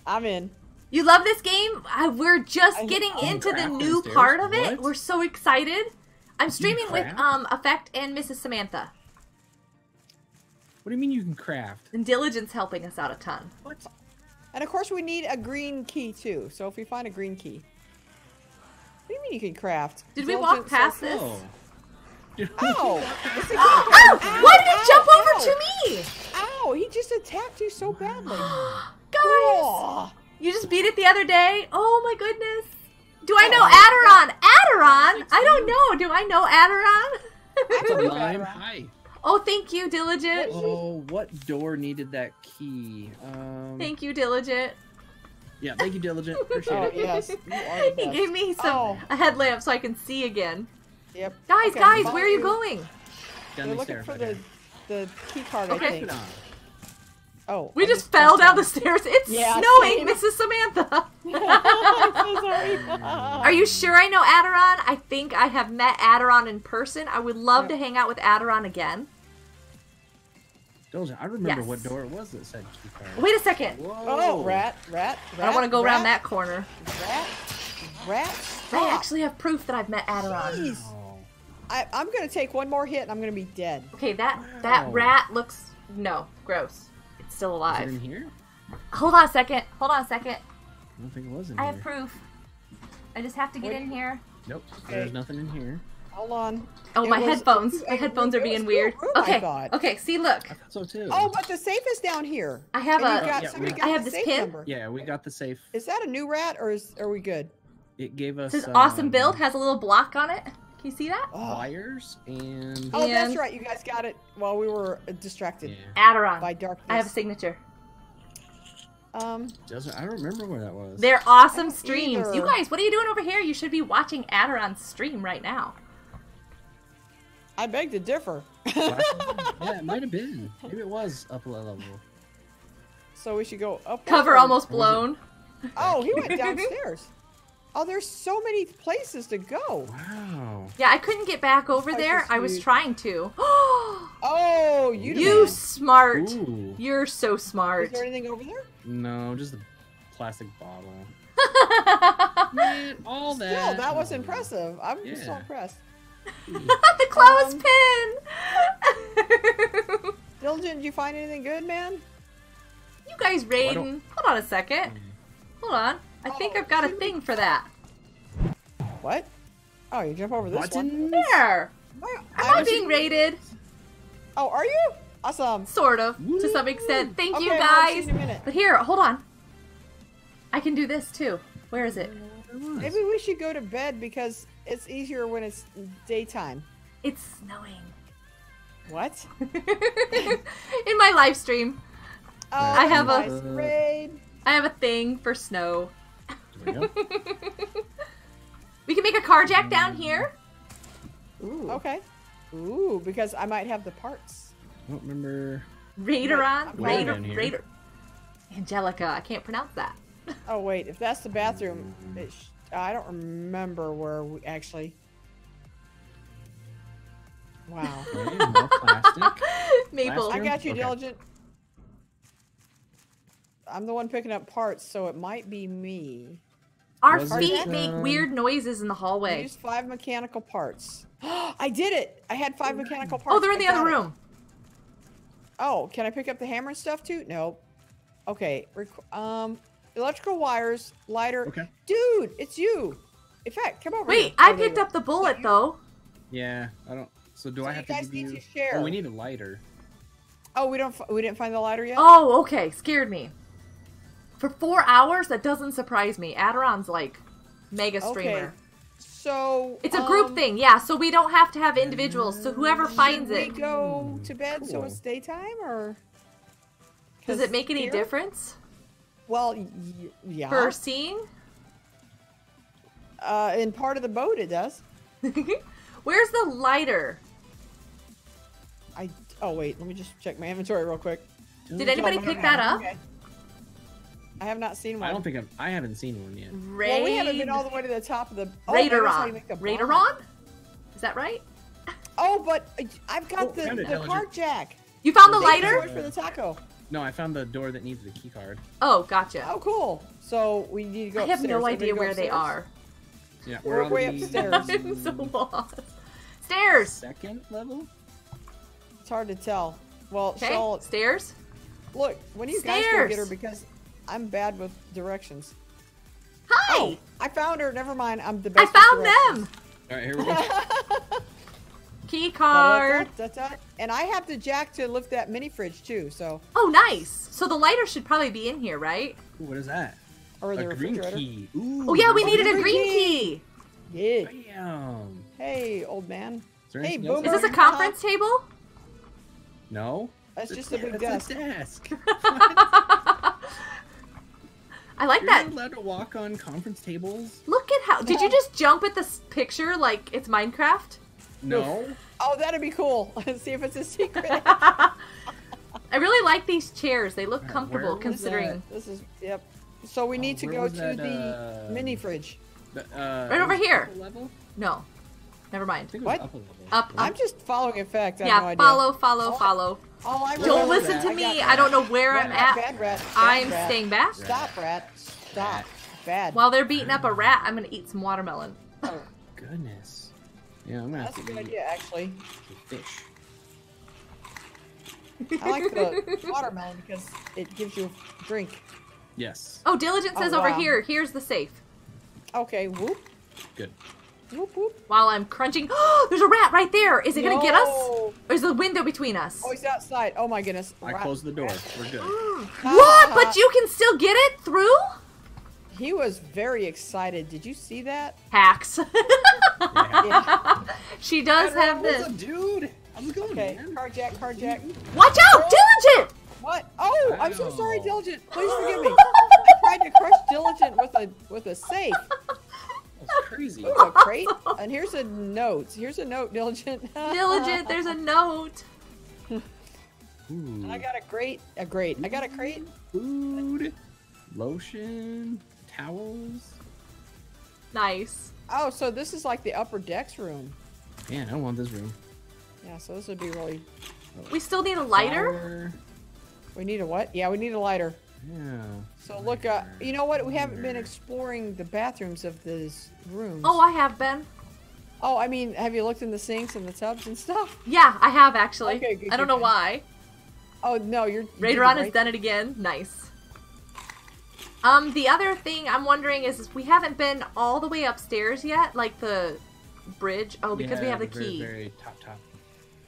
Speaker 2: I'm in.
Speaker 1: You love this game? We're just
Speaker 2: I-
Speaker 1: getting
Speaker 2: I
Speaker 1: into the new
Speaker 3: downstairs.
Speaker 1: part of it.
Speaker 3: What?
Speaker 1: We're so excited. I'm streaming with um Effect and Mrs. Samantha.
Speaker 3: What do you mean you can craft?
Speaker 1: And Diligent's helping us out a ton.
Speaker 3: What?
Speaker 2: And of course, we need a green key too. So if we find a green key, what do you mean you can craft?
Speaker 1: Did we walk past
Speaker 2: says-
Speaker 1: this?
Speaker 3: Oh. Dude,
Speaker 2: Ow! It's a-
Speaker 1: Ow! Why did it jump
Speaker 2: Ow!
Speaker 1: over
Speaker 2: so badly.
Speaker 1: Guys,
Speaker 2: Aw.
Speaker 1: you just beat it the other day. Oh my goodness. Do I know Aderon? Aderon? I don't know. Do I know
Speaker 2: That's
Speaker 1: Aderon?
Speaker 2: a
Speaker 3: Lime,
Speaker 2: Aderon.
Speaker 3: hi.
Speaker 1: oh, thank you, Diligent.
Speaker 3: Oh, what door needed that key? Um,
Speaker 1: Thank you, Diligent.
Speaker 3: yeah, thank you, Diligent. Appreciate
Speaker 2: Oh
Speaker 3: it.
Speaker 2: yes, you are the
Speaker 1: He gave me some
Speaker 2: Oh.
Speaker 1: a headlamp so I can see again.
Speaker 2: Yep.
Speaker 1: Guys,
Speaker 2: Okay,
Speaker 1: guys, where are you going?
Speaker 3: Down
Speaker 2: We're
Speaker 3: these
Speaker 2: looking
Speaker 3: stairs
Speaker 2: for
Speaker 3: right
Speaker 2: the the key card.
Speaker 1: Okay.
Speaker 2: I think.
Speaker 3: It on.
Speaker 2: Oh,
Speaker 1: We
Speaker 2: I
Speaker 1: just fell down the stairs. It's
Speaker 2: Yeah,
Speaker 1: snowing,
Speaker 2: same.
Speaker 1: Mrs. Samantha.
Speaker 2: I'm so sorry.
Speaker 1: Are you sure I know Aderon? I think I have met Aderon in person. I would love
Speaker 2: Yeah.
Speaker 1: to hang out with Aderon again.
Speaker 3: Diligent, I remember
Speaker 1: Yes.
Speaker 3: what door it was that said key.
Speaker 1: Wait a second.
Speaker 3: Whoa.
Speaker 2: Oh, rat, rat, rat.
Speaker 1: I don't want to go around that corner.
Speaker 2: Rat, rat.
Speaker 1: I actually have proof that I've met Aderon.
Speaker 2: Jeez.
Speaker 3: Oh.
Speaker 2: I, I'm gonna take one more hit and I'm gonna be dead.
Speaker 1: Okay, that that
Speaker 3: Wow.
Speaker 1: rat looks no gross. It's still
Speaker 3: Is it
Speaker 1: alive.
Speaker 3: in here?
Speaker 1: Hold on a second. Hold on a second.
Speaker 3: I don't think it was in
Speaker 1: I
Speaker 3: here.
Speaker 1: have proof. I just have to get
Speaker 2: What-
Speaker 1: in here.
Speaker 3: Nope.
Speaker 2: Okay.
Speaker 3: There's nothing in here.
Speaker 2: Hold on.
Speaker 1: Oh,
Speaker 2: It
Speaker 1: my
Speaker 2: was-
Speaker 1: headphones. My headphones are being weird.
Speaker 2: room,
Speaker 1: Okay. Okay. See, look.
Speaker 3: I thought so too.
Speaker 2: Oh, but the safe is down here.
Speaker 1: I have
Speaker 2: And
Speaker 1: a.
Speaker 2: got,
Speaker 3: Yeah,
Speaker 2: got
Speaker 1: I have
Speaker 2: the
Speaker 1: this
Speaker 2: safe
Speaker 1: pin.
Speaker 2: number.
Speaker 3: Yeah, we got the safe.
Speaker 2: Is that a new rat or is are we good?
Speaker 3: It gave us
Speaker 1: Says
Speaker 3: um,
Speaker 1: awesome build has a little block on it. Can you see that?
Speaker 2: Oh,
Speaker 3: wires and
Speaker 2: oh that's right. You guys got it while we were uh, distracted
Speaker 3: yeah.
Speaker 1: Aderon.
Speaker 2: by darkness.
Speaker 1: I have a signature.
Speaker 2: Um,
Speaker 3: Doesn't I don't remember where that was.
Speaker 1: They're awesome
Speaker 2: don't
Speaker 1: streams. You guys, what are you doing over here? You should be watching Aderon's stream right now.
Speaker 2: I beg to differ.
Speaker 3: yeah, it might have been. Maybe it was up a level.
Speaker 2: so we should go up.
Speaker 1: Cover almost blown.
Speaker 2: Oh, he went downstairs. Oh, there's so many places to go.
Speaker 3: Wow.
Speaker 1: Yeah, I couldn't get back over
Speaker 2: Place
Speaker 1: there.
Speaker 2: is
Speaker 1: I was trying to.
Speaker 2: Oh, you.
Speaker 1: you smart.
Speaker 3: Ooh.
Speaker 1: You're so smart.
Speaker 2: Is
Speaker 1: smart.
Speaker 2: there anything over there?
Speaker 3: No, just a plastic bottle. Man, all that.
Speaker 2: Still,
Speaker 3: that.
Speaker 2: that was impressive. I'm just so impressed.
Speaker 1: the clothespin.
Speaker 2: Um. Diligent, did you find anything good, man?
Speaker 1: you guys raiding. Hold on a second. Hold on. I think I've got a thing for that.
Speaker 2: What? Oh, you jump over this one.
Speaker 1: There. Am
Speaker 2: I
Speaker 1: I being raided?
Speaker 2: Oh, are you? Awesome.
Speaker 1: Sort of, to some extent. Thank
Speaker 2: okay,
Speaker 1: you
Speaker 2: well, I'll see
Speaker 1: guys.
Speaker 2: you in a.
Speaker 1: But here, hold on. I can do this too. Where is it?
Speaker 2: Maybe we should go to bed because it's easier when it's daytime.
Speaker 1: It's snowing.
Speaker 2: What?
Speaker 1: In my live stream,
Speaker 2: Oh,
Speaker 1: I have a-
Speaker 2: raid.
Speaker 1: I have a thing for snow.
Speaker 3: There we go.
Speaker 1: We can make a car jack down mm. here. Ooh.
Speaker 2: Okay. Ooh, because I might have the parts.
Speaker 3: I don't remember.
Speaker 1: Raideron.
Speaker 2: Way
Speaker 1: Raider. Raider. Angelica. I can't pronounce that.
Speaker 2: Oh wait, if that's the bathroom, it sh- I don't remember where we actually. Wow.
Speaker 3: Okay, more plastic.
Speaker 1: Maple.
Speaker 2: I got you,
Speaker 3: Okay.
Speaker 2: diligent. I'm the one picking up parts, so it might be me.
Speaker 1: Our
Speaker 3: Was
Speaker 1: feet
Speaker 2: it,
Speaker 1: make
Speaker 3: um,
Speaker 1: weird noises in the hallway.
Speaker 2: Use five mechanical parts. I did it! I had five mechanical parts.
Speaker 1: Oh, they're in
Speaker 2: I
Speaker 1: the other
Speaker 2: got it.
Speaker 1: room.
Speaker 2: Oh, can I pick up the hammer and stuff too? No. Okay. requ- um, electrical wires, lighter.
Speaker 3: Okay.
Speaker 2: Dude, it's you. Effect, come over.
Speaker 1: Wait,
Speaker 2: here.
Speaker 1: I
Speaker 2: Oh,
Speaker 1: picked up the bullet though.
Speaker 3: Yeah, I don't. So do
Speaker 2: So
Speaker 3: I
Speaker 2: you
Speaker 3: have
Speaker 2: guys
Speaker 3: to give
Speaker 2: need
Speaker 3: you?
Speaker 2: to share.
Speaker 3: Oh, we need a lighter.
Speaker 2: Oh, we don't. f- We didn't find the lighter yet.
Speaker 1: Oh, okay. Scared me. For four hours, that doesn't surprise me. Aderon's like mega streamer.
Speaker 2: Okay.
Speaker 1: streamer.
Speaker 2: So
Speaker 1: It's a group
Speaker 2: um,
Speaker 1: thing, yeah. So we don't have to have individuals. So whoever finds
Speaker 2: should
Speaker 1: it,
Speaker 2: we go to bed so it's daytime, or
Speaker 1: does it make any
Speaker 2: here-
Speaker 1: difference
Speaker 2: Well, y- yeah.
Speaker 1: for seeing?
Speaker 2: Uh, in part of the boat, it does.
Speaker 1: Where's the lighter?
Speaker 2: I. Oh wait, let me just check my inventory real quick.
Speaker 1: Did anybody
Speaker 2: Oh,
Speaker 1: pick that up?
Speaker 2: okay. I have not seen one.
Speaker 3: I don't think I've, I haven't seen one yet.
Speaker 1: Raid.
Speaker 2: Well, we haven't been all the way to the top of the. Oh, maybe that's how
Speaker 1: Raideron.
Speaker 2: make the bomb.
Speaker 1: Raideron? Is that right?
Speaker 2: Oh, but I've got
Speaker 3: Oh,
Speaker 2: the, the card jack.
Speaker 1: You found the
Speaker 2: Thank
Speaker 1: lighter?
Speaker 2: for the taco.
Speaker 3: No, I found the door that needs the key card.
Speaker 1: Oh, gotcha.
Speaker 2: Oh, cool. So we need to go.
Speaker 1: I have
Speaker 2: upstairs.
Speaker 1: no idea
Speaker 2: go
Speaker 1: where they are.
Speaker 3: Yeah,
Speaker 2: We're
Speaker 3: on
Speaker 2: way
Speaker 3: the
Speaker 2: upstairs.
Speaker 1: I'm so lost. Stairs.
Speaker 3: Second level.
Speaker 2: It's hard to tell. Well,
Speaker 1: Okay.
Speaker 2: so
Speaker 1: Stairs.
Speaker 2: look when you guys go get her because I'm bad with directions.
Speaker 1: Hi.
Speaker 2: Oh, I found her. Never mind. I'm the best. I
Speaker 1: found them.
Speaker 3: All right, here we go.
Speaker 1: Key card.
Speaker 2: Da-da-da-da-da. And I have the jack to lift that mini fridge too. So
Speaker 1: Oh, nice. So the lighter should probably be in here, right?
Speaker 3: Ooh, what is that?
Speaker 2: or the
Speaker 3: a green key. Ooh,
Speaker 1: Oh yeah, we needed a
Speaker 2: green
Speaker 1: green
Speaker 2: key.
Speaker 1: key.
Speaker 2: Yeah.
Speaker 3: Bam.
Speaker 2: Hey, old man.
Speaker 3: Is
Speaker 2: Hey,
Speaker 3: anything else?
Speaker 2: Boomer.
Speaker 1: Is this a conference table?
Speaker 3: No.
Speaker 2: That's
Speaker 3: That's-
Speaker 2: just a big
Speaker 3: that's
Speaker 2: desk.
Speaker 3: desk.
Speaker 1: I like
Speaker 3: You're
Speaker 1: that.
Speaker 3: not allowed to walk on conference tables.
Speaker 1: Look at how. Did you just jump at this picture like it's Minecraft?
Speaker 3: No.
Speaker 2: Oh, that'd be cool. Let's see if it's a secret.
Speaker 1: I really like these chairs. They look
Speaker 3: Alright,
Speaker 1: comfortable considering.
Speaker 2: this is yep. So we need
Speaker 3: Oh,
Speaker 2: to go to
Speaker 3: that,
Speaker 2: the
Speaker 3: uh,
Speaker 2: mini fridge.
Speaker 3: Uh,
Speaker 1: Right over here.
Speaker 3: Level?
Speaker 1: No, never
Speaker 3: I
Speaker 1: mind.
Speaker 3: think it was
Speaker 2: What?
Speaker 3: up a level.
Speaker 1: Up.
Speaker 2: I'm just following effect. I
Speaker 1: yeah,
Speaker 2: no
Speaker 1: follow, follow,
Speaker 2: Oh,
Speaker 1: follow.
Speaker 2: Oh, I
Speaker 1: Don't listen
Speaker 2: that.
Speaker 1: to me.
Speaker 2: got
Speaker 1: I don't know where
Speaker 2: Bad
Speaker 1: I'm
Speaker 2: rat,
Speaker 1: at.
Speaker 2: Bad rat. Bad
Speaker 1: I'm
Speaker 2: rat.
Speaker 1: staying back.
Speaker 2: Stop, rat. Stop. Bad.
Speaker 1: While they're beating up a rat, I'm gonna eat some watermelon.
Speaker 2: Oh,
Speaker 3: Goodness. Yeah, I'm gonna
Speaker 2: that's a
Speaker 3: have to
Speaker 2: good
Speaker 3: eat
Speaker 2: idea, actually.
Speaker 3: the fish.
Speaker 2: I like the watermelon because it gives you a drink.
Speaker 3: Yes.
Speaker 1: Oh, Diligent
Speaker 2: Oh,
Speaker 1: says over here. Here's the safe.
Speaker 2: Okay, whoop,
Speaker 3: Good.
Speaker 2: Whoop, whoop.
Speaker 1: While I'm crunching. Oh, there's a rat right there. Is it gonna get us?
Speaker 2: No.
Speaker 1: Or is the window between us?
Speaker 2: Oh, he's outside. Oh my goodness.
Speaker 3: I
Speaker 2: Rat-
Speaker 3: closed the door. We're good. Ah.
Speaker 1: What? But you can still get it through?
Speaker 2: He was very excited. Did you see that?
Speaker 1: Hacks.
Speaker 3: Yeah.
Speaker 2: Yeah.
Speaker 1: she does have
Speaker 3: What's
Speaker 1: this.
Speaker 3: up, dude? How's it going,
Speaker 2: Okay,
Speaker 3: man?
Speaker 2: carjack, carjack.
Speaker 1: Watch out, Diligent!
Speaker 2: What? Oh, I'm so sorry, Diligent. Please forgive me. I tried to crush Diligent with a with a safe.
Speaker 3: That's crazy.
Speaker 2: Ooh, a crate. And here's a note. Here's a note, Diligent.
Speaker 1: Diligent, there's a note.
Speaker 3: Ooh.
Speaker 2: I got a crate. A crate. I got a crate.
Speaker 3: food, lotion, towels.
Speaker 1: Nice.
Speaker 2: Oh, so this is like the upper decks room.
Speaker 3: Man, I don't want this room.
Speaker 2: Yeah, so this would be really.
Speaker 1: We still need a lighter?
Speaker 3: Flour.
Speaker 2: We need a what? Yeah, we need a lighter.
Speaker 3: Yeah.
Speaker 2: So look, uh, you know what? We haven't been exploring the bathrooms of these rooms.
Speaker 1: Oh, I have been.
Speaker 2: Oh, I mean, have you looked in the sinks and the tubs and stuff?
Speaker 1: Yeah, I have actually.
Speaker 2: Okay, good,
Speaker 1: I don't
Speaker 2: good,
Speaker 1: know
Speaker 2: good.
Speaker 1: why.
Speaker 2: Oh no, you're. you did
Speaker 1: Raider
Speaker 2: it
Speaker 1: on has
Speaker 2: right.
Speaker 1: done it again. Nice. Um, the other thing I'm wondering is, is we haven't been all the way upstairs yet, like the bridge. Oh, because we have the
Speaker 3: very,
Speaker 1: key.
Speaker 3: Very top top.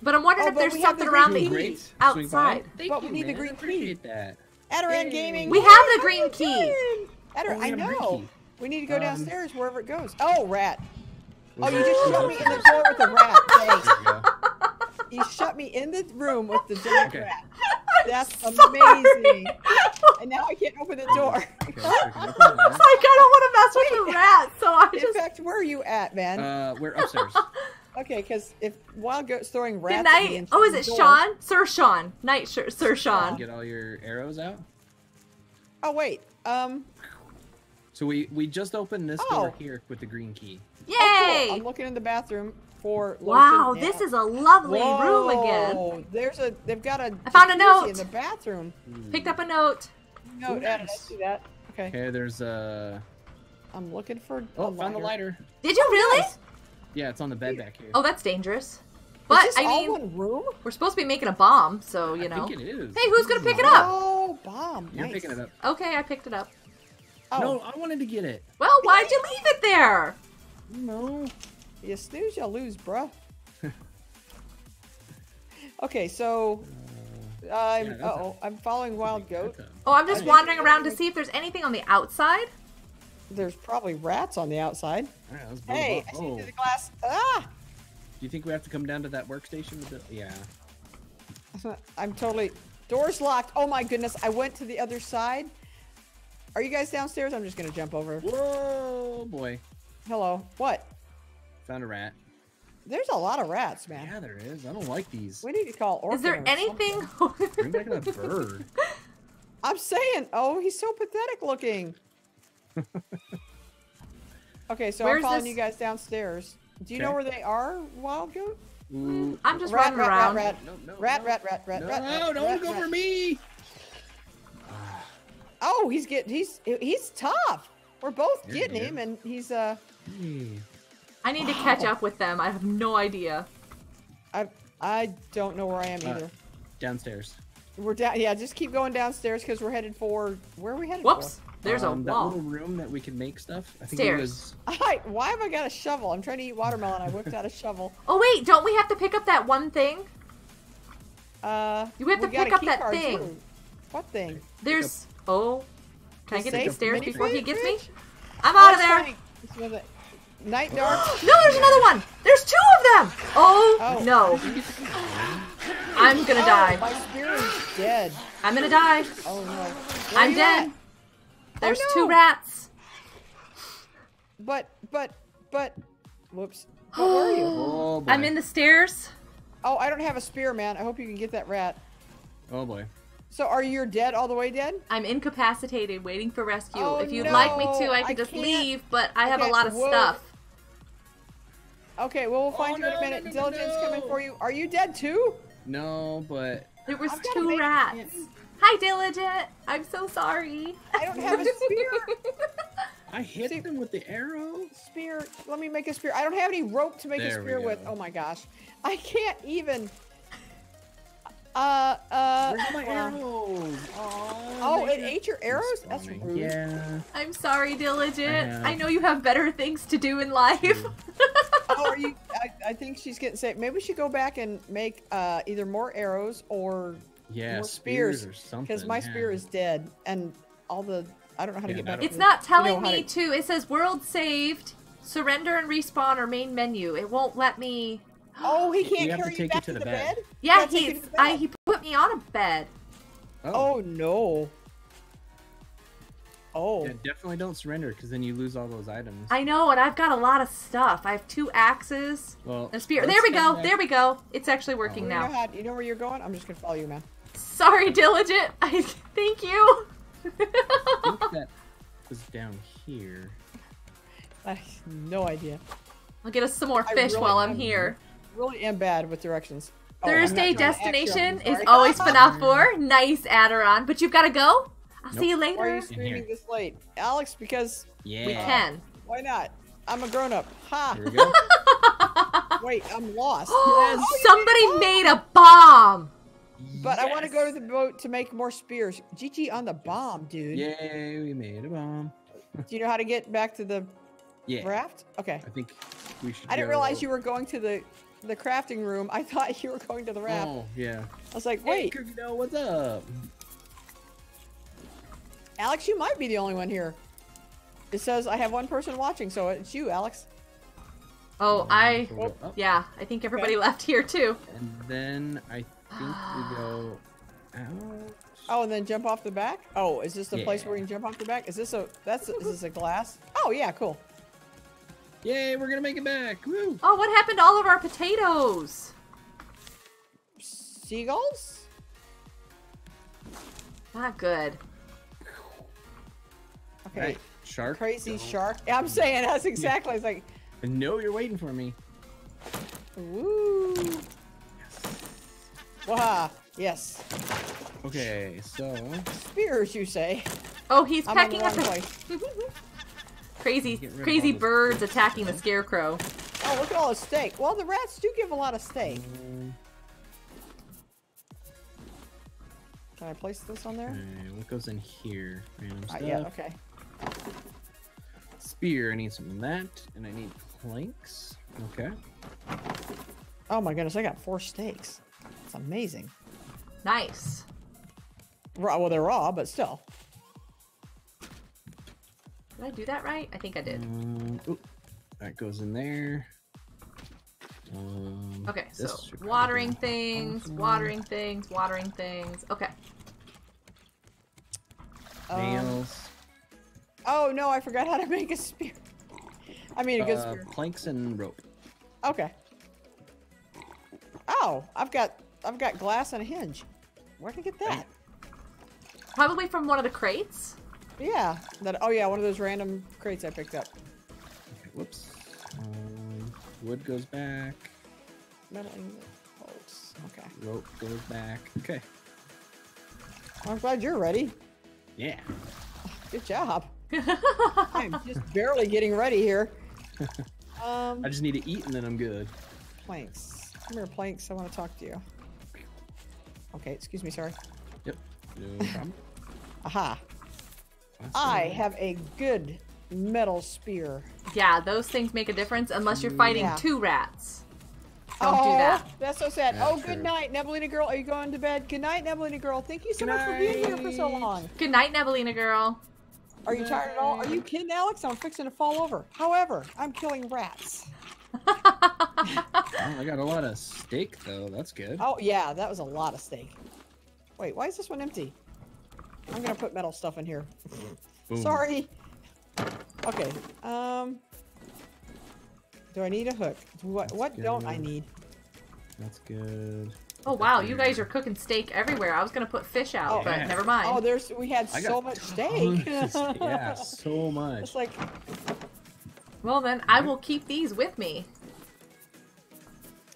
Speaker 1: But I'm wondering
Speaker 2: Oh,
Speaker 1: if there's
Speaker 2: we have the
Speaker 1: something around the
Speaker 2: key.
Speaker 1: Outside.
Speaker 3: Thank
Speaker 2: But
Speaker 3: you,
Speaker 2: we need the
Speaker 3: man.
Speaker 2: green key.
Speaker 3: appreciate that.
Speaker 2: Aderon
Speaker 3: Yay.
Speaker 2: Gaming.
Speaker 1: We have the green key.
Speaker 2: doing?
Speaker 3: Oh,
Speaker 2: I
Speaker 3: we have the green
Speaker 2: know.
Speaker 3: key.
Speaker 2: We need to go
Speaker 3: Um,
Speaker 2: downstairs wherever it goes. Oh, rat. Oh, you just shut me in the door with the rat. Thanks.
Speaker 3: You.
Speaker 2: You shut me in the room with the giant
Speaker 3: Okay.
Speaker 2: rat. That's amazing. and now I can't open the door.
Speaker 3: Okay, so open that.
Speaker 1: Like I don't want to mess with the rat, so I
Speaker 2: In
Speaker 1: just.
Speaker 2: fact, where are you at, man?
Speaker 3: Uh, we're upstairs.
Speaker 2: okay, because if Wild Goat's throwing rats
Speaker 1: Good
Speaker 2: at me
Speaker 1: night. Oh, is it
Speaker 2: door-
Speaker 1: Sean? Sir Sean. Night, Sir, Sir Sean.
Speaker 3: Get all your arrows out.
Speaker 2: Oh wait. Um.
Speaker 3: So we we just opened this
Speaker 2: Oh.
Speaker 3: door here with the green key.
Speaker 1: Yay!
Speaker 2: Oh, cool. I'm looking in the bathroom for.
Speaker 1: wow,
Speaker 2: lotion.
Speaker 1: this is a lovely room again.
Speaker 2: Whoa, There's a. They've got a.
Speaker 1: I found a note.
Speaker 2: in the bathroom.
Speaker 1: Picked up a note.
Speaker 2: No,
Speaker 3: Ooh,
Speaker 2: Ed, I see that. Okay.
Speaker 3: Okay, there's uh
Speaker 2: I'm looking for.
Speaker 3: oh,
Speaker 2: a
Speaker 3: found the lighter.
Speaker 1: Did you really?
Speaker 2: nice.
Speaker 3: Yeah, it's on the bed back here.
Speaker 1: Oh, that's dangerous.
Speaker 2: Is
Speaker 1: But
Speaker 2: this
Speaker 1: I
Speaker 2: all
Speaker 1: mean,
Speaker 2: one room?
Speaker 1: we're supposed to be making a bomb, so you
Speaker 3: I
Speaker 1: know.
Speaker 3: think it is.
Speaker 1: Hey, who's gonna pick it up?
Speaker 2: Oh, bomb.
Speaker 3: You're
Speaker 2: nice.
Speaker 3: picking it up.
Speaker 1: Okay, I picked it up.
Speaker 2: Oh,
Speaker 3: No, I wanted to get it.
Speaker 1: Well, why'd you leave it there?
Speaker 3: No.
Speaker 2: you snooze, you lose, bruh. okay, so I'm.
Speaker 3: yeah,
Speaker 2: uh oh, I'm following Wild Goat.
Speaker 1: Oh, I'm just
Speaker 2: I-
Speaker 1: wandering around to see if there's anything on the outside.
Speaker 2: There's probably rats on the outside.
Speaker 3: All right, let's move
Speaker 2: Hey. I see
Speaker 3: Oh,
Speaker 2: through the glass. Ah!
Speaker 3: do you think we have to come down to that workstation? With the... Yeah.
Speaker 2: I'm totally. Door's locked. Oh my goodness! I went to the other side. Are you guys downstairs? I'm just gonna jump over.
Speaker 3: Whoa, boy.
Speaker 2: Hello. What?
Speaker 3: Found a rat.
Speaker 2: There's a lot of rats, man.
Speaker 3: Yeah, there is. I don't like these.
Speaker 2: We need to call Orphan
Speaker 1: Is there
Speaker 2: or
Speaker 1: anything?
Speaker 3: Bring back that bird.
Speaker 2: I'm saying, oh, he's so pathetic looking. okay, so
Speaker 1: Where's
Speaker 2: I'm following
Speaker 1: this-
Speaker 2: you guys downstairs. Do you know where they are, Wild Goat?
Speaker 3: Ooh.
Speaker 1: I'm just
Speaker 2: rat,
Speaker 1: running
Speaker 2: rat,
Speaker 1: around.
Speaker 2: Rat,
Speaker 3: No, no,
Speaker 2: rat,
Speaker 3: no.
Speaker 2: rat, rat, rat,
Speaker 3: No,
Speaker 2: rat, rat,
Speaker 3: don't
Speaker 2: rat,
Speaker 3: go
Speaker 2: rat.
Speaker 3: for me.
Speaker 2: Oh, he's getting he's he's tough. We're both
Speaker 3: There you
Speaker 2: getting
Speaker 3: go.
Speaker 2: him, and he's uh,
Speaker 1: I need to catch up with them. I have no idea.
Speaker 2: I I don't know where I am
Speaker 3: Uh,
Speaker 2: either.
Speaker 3: Downstairs.
Speaker 2: We're down. Yeah, just keep going downstairs because we're headed for where are we headed
Speaker 1: Whoops. There's
Speaker 3: um,
Speaker 1: a
Speaker 3: that
Speaker 1: wall.
Speaker 3: little room that we can make stuff. I think
Speaker 1: Stairs.
Speaker 3: it was.
Speaker 2: for? Hi, why have I got a shovel? I'm trying to eat watermelon. I whipped out a shovel.
Speaker 1: Oh wait, don't we have to pick up that one thing?
Speaker 2: Uh,
Speaker 1: You have to
Speaker 2: got
Speaker 1: pick up that thing.
Speaker 2: too. What thing?
Speaker 1: There's. Oh. Can I get to the stairs
Speaker 2: mini
Speaker 1: before he gets me? I'm
Speaker 2: Oh,
Speaker 1: out of there.
Speaker 2: funny. This was it. Night dark.
Speaker 1: No, there's another one. There's two of them. Oh,
Speaker 2: Oh.
Speaker 1: no. I'm gonna
Speaker 2: Oh,
Speaker 1: die.
Speaker 2: my spirit is dead.
Speaker 1: I'm gonna die.
Speaker 2: Oh no. Where
Speaker 1: I'm dead.
Speaker 2: at?
Speaker 1: There's
Speaker 2: no.
Speaker 1: two rats.
Speaker 2: But but but. Whoops. What were you?
Speaker 3: Oh boy.
Speaker 1: I'm in the stairs.
Speaker 2: Oh, I don't have a spear, man. I hope you can get that rat.
Speaker 3: Oh boy.
Speaker 2: So are you dead all the way dead?
Speaker 1: I'm incapacitated, waiting for rescue.
Speaker 2: Oh,
Speaker 1: if you'd like me to,
Speaker 2: no,
Speaker 1: I
Speaker 2: I
Speaker 1: could just
Speaker 2: can't-
Speaker 1: leave, but I have a lot of
Speaker 2: whoa.
Speaker 1: stuff.
Speaker 2: Okay, well we'll find
Speaker 3: Oh,
Speaker 2: you in a minute.
Speaker 3: no, no,
Speaker 2: Diligent's
Speaker 3: no.
Speaker 2: coming for you. Are you dead too?
Speaker 3: No, but
Speaker 1: There was two
Speaker 2: make-
Speaker 1: rats. Hi, Diligent. I'm so sorry.
Speaker 2: I don't have a spear.
Speaker 3: I hit
Speaker 2: See-
Speaker 3: them with the arrow.
Speaker 2: spear. Let me make a spear. I don't have any rope to make
Speaker 3: There
Speaker 2: a spear with. Oh my gosh. I can't even. Uh, uh.
Speaker 3: Where's my
Speaker 2: uh,
Speaker 3: arrows? Aw,
Speaker 2: Oh, it
Speaker 3: just
Speaker 2: ate your arrows? That's rude.
Speaker 3: Yeah.
Speaker 1: I'm sorry, Diligent.
Speaker 3: have-
Speaker 1: I know you have better things to do in life.
Speaker 2: Oh, are you? I, I think she's getting saved. Maybe we should go back and make uh, either more arrows or
Speaker 3: Yeah,
Speaker 2: more
Speaker 3: spears,
Speaker 2: spears,
Speaker 3: or something.
Speaker 2: because my
Speaker 3: yeah.
Speaker 2: spear is dead and all the I don't know how to
Speaker 3: Yeah,
Speaker 2: get
Speaker 3: I
Speaker 2: back.
Speaker 1: It's not telling
Speaker 2: You know
Speaker 1: me
Speaker 2: to-
Speaker 1: to. It says world saved, surrender and respawn or main menu. It won't let me.
Speaker 2: Oh, he can't
Speaker 3: You have to
Speaker 2: carry you back
Speaker 3: it to
Speaker 2: to
Speaker 3: the
Speaker 2: the
Speaker 3: bed.
Speaker 2: bed.
Speaker 1: Yeah,
Speaker 2: Can't take you
Speaker 1: he's. I, he put me on a bed.
Speaker 2: Oh, oh no. Oh.
Speaker 3: Yeah, definitely don't surrender because then you lose all those items.
Speaker 1: I know, and I've got a lot of stuff. I have two axes,
Speaker 3: well,
Speaker 1: a spear. there we go.
Speaker 3: back-
Speaker 1: There we go. It's actually working
Speaker 2: You know
Speaker 1: now.
Speaker 2: how? You know where you're going? I'm just gonna follow you, man.
Speaker 1: Sorry, Diligent. I thank you.
Speaker 3: I think that was down here.
Speaker 2: I have no idea.
Speaker 1: I'll get us some more fish
Speaker 2: really
Speaker 1: while I'm
Speaker 2: am-
Speaker 1: here.
Speaker 2: Really am bad with directions. Oh, I'm not
Speaker 1: Thursday
Speaker 2: trying to act
Speaker 1: destination
Speaker 2: young,
Speaker 1: is always FNAF 4. Nice, Aderon. But you've got to go. I'll see you
Speaker 3: Nope.
Speaker 2: Why are
Speaker 1: later.
Speaker 2: you streaming this late, Alex? Because
Speaker 3: Yeah.
Speaker 1: We can.
Speaker 2: why not? I'm a grown up. Ha!
Speaker 3: Here we go.
Speaker 2: Wait, I'm lost.
Speaker 1: Somebody oh, made a bomb.
Speaker 2: But I want to go to the boat to make more spears. GG on the bomb, dude.
Speaker 3: Yay, we made a bomb.
Speaker 2: Do you know how to get back to the
Speaker 3: Yeah.
Speaker 2: raft? Okay.
Speaker 3: I think we should.
Speaker 2: I didn't realize you were going to the the crafting room. I thought you were going to the raft.
Speaker 3: Oh yeah.
Speaker 2: I was like,
Speaker 3: Hey,
Speaker 2: wait,
Speaker 3: Cookie what's up?
Speaker 2: Alex, you might be the only one here. It says I have one person watching, so it's you, Alex.
Speaker 1: Oh, I.
Speaker 3: So we'll go up,
Speaker 1: Yeah, I think everybody left here too.
Speaker 3: And then I think we go out.
Speaker 2: Oh, and then jump off the back. Oh, is this the place where you can jump off the back? Is this a that's is this a glass? Oh yeah, cool.
Speaker 3: Yay, we're gonna make it back! Woo!
Speaker 1: Oh, what happened to all of our potatoes?
Speaker 2: Seagulls?
Speaker 1: Not good.
Speaker 2: Okay.
Speaker 3: Right, shark.
Speaker 2: Crazy
Speaker 3: go.
Speaker 2: shark. Yeah, I'm saying that's exactly. It's like,
Speaker 3: I know you're waiting for me.
Speaker 2: woo. Waha. Yes.
Speaker 3: Okay, so
Speaker 2: Spears, you say?
Speaker 1: Oh, he's
Speaker 2: I'm on the
Speaker 1: pecking at
Speaker 2: wrong
Speaker 1: the crazy,
Speaker 3: Get rid of
Speaker 1: crazy
Speaker 3: all this
Speaker 1: birds
Speaker 3: stuff.
Speaker 1: attacking the scarecrow.
Speaker 2: Oh, look at all the steak. Well, the rats do give a lot of steak.
Speaker 3: um,
Speaker 2: Can I place this on there?
Speaker 3: okay, what goes in here? Random
Speaker 2: Uh,
Speaker 3: stuff.
Speaker 2: yeah. Okay.
Speaker 3: Spear. I need some of that, and I need planks. Okay.
Speaker 2: Oh my goodness, I got four steaks. It's amazing.
Speaker 1: Nice.
Speaker 2: Raw. Well, they're raw, but still.
Speaker 1: Did I do that right? I think I did.
Speaker 3: Um, oop, that goes in there. Um,
Speaker 1: Okay, so watering things, watering things, watering things. Okay.
Speaker 2: Um,
Speaker 3: Nails.
Speaker 2: oh no, I forgot how to make a spear. I mean, a good
Speaker 3: Uh,
Speaker 2: spear.
Speaker 3: planks and rope.
Speaker 2: Okay. Oh, I've got I've got glass and a hinge. Where'd I get that?
Speaker 1: Probably from one of the crates.
Speaker 2: Yeah. That. Oh yeah, one of those random crates I picked up.
Speaker 3: Okay, whoops. Um, wood goes back.
Speaker 2: Metal ingot bolts. Okay.
Speaker 3: Rope goes back. Okay.
Speaker 2: Well, I'm glad you're ready.
Speaker 3: Yeah.
Speaker 2: Good job. I'm just barely getting ready here. Um,
Speaker 3: I just need to eat and then I'm good.
Speaker 2: planks. Come here, planks. I want to talk to you. Okay, excuse me. Sorry.
Speaker 3: Yep. No problem.
Speaker 2: Aha. I have a good metal spear.
Speaker 1: Yeah, those things make a difference unless you're fighting
Speaker 2: Yeah.
Speaker 1: two rats. Don't
Speaker 2: oh,
Speaker 1: do that.
Speaker 2: That's so sad.
Speaker 3: Yeah,
Speaker 2: oh,
Speaker 3: true.
Speaker 2: good night, Nebelina girl. Are you going to bed? Good night, Nebelina girl. Thank you so
Speaker 3: Good
Speaker 2: much for being here for so long.
Speaker 1: Good night, Nebelina girl.
Speaker 2: Are you tired at all? Are you kidding, Alex? I'm fixing to fall over. However, I'm killing rats.
Speaker 3: Oh, I got a lot of steak though. That's good.
Speaker 2: Oh yeah, that was a lot of steak. Wait, why is this one empty? I'm gonna put metal stuff in here.
Speaker 3: Boom.
Speaker 2: Sorry. Okay. Um. Do I need a hook? What What don't I need?
Speaker 3: That's good.
Speaker 1: Oh wow, you guys are cooking steak everywhere. I was gonna put fish out,
Speaker 2: Oh.
Speaker 1: but
Speaker 3: Yeah.
Speaker 1: never mind.
Speaker 2: Oh, there's we had
Speaker 3: I
Speaker 2: so much steak.
Speaker 3: steak. yeah, so much.
Speaker 2: It's like
Speaker 1: well then, I will keep these with me.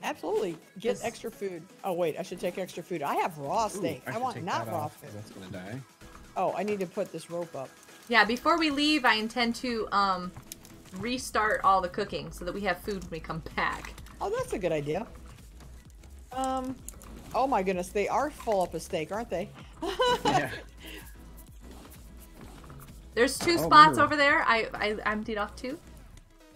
Speaker 2: absolutely get
Speaker 1: Just-
Speaker 2: extra food. Oh wait, I should take extra food. I have raw
Speaker 3: Ooh,
Speaker 2: steak. I, want
Speaker 3: take
Speaker 2: not
Speaker 3: that
Speaker 2: raw
Speaker 3: off,
Speaker 2: fish.
Speaker 3: 'cause That's gonna die.
Speaker 2: Oh, I need to put this rope up.
Speaker 1: Yeah, before we leave, I intend to um restart all the cooking so that we have food when we come back.
Speaker 2: Oh, that's a good idea. Um. Oh my goodness, they are full up of steak, aren't they?
Speaker 3: Yeah.
Speaker 1: There's two
Speaker 3: Oh,
Speaker 1: spots over there. I I emptied off two.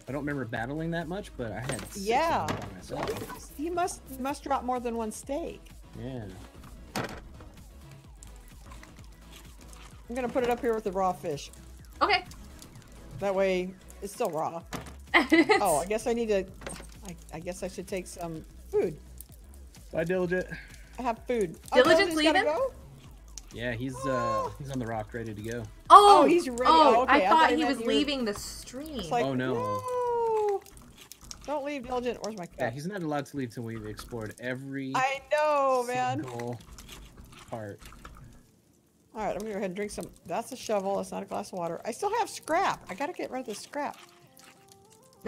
Speaker 3: I don't remember battling that much, but I had six of
Speaker 2: Yeah.
Speaker 3: them by myself.
Speaker 2: He must must drop more than one steak.
Speaker 3: Yeah.
Speaker 2: I'm gonna put it up here with the raw fish.
Speaker 1: Okay.
Speaker 2: That way, it's still raw. Oh, I guess I need to. I, I guess I should take some food.
Speaker 3: Bye, Diligent.
Speaker 2: I have food. Oh,
Speaker 1: Diligent's
Speaker 2: Diligent's gotta
Speaker 1: leaving?
Speaker 2: go?
Speaker 3: Yeah, he's uh he's on the rock, ready to go.
Speaker 1: oh,
Speaker 2: Oh, he's ready.
Speaker 1: Oh,
Speaker 2: Oh, okay,
Speaker 1: I
Speaker 2: I
Speaker 1: thought
Speaker 2: thought he
Speaker 1: he was
Speaker 2: you were-
Speaker 1: leaving the stream.
Speaker 2: Like,
Speaker 3: Oh, no.
Speaker 2: no. Don't leave, Diligent. Where's my
Speaker 3: Yeah, he's not allowed to leave till we've explored every
Speaker 2: I know, man.
Speaker 3: single part.
Speaker 2: All right, I'm gonna go ahead and drink some. That's a shovel. That's not a glass of water. I still have scrap. I gotta get rid of the scrap.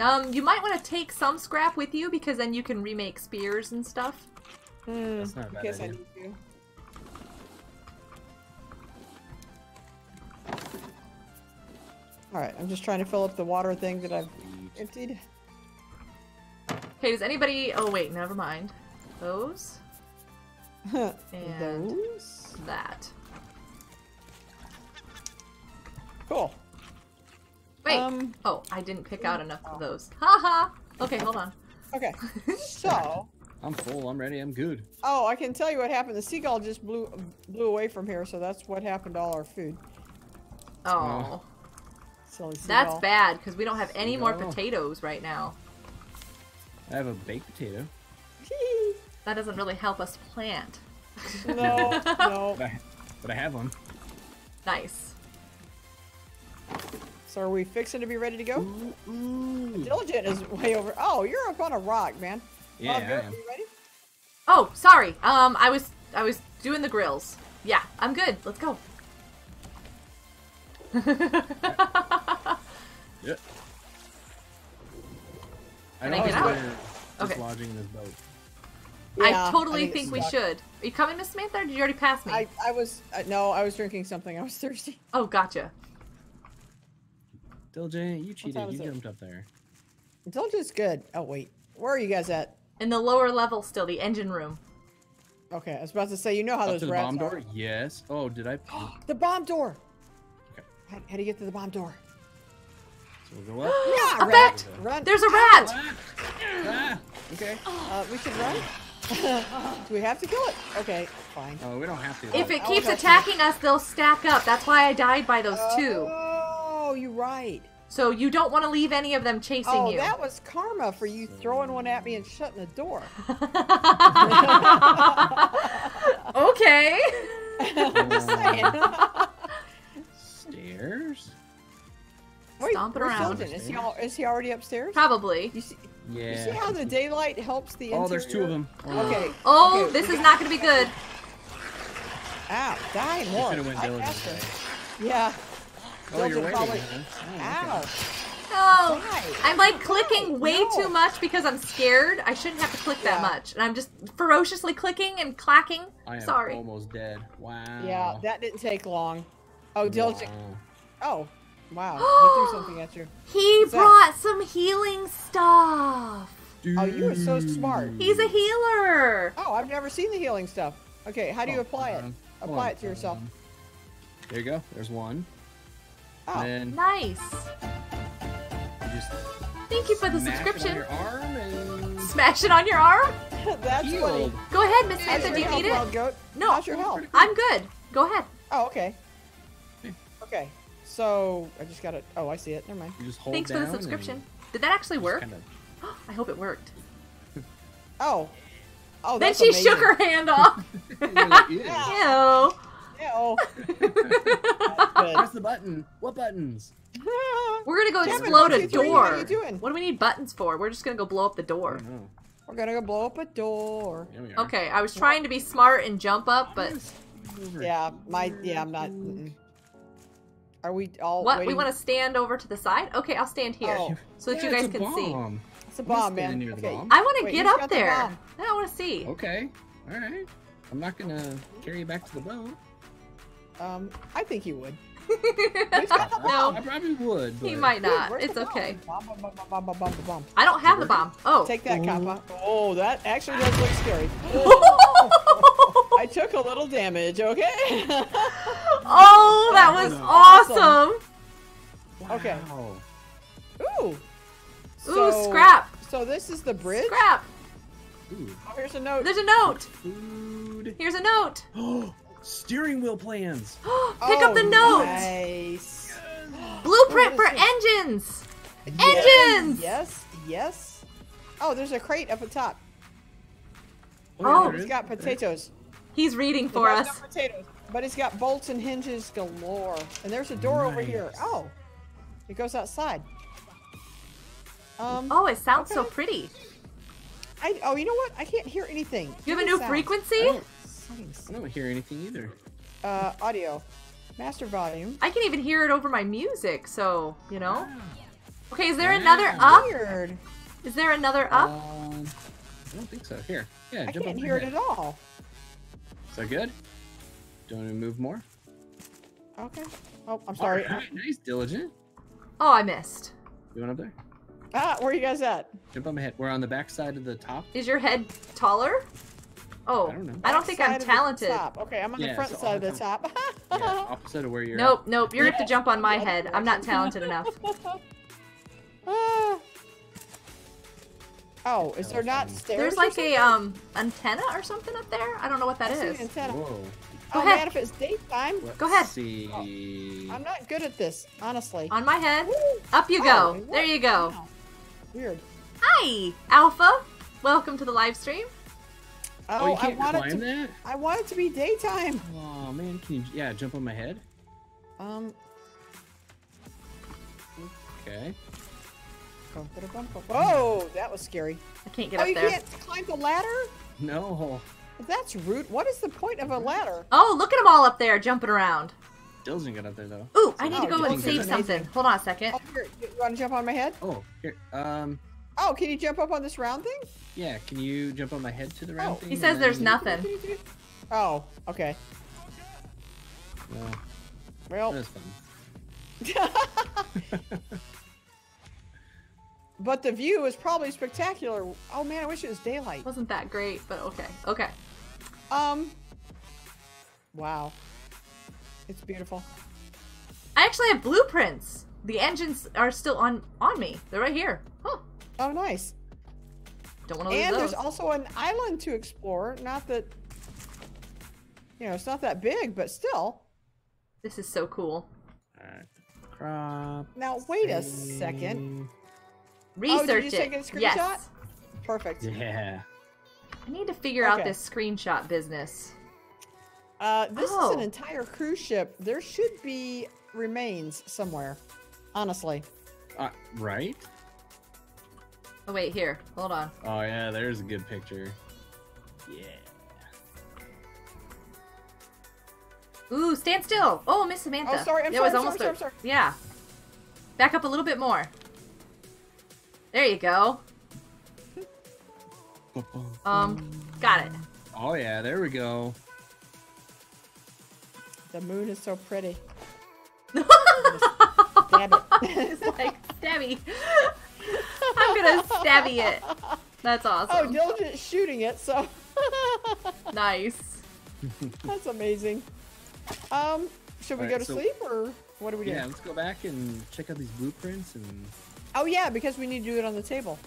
Speaker 1: um, you might want to take some scrap with you because then you can remake spears and stuff.
Speaker 2: Hmm,
Speaker 3: That's not a
Speaker 2: in
Speaker 3: bad
Speaker 2: case I
Speaker 3: idea.
Speaker 2: Need to. All right, I'm just trying to fill up the water thing that I've emptied.
Speaker 1: Okay, does anybody? Oh wait, never mind. Those, And-
Speaker 2: Those.
Speaker 1: that.
Speaker 2: Cool.
Speaker 1: Wait.
Speaker 2: Um,
Speaker 1: oh, I didn't pick out enough of those. Haha. okay, hold on.
Speaker 2: Okay. So,
Speaker 3: I'm full, I'm ready, I'm good.
Speaker 2: oh, I can tell you what happened. The seagull just blew blew away from here, so that's what happened to all our food.
Speaker 1: Oh,
Speaker 2: Silly seagull.
Speaker 1: that's bad because we don't have any more potatoes right now.
Speaker 3: I have a baked potato.
Speaker 1: That doesn't really help us plant.
Speaker 2: no, no.
Speaker 3: But I, but I have one.
Speaker 1: Nice.
Speaker 2: So are we fixing to be ready to go?
Speaker 3: Ooh, ooh.
Speaker 2: Diligent is way over. Oh, you're up on a rock, man.
Speaker 3: Yeah,
Speaker 2: Bob,
Speaker 3: I
Speaker 2: you're-
Speaker 3: am.
Speaker 2: you ready?
Speaker 1: Oh, sorry. Um, I was I was doing the grills. Yeah, I'm good. Let's go.
Speaker 3: Yep.
Speaker 1: Can
Speaker 3: I
Speaker 1: I
Speaker 3: know
Speaker 1: get
Speaker 3: how
Speaker 1: out?
Speaker 3: we're
Speaker 1: Okay.
Speaker 3: dislodging this boat.
Speaker 2: Yeah,
Speaker 1: I totally
Speaker 2: it's
Speaker 1: think, we
Speaker 2: stuck.
Speaker 1: should. Are you coming, Miss Samantha? Or did you already pass me?
Speaker 2: I, I was uh, no, I was drinking something. I was thirsty.
Speaker 1: Oh, gotcha.
Speaker 3: Diligent, you cheated.
Speaker 2: is
Speaker 3: You
Speaker 2: it?
Speaker 3: jumped up there.
Speaker 2: Diligent's good. Oh wait, where are you guys at?
Speaker 1: In the lower level, still the engine room.
Speaker 2: Okay, I was about to say, you know how
Speaker 3: Up
Speaker 2: those
Speaker 3: to the
Speaker 2: rats
Speaker 3: bomb
Speaker 2: are.
Speaker 3: door? Yes. Oh, did I?
Speaker 2: The bomb door.
Speaker 3: Okay.
Speaker 2: How, how do you get to the bomb door?
Speaker 3: So we'll go up.
Speaker 2: Yeah,
Speaker 1: A
Speaker 2: rat.
Speaker 1: rat!
Speaker 2: Run.
Speaker 1: There's a rat.
Speaker 3: ah, okay.
Speaker 2: Uh, we should run. do we have to kill it? Okay, fine.
Speaker 3: Oh, we don't have to.
Speaker 1: If it
Speaker 2: I'll
Speaker 1: keeps
Speaker 2: help you.
Speaker 1: attacking us, they'll stack up. That's why I died by those two.
Speaker 2: Oh, you're right.
Speaker 1: So you don't want to leave any of them chasing
Speaker 2: Oh,
Speaker 1: you.
Speaker 2: that was karma for you throwing one at me and shutting the door.
Speaker 1: okay.
Speaker 2: I'm just saying.
Speaker 3: Stairs.
Speaker 2: Wait,
Speaker 1: stomping
Speaker 2: where's
Speaker 1: around.
Speaker 2: Is he all, is he already upstairs?
Speaker 1: Probably.
Speaker 2: You see,
Speaker 3: Yeah.
Speaker 2: you see how the daylight helps the
Speaker 3: Oh, there's two of
Speaker 2: interior?
Speaker 3: them.
Speaker 2: Okay.
Speaker 1: Oh,
Speaker 2: okay,
Speaker 1: oh,
Speaker 2: this
Speaker 1: is not going to be good.
Speaker 2: Ow, die more.
Speaker 3: should have went
Speaker 2: I
Speaker 3: diligent.
Speaker 2: faster.
Speaker 3: today.
Speaker 2: Yeah.
Speaker 3: Oh, you're
Speaker 2: Diligent
Speaker 3: waiting.
Speaker 2: probably-
Speaker 3: huh? Oh, okay.
Speaker 2: Ow.
Speaker 1: No.
Speaker 2: Die.
Speaker 1: I'm like clicking way
Speaker 2: No.
Speaker 1: too much because I'm scared. I shouldn't have to click that much. And I'm just ferociously clicking and clacking.
Speaker 3: I am
Speaker 1: Sorry.
Speaker 3: almost dead. Wow.
Speaker 2: Yeah, that didn't take long. Oh, Diligent.
Speaker 3: Wow.
Speaker 2: Oh, wow. he threw something at you.
Speaker 1: He
Speaker 2: What's that?
Speaker 1: brought some healing stuff.
Speaker 2: Oh, you are so smart.
Speaker 1: He's a healer.
Speaker 2: Oh, I've never seen the healing stuff. Okay, how do you
Speaker 3: Oh,
Speaker 2: apply it? Apply
Speaker 3: hold
Speaker 2: it to yourself.
Speaker 3: on. There you go. There's one.
Speaker 2: Oh,
Speaker 3: And
Speaker 1: Nice.
Speaker 3: you just
Speaker 1: Thank you for the
Speaker 3: smash it on
Speaker 1: subscription.
Speaker 3: your arm and
Speaker 1: Smash it on your arm.
Speaker 2: that's funny.
Speaker 1: Go ahead, Miss
Speaker 2: How's
Speaker 1: Samantha. Do you need it?
Speaker 2: wild goat?
Speaker 1: No.
Speaker 2: How's your health?
Speaker 1: I'm good. Go ahead.
Speaker 2: Oh, okay. Okay. So I just got it. Oh, I see it. Never mind.
Speaker 3: You just hold
Speaker 1: Thanks for the subscription. Did that actually work?
Speaker 3: kinda-
Speaker 1: I hope it worked.
Speaker 2: Oh. Oh,
Speaker 1: then
Speaker 2: that's
Speaker 1: she
Speaker 2: amazing.
Speaker 1: shook her hand off.
Speaker 3: You're like, "Ew."
Speaker 1: Ew.
Speaker 2: Ew.
Speaker 3: Press the button. What buttons?
Speaker 1: We're gonna go
Speaker 2: Kevin,
Speaker 1: explode a door.
Speaker 2: What are you doing?
Speaker 1: What do we need buttons for? We're just gonna go blow up the door.
Speaker 2: We're gonna go blow up a door.
Speaker 3: There we are.
Speaker 1: Okay, I was trying to be smart and jump up, but
Speaker 2: Yeah, my yeah, I'm not. Mm-mm. Are we all?
Speaker 1: what? We want to stand over to the side? Okay, I'll stand here
Speaker 2: Oh.
Speaker 1: so that
Speaker 3: Yeah,
Speaker 1: you guys
Speaker 3: a
Speaker 1: can see.
Speaker 2: It's a
Speaker 3: I'm not
Speaker 2: bomb, man.
Speaker 3: near the
Speaker 2: Okay.
Speaker 3: bomb.
Speaker 1: I want to
Speaker 2: Wait,
Speaker 1: get up
Speaker 2: got the
Speaker 1: there.
Speaker 2: bomb?
Speaker 1: I want to see.
Speaker 3: Okay. All right. I'm not gonna carry you back to the boat.
Speaker 2: Um, I think you would.
Speaker 1: no,
Speaker 3: I probably would. But...
Speaker 1: he might not.
Speaker 2: where's
Speaker 1: It's okay.
Speaker 2: Bomb, bomb, bomb, bomb, bomb, bomb, bomb.
Speaker 1: I don't have the bomb. Oh.
Speaker 2: Take that,
Speaker 3: Ooh.
Speaker 2: Kappa. Oh, that actually does look scary. I took a little damage. Okay.
Speaker 1: oh, that was awesome.
Speaker 2: Okay.
Speaker 3: Wow.
Speaker 2: Ooh.
Speaker 1: Ooh,
Speaker 2: So-
Speaker 1: scrap.
Speaker 2: So this is the bridge.
Speaker 1: Scrap.
Speaker 3: Ooh.
Speaker 2: Oh, here's a note.
Speaker 1: There's a note.
Speaker 3: Food.
Speaker 1: Here's a note.
Speaker 3: Steering wheel plans.
Speaker 1: Pick up the
Speaker 2: Oh,
Speaker 1: note.
Speaker 2: Nice.
Speaker 1: Blueprint
Speaker 2: Oh,
Speaker 1: for
Speaker 2: what is it?
Speaker 1: engines.
Speaker 2: Yes,
Speaker 1: Engines!
Speaker 2: Yes. Yes. Oh, there's a crate up at top.
Speaker 1: Oh.
Speaker 3: there
Speaker 2: It's
Speaker 3: is.
Speaker 2: got potatoes.
Speaker 1: He's reading for
Speaker 2: has
Speaker 1: us.
Speaker 2: no potatoes, but it's got bolts and hinges galore. And there's a door over here. Oh, it goes outside. Um,
Speaker 1: Oh, it sounds so pretty.
Speaker 2: I oh, you know what? I can't hear anything.
Speaker 1: You have a new
Speaker 2: sounds.
Speaker 1: frequency?
Speaker 2: Settings.
Speaker 3: I don't hear anything either.
Speaker 2: Uh, audio, master volume.
Speaker 1: I can even hear it over my music, so, you know. Okay, is there
Speaker 3: Wow.
Speaker 1: another up?
Speaker 2: Weird.
Speaker 1: Is there another up?
Speaker 3: Um, I don't think so. Here. Yeah,
Speaker 2: I
Speaker 3: jump
Speaker 2: can't
Speaker 3: up
Speaker 2: hear it at all.
Speaker 3: Is that good? Do you want to move more?
Speaker 2: Okay. Oh, I'm sorry.
Speaker 3: Alright, Nice, diligent.
Speaker 1: Oh, I missed.
Speaker 3: You want up there?
Speaker 2: Ah, where are you guys at?
Speaker 3: Jump on my head. We're on the back side of the top.
Speaker 1: Is your head taller? Oh,
Speaker 3: I don't know.
Speaker 1: I don't think I'm
Speaker 2: Side of the
Speaker 1: talented.
Speaker 2: top. Okay, I'm on the front
Speaker 3: so
Speaker 2: side of the top.
Speaker 3: Yeah, opposite of where you're
Speaker 1: Nope, nope. You're gonna have to jump on my head. I'm not talented enough.
Speaker 2: Oh, is
Speaker 3: That
Speaker 2: there not
Speaker 3: fun.
Speaker 2: stairs?
Speaker 1: There's like a um antenna or something up there. I don't know what that
Speaker 2: I see an antenna.
Speaker 3: Whoa.
Speaker 2: Oh
Speaker 1: ahead.
Speaker 2: man, if it's daytime,
Speaker 3: Let's
Speaker 1: Go ahead.
Speaker 3: see.
Speaker 2: I'm not good at this, honestly.
Speaker 1: On my head.
Speaker 2: Woo.
Speaker 1: Up you
Speaker 2: Oh,
Speaker 1: go.
Speaker 2: what?
Speaker 1: There you go.
Speaker 2: Wow. Weird.
Speaker 1: Hi, Alpha. Welcome to the live stream.
Speaker 2: Oh,
Speaker 3: Oh, you
Speaker 2: I
Speaker 3: can't
Speaker 2: want it
Speaker 3: climb
Speaker 2: to.
Speaker 3: that?
Speaker 2: I want it to be daytime.
Speaker 3: Oh man, can you? Yeah, jump on my head.
Speaker 2: Um.
Speaker 3: Okay.
Speaker 2: Bum, ba, bum, bum. Whoa, that was scary.
Speaker 1: I can't get
Speaker 2: Oh,
Speaker 1: up there.
Speaker 2: Oh, you can't climb the ladder?
Speaker 3: No.
Speaker 2: That's rude. What is the point of a ladder?
Speaker 1: Oh, look at them all up there jumping around.
Speaker 3: Diligent get up there though.
Speaker 1: Ooh, I need to go and
Speaker 2: Jones is
Speaker 1: save
Speaker 2: amazing.
Speaker 1: something. Hold on a second.
Speaker 2: Oh, here, you want to jump on my head?
Speaker 3: Oh, here. Um.
Speaker 2: Oh, can you jump up on this round thing?
Speaker 3: Yeah. Can you jump on my head to the round
Speaker 2: Oh.
Speaker 3: thing?
Speaker 1: He
Speaker 3: and
Speaker 1: says there's
Speaker 3: then-
Speaker 1: nothing.
Speaker 2: Oh, okay.
Speaker 3: Well,
Speaker 2: Well,
Speaker 3: that's fun.
Speaker 2: but the view is probably spectacular. Oh man, I wish it was daylight.
Speaker 1: Wasn't that great, but okay. Okay.
Speaker 2: Um. Wow. It's beautiful.
Speaker 1: I actually have blueprints. The engines are still on on me. They're right here. Huh.
Speaker 2: Oh, nice.
Speaker 1: Don't want to lose
Speaker 2: And there's also an island to explore. Not that, you know, it's not that big, but still.
Speaker 1: This is so cool.
Speaker 3: Alright. Crop.
Speaker 2: Now wait a second.
Speaker 1: Research
Speaker 2: Oh, did you just
Speaker 1: it.
Speaker 2: take a screenshot?
Speaker 1: Yes.
Speaker 2: Perfect.
Speaker 3: Yeah.
Speaker 1: I need to figure out this screenshot business.
Speaker 2: Uh, this is
Speaker 1: Oh.
Speaker 2: an entire cruise ship. There should be remains somewhere. Honestly.
Speaker 3: Uh, right?
Speaker 1: Oh wait, here. Hold on.
Speaker 3: Oh yeah, there's a good picture. Yeah.
Speaker 1: Ooh, stand still. Oh, Miss Samantha.
Speaker 2: Oh, sorry, I'm
Speaker 1: It
Speaker 2: sorry,
Speaker 1: was
Speaker 2: I'm
Speaker 1: almost
Speaker 2: sorry,
Speaker 1: a-
Speaker 2: sorry, sorry.
Speaker 1: Yeah. Back up a little bit more. There you go. Um, got it.
Speaker 3: Oh yeah, there we go.
Speaker 2: The moon is so pretty. Stab it.
Speaker 1: it's like stabby. I'm gonna stabby it. That's awesome.
Speaker 2: oh,
Speaker 1: awesome.
Speaker 2: Diligent's shooting it, so
Speaker 1: nice.
Speaker 2: that's amazing. Um, should we
Speaker 3: Alright,
Speaker 2: go to
Speaker 3: so-
Speaker 2: sleep or what do we do?
Speaker 3: Yeah, let's go back and check out these blueprints and
Speaker 2: Oh yeah, because we need to do it on the table.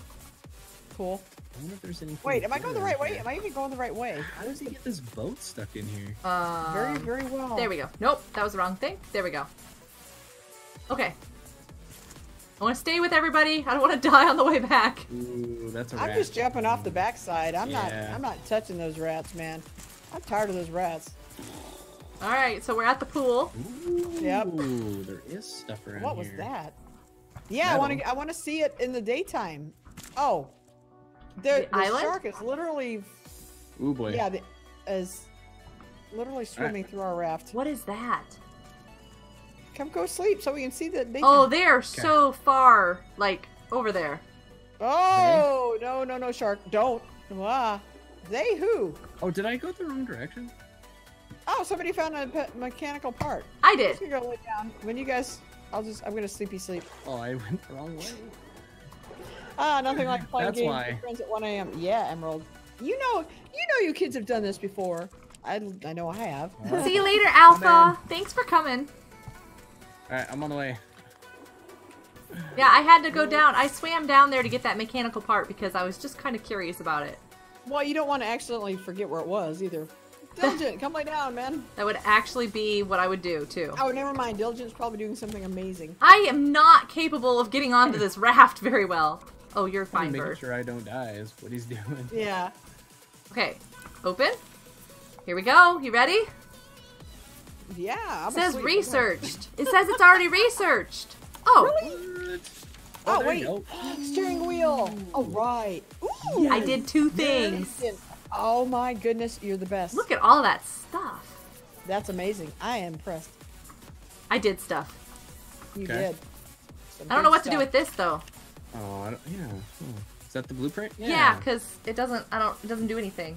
Speaker 2: Cool.
Speaker 3: I wonder if there's anything.
Speaker 2: Wait, am I going the right way? Am I even going the right way?
Speaker 3: How does he get this boat stuck in here?
Speaker 1: Um,
Speaker 2: Very, very well.
Speaker 1: There we go. Nope, that was the wrong thing. There we go. Okay. I want to stay with everybody. I don't want to die on the way back.
Speaker 3: Ooh, that's a
Speaker 2: I'm
Speaker 3: rat.
Speaker 2: just jumping off the backside. I'm
Speaker 3: Yeah.
Speaker 2: not. I'm not touching those rats, man. I'm tired of those rats.
Speaker 1: All right, so we're at the pool.
Speaker 3: Ooh,
Speaker 2: Yep.
Speaker 3: there is stuff around here.
Speaker 2: What was that? Yeah, I want to. I want to see it in the daytime. Oh, the, the,
Speaker 1: island?
Speaker 2: shark is literally.
Speaker 3: Ooh boy.
Speaker 2: Yeah, the, is literally swimming through our raft.
Speaker 1: What is that?
Speaker 2: Come go sleep so we can see the daytime.
Speaker 1: Oh, they are so far, like over there.
Speaker 2: Oh no no no shark! Don't. Ah, they who?
Speaker 3: Oh, did I go the wrong direction?
Speaker 2: Oh, somebody found a mechanical part.
Speaker 1: I did.
Speaker 2: go lay down. When you guys, I'll just. I'm gonna sleepy sleep.
Speaker 3: Oh, I went the wrong way.
Speaker 2: Ah, nothing like playing
Speaker 3: That's
Speaker 2: games
Speaker 3: why.
Speaker 2: with friends at 1 a.m. Yeah, Emerald. You know, you know, you kids have done this before. I, I know I have.
Speaker 3: Alright.
Speaker 1: See you later,
Speaker 3: man.
Speaker 1: Alpha. Thanks for coming.
Speaker 3: All right, I'm on the way.
Speaker 1: Yeah, I had to go down. I swam down there to get that mechanical part because I was just kind of curious about it.
Speaker 2: Well, you don't want to accidentally forget where it was either. Diligent, come lay down, man.
Speaker 1: That would actually be what I would do too.
Speaker 2: Oh, never mind. Diligent's probably doing something amazing.
Speaker 1: I am not capable of getting onto this raft very well. Oh, you're
Speaker 3: I'm
Speaker 1: fine,
Speaker 3: making
Speaker 1: bird.
Speaker 3: sure I don't die is what he's doing.
Speaker 2: Yeah.
Speaker 1: Okay, open. Here we go. You ready?
Speaker 2: Yeah. I'm
Speaker 1: It says
Speaker 2: asleep.
Speaker 1: researched. It says it's already researched. Oh,
Speaker 3: What?
Speaker 2: Oh, oh,
Speaker 3: there you
Speaker 2: wait. Steering wheel. Oh, right. Ooh.
Speaker 1: I did two things.
Speaker 2: Oh my goodness, you're the best.
Speaker 1: Look at all that stuff.
Speaker 2: That's amazing. I am impressed.
Speaker 1: I did stuff.
Speaker 2: You
Speaker 3: Okay.
Speaker 2: did. Some
Speaker 1: I don't know
Speaker 2: good
Speaker 1: what to do with this though.
Speaker 3: Oh, I don't, yeah. Oh. Is that the blueprint?
Speaker 1: Yeah, because it doesn't. I don't. It doesn't do anything.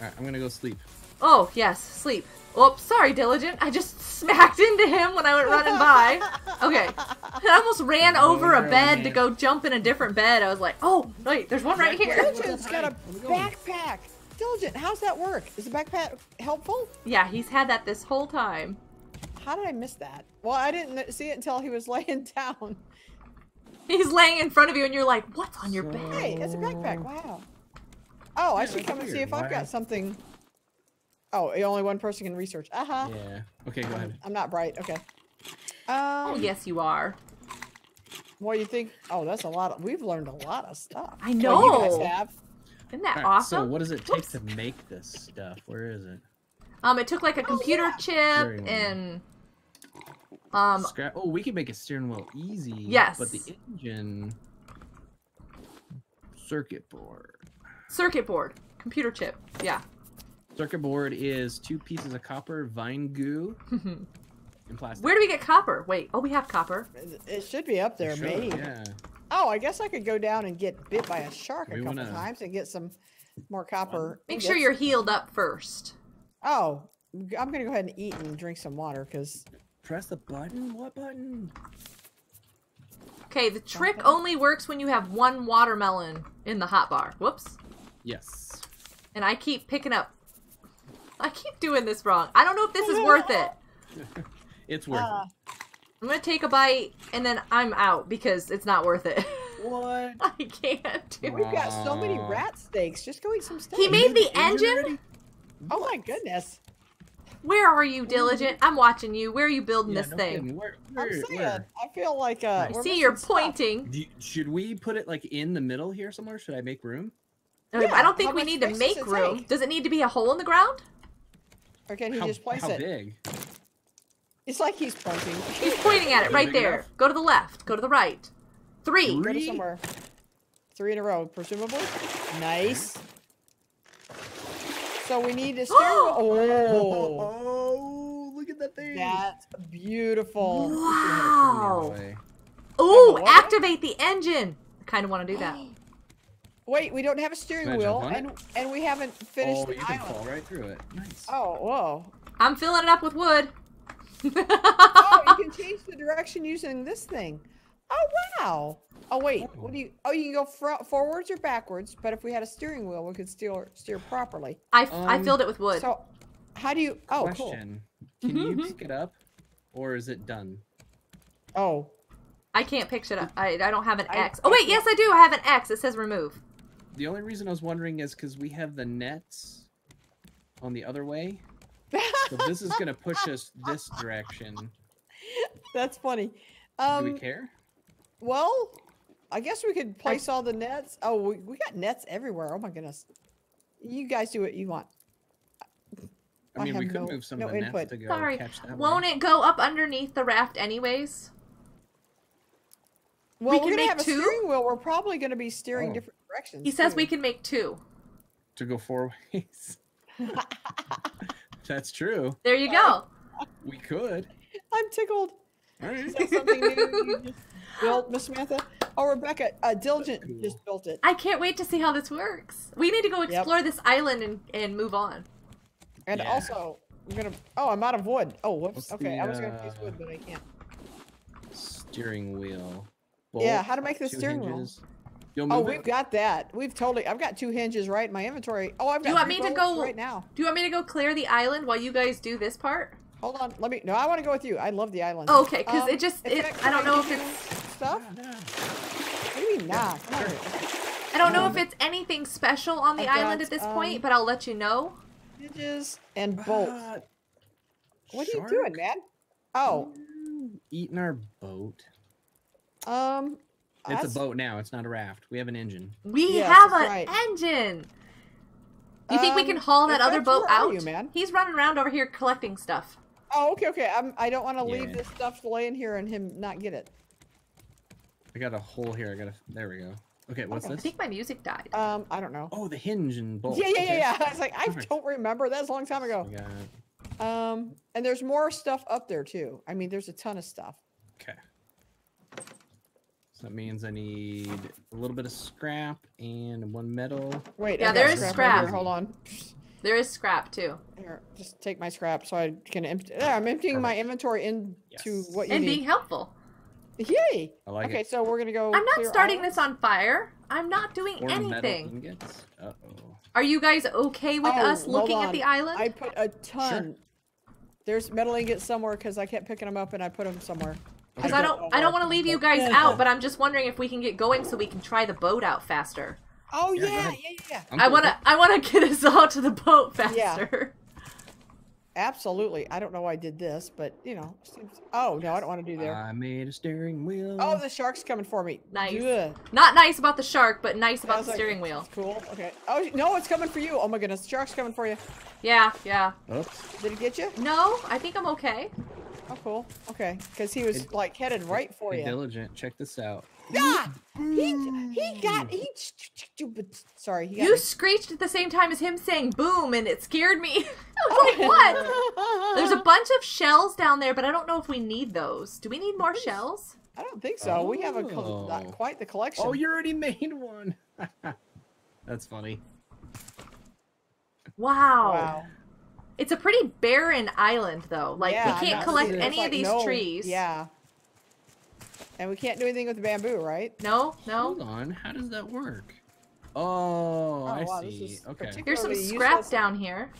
Speaker 3: All right, I'm gonna go sleep.
Speaker 1: Oh yes, sleep. Oops, sorry, diligent. I just smacked into him when I went running by. Okay, I almost ran
Speaker 3: Oh,
Speaker 1: over a bed to go jump in a different bed. I was like, oh wait, there's one right here.
Speaker 2: Diligent's got a
Speaker 3: Where we going?
Speaker 2: backpack. Diligent, how's that work? Is the backpack helpful?
Speaker 1: Yeah, he's had that this whole time.
Speaker 2: How did I miss that? Well, I didn't see it until he was laying down.
Speaker 1: He's laying in front of you, and you're like, what's on your
Speaker 3: So-
Speaker 1: bed?
Speaker 2: Hey, it's a backpack. Wow. Oh, I should
Speaker 3: that's
Speaker 2: come and see
Speaker 3: weird.
Speaker 2: if I've got something. Oh, only one person can research. Uh huh.
Speaker 3: Yeah. Okay, go ahead.
Speaker 2: I'm not bright. Okay.
Speaker 1: Oh
Speaker 2: Um,
Speaker 1: yes, you are.
Speaker 2: What do you think? Oh, that's a lot. Of, we've learned a lot of stuff.
Speaker 1: I
Speaker 2: Well, you
Speaker 1: know.
Speaker 2: guys have.
Speaker 1: Isn't that
Speaker 3: All right,
Speaker 1: awesome?
Speaker 3: So what does it take
Speaker 1: Whoops.
Speaker 3: to make this stuff? Where is it?
Speaker 1: Um, it took like a computer
Speaker 2: yeah.
Speaker 1: chip and um
Speaker 3: Scrap. Oh, we can make a steering wheel easy.
Speaker 1: Yes.
Speaker 3: But the engine. Circuit board.
Speaker 1: circuit board, computer chip. Yeah.
Speaker 3: Circuit board is two pieces of copper, vine goo, and plastic.
Speaker 1: Where do we get copper? Wait. Oh, we have copper.
Speaker 2: It- It should be up there,
Speaker 3: Sure,
Speaker 2: maybe.
Speaker 3: Yeah.
Speaker 2: Oh, I guess I could go down and get bit by a shark a couple
Speaker 3: wanna-
Speaker 2: times and get some more copper.
Speaker 1: Make sure you're healed up first.
Speaker 2: Oh, I'm gonna go ahead and eat and drink some water because
Speaker 3: Press the button. What button?
Speaker 1: Okay, the trick only works when you have one watermelon in the hot bar. Whoops.
Speaker 3: Yes.
Speaker 1: And I keep picking up. I keep doing this wrong. I don't know if this is worth it.
Speaker 3: It's worth
Speaker 2: uh,
Speaker 1: I'm gonna take a bite and then I'm out because it's not worth it.
Speaker 3: it. What?
Speaker 1: I can't do
Speaker 2: we've got so many rat steaks. Just go eat some steak.
Speaker 1: He made the
Speaker 3: engine
Speaker 1: engine?
Speaker 2: Oh my goodness!
Speaker 1: Where are you, Diligent? I'm watching you. Where are you building
Speaker 3: Yeah,
Speaker 1: this
Speaker 3: no
Speaker 1: thing?
Speaker 3: kidding. Where,
Speaker 2: I'm
Speaker 3: where,
Speaker 2: saying,
Speaker 3: where?
Speaker 2: I feel like uh,
Speaker 1: I
Speaker 2: we're
Speaker 1: see you're pointing.
Speaker 3: Do you- should we put it like in the middle here somewhere? Should I make room?
Speaker 2: Yeah,
Speaker 1: I don't think we need to make room.
Speaker 2: take?
Speaker 1: Does it need to be a hole in the ground?
Speaker 2: Or can he
Speaker 3: how
Speaker 2: just place
Speaker 3: how
Speaker 2: it?
Speaker 3: big?
Speaker 2: It's like he's pointing.
Speaker 1: He's pointing at it right there.
Speaker 3: enough?
Speaker 1: Go to the left. Go to the right. Three.
Speaker 2: Go to
Speaker 3: Three?
Speaker 2: somewhere. Three in a row, presumably. Nice. So we need to steering wheel. Oh,
Speaker 3: oh, oh, look at that thing.
Speaker 2: that's beautiful.
Speaker 1: Wow.
Speaker 3: Away.
Speaker 1: Ooh, activate the engine. I kind of want to do that.
Speaker 2: Wait, we don't have a steering
Speaker 3: Can
Speaker 2: wheel, and and we haven't finished
Speaker 3: Oh,
Speaker 2: the
Speaker 3: you can
Speaker 2: island.
Speaker 3: fall right through it. Nice.
Speaker 2: Oh, whoa.
Speaker 1: I'm filling it up with wood.
Speaker 2: Oh, you can change the direction using this thing. Oh, wow. Oh, wait. What do you? Oh, you can go fro- forwards or backwards. But if we had a steering wheel, we could steer steer properly.
Speaker 1: I, f- I
Speaker 3: Um,
Speaker 1: filled it with wood.
Speaker 2: So, how do you? Oh, cool.
Speaker 3: Question. Can you pick it up, or is it done?
Speaker 2: Oh,
Speaker 1: I can't pick it up. I, I don't have an
Speaker 2: I-
Speaker 1: X. Oh, wait, yes, I do. I have an X. It says remove.
Speaker 3: The only reason I was wondering is because we have the nets on the other way. So this is gonna push us this direction.
Speaker 2: that's funny.
Speaker 3: Do
Speaker 2: Um,
Speaker 3: we care?
Speaker 2: well, I guess we could place all the nets. Oh, we, we got nets everywhere. Oh my goodness. You guys do what you want.
Speaker 3: I
Speaker 2: I
Speaker 3: mean, we could
Speaker 2: no-
Speaker 3: move some
Speaker 2: no
Speaker 3: of the
Speaker 2: input.
Speaker 3: nets to go
Speaker 1: Sorry.
Speaker 3: catch that
Speaker 1: Won't
Speaker 3: way.
Speaker 1: it go up underneath the raft anyways?
Speaker 2: Well,
Speaker 1: We
Speaker 2: we are gonna
Speaker 1: make
Speaker 2: have a steering wheel. We're probably gonna be steering
Speaker 3: Oh.
Speaker 2: different directions.
Speaker 1: He says
Speaker 2: too.
Speaker 1: we can make two.
Speaker 3: to go four ways? That's true.
Speaker 1: There you go.
Speaker 3: We could.
Speaker 2: I'm tickled.
Speaker 3: All right.
Speaker 2: Is that something new you just built, Miss Samantha? Oh, Rebecca, uh, Diligent
Speaker 3: cool.
Speaker 2: just built it.
Speaker 1: I can't wait to see how this works. We need to go
Speaker 2: Yep.
Speaker 1: explore this island and, and move on.
Speaker 2: And
Speaker 3: Yeah.
Speaker 2: also, I'm gonna. Oh, I'm out of wood. Oh, whoops.
Speaker 3: What's
Speaker 2: okay,
Speaker 3: the,
Speaker 2: I was gonna use
Speaker 3: uh,
Speaker 2: wood, but I can't.
Speaker 3: Steering wheel.
Speaker 2: Yeah, how to make the steering wheel.
Speaker 3: hinges. You'll
Speaker 2: Oh,
Speaker 3: move
Speaker 2: we've
Speaker 3: it?
Speaker 2: got that. We've totally. I've got two hinges right in my inventory. Oh, I've
Speaker 1: Do
Speaker 2: got.
Speaker 1: you want
Speaker 2: three
Speaker 1: me to go-
Speaker 2: right now?
Speaker 1: Do you want me to go clear the island while you guys do this part?
Speaker 2: Hold on. Let me. No, I want to go with you. I love the island.
Speaker 1: Oh, okay, because
Speaker 2: Um,
Speaker 1: it just, it, I don't know if it's,
Speaker 2: stuff.
Speaker 3: Yeah,
Speaker 2: What do you mean, nah?
Speaker 1: I don't know
Speaker 2: Um,
Speaker 1: if it's anything special on the
Speaker 2: I've
Speaker 1: island
Speaker 2: got,
Speaker 1: at this
Speaker 2: um,
Speaker 1: point, but I'll let you know.
Speaker 2: Hinges and
Speaker 3: yeah.
Speaker 2: bolts.
Speaker 3: But
Speaker 2: What are you doing, man? Oh,
Speaker 3: Eating our boat.
Speaker 2: um.
Speaker 3: It's
Speaker 2: that's-
Speaker 3: a boat now. It's not a raft. We have an engine.
Speaker 1: We
Speaker 2: Yes,
Speaker 1: have an
Speaker 2: right.
Speaker 1: engine. You think we can
Speaker 2: Um,
Speaker 1: haul that other boat out?
Speaker 2: you, man?
Speaker 1: He's running around over here collecting stuff.
Speaker 2: Oh, okay, okay. I'm, I don't want to leave this stuff laying here and him not get it.
Speaker 3: I got a hole here. I got a. There we go. Okay, what's
Speaker 1: I
Speaker 3: this?
Speaker 1: I think my music died.
Speaker 2: Um, I don't know.
Speaker 3: Oh, the hinge and bolt.
Speaker 2: yeah, yeah, yeah,
Speaker 3: Okay.
Speaker 2: yeah. I was like, I
Speaker 3: Perfect.
Speaker 2: don't remember. That was a long time ago.
Speaker 3: We.
Speaker 2: Um, and there's more stuff up there too. I mean, there's a ton of stuff.
Speaker 3: Okay. So that means I need a little bit of scrap and one metal.
Speaker 2: Wait,
Speaker 1: Yeah,
Speaker 2: I've
Speaker 1: there
Speaker 2: got right
Speaker 1: scrap.
Speaker 2: here. Hold on.
Speaker 1: There is scrap too.
Speaker 2: Here, just take my scrap so I can empty. There, I'm emptying my inventory into
Speaker 3: Yes.
Speaker 2: what you
Speaker 1: And
Speaker 2: need.
Speaker 1: being helpful.
Speaker 2: Yay!
Speaker 3: I like
Speaker 2: okay,
Speaker 3: it.
Speaker 2: so we're gonna go.
Speaker 1: I'm not
Speaker 2: clear
Speaker 1: starting
Speaker 2: islands?
Speaker 1: this on fire. I'm not doing
Speaker 3: Four metal
Speaker 1: anything.
Speaker 3: ingots. Uh oh.
Speaker 1: Are you guys okay with
Speaker 2: Oh,
Speaker 1: us
Speaker 2: hold
Speaker 1: looking at the island?
Speaker 2: I put a ton. There's metal ingots somewhere because I kept picking them up and I put them somewhere.
Speaker 1: Because
Speaker 3: Okay.
Speaker 1: I don't, I don't want to leave you guys out, but I'm just wondering if we can get going so we can try the boat out faster.
Speaker 2: Oh
Speaker 3: Yeah,
Speaker 2: yeah, yeah, yeah, yeah.
Speaker 3: I'm
Speaker 1: I
Speaker 3: cool with
Speaker 1: want to, I want to get us all to the boat
Speaker 2: Yeah.
Speaker 1: faster.
Speaker 2: Absolutely. I don't know why I did this, but you know. Seems... Oh no, I don't want to do
Speaker 3: it.
Speaker 2: there.
Speaker 3: I made a steering wheel.
Speaker 2: Oh, the shark's coming for me.
Speaker 1: Nice.
Speaker 2: Ugh.
Speaker 1: Not nice about the shark, but nice about the
Speaker 2: like,
Speaker 1: steering wheel.
Speaker 2: Cool. Okay. Oh no, it's coming for you. Oh my goodness, the shark's coming for you.
Speaker 1: Yeah, yeah.
Speaker 3: Oops.
Speaker 2: Did it get you?
Speaker 1: No, I think I'm okay.
Speaker 2: Oh, cool. Okay, because he was
Speaker 3: It-
Speaker 2: like headed right for you.
Speaker 3: diligent. Check this out.
Speaker 2: Ah! He he got he. Sorry, he got
Speaker 1: You
Speaker 2: me.
Speaker 1: screeched at the same time as him saying boom, and it scared me. I was like, what? There's a bunch of shells down there, but I don't know if we need those. Do we need more shells?
Speaker 2: I don't think so. We have a not
Speaker 3: Oh.
Speaker 2: quite the collection.
Speaker 3: Oh, you already made one. That's funny.
Speaker 1: Wow.
Speaker 2: wow.
Speaker 1: It's a pretty barren island, though. Like,
Speaker 2: Yeah,
Speaker 1: we can't
Speaker 2: that's
Speaker 1: collect
Speaker 2: it. It's
Speaker 1: any
Speaker 2: like
Speaker 1: of these
Speaker 2: no-
Speaker 1: trees.
Speaker 2: Yeah. And we can't do anything with the bamboo, right?
Speaker 1: No, no.
Speaker 3: Hold on. How does that work? Oh, I
Speaker 2: wow,
Speaker 3: see. Okay.
Speaker 2: particular-
Speaker 1: Here's some
Speaker 2: Really
Speaker 1: scrap
Speaker 2: useless.
Speaker 1: down here.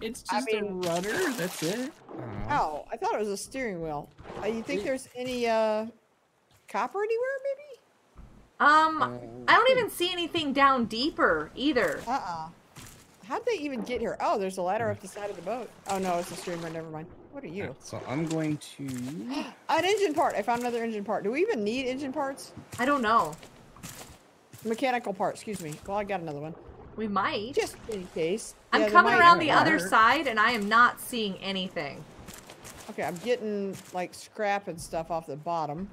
Speaker 3: It's
Speaker 2: I
Speaker 3: just
Speaker 2: mean-
Speaker 3: a rudder. That's it. Oh.
Speaker 2: Oh, I thought it was a steering wheel. Uh, you think there's any uh copper anywhere, maybe?
Speaker 1: Um,
Speaker 3: Oh.
Speaker 1: I don't even see anything down deeper either.
Speaker 2: Uh-uh. How'd they even get here? Oh, there's a ladder up the side of the boat. Oh no, it's a streamer. Never mind. What are you?
Speaker 3: So I'm going to.
Speaker 2: An engine part. I found another engine part. Do we even need engine parts?
Speaker 1: I don't know.
Speaker 2: Mechanical part. Excuse me. Well, I got another one.
Speaker 1: We might.
Speaker 2: Just in case.
Speaker 1: I'm
Speaker 2: Yeah,
Speaker 1: coming around
Speaker 3: might
Speaker 1: the other
Speaker 3: work.
Speaker 1: side, and I am not seeing anything.
Speaker 2: Okay, I'm getting like scrap and stuff off the bottom.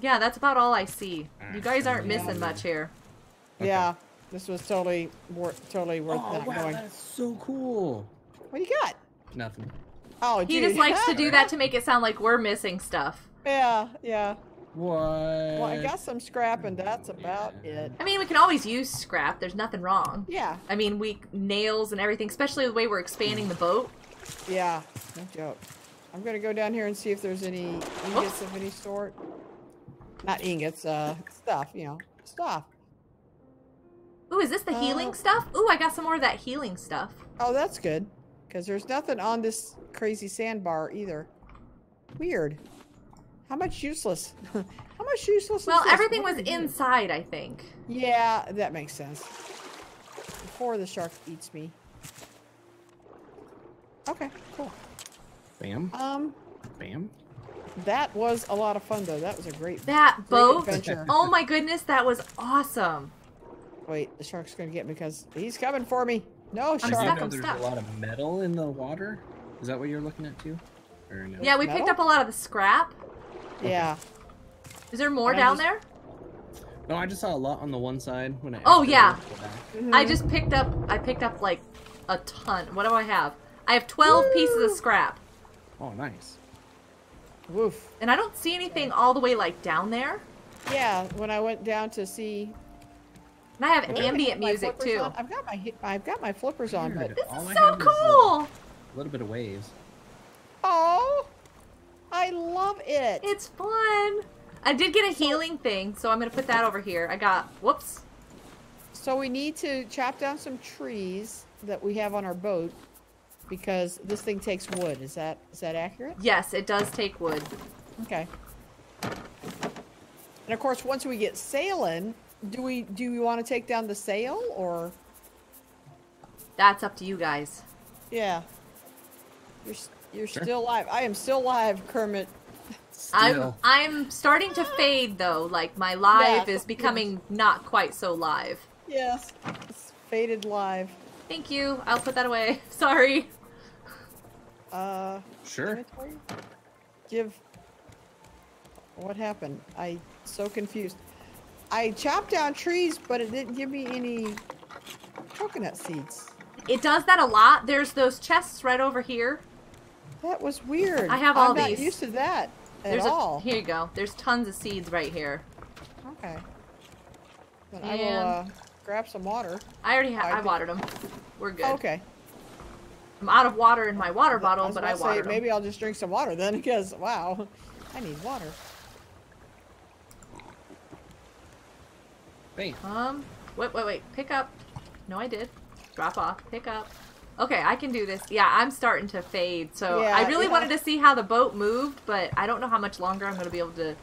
Speaker 1: Yeah, that's about all I see. You ah, guys aren't
Speaker 2: Yeah.
Speaker 1: missing much here.
Speaker 3: Okay.
Speaker 2: Yeah, this was totally wor- totally worth
Speaker 3: Oh
Speaker 2: not
Speaker 3: wow,
Speaker 2: going.
Speaker 3: that's so cool.
Speaker 2: What do you got?
Speaker 3: Nothing.
Speaker 2: Oh,
Speaker 1: He
Speaker 2: dude.
Speaker 1: just likes to do that to make it sound like we're missing stuff.
Speaker 2: yeah, yeah.
Speaker 3: What?
Speaker 2: Well, I got some scrap, and that's about it.
Speaker 1: I mean, we can always use scrap. There's nothing wrong.
Speaker 2: Yeah,
Speaker 1: I mean, we nails and everything, especially the way we're expanding the boat.
Speaker 2: yeah. No joke. I'm gonna go down here and see if there's any ingots of any sort. Not ingots, uh, stuff. You know, stuff.
Speaker 1: Ooh, is this the
Speaker 2: Uh,
Speaker 1: healing stuff? Ooh, I got some more of that healing stuff.
Speaker 2: Oh, that's good. Because there's nothing on this crazy sandbar either. Weird. How much useless? How much useless?
Speaker 1: Well,
Speaker 2: is this?
Speaker 1: everything
Speaker 2: What
Speaker 1: was
Speaker 2: are we doing?
Speaker 1: inside, I think.
Speaker 2: Yeah, that makes sense. Before the shark eats me. Okay, cool.
Speaker 3: Bam.
Speaker 2: Um,
Speaker 3: Bam.
Speaker 2: that was a lot of fun though. That was a great.
Speaker 1: That
Speaker 2: great
Speaker 1: boat.
Speaker 2: adventure.
Speaker 1: Oh my goodness, that was awesome.
Speaker 2: Wait, the shark's gonna get me because he's coming for me. No
Speaker 3: Did you
Speaker 1: stuck,
Speaker 2: shark.
Speaker 3: know
Speaker 1: I'm
Speaker 3: there's
Speaker 1: stuck.
Speaker 3: a lot of metal in the water? Is that what you're looking at too? Or no?
Speaker 1: Yeah, we picked up a lot of the scrap.
Speaker 2: Yeah.
Speaker 1: Is there more
Speaker 2: And
Speaker 1: down
Speaker 2: just-
Speaker 1: there?
Speaker 3: No, I just saw a lot on the one side when I.
Speaker 1: Oh, yeah.
Speaker 3: went back.
Speaker 1: I just picked up. I picked up like a ton. What do I have? I have 12 pieces of scrap,
Speaker 3: Oh, nice.
Speaker 2: Woof.
Speaker 1: and I don't see anything all the way like down there.
Speaker 2: Yeah, when I went down to see.
Speaker 1: And I have
Speaker 2: I
Speaker 1: ambient
Speaker 2: have
Speaker 1: music too.
Speaker 2: on? I've got my hi- I've got my flippers on, but
Speaker 3: Weird.
Speaker 1: This
Speaker 3: All
Speaker 1: is so
Speaker 3: have is,
Speaker 1: cool.
Speaker 3: A little bit of waves.
Speaker 2: oh, I love it.
Speaker 1: It's fun. I did get a healing thing, so I'm gonna put that over here. I got. Whoops.
Speaker 2: So we need to chop down some trees that we have on our boat because this thing takes wood. Is that is that accurate?
Speaker 1: Yes, it does take wood.
Speaker 2: Okay. And of course, once we get sailing, do we do we want to take down the sail or
Speaker 1: That's up to you guys.
Speaker 2: yeah? You're you're
Speaker 3: Sure.
Speaker 2: still live. I am still live, Kermit.
Speaker 1: I'm I'm starting to fade though. Like my live
Speaker 2: Yeah,
Speaker 1: is becoming not quite so live.
Speaker 2: Yes, it's faded live.
Speaker 1: Thank you. I'll put that away. Sorry.
Speaker 2: Uh,
Speaker 3: Sure.
Speaker 2: Give. What happened? I so confused. I chopped down trees, but it didn't give me any coconut seeds.
Speaker 1: It does that a lot. There's those chests right over here.
Speaker 2: That was weird.
Speaker 1: I have all
Speaker 2: I'm not used to that at
Speaker 1: There's
Speaker 2: all.
Speaker 1: a here you go. There's tons of seeds right here.
Speaker 2: Okay. Then I will uh, grab some water.
Speaker 1: I already ha-
Speaker 2: I
Speaker 1: I watered them. We're good.
Speaker 2: Okay.
Speaker 1: I'm out of water in my water bottle,
Speaker 2: was
Speaker 1: but I
Speaker 2: to say,
Speaker 1: watered them.
Speaker 2: maybe I'll just drink some water then, because wow, I need water.
Speaker 3: Bam.
Speaker 1: Um, wait, wait, wait. Pick up. No, I did. Drop off. Pick up. Okay, I can do this. Yeah, I'm starting to fade. So
Speaker 2: Yeah,
Speaker 1: I really
Speaker 2: yeah.
Speaker 1: wanted to see how the boat moved, but I don't know how much longer I'm going to be able to.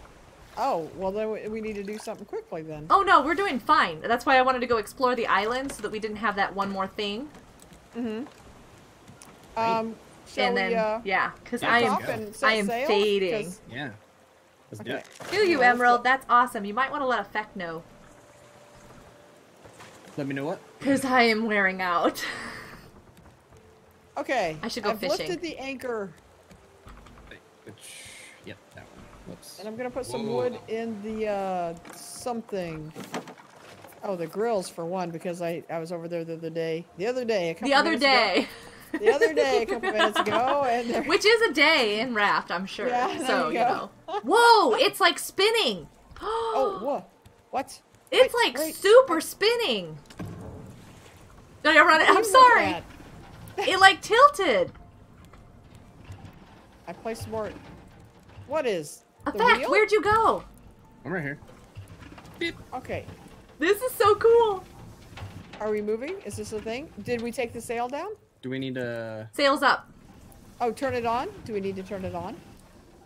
Speaker 2: Oh, well then we- we need to do something quickly then.
Speaker 1: Oh no, we're doing fine. That's why I wanted to go explore the island so that we didn't have that one more thing.
Speaker 2: Mm-hmm. Um, shall
Speaker 1: and then
Speaker 2: we, uh,
Speaker 1: yeah, because I am
Speaker 2: off
Speaker 1: I am
Speaker 2: sail?
Speaker 1: fading.
Speaker 2: 'Cause-
Speaker 3: Yeah. Let's do it.
Speaker 1: Do you, Emerald? That's awesome. You might want to let Effect know
Speaker 3: Let me know what.
Speaker 1: because I am wearing out.
Speaker 2: Okay.
Speaker 1: I should go
Speaker 2: I've
Speaker 1: fishing.
Speaker 2: lifted the anchor,
Speaker 3: Which, yep, that one. Whoops.
Speaker 2: and I'm gonna put some
Speaker 3: Whoa.
Speaker 2: wood in the uh something. Oh, the grills for one, because I I was over there the other day. The other day, a couple
Speaker 1: the other
Speaker 2: minutes ago-
Speaker 1: day,
Speaker 2: the other day, a couple minutes ago, and
Speaker 1: which is a day in Raft, I'm sure.
Speaker 2: Yeah, there
Speaker 1: so
Speaker 2: you
Speaker 1: you
Speaker 2: go.
Speaker 1: know. Whoa! It's like spinning.
Speaker 2: Oh, what? What?
Speaker 1: It's
Speaker 2: Wait,
Speaker 1: like
Speaker 2: wait.
Speaker 1: super spinning. Did I run it? I'm sorry. It like tilted.
Speaker 2: I placed some more. What is? The
Speaker 1: Effect,
Speaker 2: wheel?
Speaker 1: where'd you go?
Speaker 3: I'm right here. Beep.
Speaker 2: Okay.
Speaker 1: This is so cool.
Speaker 2: Are we moving? Is this a thing? Did we take the sail down?
Speaker 3: Do we need to?
Speaker 1: Sails up.
Speaker 2: Oh, turn it on. Do we need to turn it on?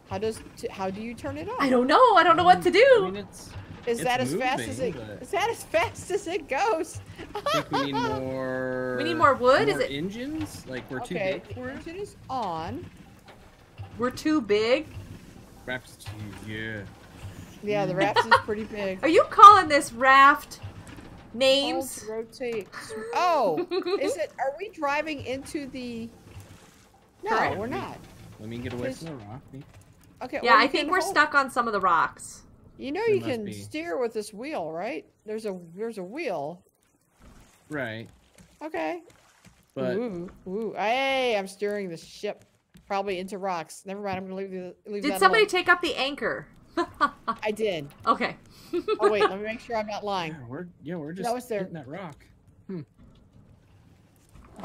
Speaker 2: How does? T- how do you turn it on?
Speaker 1: I don't know. I don't know what to
Speaker 3: I
Speaker 1: do.
Speaker 3: mean, it's.
Speaker 2: Is
Speaker 3: it's
Speaker 2: that as fast as it?
Speaker 3: moving, but-
Speaker 2: Is that as fast as it goes?
Speaker 3: Think we need more.
Speaker 1: We need more wood? Is it-
Speaker 3: engines? Like we're too
Speaker 2: okay.
Speaker 3: big
Speaker 2: The
Speaker 3: for it.
Speaker 2: engine is on.
Speaker 1: We're too big.
Speaker 3: Perhaps too. Yeah.
Speaker 2: Yeah, the raft is pretty big.
Speaker 1: Are you calling this raft names?
Speaker 2: to rotate. Oh, is it? Are we driving into the? No,
Speaker 1: Correct.
Speaker 2: we're not.
Speaker 3: Let me get away
Speaker 2: Just-
Speaker 3: from the rock.
Speaker 2: Okay.
Speaker 1: Yeah,
Speaker 2: well,
Speaker 1: I think we're
Speaker 2: hold-
Speaker 1: stuck on some of the rocks.
Speaker 2: You know
Speaker 3: There
Speaker 2: you can
Speaker 3: be.
Speaker 2: steer with this wheel, right? There's a there's a wheel.
Speaker 3: Right.
Speaker 2: Okay.
Speaker 3: But
Speaker 2: ooh, ooh. Hey, I'm steering the ship probably into rocks. Never mind. I'm gonna leave the leave
Speaker 1: Did
Speaker 2: that
Speaker 1: somebody
Speaker 2: alone.
Speaker 1: take up the anchor?
Speaker 2: I did.
Speaker 1: Okay.
Speaker 2: Oh wait, let me make sure I'm not lying.
Speaker 3: yeah, we're yeah we're just
Speaker 2: That was there.
Speaker 3: hitting that rock. Hmm.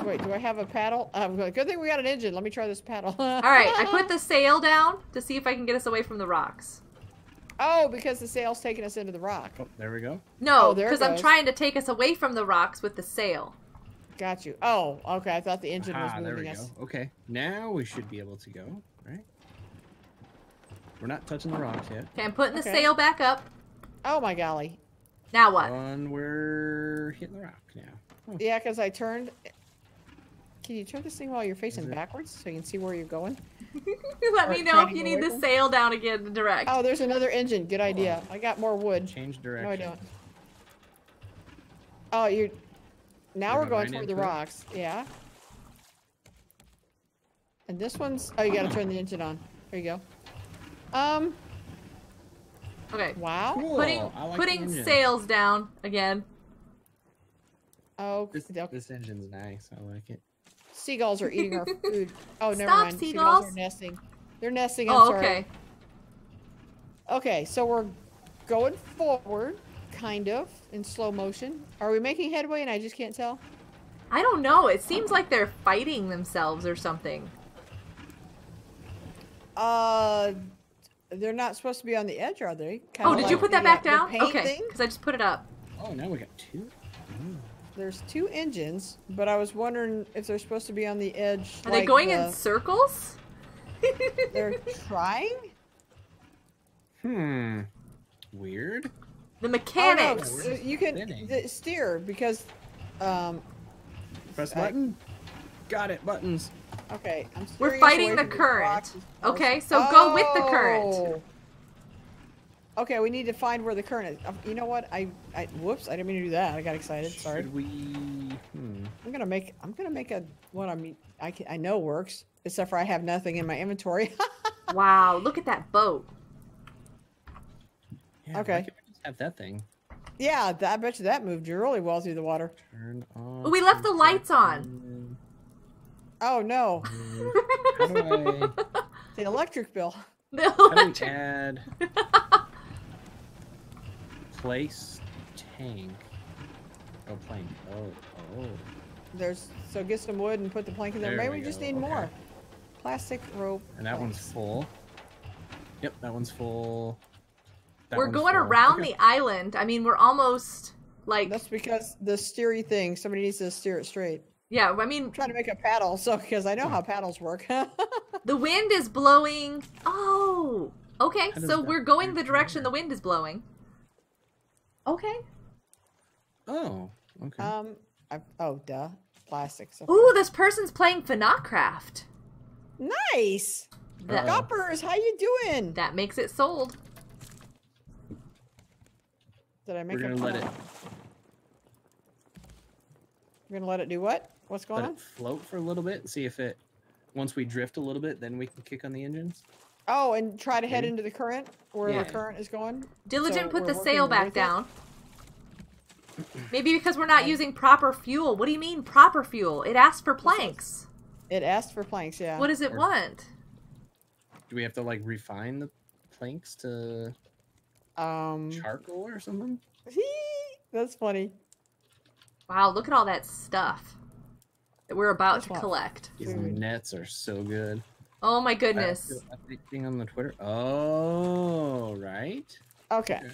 Speaker 2: Wait, do I have a paddle? Um, good thing we got an engine. Let me try this paddle.
Speaker 1: All right, I put the sail down to see if I can get us away from the rocks.
Speaker 2: Oh, because the sail's taking us into the rock.
Speaker 3: Oh, there we go.
Speaker 1: No,
Speaker 2: Oh,
Speaker 1: because I'm trying to take us away from the rocks with the sail.
Speaker 2: Got you. Oh, okay. I thought the engine was
Speaker 3: Ah, there we
Speaker 2: moving
Speaker 3: go. Okay, now we should be able to go. Right. We're not touching the rocks yet.
Speaker 1: Okay, I'm putting the sail back up.
Speaker 2: Oh my golly.
Speaker 1: Now what?
Speaker 3: And we're hitting the rock now.
Speaker 2: Yeah, because I turned. Can you turn this thing while you're facing backwards so you can see where you're going?
Speaker 1: Let
Speaker 2: or
Speaker 1: me know if you need the sail down again to direct.
Speaker 2: Oh, there's another engine. Good idea. I got more wood.
Speaker 3: Change direction.
Speaker 2: No, I
Speaker 3: direction.
Speaker 2: don't. Oh, you're. Now
Speaker 3: You're
Speaker 2: we're going
Speaker 3: going right
Speaker 2: toward the
Speaker 3: into it?
Speaker 2: rocks. Yeah. And this one's. Oh, you gotta turn the engine on. There you go. Um.
Speaker 1: Okay.
Speaker 2: Wow.
Speaker 3: Cool.
Speaker 1: Putting
Speaker 3: like
Speaker 1: putting sails down again.
Speaker 2: Oh,
Speaker 3: This,
Speaker 2: okay.
Speaker 3: this engine's nice. I like it.
Speaker 2: Seagulls are eating our food. Oh, never
Speaker 1: Stop,
Speaker 2: mind.
Speaker 1: seagulls.
Speaker 2: are nesting. They're nesting. I'm
Speaker 1: Oh,
Speaker 2: sorry.
Speaker 1: okay.
Speaker 2: Okay, so we're going forward, kind of, in slow motion. Are we making headway and I just can't tell?
Speaker 1: I don't know. It seems like they're fighting themselves or something.
Speaker 2: Uh, they're not supposed to be on the edge, are they? Kinda
Speaker 1: Oh, did you put that
Speaker 2: the,
Speaker 1: back
Speaker 2: uh,
Speaker 1: down? Okay,
Speaker 2: thing?
Speaker 1: because I just put it up.
Speaker 3: Oh, now we got two. Oh.
Speaker 2: There's two engines, but I was wondering if they're supposed to be on the edge.
Speaker 1: Are they going
Speaker 2: the-
Speaker 1: in circles?
Speaker 2: They're trying.
Speaker 3: Hmm. Weird.
Speaker 1: the
Speaker 2: Oh, no,
Speaker 1: mechanics.
Speaker 3: we're
Speaker 2: so
Speaker 3: just
Speaker 2: you can
Speaker 3: spinning.
Speaker 2: steer because. Um.
Speaker 3: Press
Speaker 2: I-
Speaker 3: button. Got it. Buttons.
Speaker 2: Okay, I'm
Speaker 1: We're fighting the current.
Speaker 2: rocks and stars.
Speaker 1: Okay, so go with the current.
Speaker 2: Okay, we need to find where the current is. Uh, You know what? I, I whoops, I didn't mean to do that. I got excited. Sorry.
Speaker 3: Should we? Hmm.
Speaker 2: I'm gonna make I'm gonna make a what I mean I can, I know works except for I have nothing in my inventory.
Speaker 1: Wow, look at that boat.
Speaker 3: Yeah,
Speaker 2: Okay.
Speaker 3: Why just have that thing
Speaker 2: yeah, I bet you that moved you really well through the water.
Speaker 3: turn on?
Speaker 1: We left the lights on.
Speaker 2: Oh no,
Speaker 3: How do I?
Speaker 2: the electric bill.
Speaker 1: The
Speaker 3: How do we add? Place tank. Oh, plank. Oh, oh.
Speaker 2: There's so get some wood and put the plank in there.
Speaker 3: There
Speaker 2: Maybe
Speaker 3: we
Speaker 2: we just need
Speaker 3: okay.
Speaker 2: more plastic rope.
Speaker 3: And that one's full. Yep, that one's full. That
Speaker 1: we're
Speaker 3: one's
Speaker 1: going
Speaker 3: full.
Speaker 1: around
Speaker 3: Okay.
Speaker 1: the island. I mean, we're almost like
Speaker 2: That's because the steery thing. Somebody needs to steer it straight.
Speaker 1: yeah. I mean,
Speaker 2: I'm trying to make a paddle, so because I know how paddles work.
Speaker 1: the wind is blowing. Oh, okay. So we're going the direction the wind is blowing. Okay.
Speaker 3: Oh, okay.
Speaker 2: um, I, oh duh, plastic. So
Speaker 1: Ooh, this person's playing Finocraft.
Speaker 2: nice.
Speaker 1: That,
Speaker 3: Uh-oh.
Speaker 2: Goppers, how you doing?
Speaker 1: that makes it sold.
Speaker 2: Did I make
Speaker 3: We're gonna let it
Speaker 2: We're gonna let it do what? What's going
Speaker 3: let
Speaker 2: on?
Speaker 3: it float for a little bit and see if it. Once we drift a little bit, then we can kick on the engines.
Speaker 2: Oh, and try to head into the current where
Speaker 3: Yeah.
Speaker 2: the current is going.
Speaker 1: Diligent
Speaker 2: So
Speaker 1: put the sail back
Speaker 2: with it?
Speaker 1: down. Maybe because we're not using proper fuel. What do you mean proper fuel? It asked for planks.
Speaker 2: It asked for planks, yeah.
Speaker 1: What does it
Speaker 3: Or-
Speaker 1: want?
Speaker 3: Do we have to like refine the planks to
Speaker 2: Um,
Speaker 3: charcoal or something?
Speaker 2: that's funny.
Speaker 1: Wow, look at all that stuff that we're about
Speaker 2: That's
Speaker 1: to
Speaker 2: what-
Speaker 1: collect.
Speaker 3: These
Speaker 2: Food.
Speaker 3: nets are so good.
Speaker 1: Oh my goodness.
Speaker 3: have update thing on the Twitter. Oh, right.
Speaker 2: Okay.
Speaker 3: Okay.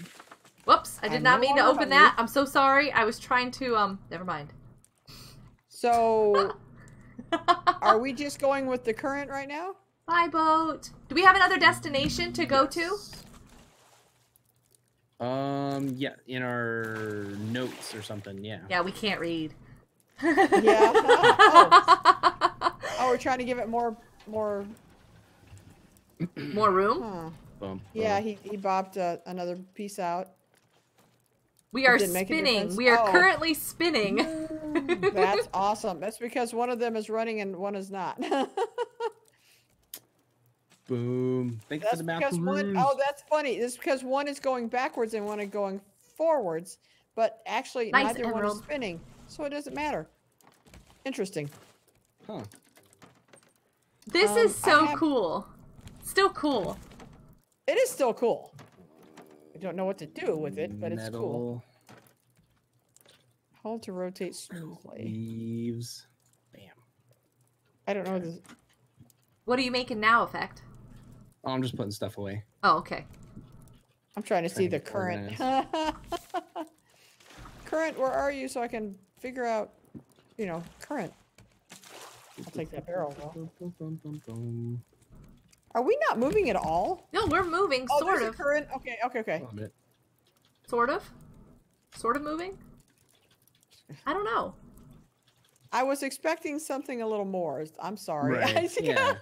Speaker 1: Whoops, I
Speaker 2: I
Speaker 1: did not mean to open
Speaker 2: how
Speaker 1: that. I'm so sorry. I was trying to um never mind.
Speaker 2: So, are we just going with the current right now?
Speaker 1: Bye boat. Do we have another destination to go to?
Speaker 3: Um. Yeah, in our notes or something. Yeah.
Speaker 1: Yeah, we can't read.
Speaker 2: Yeah. oh. oh, we're trying to give it more, more.
Speaker 1: More room?
Speaker 2: Huh.
Speaker 3: Bump,
Speaker 2: Yeah, he he bopped uh, another piece out.
Speaker 1: We are
Speaker 2: didn't make a
Speaker 1: spinning. We are
Speaker 2: Oh.
Speaker 1: currently spinning.
Speaker 2: That's awesome. That's because one of them is running and one is not.
Speaker 3: Boom. Thank you for
Speaker 2: That's
Speaker 3: the
Speaker 2: because one
Speaker 3: macaroons.
Speaker 2: oh that's funny. It's because one is going backwards and one is going forwards, but actually
Speaker 1: Nice,
Speaker 2: neither one is spinning, so it doesn't matter. Interesting.
Speaker 3: Huh.
Speaker 1: This
Speaker 2: Um,
Speaker 1: is so
Speaker 2: have-
Speaker 1: cool. Still cool.
Speaker 2: It is still cool. I don't know what to do with it, but it's cool.
Speaker 3: Metal
Speaker 2: Hold to rotate smoothly.
Speaker 3: leaves. Bam.
Speaker 2: I don't know. This,
Speaker 1: What are you making now, Effect?
Speaker 3: Oh, I'm just putting stuff away.
Speaker 1: Oh, okay.
Speaker 2: I'm trying to see
Speaker 3: Trying
Speaker 2: the
Speaker 3: to
Speaker 2: current. current, where are you? So I can figure out, you know, current. I'll take that barrel. Are we not moving at all?
Speaker 1: No, we're moving,
Speaker 2: Oh,
Speaker 1: sort of.
Speaker 2: a current. Okay, okay, okay.
Speaker 1: Sort of. Sort of moving. I don't know.
Speaker 2: I was expecting something a little more. I'm sorry.
Speaker 3: Right, yeah.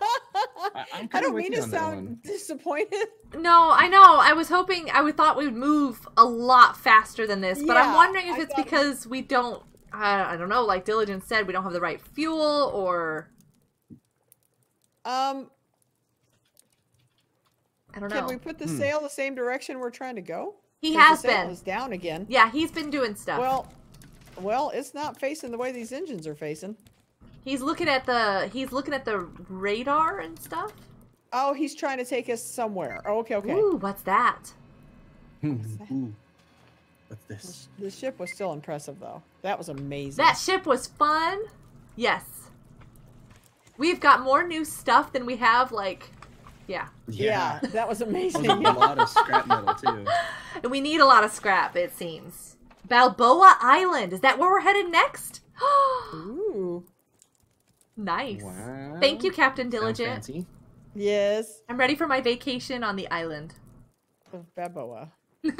Speaker 3: I, I'm
Speaker 2: I don't mean to sound disappointed.
Speaker 1: No, I know. I was hoping. I would thought we would move a lot faster than this, but I'm wondering if
Speaker 2: I
Speaker 1: it's
Speaker 2: thought-
Speaker 1: because we don't. I, I don't know. Like Diligent's said, we don't have the right fuel, or
Speaker 2: Um,
Speaker 1: I don't know.
Speaker 2: can we put the
Speaker 3: Hmm.
Speaker 2: sail the same direction we're trying to go?
Speaker 1: he
Speaker 2: 'Cause
Speaker 1: has
Speaker 2: the sail
Speaker 1: been.
Speaker 2: is down again.
Speaker 1: Yeah, he's been doing stuff.
Speaker 2: Well, well, it's not facing the way these engines are facing.
Speaker 1: he's looking at the. He's looking at the radar and stuff.
Speaker 2: Oh, he's trying to take us somewhere. Oh, okay, okay.
Speaker 1: Ooh, what's that?
Speaker 3: Ooh. What's this?
Speaker 2: the ship was still impressive, though. That was amazing.
Speaker 1: That ship was fun. Yes. We've got more new stuff than we have. Like, yeah.
Speaker 2: yeah. that was
Speaker 3: That
Speaker 2: amazing.
Speaker 3: was a lot of scrap metal too.
Speaker 1: And we need a lot of scrap, it seems. Balboa Island. Is that where we're headed next?
Speaker 2: Ooh,
Speaker 1: nice.
Speaker 3: Wow.
Speaker 1: Thank you, Captain Diligent.
Speaker 3: fancy.
Speaker 2: yes,
Speaker 1: I'm ready for my vacation on the island.
Speaker 2: of Balboa.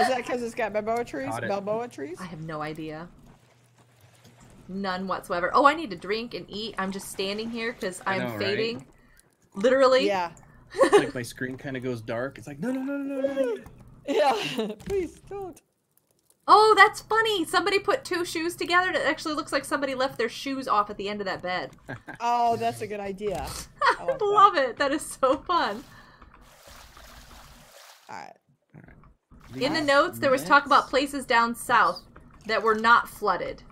Speaker 2: Is that because it's got Balboa trees?
Speaker 3: Got.
Speaker 2: Balboa trees?
Speaker 1: I have no idea. None whatsoever. Oh, I need to drink and eat. I'm just standing here because
Speaker 3: I
Speaker 1: I'm
Speaker 3: know, right?
Speaker 1: fading. Literally.
Speaker 2: Yeah.
Speaker 3: It's like my screen kind of goes dark. It's like no, no, no, no, no, no.
Speaker 2: Yeah. Please don't.
Speaker 1: Oh, that's funny. Somebody put two shoes together. It actually looks like somebody left their shoes off at the end of that bed.
Speaker 2: Oh, that's a good idea.
Speaker 1: I
Speaker 2: like that.
Speaker 1: love it. That is so fun.
Speaker 2: All right.
Speaker 1: In the notes, there was talk about places down south that were not flooded.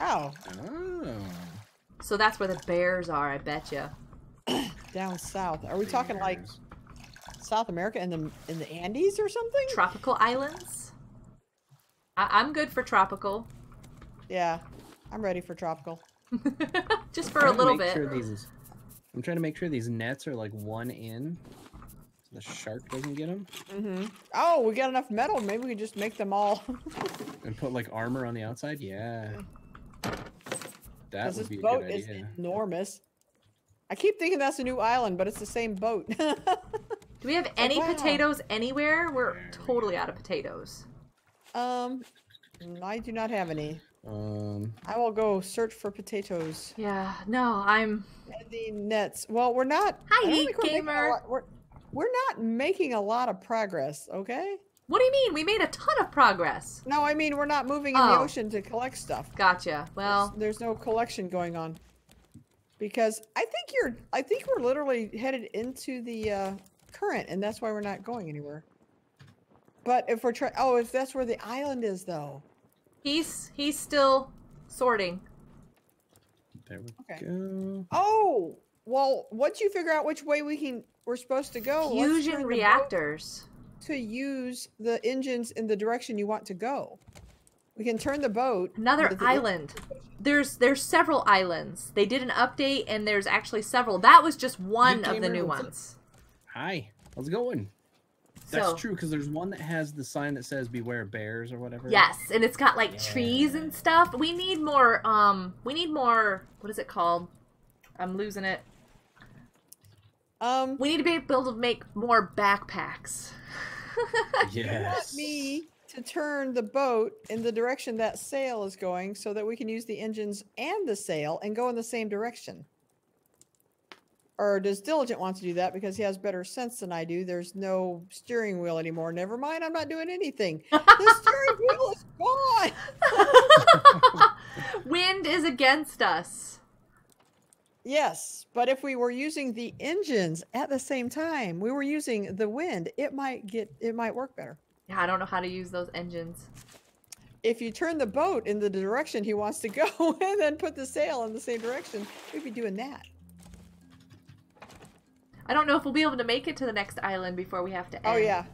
Speaker 2: Oh,
Speaker 3: Oh.
Speaker 1: So that's where the bears are, I betcha.
Speaker 2: down south. Are we talking like. South America in the in the Andes or something?
Speaker 1: Tropical islands? I- I'm good for tropical.
Speaker 2: Yeah. I'm ready for tropical.
Speaker 1: Just for a
Speaker 3: trying to
Speaker 1: little
Speaker 3: make
Speaker 1: bit.
Speaker 3: Sure these, I'm trying to make sure these nets are like one in, so the shark doesn't get them,
Speaker 2: Mm-hmm. Oh, we got enough metal. Maybe we can just make them all.
Speaker 3: and put like armor on the outside. Yeah, that
Speaker 2: Because
Speaker 3: would
Speaker 2: this
Speaker 3: be a
Speaker 2: boat
Speaker 3: good
Speaker 2: is
Speaker 3: idea.
Speaker 2: enormous. I keep thinking that's a new island, but it's the same boat.
Speaker 1: Do we have any
Speaker 2: wow.
Speaker 1: potatoes anywhere? We're totally out of potatoes.
Speaker 2: um, I do not have any.
Speaker 3: Um,
Speaker 2: I will go search for potatoes.
Speaker 1: Yeah, no, I'm.
Speaker 2: And the nets. Well, we're not.
Speaker 1: Hi,
Speaker 2: I don't
Speaker 1: Heat
Speaker 2: think we're making a
Speaker 1: Gamer.
Speaker 2: We're, we're not making a lot of progress, okay?
Speaker 1: What do you mean? We made a ton of progress.
Speaker 2: No, I mean we're not moving in the
Speaker 1: Oh.
Speaker 2: ocean to collect stuff.
Speaker 1: Gotcha. Well,
Speaker 2: there's, there's no collection going on because I think you're. I think we're literally headed into the uh, current, and that's why we're not going anywhere. But if we're trying, oh, if that's where the island is, though.
Speaker 1: he's he's still sorting.
Speaker 3: there we
Speaker 2: Okay.
Speaker 3: go.
Speaker 2: Oh, well, once you figure out which way we can, we're supposed to go. let's
Speaker 1: Fusion reactors.
Speaker 2: to use the engines in the direction you want to go. We can turn the boat.
Speaker 1: Another
Speaker 2: the-
Speaker 1: island. There's there's several islands. They did an update and there's actually several. That was just one
Speaker 3: Good
Speaker 1: of the new ones.
Speaker 3: Hi, how's it going? That's
Speaker 1: So-
Speaker 3: true because there's one that has the sign that says "Beware bears" or whatever.
Speaker 1: Yes, and it's got like trees and stuff. We need more um we need more what is it called? I'm losing it.
Speaker 2: Um,
Speaker 1: We need to be able to make more backpacks.
Speaker 3: Yes.
Speaker 2: You want me to turn the boat in the direction that sail is going so that we can use the engines and the sail and go in the same direction. Or does Diligent want to do that because he has better sense than I do? There's no steering wheel anymore. Never mind, I'm not doing anything. The steering wheel is gone.
Speaker 1: Wind is against us.
Speaker 2: Yes, but if we were using the engines at the same time, we were using the wind, it might get it might work better.
Speaker 1: Yeah, I don't know how to use those engines.
Speaker 2: If you turn the boat in the direction he wants to go and then put the sail in the same direction, we'd be doing that.
Speaker 1: I don't know if we'll be able to make it to the next island before we have to oh, end.
Speaker 2: Oh yeah.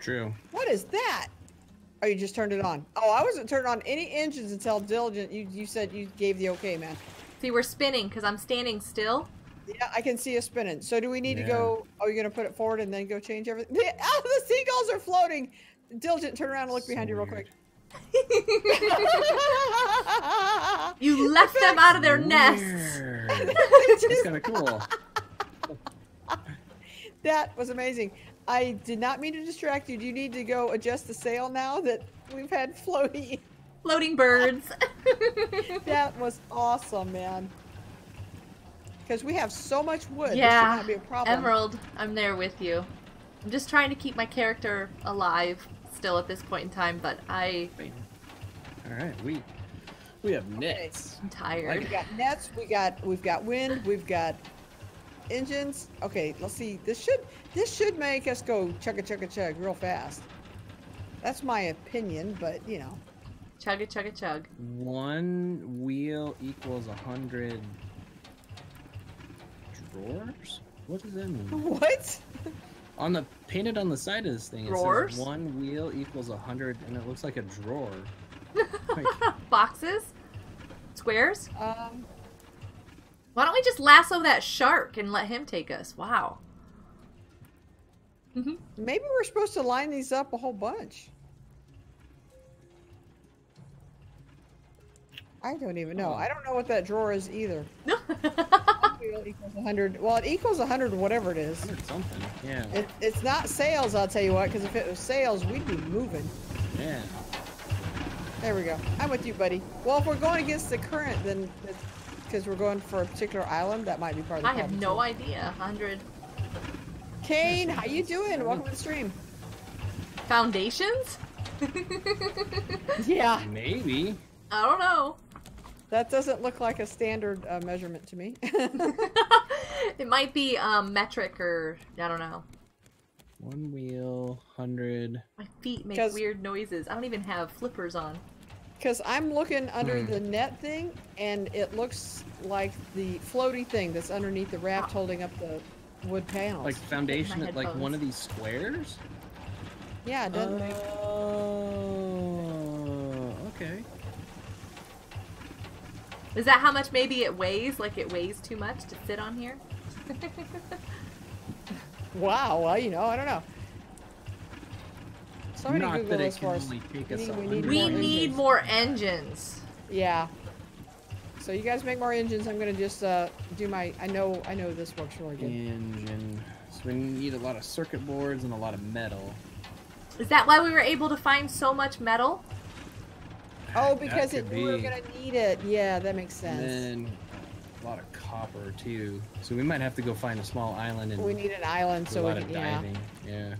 Speaker 3: True.
Speaker 2: What is that? Oh, you just turned it on. Oh, I wasn't turning on any engines until diligent. You you said you gave the okay, man.
Speaker 1: See, we're spinning because I'm standing still.
Speaker 2: Yeah, I can see us spinning. So do we need to go? Oh, you're gonna put it forward and then go change everything? The, oh, ah, the seagulls are floating. Diligent, turn around and look
Speaker 3: So
Speaker 2: behind you real
Speaker 3: weird.
Speaker 2: quick.
Speaker 1: You left them out of their nests.
Speaker 3: Weird. That's kind of cool.
Speaker 2: that was amazing. I did not mean to distract you. Do you need to go adjust the sail now that we've had floaty?
Speaker 1: Floating birds.
Speaker 2: That was awesome, man. Because we have so much wood.
Speaker 1: yeah.
Speaker 2: This should not be a problem.
Speaker 1: Emerald, I'm there with you. I'm just trying to keep my character alive still at this point in time, but I,
Speaker 3: All right, we we have nets.
Speaker 1: I'm tired.
Speaker 2: We got nets. We got we've got wind. We've got engines. Okay, let's see. This should this should make us go chugga chugga chug real fast. That's my opinion, but you know.
Speaker 1: Chugga chugga chug.
Speaker 3: One wheel equals a hundred drawers. What does that mean?
Speaker 2: What?
Speaker 3: On the painted on the side of this thing, it says one wheel equals a hundred, and it looks like a drawer. Like,
Speaker 1: Boxes? Squares?
Speaker 2: Um,
Speaker 1: Why don't we just lasso that shark and let him take us? Wow.
Speaker 2: maybe we're supposed to line these up a whole bunch. I don't even know. I oh. don't know what that drawer is either. Wheel equals 100. Well, it equals 100 whatever it is.
Speaker 3: hundred something. Yeah.
Speaker 2: It, it's not sales, I'll tell you what, because if it was sales, we'd be moving.
Speaker 3: Yeah.
Speaker 2: There we go. I'm with you, buddy. Well, if we're going against the current, then because we're going for a particular island, that might be part of the
Speaker 1: I have
Speaker 2: problem,
Speaker 1: no
Speaker 2: too.
Speaker 1: idea. 100
Speaker 2: Kane, how you doing? Welcome to the stream.
Speaker 1: foundations?
Speaker 2: Yeah.
Speaker 3: Maybe.
Speaker 1: I don't know.
Speaker 2: That doesn't look like a standard uh, measurement to me.
Speaker 1: it might be um, metric or I don't know.
Speaker 3: One wheel, hundred.
Speaker 1: My feet make
Speaker 2: 'Cause-
Speaker 1: weird noises. I don't even have flippers on.
Speaker 2: Because I'm looking under
Speaker 3: Hmm.
Speaker 2: the net thing, and it looks like the floaty thing that's underneath the raft holding up the wood panels.
Speaker 3: Like foundation, like one of these squares.
Speaker 2: yeah, it doesn't make...
Speaker 3: Oh,
Speaker 1: Is that how much maybe it weighs? Like it weighs too much to sit on here?
Speaker 2: Wow, well, you know, I don't know. Somebody
Speaker 3: Not
Speaker 2: Google
Speaker 3: that it
Speaker 2: this
Speaker 3: can
Speaker 2: for us.
Speaker 3: only take
Speaker 2: We
Speaker 3: us
Speaker 2: need-
Speaker 3: a
Speaker 2: we need.
Speaker 1: We
Speaker 2: more
Speaker 1: need
Speaker 2: engines.
Speaker 1: more engines.
Speaker 2: Yeah. So you guys make more engines. I'm gonna just uh, do my. I know. I know this works really good.
Speaker 3: engine. So we need a lot of circuit boards and a lot of metal.
Speaker 1: Is that why we were able to find so much metal?
Speaker 2: Oh, because it, we were
Speaker 3: be.
Speaker 2: gonna need it. Yeah, that makes sense.
Speaker 3: And then a lot of copper too. So we might have to go find a small island and
Speaker 2: We need an island so we can. Yeah.
Speaker 3: Yeah.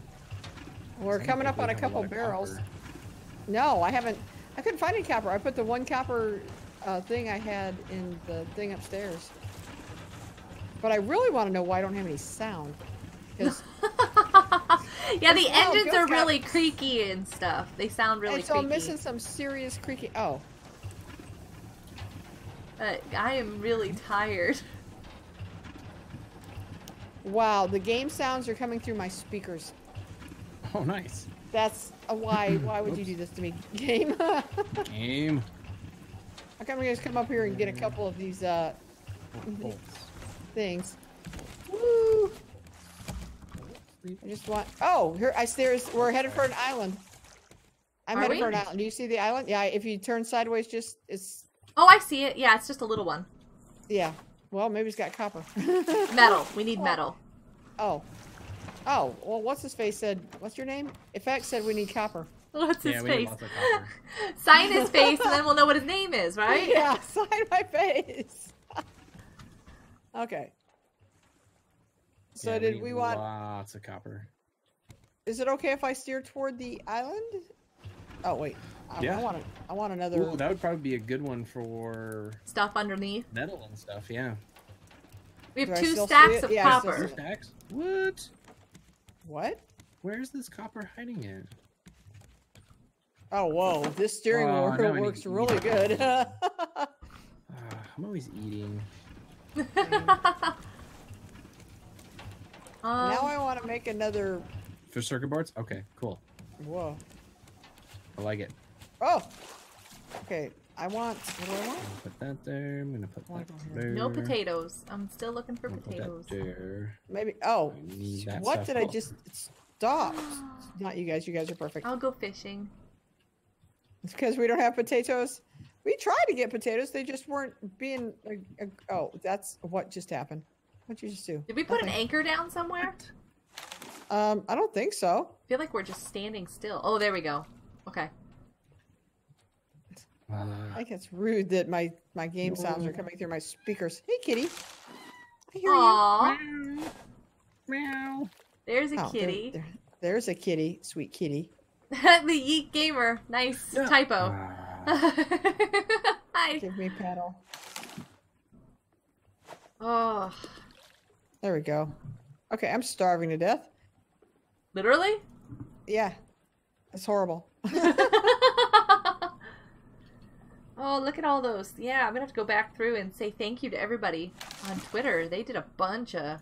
Speaker 2: We're coming up on a couple
Speaker 3: of
Speaker 2: barrels. No, I haven't. I couldn't find any copper. I put the one copper uh, thing I had in the thing upstairs. But I really want to know why I don't have any sound. Because
Speaker 1: yeah, the
Speaker 2: Wow,
Speaker 1: engines
Speaker 2: Ghost
Speaker 1: are
Speaker 2: got-
Speaker 1: really creaky and stuff. They sound really
Speaker 2: and so
Speaker 1: creaky.
Speaker 2: I'm missing some serious creaky. Oh,
Speaker 1: But I am really tired.
Speaker 2: wow! The game sounds are coming through my speakers.
Speaker 3: Oh, nice.
Speaker 2: That's a why. Why would you do this to me, game? game. How
Speaker 3: Game.
Speaker 2: come you guys come up here and get a couple of these uh, things? Woo! I just want. Oh, here I there's. We're headed for an island. I'm
Speaker 1: Are
Speaker 2: headed
Speaker 1: we?
Speaker 2: for an island. Do you see the island? Yeah. If you turn sideways, just it's
Speaker 1: Oh, I see it. Yeah, it's just a little one.
Speaker 2: yeah. Well, maybe it's got copper.
Speaker 1: Metal. We need metal.
Speaker 2: oh. Oh. Well, what's his face said? What's your name? Effect said we need copper.
Speaker 1: What's his
Speaker 3: Yeah,
Speaker 1: face?
Speaker 3: copper.
Speaker 1: Sign his face, and then we'll know what his name is, right?
Speaker 2: Yeah. Sign my face. okay. So
Speaker 3: Yeah,
Speaker 2: did
Speaker 3: need
Speaker 2: we want?
Speaker 3: lots of copper?
Speaker 2: Is it okay if I steer toward the island? Oh wait. I,
Speaker 3: Yeah.
Speaker 2: I want. I want another.
Speaker 3: Ooh, that would probably be a good one for
Speaker 1: Stuff underneath.
Speaker 3: metal and stuff. Yeah.
Speaker 1: We have
Speaker 2: Do
Speaker 1: two stacks of
Speaker 2: Yeah,
Speaker 1: copper.
Speaker 3: Two stacks? What?
Speaker 2: What?
Speaker 3: Where's this copper hiding at?
Speaker 2: Oh, whoa. This steering
Speaker 3: Oh,
Speaker 2: wheel
Speaker 3: now
Speaker 2: works really good.
Speaker 3: Ah, I'm always eating.
Speaker 1: Um,
Speaker 2: now I want to make another.
Speaker 3: For circuit boards? Okay, cool.
Speaker 2: Whoa.
Speaker 3: I like it.
Speaker 2: Oh. Okay. I want. What do I want?
Speaker 3: I'm put that there. I'm gonna put that there.
Speaker 1: no potatoes. I'm still looking for
Speaker 3: I'm gonna put
Speaker 1: potatoes.
Speaker 3: that there.
Speaker 2: Maybe. Oh.
Speaker 3: That
Speaker 2: What
Speaker 3: stuff.
Speaker 2: did I just stop? Not you guys. You guys are perfect.
Speaker 1: I'll go fishing.
Speaker 2: It's because we don't have potatoes. We tried to get potatoes. They just weren't being. Uh, uh, oh, that's what just happened. What'd you just do?
Speaker 1: Did we put an anchor down somewhere?
Speaker 2: Um, I don't think so.
Speaker 1: I feel like we're just standing still. Oh, there we go. Okay.
Speaker 3: Uh,
Speaker 2: I think it's rude that my my game sounds are coming through my speakers. Hey, kitty. I hear
Speaker 1: Aww,
Speaker 3: meow.
Speaker 1: there's a.
Speaker 2: Oh,
Speaker 1: kitty.
Speaker 2: there- there's a kitty, sweet kitty.
Speaker 1: the Yeet Gamer. Nice
Speaker 3: Yeah.
Speaker 1: typo.
Speaker 3: Ah,
Speaker 1: Hi.
Speaker 2: Give me paddle.
Speaker 1: Oh,
Speaker 2: There we go. Okay, I'm starving to death.
Speaker 1: literally?
Speaker 2: Yeah, it's horrible.
Speaker 1: oh, look at all those. Yeah, I'm gonna have to go back through and say thank you to everybody on Twitter. They did a bunch of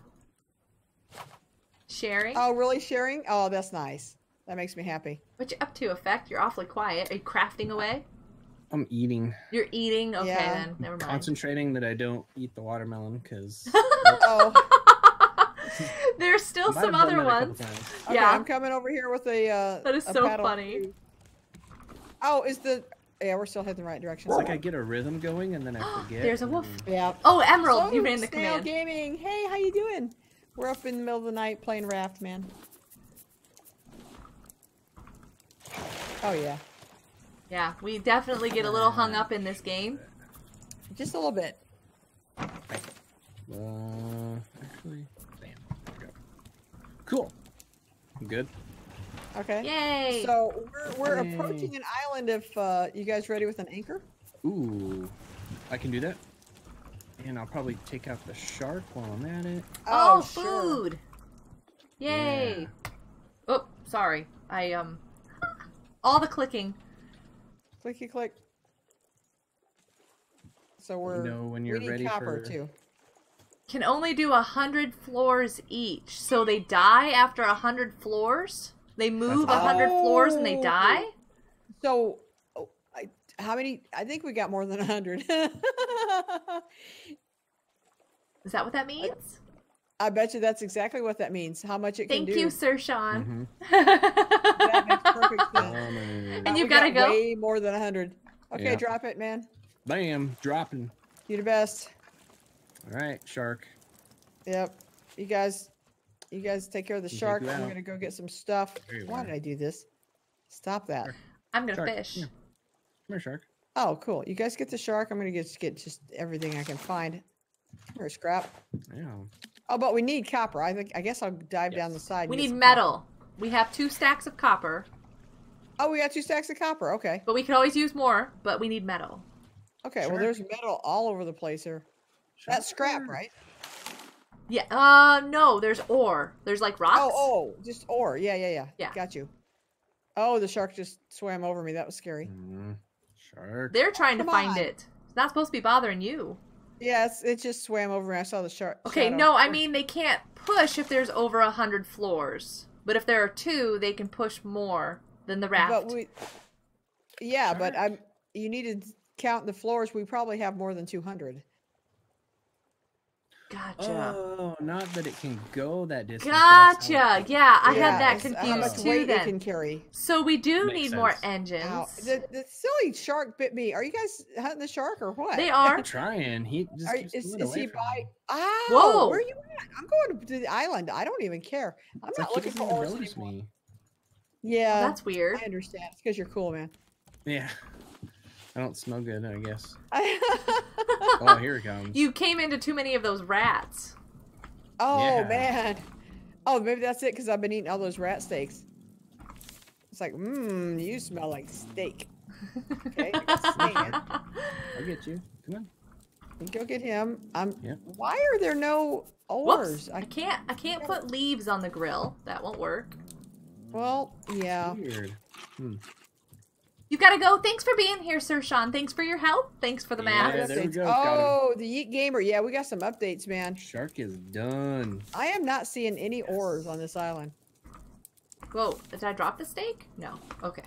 Speaker 1: sharing.
Speaker 2: Oh, really sharing? Oh, that's nice. That makes me happy.
Speaker 1: What you up to, Effect? You're awfully quiet. Are you crafting away?
Speaker 3: I'm eating.
Speaker 1: You're eating? Okay,
Speaker 2: Yeah.
Speaker 1: then. Never mind.
Speaker 3: Concentrating that I don't eat the watermelon because
Speaker 2: Oh,
Speaker 1: There's still some other ones.
Speaker 2: okay,
Speaker 1: Yeah.
Speaker 2: I'm coming over here with a. Uh,
Speaker 1: That is
Speaker 2: a
Speaker 1: so
Speaker 2: paddle.
Speaker 1: funny.
Speaker 2: Oh, is the? Yeah, we're still heading the right direction.
Speaker 3: It's like I get a rhythm going and then I forget.
Speaker 1: There's a
Speaker 3: and
Speaker 1: wolf.
Speaker 3: then-
Speaker 2: Yeah.
Speaker 1: Oh, Emerald, you ran the
Speaker 2: Snail
Speaker 1: command.
Speaker 2: Gaming. Hey, how you doing? We're up in the middle of the night playing Raft, man. Oh yeah,
Speaker 1: Yeah, we definitely get a little hung up in this game.
Speaker 2: just a little bit.
Speaker 3: Uh, actually, damn. There we go. Cool. I'm good.
Speaker 2: Okay.
Speaker 1: Yay!
Speaker 2: So we're, we're
Speaker 3: Yay.
Speaker 2: approaching an island. If uh, you guys ready with an anchor?
Speaker 3: Ooh, I can do that. And I'll probably take out the shark while I'm at it.
Speaker 1: oh,
Speaker 2: sure.
Speaker 1: food! Yay! Oh, sorry. I um, all the clicking.
Speaker 2: Clicky click. So we're
Speaker 3: know when you're we
Speaker 2: need
Speaker 3: ready
Speaker 2: copper
Speaker 3: for-
Speaker 2: too.
Speaker 1: Can only do a hundred floors each, so they die after a hundred floors. They move a
Speaker 3: That's-
Speaker 1: hundred floors and they
Speaker 2: Oh.
Speaker 1: die.
Speaker 2: So, oh, I, how many? I think we got more than a hundred.
Speaker 1: Is that what that means?
Speaker 2: I bet you that's exactly what that means. How much it can do.
Speaker 1: Thank
Speaker 2: do.
Speaker 1: you, Sir Sean.
Speaker 3: Mhm.
Speaker 2: That makes perfect sense.
Speaker 3: Um,
Speaker 1: And
Speaker 2: Uh,
Speaker 1: you
Speaker 2: we
Speaker 1: gotta go?
Speaker 2: Way more than a hundred. Okay,
Speaker 3: Yeah.
Speaker 2: drop it, man.
Speaker 3: Bam, dropping.
Speaker 2: You're the best.
Speaker 3: All right, shark.
Speaker 2: Yep. You guys, you guys take care of the
Speaker 3: Can take
Speaker 2: shark. I'm gonna go get some stuff. Why
Speaker 3: are.
Speaker 2: did I do this? Stop that.
Speaker 3: Sure.
Speaker 1: I'm gonna
Speaker 3: Shark,
Speaker 1: fish.
Speaker 3: yeah. Come here, shark.
Speaker 2: Oh, cool. You guys get the shark. I'm gonna get get just everything I can find. Here, scrap.
Speaker 3: Yeah.
Speaker 2: Oh, but we need copper. I think. I guess I'll dive down the side.
Speaker 1: We need metal.
Speaker 2: copper.
Speaker 1: We have two stacks of copper,
Speaker 2: Oh, we got two stacks of copper. Okay.
Speaker 1: but we can always use more. But we need metal.
Speaker 2: Okay. Well, there's metal all over the place here. That's scrap, right?
Speaker 1: Yeah. Uh, no. There's ore. There's like rocks.
Speaker 2: Oh, oh, just ore. Yeah, yeah, yeah.
Speaker 1: Yeah.
Speaker 2: Got you. Oh, the shark just swam over me. That was scary.
Speaker 3: Mm, shark.
Speaker 1: They're trying to find
Speaker 2: on.
Speaker 1: it. It's not supposed to be bothering you.
Speaker 2: Yes, it just swam over me. I saw the shark.
Speaker 1: Okay.
Speaker 2: shadow.
Speaker 1: No, I mean they can't push if there's over a hundred floors. But if there are two, they can push more than the raft.
Speaker 2: But we. Yeah, but I'm. You need to count the floors. We probably have more than two hundred.
Speaker 1: Gotcha.
Speaker 3: Oh, not that it can go that distance. but that's how
Speaker 1: Gotcha.
Speaker 3: it-
Speaker 1: Yeah, I had that
Speaker 2: it's uh, How
Speaker 1: confused
Speaker 2: much
Speaker 1: too.
Speaker 2: weight it
Speaker 1: Then,
Speaker 2: can carry.
Speaker 1: so we do
Speaker 3: Makes
Speaker 1: need more
Speaker 3: sense.
Speaker 1: engines.
Speaker 2: Ow. The, the silly shark bit me. Are you guys hunting the shark or what?
Speaker 1: They are.
Speaker 3: I'm trying. He just
Speaker 2: Are,
Speaker 3: keeps
Speaker 2: is, is he by?
Speaker 3: me.
Speaker 2: Ow!
Speaker 1: Whoa.
Speaker 2: Where are you at? I'm going to the island. I don't even care. I'm
Speaker 3: It's
Speaker 2: not
Speaker 3: like
Speaker 2: looking for
Speaker 3: doesn't even
Speaker 2: ores
Speaker 3: notice me.
Speaker 2: Yeah,
Speaker 1: That's weird.
Speaker 2: I understand. It's because you're cool, man.
Speaker 3: Yeah. I don't smell good, I guess. Oh, here it comes.
Speaker 1: You came into too many of those rats.
Speaker 2: oh
Speaker 3: Yeah.
Speaker 2: man. Oh, maybe that's it because I've been eating all those rat steaks. It's like, mmm, you smell like steak. Okay, I got steak.
Speaker 3: I'll get you. Come on.
Speaker 2: Go get him. I'm.
Speaker 3: Yep.
Speaker 2: Why are there no ores?
Speaker 1: Whoops! I can't. I can't put leaves on the grill. That won't work.
Speaker 2: Well, yeah.
Speaker 3: Weird. Hmm.
Speaker 1: You gotta go. Thanks for being here, Sir Sean. Thanks for your help. Thanks for the
Speaker 3: Yeah,
Speaker 1: math.
Speaker 3: there we go.
Speaker 2: Oh, the Yeet Gamer. Yeah, we got some updates, man.
Speaker 3: Shark is done.
Speaker 2: I am not seeing any ores on this island.
Speaker 1: Whoa! Did I drop the steak? No. Okay.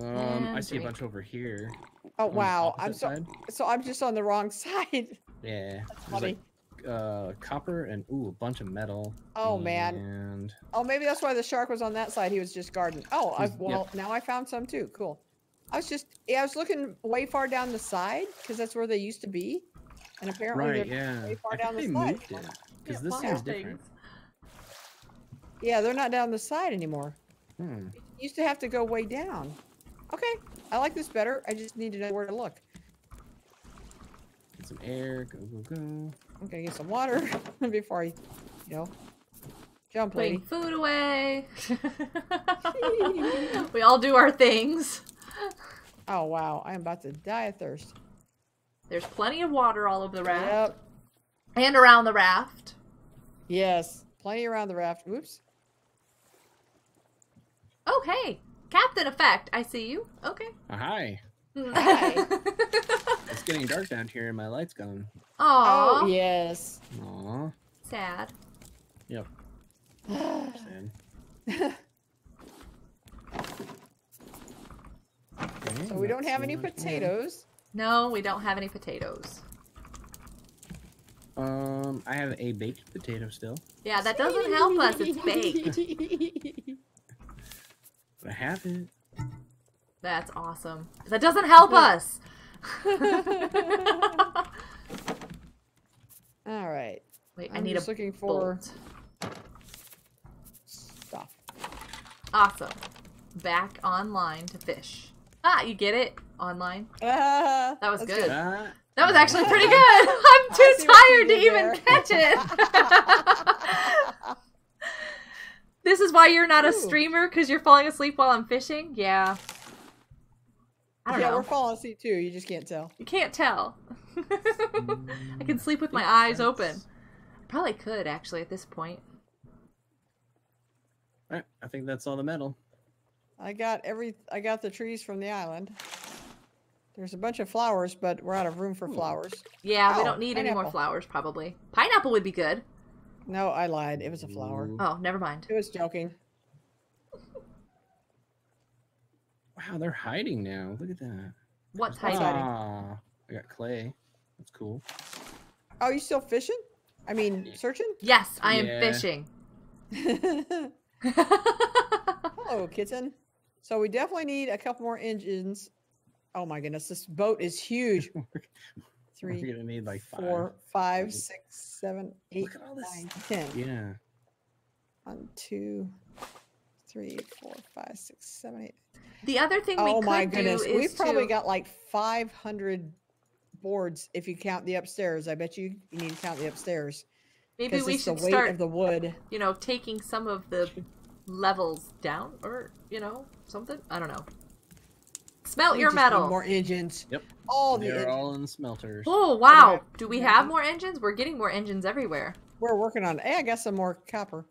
Speaker 3: Um, I
Speaker 1: And
Speaker 3: see a bunch over here.
Speaker 2: Oh wow, I'm
Speaker 3: opposite
Speaker 2: so
Speaker 3: side.
Speaker 2: so I'm just on the wrong side.
Speaker 3: Yeah. There's
Speaker 2: funny.
Speaker 3: Like uh copper and ooh a bunch of metal.
Speaker 2: Oh, man. Oh, maybe that's why the shark was on that side. He was just guarding. Oh, I,
Speaker 3: He's-
Speaker 2: well, now I found some too. Cool. I was just, yeah, I was looking way far down the side because that's where they used to be, and apparently
Speaker 3: right,
Speaker 2: they're,
Speaker 3: yeah.
Speaker 2: way far
Speaker 3: I
Speaker 2: down
Speaker 3: think
Speaker 2: the
Speaker 3: they
Speaker 2: side.
Speaker 3: moved it. Because
Speaker 1: Can't
Speaker 3: this
Speaker 1: find
Speaker 3: seems
Speaker 1: things.
Speaker 3: different.
Speaker 2: yeah, they're not down the side anymore.
Speaker 3: Hmm.
Speaker 2: You used to have to go way down. Okay, I like this better. I just need to know where to look.
Speaker 3: Get some air. Go go go.
Speaker 2: I'm gonna get some water before I, you know, jump,
Speaker 1: Putting
Speaker 2: lady.
Speaker 1: food away. we all do our things.
Speaker 2: Oh wow, I am about to die of thirst.
Speaker 1: There's plenty of water all over the raft
Speaker 2: Yep.
Speaker 1: and around the raft.
Speaker 2: Yes. Plenty around the raft. Oops.
Speaker 1: Oh, hey, Captain Effect. I see you. Okay.
Speaker 3: Ah, hi.
Speaker 2: Hi.
Speaker 3: It's getting dark down here and my light's gone.
Speaker 1: Aw,
Speaker 2: Oh yes.
Speaker 3: Aw.
Speaker 1: sad.
Speaker 3: Yep. Sad. Okay,
Speaker 2: So we don't
Speaker 3: that's
Speaker 2: have any
Speaker 3: the last one.
Speaker 2: potatoes.
Speaker 1: No, we don't have any potatoes.
Speaker 3: Um, I have a baked potato still.
Speaker 1: Yeah, that doesn't help us. It's baked.
Speaker 3: But I have it.
Speaker 1: That's awesome. That doesn't help us.
Speaker 2: All right.
Speaker 1: Wait, I
Speaker 2: I'm
Speaker 1: need
Speaker 2: just
Speaker 1: a
Speaker 2: looking for
Speaker 1: bolt.
Speaker 2: stuff.
Speaker 1: Awesome. Back online to fish. Ah, you get it? Online.
Speaker 2: Ah,
Speaker 1: That was
Speaker 2: that's
Speaker 1: good. That was actually pretty good. I'm too
Speaker 2: see what you
Speaker 1: tired to even
Speaker 2: there.
Speaker 1: catch it. this is why you're not a streamer because you're falling asleep while I'm fishing? Yeah. I don't
Speaker 2: yeah,
Speaker 1: know.
Speaker 2: we're falling asleep too. You just can't tell.
Speaker 1: You can't tell. I can sleep with my
Speaker 3: makes
Speaker 1: eyes
Speaker 3: sense.
Speaker 1: open. Probably could actually at this point.
Speaker 3: Alright, I think that's all the metal.
Speaker 2: I got every. I got the trees from the island. There's a bunch of flowers, but we're out of room for flowers.
Speaker 1: Yeah, we
Speaker 2: Oh,
Speaker 1: don't need any more flowers probably. Pineapple would be good.
Speaker 2: No, I lied. It was a flower.
Speaker 1: Oh, never mind.
Speaker 2: It was joking.
Speaker 3: Wow, they're hiding now. Look at that.
Speaker 1: What's
Speaker 2: What's
Speaker 1: hiding?
Speaker 2: hiding?
Speaker 3: Ah, I got clay. That's cool.
Speaker 2: Oh, you still fishing? I mean, searching?
Speaker 1: Yes, I am
Speaker 3: Yeah.
Speaker 1: fishing.
Speaker 2: Hello, kitten. So we definitely need a couple more engines. Oh my goodness, this boat is huge. Three, We're
Speaker 3: gonna need like five.
Speaker 2: four, five,
Speaker 3: Eight.
Speaker 2: six, seven, eight,
Speaker 3: Look this.
Speaker 2: nine, ten.
Speaker 3: Yeah.
Speaker 2: One, two, three, four, five, six, seven, eight.
Speaker 1: the other thing we
Speaker 2: Oh
Speaker 1: could
Speaker 2: my goodness,
Speaker 1: do is
Speaker 2: we've probably
Speaker 1: to-
Speaker 2: got like 500 boards if you count the upstairs. I bet you you need to count the upstairs
Speaker 1: maybe
Speaker 2: because
Speaker 1: we
Speaker 2: it's the
Speaker 1: should
Speaker 2: weight
Speaker 1: start,
Speaker 2: of the wood.
Speaker 1: you know, taking some of the levels down, or you know, something. I don't know. Smelt
Speaker 2: We
Speaker 1: your metal.
Speaker 2: More engines.
Speaker 3: Yep.
Speaker 2: All the
Speaker 3: They're
Speaker 2: engines.
Speaker 3: all in the smelters.
Speaker 1: Oh wow!
Speaker 2: have-
Speaker 1: Do we
Speaker 2: we
Speaker 1: have
Speaker 2: have-
Speaker 1: more engines? We're getting more engines everywhere.
Speaker 2: We're working on. Hey, I got some more copper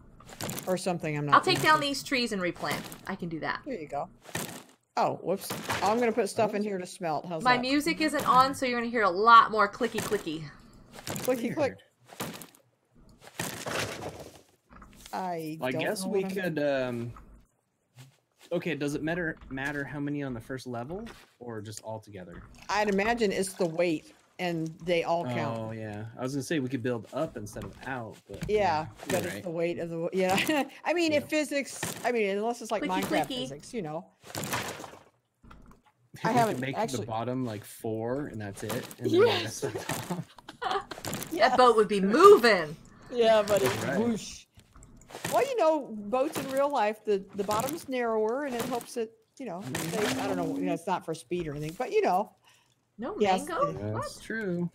Speaker 2: or something. I'm not.
Speaker 1: I'll take down
Speaker 2: using.
Speaker 1: these trees and replant. I can do that.
Speaker 2: There you go. Oh, whoops! I'm gonna put stuff in here to smelt. How's
Speaker 1: My
Speaker 2: that?
Speaker 1: music isn't on, so you're gonna hear a lot more clicky clicky.
Speaker 2: Clicky click. I.
Speaker 3: Well, I
Speaker 2: don't
Speaker 3: guess
Speaker 2: know
Speaker 3: we
Speaker 2: what I'm doing.
Speaker 3: could. um Okay, does it matter matter how many on the first level, or just all together?
Speaker 2: I'd imagine it's the weight, and they all count.
Speaker 3: Oh yeah, I was gonna say we could build up instead of out, but
Speaker 2: Yeah,
Speaker 3: you're
Speaker 2: but it's
Speaker 3: right.
Speaker 2: the weight of the yeah. I mean, if physics, I mean, unless it's like
Speaker 1: Clicky,
Speaker 2: Minecraft
Speaker 1: clicky.
Speaker 2: physics, you know. I haven't
Speaker 3: make
Speaker 2: actually-
Speaker 3: the bottom like four, and that's it. And then
Speaker 2: Yes.
Speaker 3: the top.
Speaker 1: That boat would be moving.
Speaker 2: Yeah, buddy.
Speaker 3: Right.
Speaker 2: whoosh. Well, you know, boats in real life, the the bottom's narrower, and it helps it. You know, mm-hmm. stay, I don't know. You know, it's not for speed or anything, but you know,
Speaker 1: No
Speaker 2: Yes,
Speaker 1: mango.
Speaker 2: it is.
Speaker 3: That's
Speaker 1: What?
Speaker 3: true.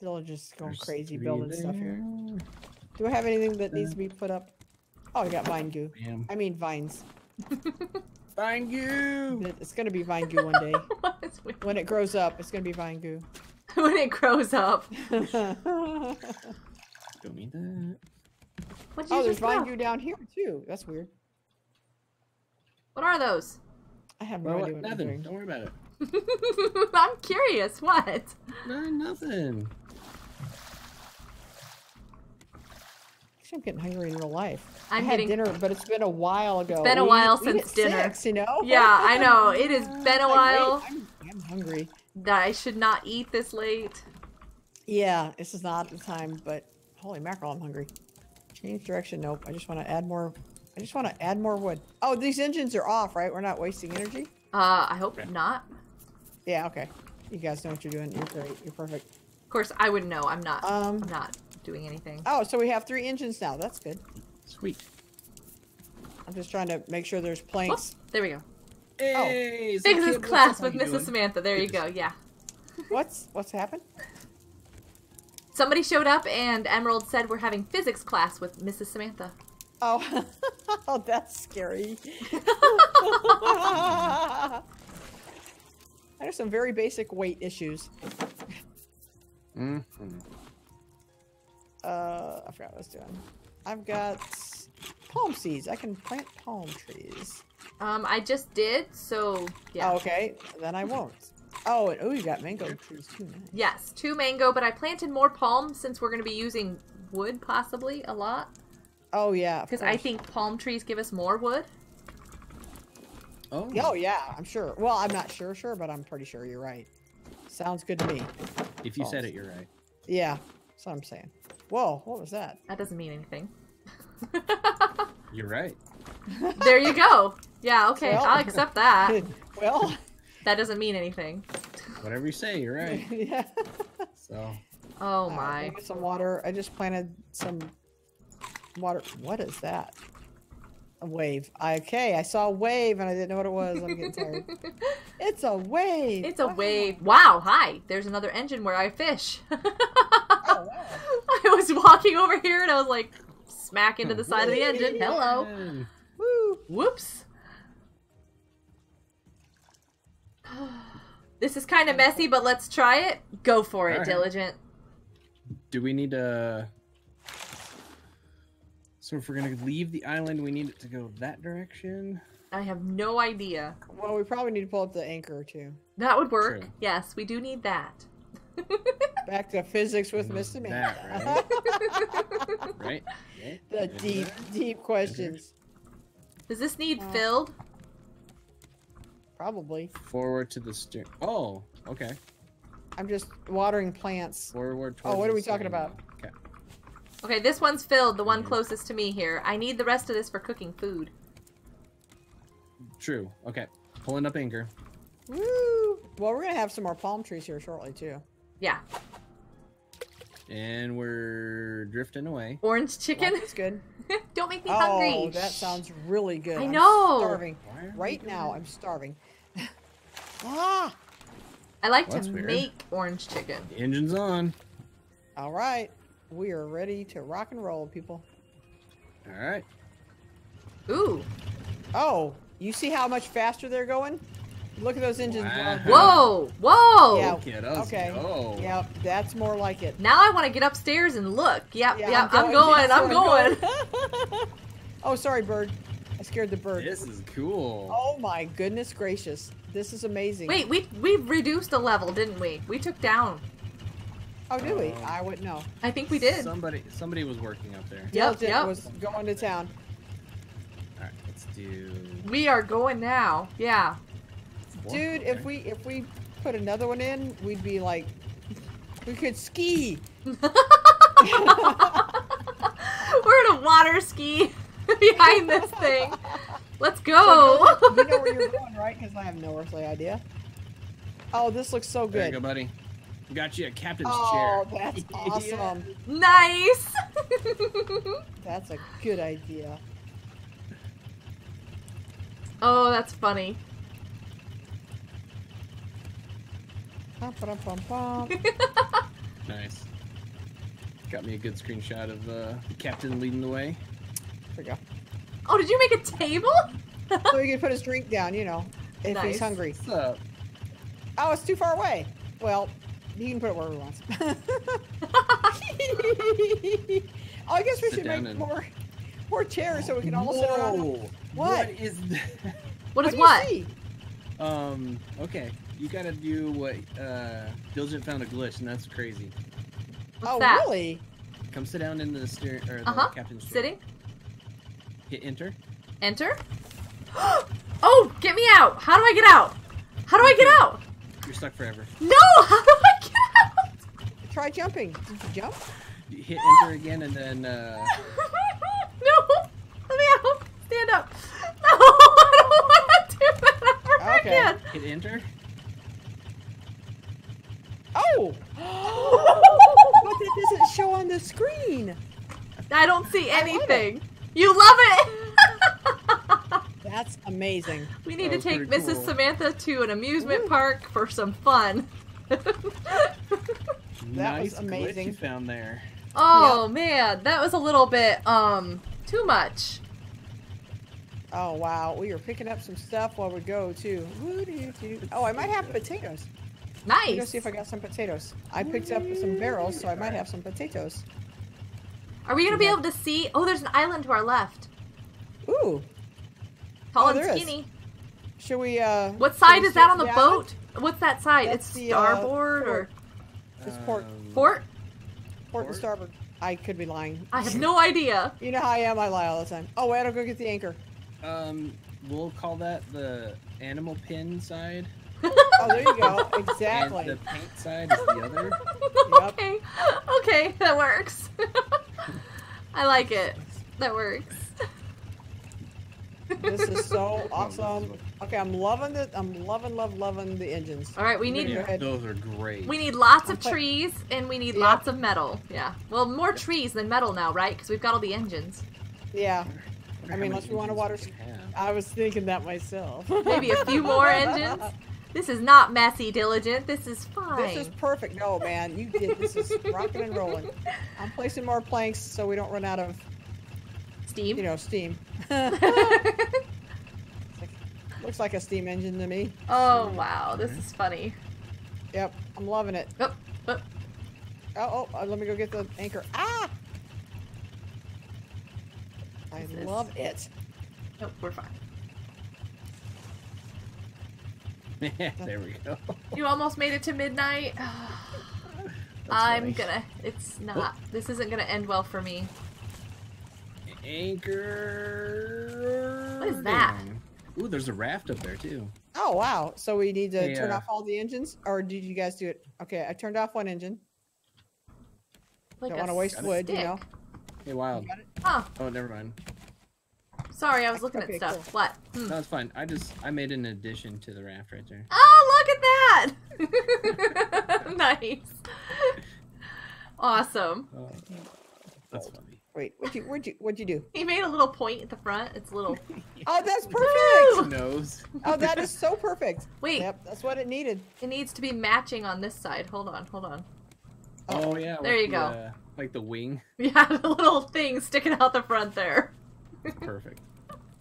Speaker 2: they'll just go
Speaker 3: There's
Speaker 2: crazy
Speaker 3: three
Speaker 2: building stuff here. Do I have anything that needs to be put up? Oh, I got vine goo.
Speaker 3: Bam.
Speaker 2: I mean vines.
Speaker 3: vine goo.
Speaker 2: It's gonna be vine goo one day.
Speaker 1: What is with-
Speaker 2: when it grows up, it's gonna be vine goo.
Speaker 1: when it grows up.
Speaker 2: oh,
Speaker 3: Don't need that.
Speaker 1: What did you
Speaker 2: oh,
Speaker 1: there's
Speaker 2: vine
Speaker 1: throw?
Speaker 2: goo down here too. That's weird.
Speaker 1: What are those?
Speaker 2: I have no
Speaker 3: Well,
Speaker 2: idea what I'm
Speaker 3: nothing.
Speaker 2: doing.
Speaker 3: Don't worry about it.
Speaker 1: I'm curious. What?
Speaker 3: No, nothing.
Speaker 2: Actually, I'm getting hungry in real life.
Speaker 1: I'm
Speaker 2: I had
Speaker 1: getting-
Speaker 2: dinner, but it's been a while ago.
Speaker 1: It's been a
Speaker 2: We
Speaker 1: while
Speaker 2: eat- we eat
Speaker 1: since
Speaker 2: at
Speaker 1: dinner.
Speaker 2: Six, you know?
Speaker 1: Yeah, I know. It has been a
Speaker 2: Like, wait,
Speaker 1: while
Speaker 2: I'm, I'm hungry.
Speaker 1: that I should not eat this late.
Speaker 2: Yeah, this is not the time, but holy mackerel, I'm hungry. Change direction. Nope. I just want to add more. I just want to add more wood. Oh, these engines are off, right? We're not wasting energy.
Speaker 1: Uh, I hope
Speaker 3: Okay.
Speaker 1: not.
Speaker 2: Yeah. Okay. You guys know what you're doing. You're great. You're perfect.
Speaker 1: Of course, I wouldn't know. I'm not.
Speaker 2: Um.
Speaker 1: I'm not doing anything.
Speaker 2: Oh, so we have three engines now. That's good.
Speaker 3: Sweet.
Speaker 2: I'm just trying to make sure there's
Speaker 1: Oh,
Speaker 2: planks.
Speaker 1: there we go.
Speaker 3: Hey, so
Speaker 1: Physics
Speaker 3: kid,
Speaker 1: class
Speaker 3: up?
Speaker 1: With Mrs.
Speaker 3: doing?
Speaker 1: Samantha. There you go. Yeah.
Speaker 2: What's what's happened?
Speaker 1: Somebody showed up and Emerald said we're having physics class with Mrs. Samantha.
Speaker 2: Oh, oh, that's scary. I have some very basic weight issues.
Speaker 3: Mhm.
Speaker 2: Uh, I forgot what I was doing. I've got palm seeds. I can plant palm trees.
Speaker 1: Um, I just did, so yeah.
Speaker 2: Oh, okay. Then I won't. Oh, and, oh, you got mango trees too. Nice.
Speaker 1: Yes, two mango, but I planted more palm since we're going to be using wood possibly a lot.
Speaker 2: Oh yeah.
Speaker 1: Because I think palm trees give us more wood.
Speaker 3: Oh,
Speaker 2: Oh yeah, I'm sure. Well, I'm not sure, sure, but I'm pretty sure you're right. Sounds good to me.
Speaker 3: if you said it, you're right.
Speaker 2: Yeah, that's what I'm saying. Whoa, what was that?
Speaker 1: That doesn't mean anything.
Speaker 3: You're right.
Speaker 1: there you go. Yeah, okay,
Speaker 2: Well-
Speaker 1: I'll accept that.
Speaker 2: well,
Speaker 1: That doesn't mean anything.
Speaker 3: Whatever you say, you're right.
Speaker 2: yeah.
Speaker 3: So,
Speaker 1: Oh
Speaker 2: Uh,
Speaker 1: my.
Speaker 2: me get some water. I just planted some water. What is that? A wave. Okay, I saw a wave and I didn't know what it was. I'm getting tired. It's a wave.
Speaker 1: It's a
Speaker 2: Wow.
Speaker 1: wave. Wow, hi. There's another engine where I fish.
Speaker 2: Oh, wow.
Speaker 1: I was walking over here and I was like, smack into the side of the engine. Hello.
Speaker 3: Man.
Speaker 2: Woo.
Speaker 1: Whoops. This is kind of messy, but let's try it. Go for it,
Speaker 3: Alright.
Speaker 1: Diligent.
Speaker 3: Do we need to? So if we're gonna leave the island, we need it to go that direction.
Speaker 1: I have no idea.
Speaker 2: Well, we probably need to pull up the anchor too.
Speaker 1: That would work.
Speaker 3: True.
Speaker 1: Yes, we do need that.
Speaker 2: Back to physics with Miss
Speaker 3: That,
Speaker 2: Samantha.
Speaker 3: Right? Yeah.
Speaker 2: the
Speaker 3: Is
Speaker 2: deep, deep questions.
Speaker 1: Does this need
Speaker 2: Uh,
Speaker 1: filled?
Speaker 2: Probably.
Speaker 3: Forward to the steer. Oh, okay.
Speaker 2: I'm just watering plants.
Speaker 3: Forward.
Speaker 2: Oh, what are we talking
Speaker 3: steering
Speaker 2: about?
Speaker 3: Wheel. Okay.
Speaker 1: Okay, this one's filled, the one
Speaker 3: Mhm.
Speaker 1: closest to me here. I need the rest of this for cooking food.
Speaker 3: True. Okay. Pulling up anchor.
Speaker 2: Woo! Well, we're gonna have some more palm trees here shortly too.
Speaker 1: Yeah.
Speaker 3: And we're drifting away.
Speaker 1: Orange chicken?
Speaker 2: That's good.
Speaker 1: Don't make me
Speaker 2: Oh,
Speaker 1: hungry.
Speaker 2: Oh, that sounds really good.
Speaker 1: I
Speaker 2: I'm
Speaker 1: know.
Speaker 2: starving.
Speaker 3: Why are we
Speaker 2: Right now. I'm starving. ah!
Speaker 1: I like
Speaker 3: Well, that's
Speaker 1: to
Speaker 3: weird.
Speaker 1: make orange chicken.
Speaker 3: The engine's on.
Speaker 2: All right. We are ready to rock and roll, people.
Speaker 3: All right.
Speaker 1: Ooh.
Speaker 2: Oh, you see how much faster they're going? Look at those engines.
Speaker 3: Wow.
Speaker 1: Whoa! Whoa!
Speaker 2: Yeah.
Speaker 3: Look at us
Speaker 2: Okay.
Speaker 3: go.
Speaker 2: Yep, that's more like it.
Speaker 1: Now I want to get upstairs and look. Yep,
Speaker 2: Yeah,
Speaker 1: yep. I'm going.
Speaker 2: yes,
Speaker 1: I'm going.
Speaker 2: oh, sorry, bird. I scared the bird.
Speaker 3: This is cool.
Speaker 2: Oh my goodness gracious. This is amazing.
Speaker 1: Wait, we we reduced a level, didn't we? We took down.
Speaker 2: Oh, do we?
Speaker 3: Um,
Speaker 2: I wouldn't know.
Speaker 1: I think we did.
Speaker 3: Somebody, somebody was working up there.
Speaker 1: Yep,
Speaker 2: Diligent
Speaker 1: yep.
Speaker 2: was going to town.
Speaker 3: All right. Let's do.
Speaker 1: We are going now. Yeah.
Speaker 3: four.
Speaker 2: Dude, if we if we put another one in, we'd be like we could ski.
Speaker 1: We're in a water ski behind this thing. Let's go.
Speaker 2: So, you know where you're going, right? Because I have no earthly idea. Oh, this looks so good.
Speaker 3: There you
Speaker 2: good.
Speaker 3: go, buddy. Got you a captain's
Speaker 2: Oh,
Speaker 3: chair.
Speaker 2: that's awesome.
Speaker 1: nice.
Speaker 2: That's a good idea.
Speaker 1: oh, that's funny.
Speaker 3: Nice. Got me a good screenshot of uh, the captain leading the way.
Speaker 2: There we go.
Speaker 1: Oh, did you make a table?
Speaker 2: so he can put his drink down, you know, if
Speaker 1: Nice.
Speaker 2: he's hungry.
Speaker 3: What's up?
Speaker 2: Oh, it's too far away. Well, he can put it wherever he wants. oh, I guess we
Speaker 3: Sit
Speaker 2: should make
Speaker 3: and-
Speaker 2: more more chairs so we can all sit around.
Speaker 3: Whoa!
Speaker 2: What?
Speaker 3: What is that?
Speaker 1: what is
Speaker 2: do you
Speaker 1: what?
Speaker 3: Um. Okay. You gotta do what? Uh, Diligent found a glitch, and that's crazy.
Speaker 1: What's
Speaker 2: oh,
Speaker 1: that?
Speaker 2: really?
Speaker 3: Come sit down in the steer or the
Speaker 1: Uh-huh.
Speaker 3: captain's chair.
Speaker 1: Sitting.
Speaker 3: Hit enter.
Speaker 1: Enter. oh, get me out! How do I get out? How do I get out?
Speaker 3: You're stuck forever.
Speaker 1: No! How do I get out?
Speaker 2: Try jumping. Did you jump?
Speaker 3: You hit enter again, and then uh,
Speaker 1: no! Let me out! Stand up! No! I don't want to do that ever
Speaker 2: Okay.
Speaker 1: again!
Speaker 3: hit enter.
Speaker 2: Oh! but that doesn't show on the screen.
Speaker 1: I don't see
Speaker 2: I love
Speaker 1: anything. You love it!
Speaker 2: That's amazing.
Speaker 1: we need
Speaker 3: That
Speaker 1: to take Mrs.
Speaker 3: cool.
Speaker 1: Samantha to an amusement
Speaker 2: Ooh.
Speaker 1: park for some fun.
Speaker 2: That was
Speaker 3: nice
Speaker 2: amazing.
Speaker 3: glitch you found there.
Speaker 1: oh man, that was a little bit um too much.
Speaker 2: Oh wow, we are picking up some stuff while we go too. Oh, I might have potatoes. Let me go see if I got some potatoes. I picked up some barrels, so I might have some potatoes.
Speaker 1: Are we gonna be able to see? Oh, there's an island to our left.
Speaker 2: Ooh,
Speaker 1: Tall
Speaker 2: Oh,
Speaker 1: and
Speaker 2: there is.
Speaker 1: skinny.
Speaker 2: should we? uh
Speaker 1: What side is that on the
Speaker 2: the
Speaker 1: boat? What's that side?
Speaker 2: That's
Speaker 1: it's
Speaker 2: the, uh,
Speaker 1: starboard or
Speaker 2: It's port.
Speaker 3: Um,
Speaker 1: port?
Speaker 2: Port and starboard. I could be lying.
Speaker 1: I have no idea.
Speaker 2: You know how I am. I lie all the time. Oh wait, I'll go get the anchor.
Speaker 3: Um, we'll call that the animal pin side,
Speaker 2: Oh, there you go. Exactly.
Speaker 3: and
Speaker 2: Exactly.
Speaker 3: the paint side is the other.
Speaker 1: okay, okay, that works. I like it. That works.
Speaker 2: This is so awesome. Okay, I'm loving it. I'm loving, love, loving the engines.
Speaker 1: All right, we need
Speaker 3: Yeah, those are great.
Speaker 1: we need lots of trees and we need
Speaker 2: Yeah.
Speaker 1: lots of metal. Yeah. Well, more trees than metal now, right? Because we've got all the engines.
Speaker 2: Yeah, I mean,
Speaker 3: many
Speaker 2: unless we want to water.
Speaker 3: we.
Speaker 2: I was thinking that myself.
Speaker 1: Maybe a few more engines. This is not messy, diligent. This is fine.
Speaker 2: This is perfect. No, man, you did. This is rocking and rolling. I'm placing more planks so we don't run out of,
Speaker 1: Steam.
Speaker 2: you know, steam. Looks like a steam engine to me.
Speaker 1: oh wow, this is funny.
Speaker 2: Yep, I'm loving it.
Speaker 1: Oh, oh,
Speaker 2: Oh, oh, let me go get the anchor. Ah! I
Speaker 1: This is-
Speaker 2: love it.
Speaker 1: nope, we're fine.
Speaker 3: there we go.
Speaker 1: You almost made it to midnight. I'm
Speaker 3: funny.
Speaker 1: gonna. It's not. This isn't gonna end well for me.
Speaker 3: Anchor.
Speaker 1: What is that?
Speaker 3: Ooh, there's a raft up there too.
Speaker 2: Oh, wow. So we need to
Speaker 3: Hey,
Speaker 2: turn
Speaker 3: uh,
Speaker 2: off all the engines? Or did you guys do it? Okay, I turned off one engine.
Speaker 1: Like
Speaker 2: Don't want to waste wood, you know.
Speaker 3: Hey, wild.
Speaker 2: You?
Speaker 1: Oh,
Speaker 3: Oh, never mind.
Speaker 1: sorry. I was looking
Speaker 2: Okay,
Speaker 1: at stuff.
Speaker 2: cool.
Speaker 1: What? Hmm.
Speaker 3: No, it's fine. I just I made an addition to the raft right there.
Speaker 1: Oh, look at that! nice. Awesome.
Speaker 3: Oh, that's funny.
Speaker 2: Wait, what'd you, what'd you, what'd you do?
Speaker 1: He made a little point at the front. It's a little.
Speaker 2: Oh, that's perfect!
Speaker 3: Nose.
Speaker 2: Oh, that is so perfect.
Speaker 1: Wait,
Speaker 2: Yep, that's what it needed.
Speaker 1: it needs to be matching on this side. Hold on, hold on.
Speaker 3: Oh yeah.
Speaker 1: There you
Speaker 3: the,
Speaker 1: go.
Speaker 3: uh, like the wing.
Speaker 1: Yeah, the little thing sticking out the front there.
Speaker 3: Perfect.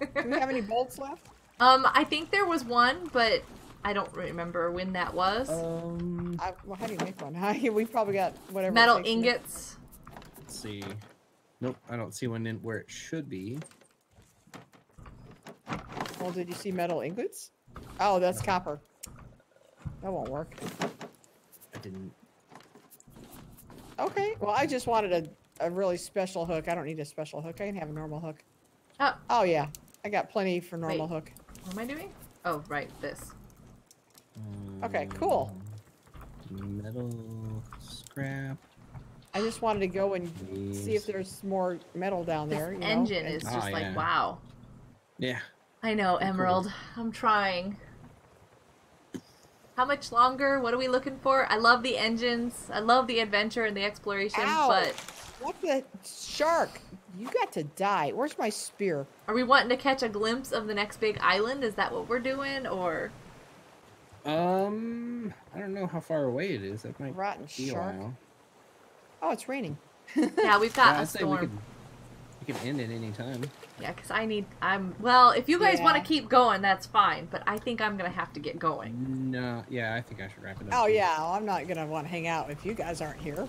Speaker 2: Do we have any bolts left?
Speaker 1: Um, I think there was one, but I don't remember when that was.
Speaker 3: Um.
Speaker 2: I, well, how do you make one? We've probably got whatever.
Speaker 1: Metal
Speaker 2: takes to make-
Speaker 1: ingots.
Speaker 3: Let's see. Nope, I don't see one in where it should be.
Speaker 2: Well, did you see metal ingots? Oh, that's copper. That won't work.
Speaker 3: I didn't.
Speaker 2: Okay. Well, I just wanted a, a really special hook. I don't need a special hook. I can have a normal hook.
Speaker 1: Oh,
Speaker 2: Oh yeah, I got plenty for normal
Speaker 1: Wait.
Speaker 2: hook.
Speaker 1: what am I doing? Oh, right, this.
Speaker 2: Okay, cool.
Speaker 3: Um, Metal scrap.
Speaker 2: I just wanted to go and see if there's more metal down
Speaker 1: This
Speaker 2: there. you know,
Speaker 1: engine
Speaker 2: and-
Speaker 1: is
Speaker 3: Oh,
Speaker 1: just
Speaker 3: yeah.
Speaker 1: like wow.
Speaker 3: Yeah.
Speaker 1: I know,
Speaker 3: Pretty cool.
Speaker 1: Emerald. I'm trying. How much longer? What are we looking for? I love the engines. I love the adventure and the exploration,
Speaker 2: Ow!
Speaker 1: but
Speaker 2: What the shark? You got to die. Where's my spear?
Speaker 1: are we wanting to catch a glimpse of the next big island? Is that what we're doing or
Speaker 3: Um, I don't know how far away it is. That might
Speaker 2: Rotten
Speaker 3: be a
Speaker 2: shark.
Speaker 3: while.
Speaker 2: Oh, it's raining.
Speaker 1: Yeah, we've got a
Speaker 3: I'd say we could,
Speaker 1: storm.
Speaker 3: we You can end at any time.
Speaker 1: Yeah, because I need. I'm well. If you guys want to keep going, that's fine. But I think I'm gonna have to get going.
Speaker 3: No, yeah, I think I should wrap it up.
Speaker 2: Oh
Speaker 3: too.
Speaker 2: yeah, I'm not gonna want to hang out if you guys aren't here.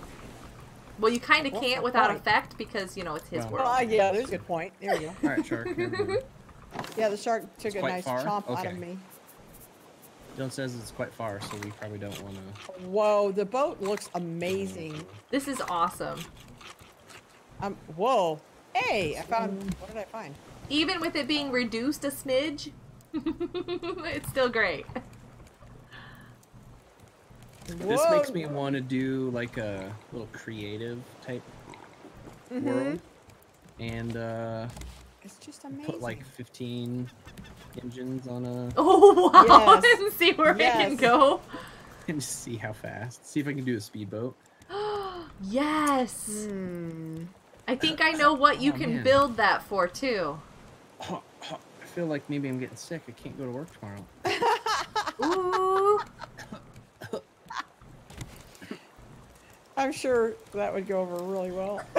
Speaker 1: Well, you kind of
Speaker 2: What's
Speaker 1: can't without
Speaker 2: point?
Speaker 1: effect because you know it's his
Speaker 3: Well-
Speaker 1: world.
Speaker 2: Oh yeah, there's a good point. There you go.
Speaker 3: All right, shark.
Speaker 2: Yeah, the shark took
Speaker 3: It's
Speaker 2: a nice
Speaker 3: far?
Speaker 2: chomp out of me.
Speaker 3: Dylan says it's quite far, so we probably don't want to.
Speaker 2: Whoa, the boat looks amazing.
Speaker 1: This is awesome.
Speaker 2: Um, whoa. Hey, I found. What did I find?
Speaker 1: Even with it being reduced a smidge, it's still great.
Speaker 3: This makes me want to do like a little creative type
Speaker 2: Mhm.
Speaker 3: world, and uh,
Speaker 2: It's just amazing.
Speaker 3: put like 15 engines on a
Speaker 1: Oh wow!
Speaker 2: Yes.
Speaker 1: and see where it can
Speaker 2: Yes.
Speaker 1: go.
Speaker 3: and see how fast. See if I can do a speedboat.
Speaker 1: yes.
Speaker 2: Hmm.
Speaker 1: I think I know what you
Speaker 3: Oh,
Speaker 1: can
Speaker 3: man.
Speaker 1: build that for too.
Speaker 3: I feel like maybe I'm getting sick. I can't go to work tomorrow.
Speaker 1: Ooh.
Speaker 2: I'm sure that would go over really well.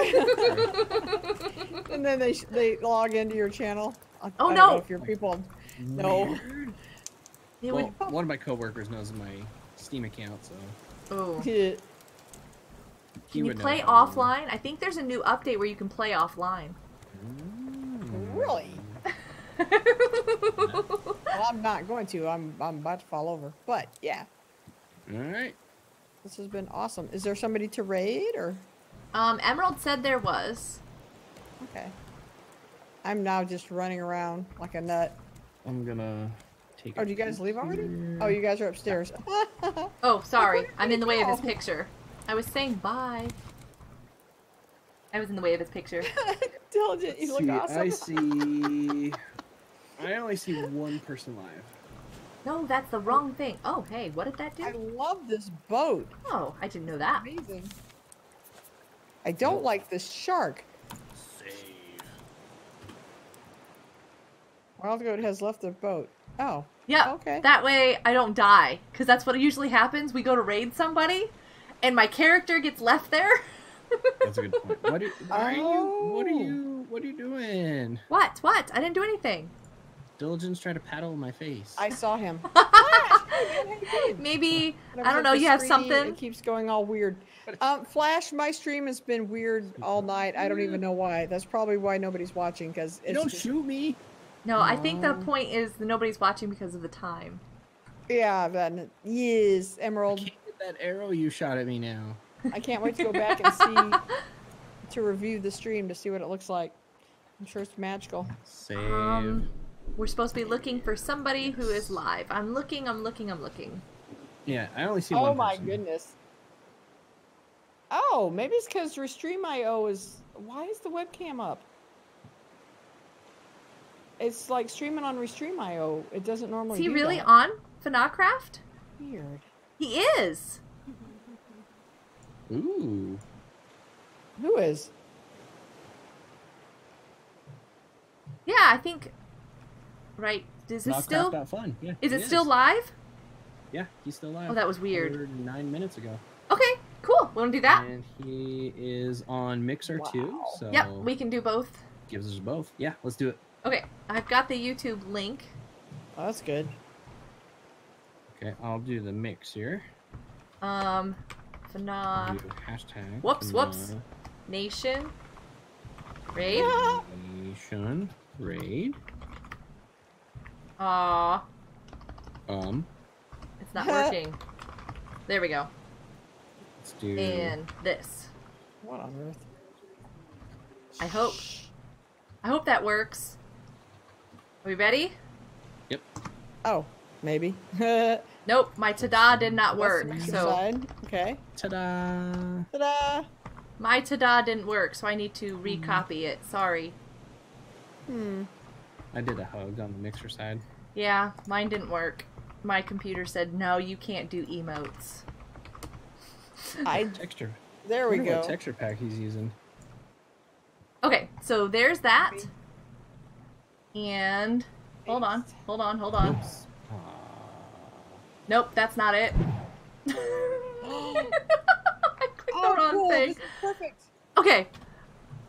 Speaker 2: and then they sh- they log into your channel. I,
Speaker 1: Oh,
Speaker 2: I don't know
Speaker 1: no.
Speaker 2: if your people No.
Speaker 3: Weird.
Speaker 1: It
Speaker 3: Well,
Speaker 1: would.
Speaker 3: one of my coworkers knows my Steam account, so
Speaker 1: Ooh.
Speaker 2: Yeah.
Speaker 3: he
Speaker 1: Can you
Speaker 3: would
Speaker 1: play
Speaker 3: if I would-
Speaker 1: offline? I think there's a new update where you can play offline.
Speaker 3: Mm.
Speaker 2: Really? Well, I'm not going to. I'm I'm about to fall over. But yeah,
Speaker 3: All right.
Speaker 2: this has been awesome. Is there somebody to raid or?
Speaker 1: um, Emerald said there was.
Speaker 2: Okay. I'm now just running around like a nut.
Speaker 3: I'm gonna take.
Speaker 2: Oh,
Speaker 3: a
Speaker 2: do you guys leave already?
Speaker 3: here.
Speaker 2: Oh, you guys are upstairs.
Speaker 1: Oh, sorry. I'm in the way of his
Speaker 2: Oh.
Speaker 1: picture. I was saying bye. I was in the way of his picture.
Speaker 2: Diligent, you look
Speaker 3: See,
Speaker 2: awesome.
Speaker 3: I see. I only see one person live.
Speaker 1: No, that's the wrong thing. Oh, hey, what did that do?
Speaker 2: I love this boat.
Speaker 1: Oh, I didn't know that.
Speaker 2: Amazing. I don't
Speaker 3: Nope.
Speaker 2: like this shark.
Speaker 3: Save.
Speaker 2: Wild Goat has left the boat. Oh,
Speaker 1: Yeah.
Speaker 2: Okay.
Speaker 1: That way I don't die, because that's what usually happens. We go to raid somebody, and my character gets left there.
Speaker 3: That's a good point. What, do, why are you? What are
Speaker 2: Oh.
Speaker 3: you? What are you doing?
Speaker 1: what? What? I didn't do anything.
Speaker 3: Diligent's trying to paddle my face.
Speaker 2: I saw him.
Speaker 1: Maybe I don't know.
Speaker 2: the
Speaker 1: You have something.
Speaker 2: It keeps going all weird. Um, Flash, my stream has been weird all night. I don't even know why. That's probably why nobody's watching because
Speaker 3: You
Speaker 2: it's
Speaker 3: don't
Speaker 2: just-
Speaker 3: shoot me.
Speaker 1: No, I think the point is that nobody's watching because of the time.
Speaker 2: yeah. Then yes,
Speaker 3: I
Speaker 2: Emerald.
Speaker 3: can't get that arrow you shot at me now.
Speaker 2: I can't wait to go back and see to review the stream to see what it looks like. I'm sure it's magical.
Speaker 3: Save.
Speaker 1: Um, we're supposed to be looking for somebody who is live. I'm looking. I'm looking. I'm looking.
Speaker 3: yeah, I only see
Speaker 2: Oh
Speaker 3: one.
Speaker 2: my
Speaker 3: person.
Speaker 2: goodness. Oh, maybe it's because Restream.io is. Why is the webcam up? It's like streaming on Restream.io. It doesn't normally.
Speaker 1: Is he
Speaker 2: do
Speaker 1: really
Speaker 2: that.
Speaker 1: on Finocraft?
Speaker 2: Weird.
Speaker 1: He is.
Speaker 3: Ooh.
Speaker 2: Who is?
Speaker 1: Yeah, I think. Right. Is it still?
Speaker 3: Got fun. Yeah.
Speaker 1: Is
Speaker 3: he
Speaker 1: it still live?
Speaker 3: Yeah, he's still live.
Speaker 1: Oh, that was weird.
Speaker 3: Nine minutes ago.
Speaker 1: Okay, cool. Want to do that?
Speaker 3: And he is on Mixer too.
Speaker 2: Wow.
Speaker 3: So
Speaker 1: Yep, we can do both.
Speaker 3: gives us both. Yeah, let's do it.
Speaker 1: Okay, I've got the YouTube link.
Speaker 2: Oh, that's good.
Speaker 3: Okay, I'll do the mix here.
Speaker 1: Um, Fana
Speaker 3: hashtag.
Speaker 1: Whoops, whoops. Nation. Raid.
Speaker 3: Nation raid.
Speaker 1: Aw,
Speaker 3: Um,
Speaker 1: it's not working. There we go.
Speaker 3: let's do.
Speaker 1: And this.
Speaker 2: What on earth?
Speaker 1: I hope. I hope that works. Are we ready?
Speaker 3: Yep.
Speaker 2: Oh, maybe.
Speaker 1: Nope, my ta-da did not work. So
Speaker 2: side. Okay.
Speaker 3: Ta-da!
Speaker 2: Ta-da!
Speaker 1: my ta-da didn't work, so I need to recopy it. Sorry.
Speaker 2: Hmm.
Speaker 3: I did a hug on the mixer side.
Speaker 1: Yeah, mine didn't work. My computer said, no, you can't do emotes.
Speaker 2: I.
Speaker 3: Texture.
Speaker 2: There we
Speaker 3: Wonder
Speaker 2: go.
Speaker 3: What texture pack he's using?
Speaker 1: Okay, so there's that. And hold on, hold on, hold on.
Speaker 3: Oops.
Speaker 1: Nope, that's not it. I clicked the
Speaker 2: Oh,
Speaker 1: wrong
Speaker 2: cool.
Speaker 1: thing.
Speaker 2: This is perfect.
Speaker 1: Okay.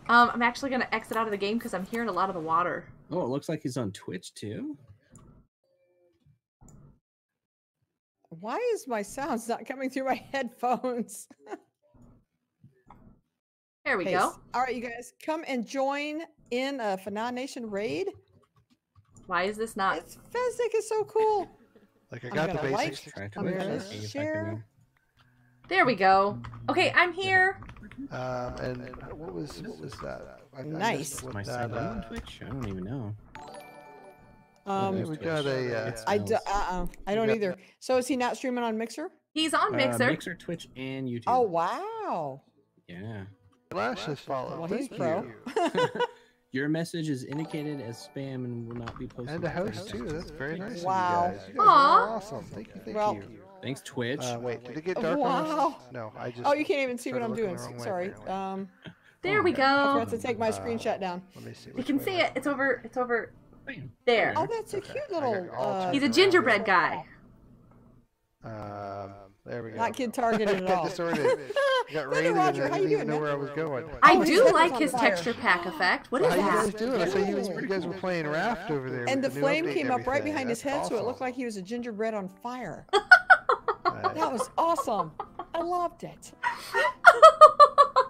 Speaker 1: Um, I'm actually gonna exit out of the game because I'm hearing a lot of the water.
Speaker 3: Oh, it looks like he's on Twitch too.
Speaker 2: Why is my sounds not coming through my headphones?
Speaker 1: There we
Speaker 2: Pace.
Speaker 1: go.
Speaker 2: All right, you guys, come and join in a Fanon Nation raid.
Speaker 1: Why is this not?
Speaker 2: It's Fezzik is so cool.
Speaker 4: Like I got the
Speaker 2: gonna like-
Speaker 4: basics.
Speaker 2: I'm gonna
Speaker 3: see
Speaker 2: share.
Speaker 1: There we go. Okay, I'm here.
Speaker 4: Um, and what was what was that? I- I
Speaker 2: Nice.
Speaker 4: what
Speaker 3: Am I
Speaker 4: that,
Speaker 3: signed in on
Speaker 4: uh,
Speaker 3: Twitch? I don't even know.
Speaker 2: Um,
Speaker 4: we got a. Uh,
Speaker 3: It's
Speaker 2: I do,
Speaker 3: uh,
Speaker 2: uh, I don't
Speaker 4: got
Speaker 2: either. So is he not streaming on Mixer?
Speaker 1: He's on
Speaker 3: Uh,
Speaker 1: Mixer.
Speaker 3: Mixer, Twitch, and YouTube.
Speaker 2: Oh wow.
Speaker 3: yeah.
Speaker 4: Flash has followed.
Speaker 2: Well, he's
Speaker 4: Thank
Speaker 2: pro.
Speaker 4: you.
Speaker 3: Your message is indicated as spam and will not be posted.
Speaker 4: And
Speaker 3: the
Speaker 4: host too. That's very nice.
Speaker 2: Wow.
Speaker 4: of you guys. You guys
Speaker 1: Aw.
Speaker 4: awesome. Thank you. Thank
Speaker 2: Well-
Speaker 4: you.
Speaker 3: Thanks, Twitch.
Speaker 4: Uh, wait, did it get dark on
Speaker 2: Wow.
Speaker 4: No, I just.
Speaker 2: Oh, you can't even see what I'm doing.
Speaker 4: the wrong way,
Speaker 2: Sorry. Um,
Speaker 1: there we
Speaker 4: Okay.
Speaker 2: I
Speaker 1: go.
Speaker 2: forgot to take my
Speaker 4: Uh,
Speaker 2: screenshot down.
Speaker 4: Let me see.
Speaker 1: You can see it. It's over. It's over there.
Speaker 2: Oh, that's a
Speaker 4: Okay,
Speaker 2: cute little. Uh,
Speaker 1: He's a gingerbread guy.
Speaker 4: Um, there we go.
Speaker 2: not kid targeted at
Speaker 4: I
Speaker 2: all.
Speaker 4: distorted. Got raided
Speaker 2: Roger,
Speaker 4: and I didn't even know where I was going.
Speaker 1: I do like his texture pack effect. What is
Speaker 4: How
Speaker 1: is
Speaker 4: you guys
Speaker 1: that?
Speaker 4: doing? I saw you, you guys were playing Raft over there.
Speaker 2: and the
Speaker 4: with
Speaker 2: flame came up right
Speaker 4: everything.
Speaker 2: behind his head,
Speaker 4: That's
Speaker 2: so it looked like he was a gingerbread on fire. That was awesome. I loved it.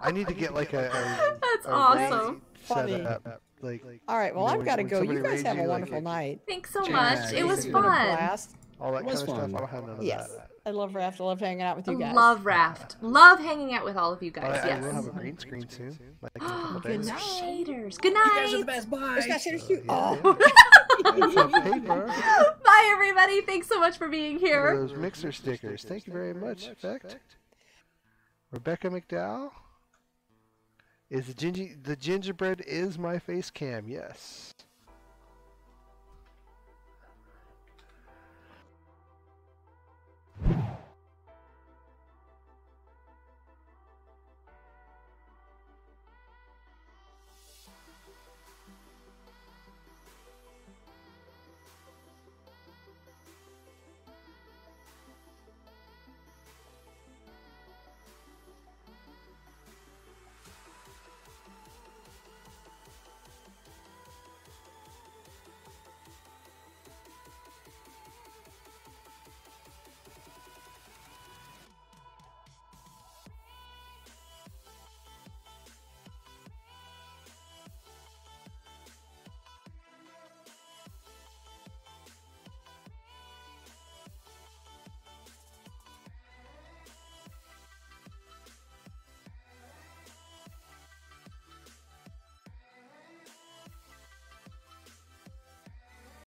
Speaker 4: I need to get like a. a
Speaker 1: That's
Speaker 4: a
Speaker 1: awesome.
Speaker 2: Funny.
Speaker 4: setup, Like
Speaker 2: All right, well,
Speaker 4: You know,
Speaker 2: I've got to go. You guys have a
Speaker 4: you, like,
Speaker 2: wonderful
Speaker 4: it-
Speaker 2: night.
Speaker 1: Thanks so much. It was
Speaker 2: It's
Speaker 3: been
Speaker 2: been a
Speaker 1: fun.
Speaker 2: blast.
Speaker 4: all that
Speaker 3: It
Speaker 4: kind
Speaker 3: was
Speaker 4: of stuff.
Speaker 3: fun.
Speaker 4: I don't have none of
Speaker 2: Yes.
Speaker 4: That.
Speaker 2: I love Raft. I love hanging out with you guys.
Speaker 1: love Raft. Love hanging out with all of you oh,
Speaker 4: I,
Speaker 1: guys.
Speaker 4: I
Speaker 1: yes.
Speaker 4: will have a green screen soon. Like in a couple
Speaker 2: Good
Speaker 4: days.
Speaker 2: night.
Speaker 1: Shaders. Good
Speaker 3: You guys are the best. Bye.
Speaker 2: It's got shaders uh, too.
Speaker 4: Yeah.
Speaker 2: Oh.
Speaker 4: It's.
Speaker 1: Bye, everybody. Thanks so much for being
Speaker 4: Look at
Speaker 1: here.
Speaker 4: Those mixer stickers. Thank you very much, Effect. Rebecca McDowell. Is the ginger the gingerbread is my face cam? Yes. you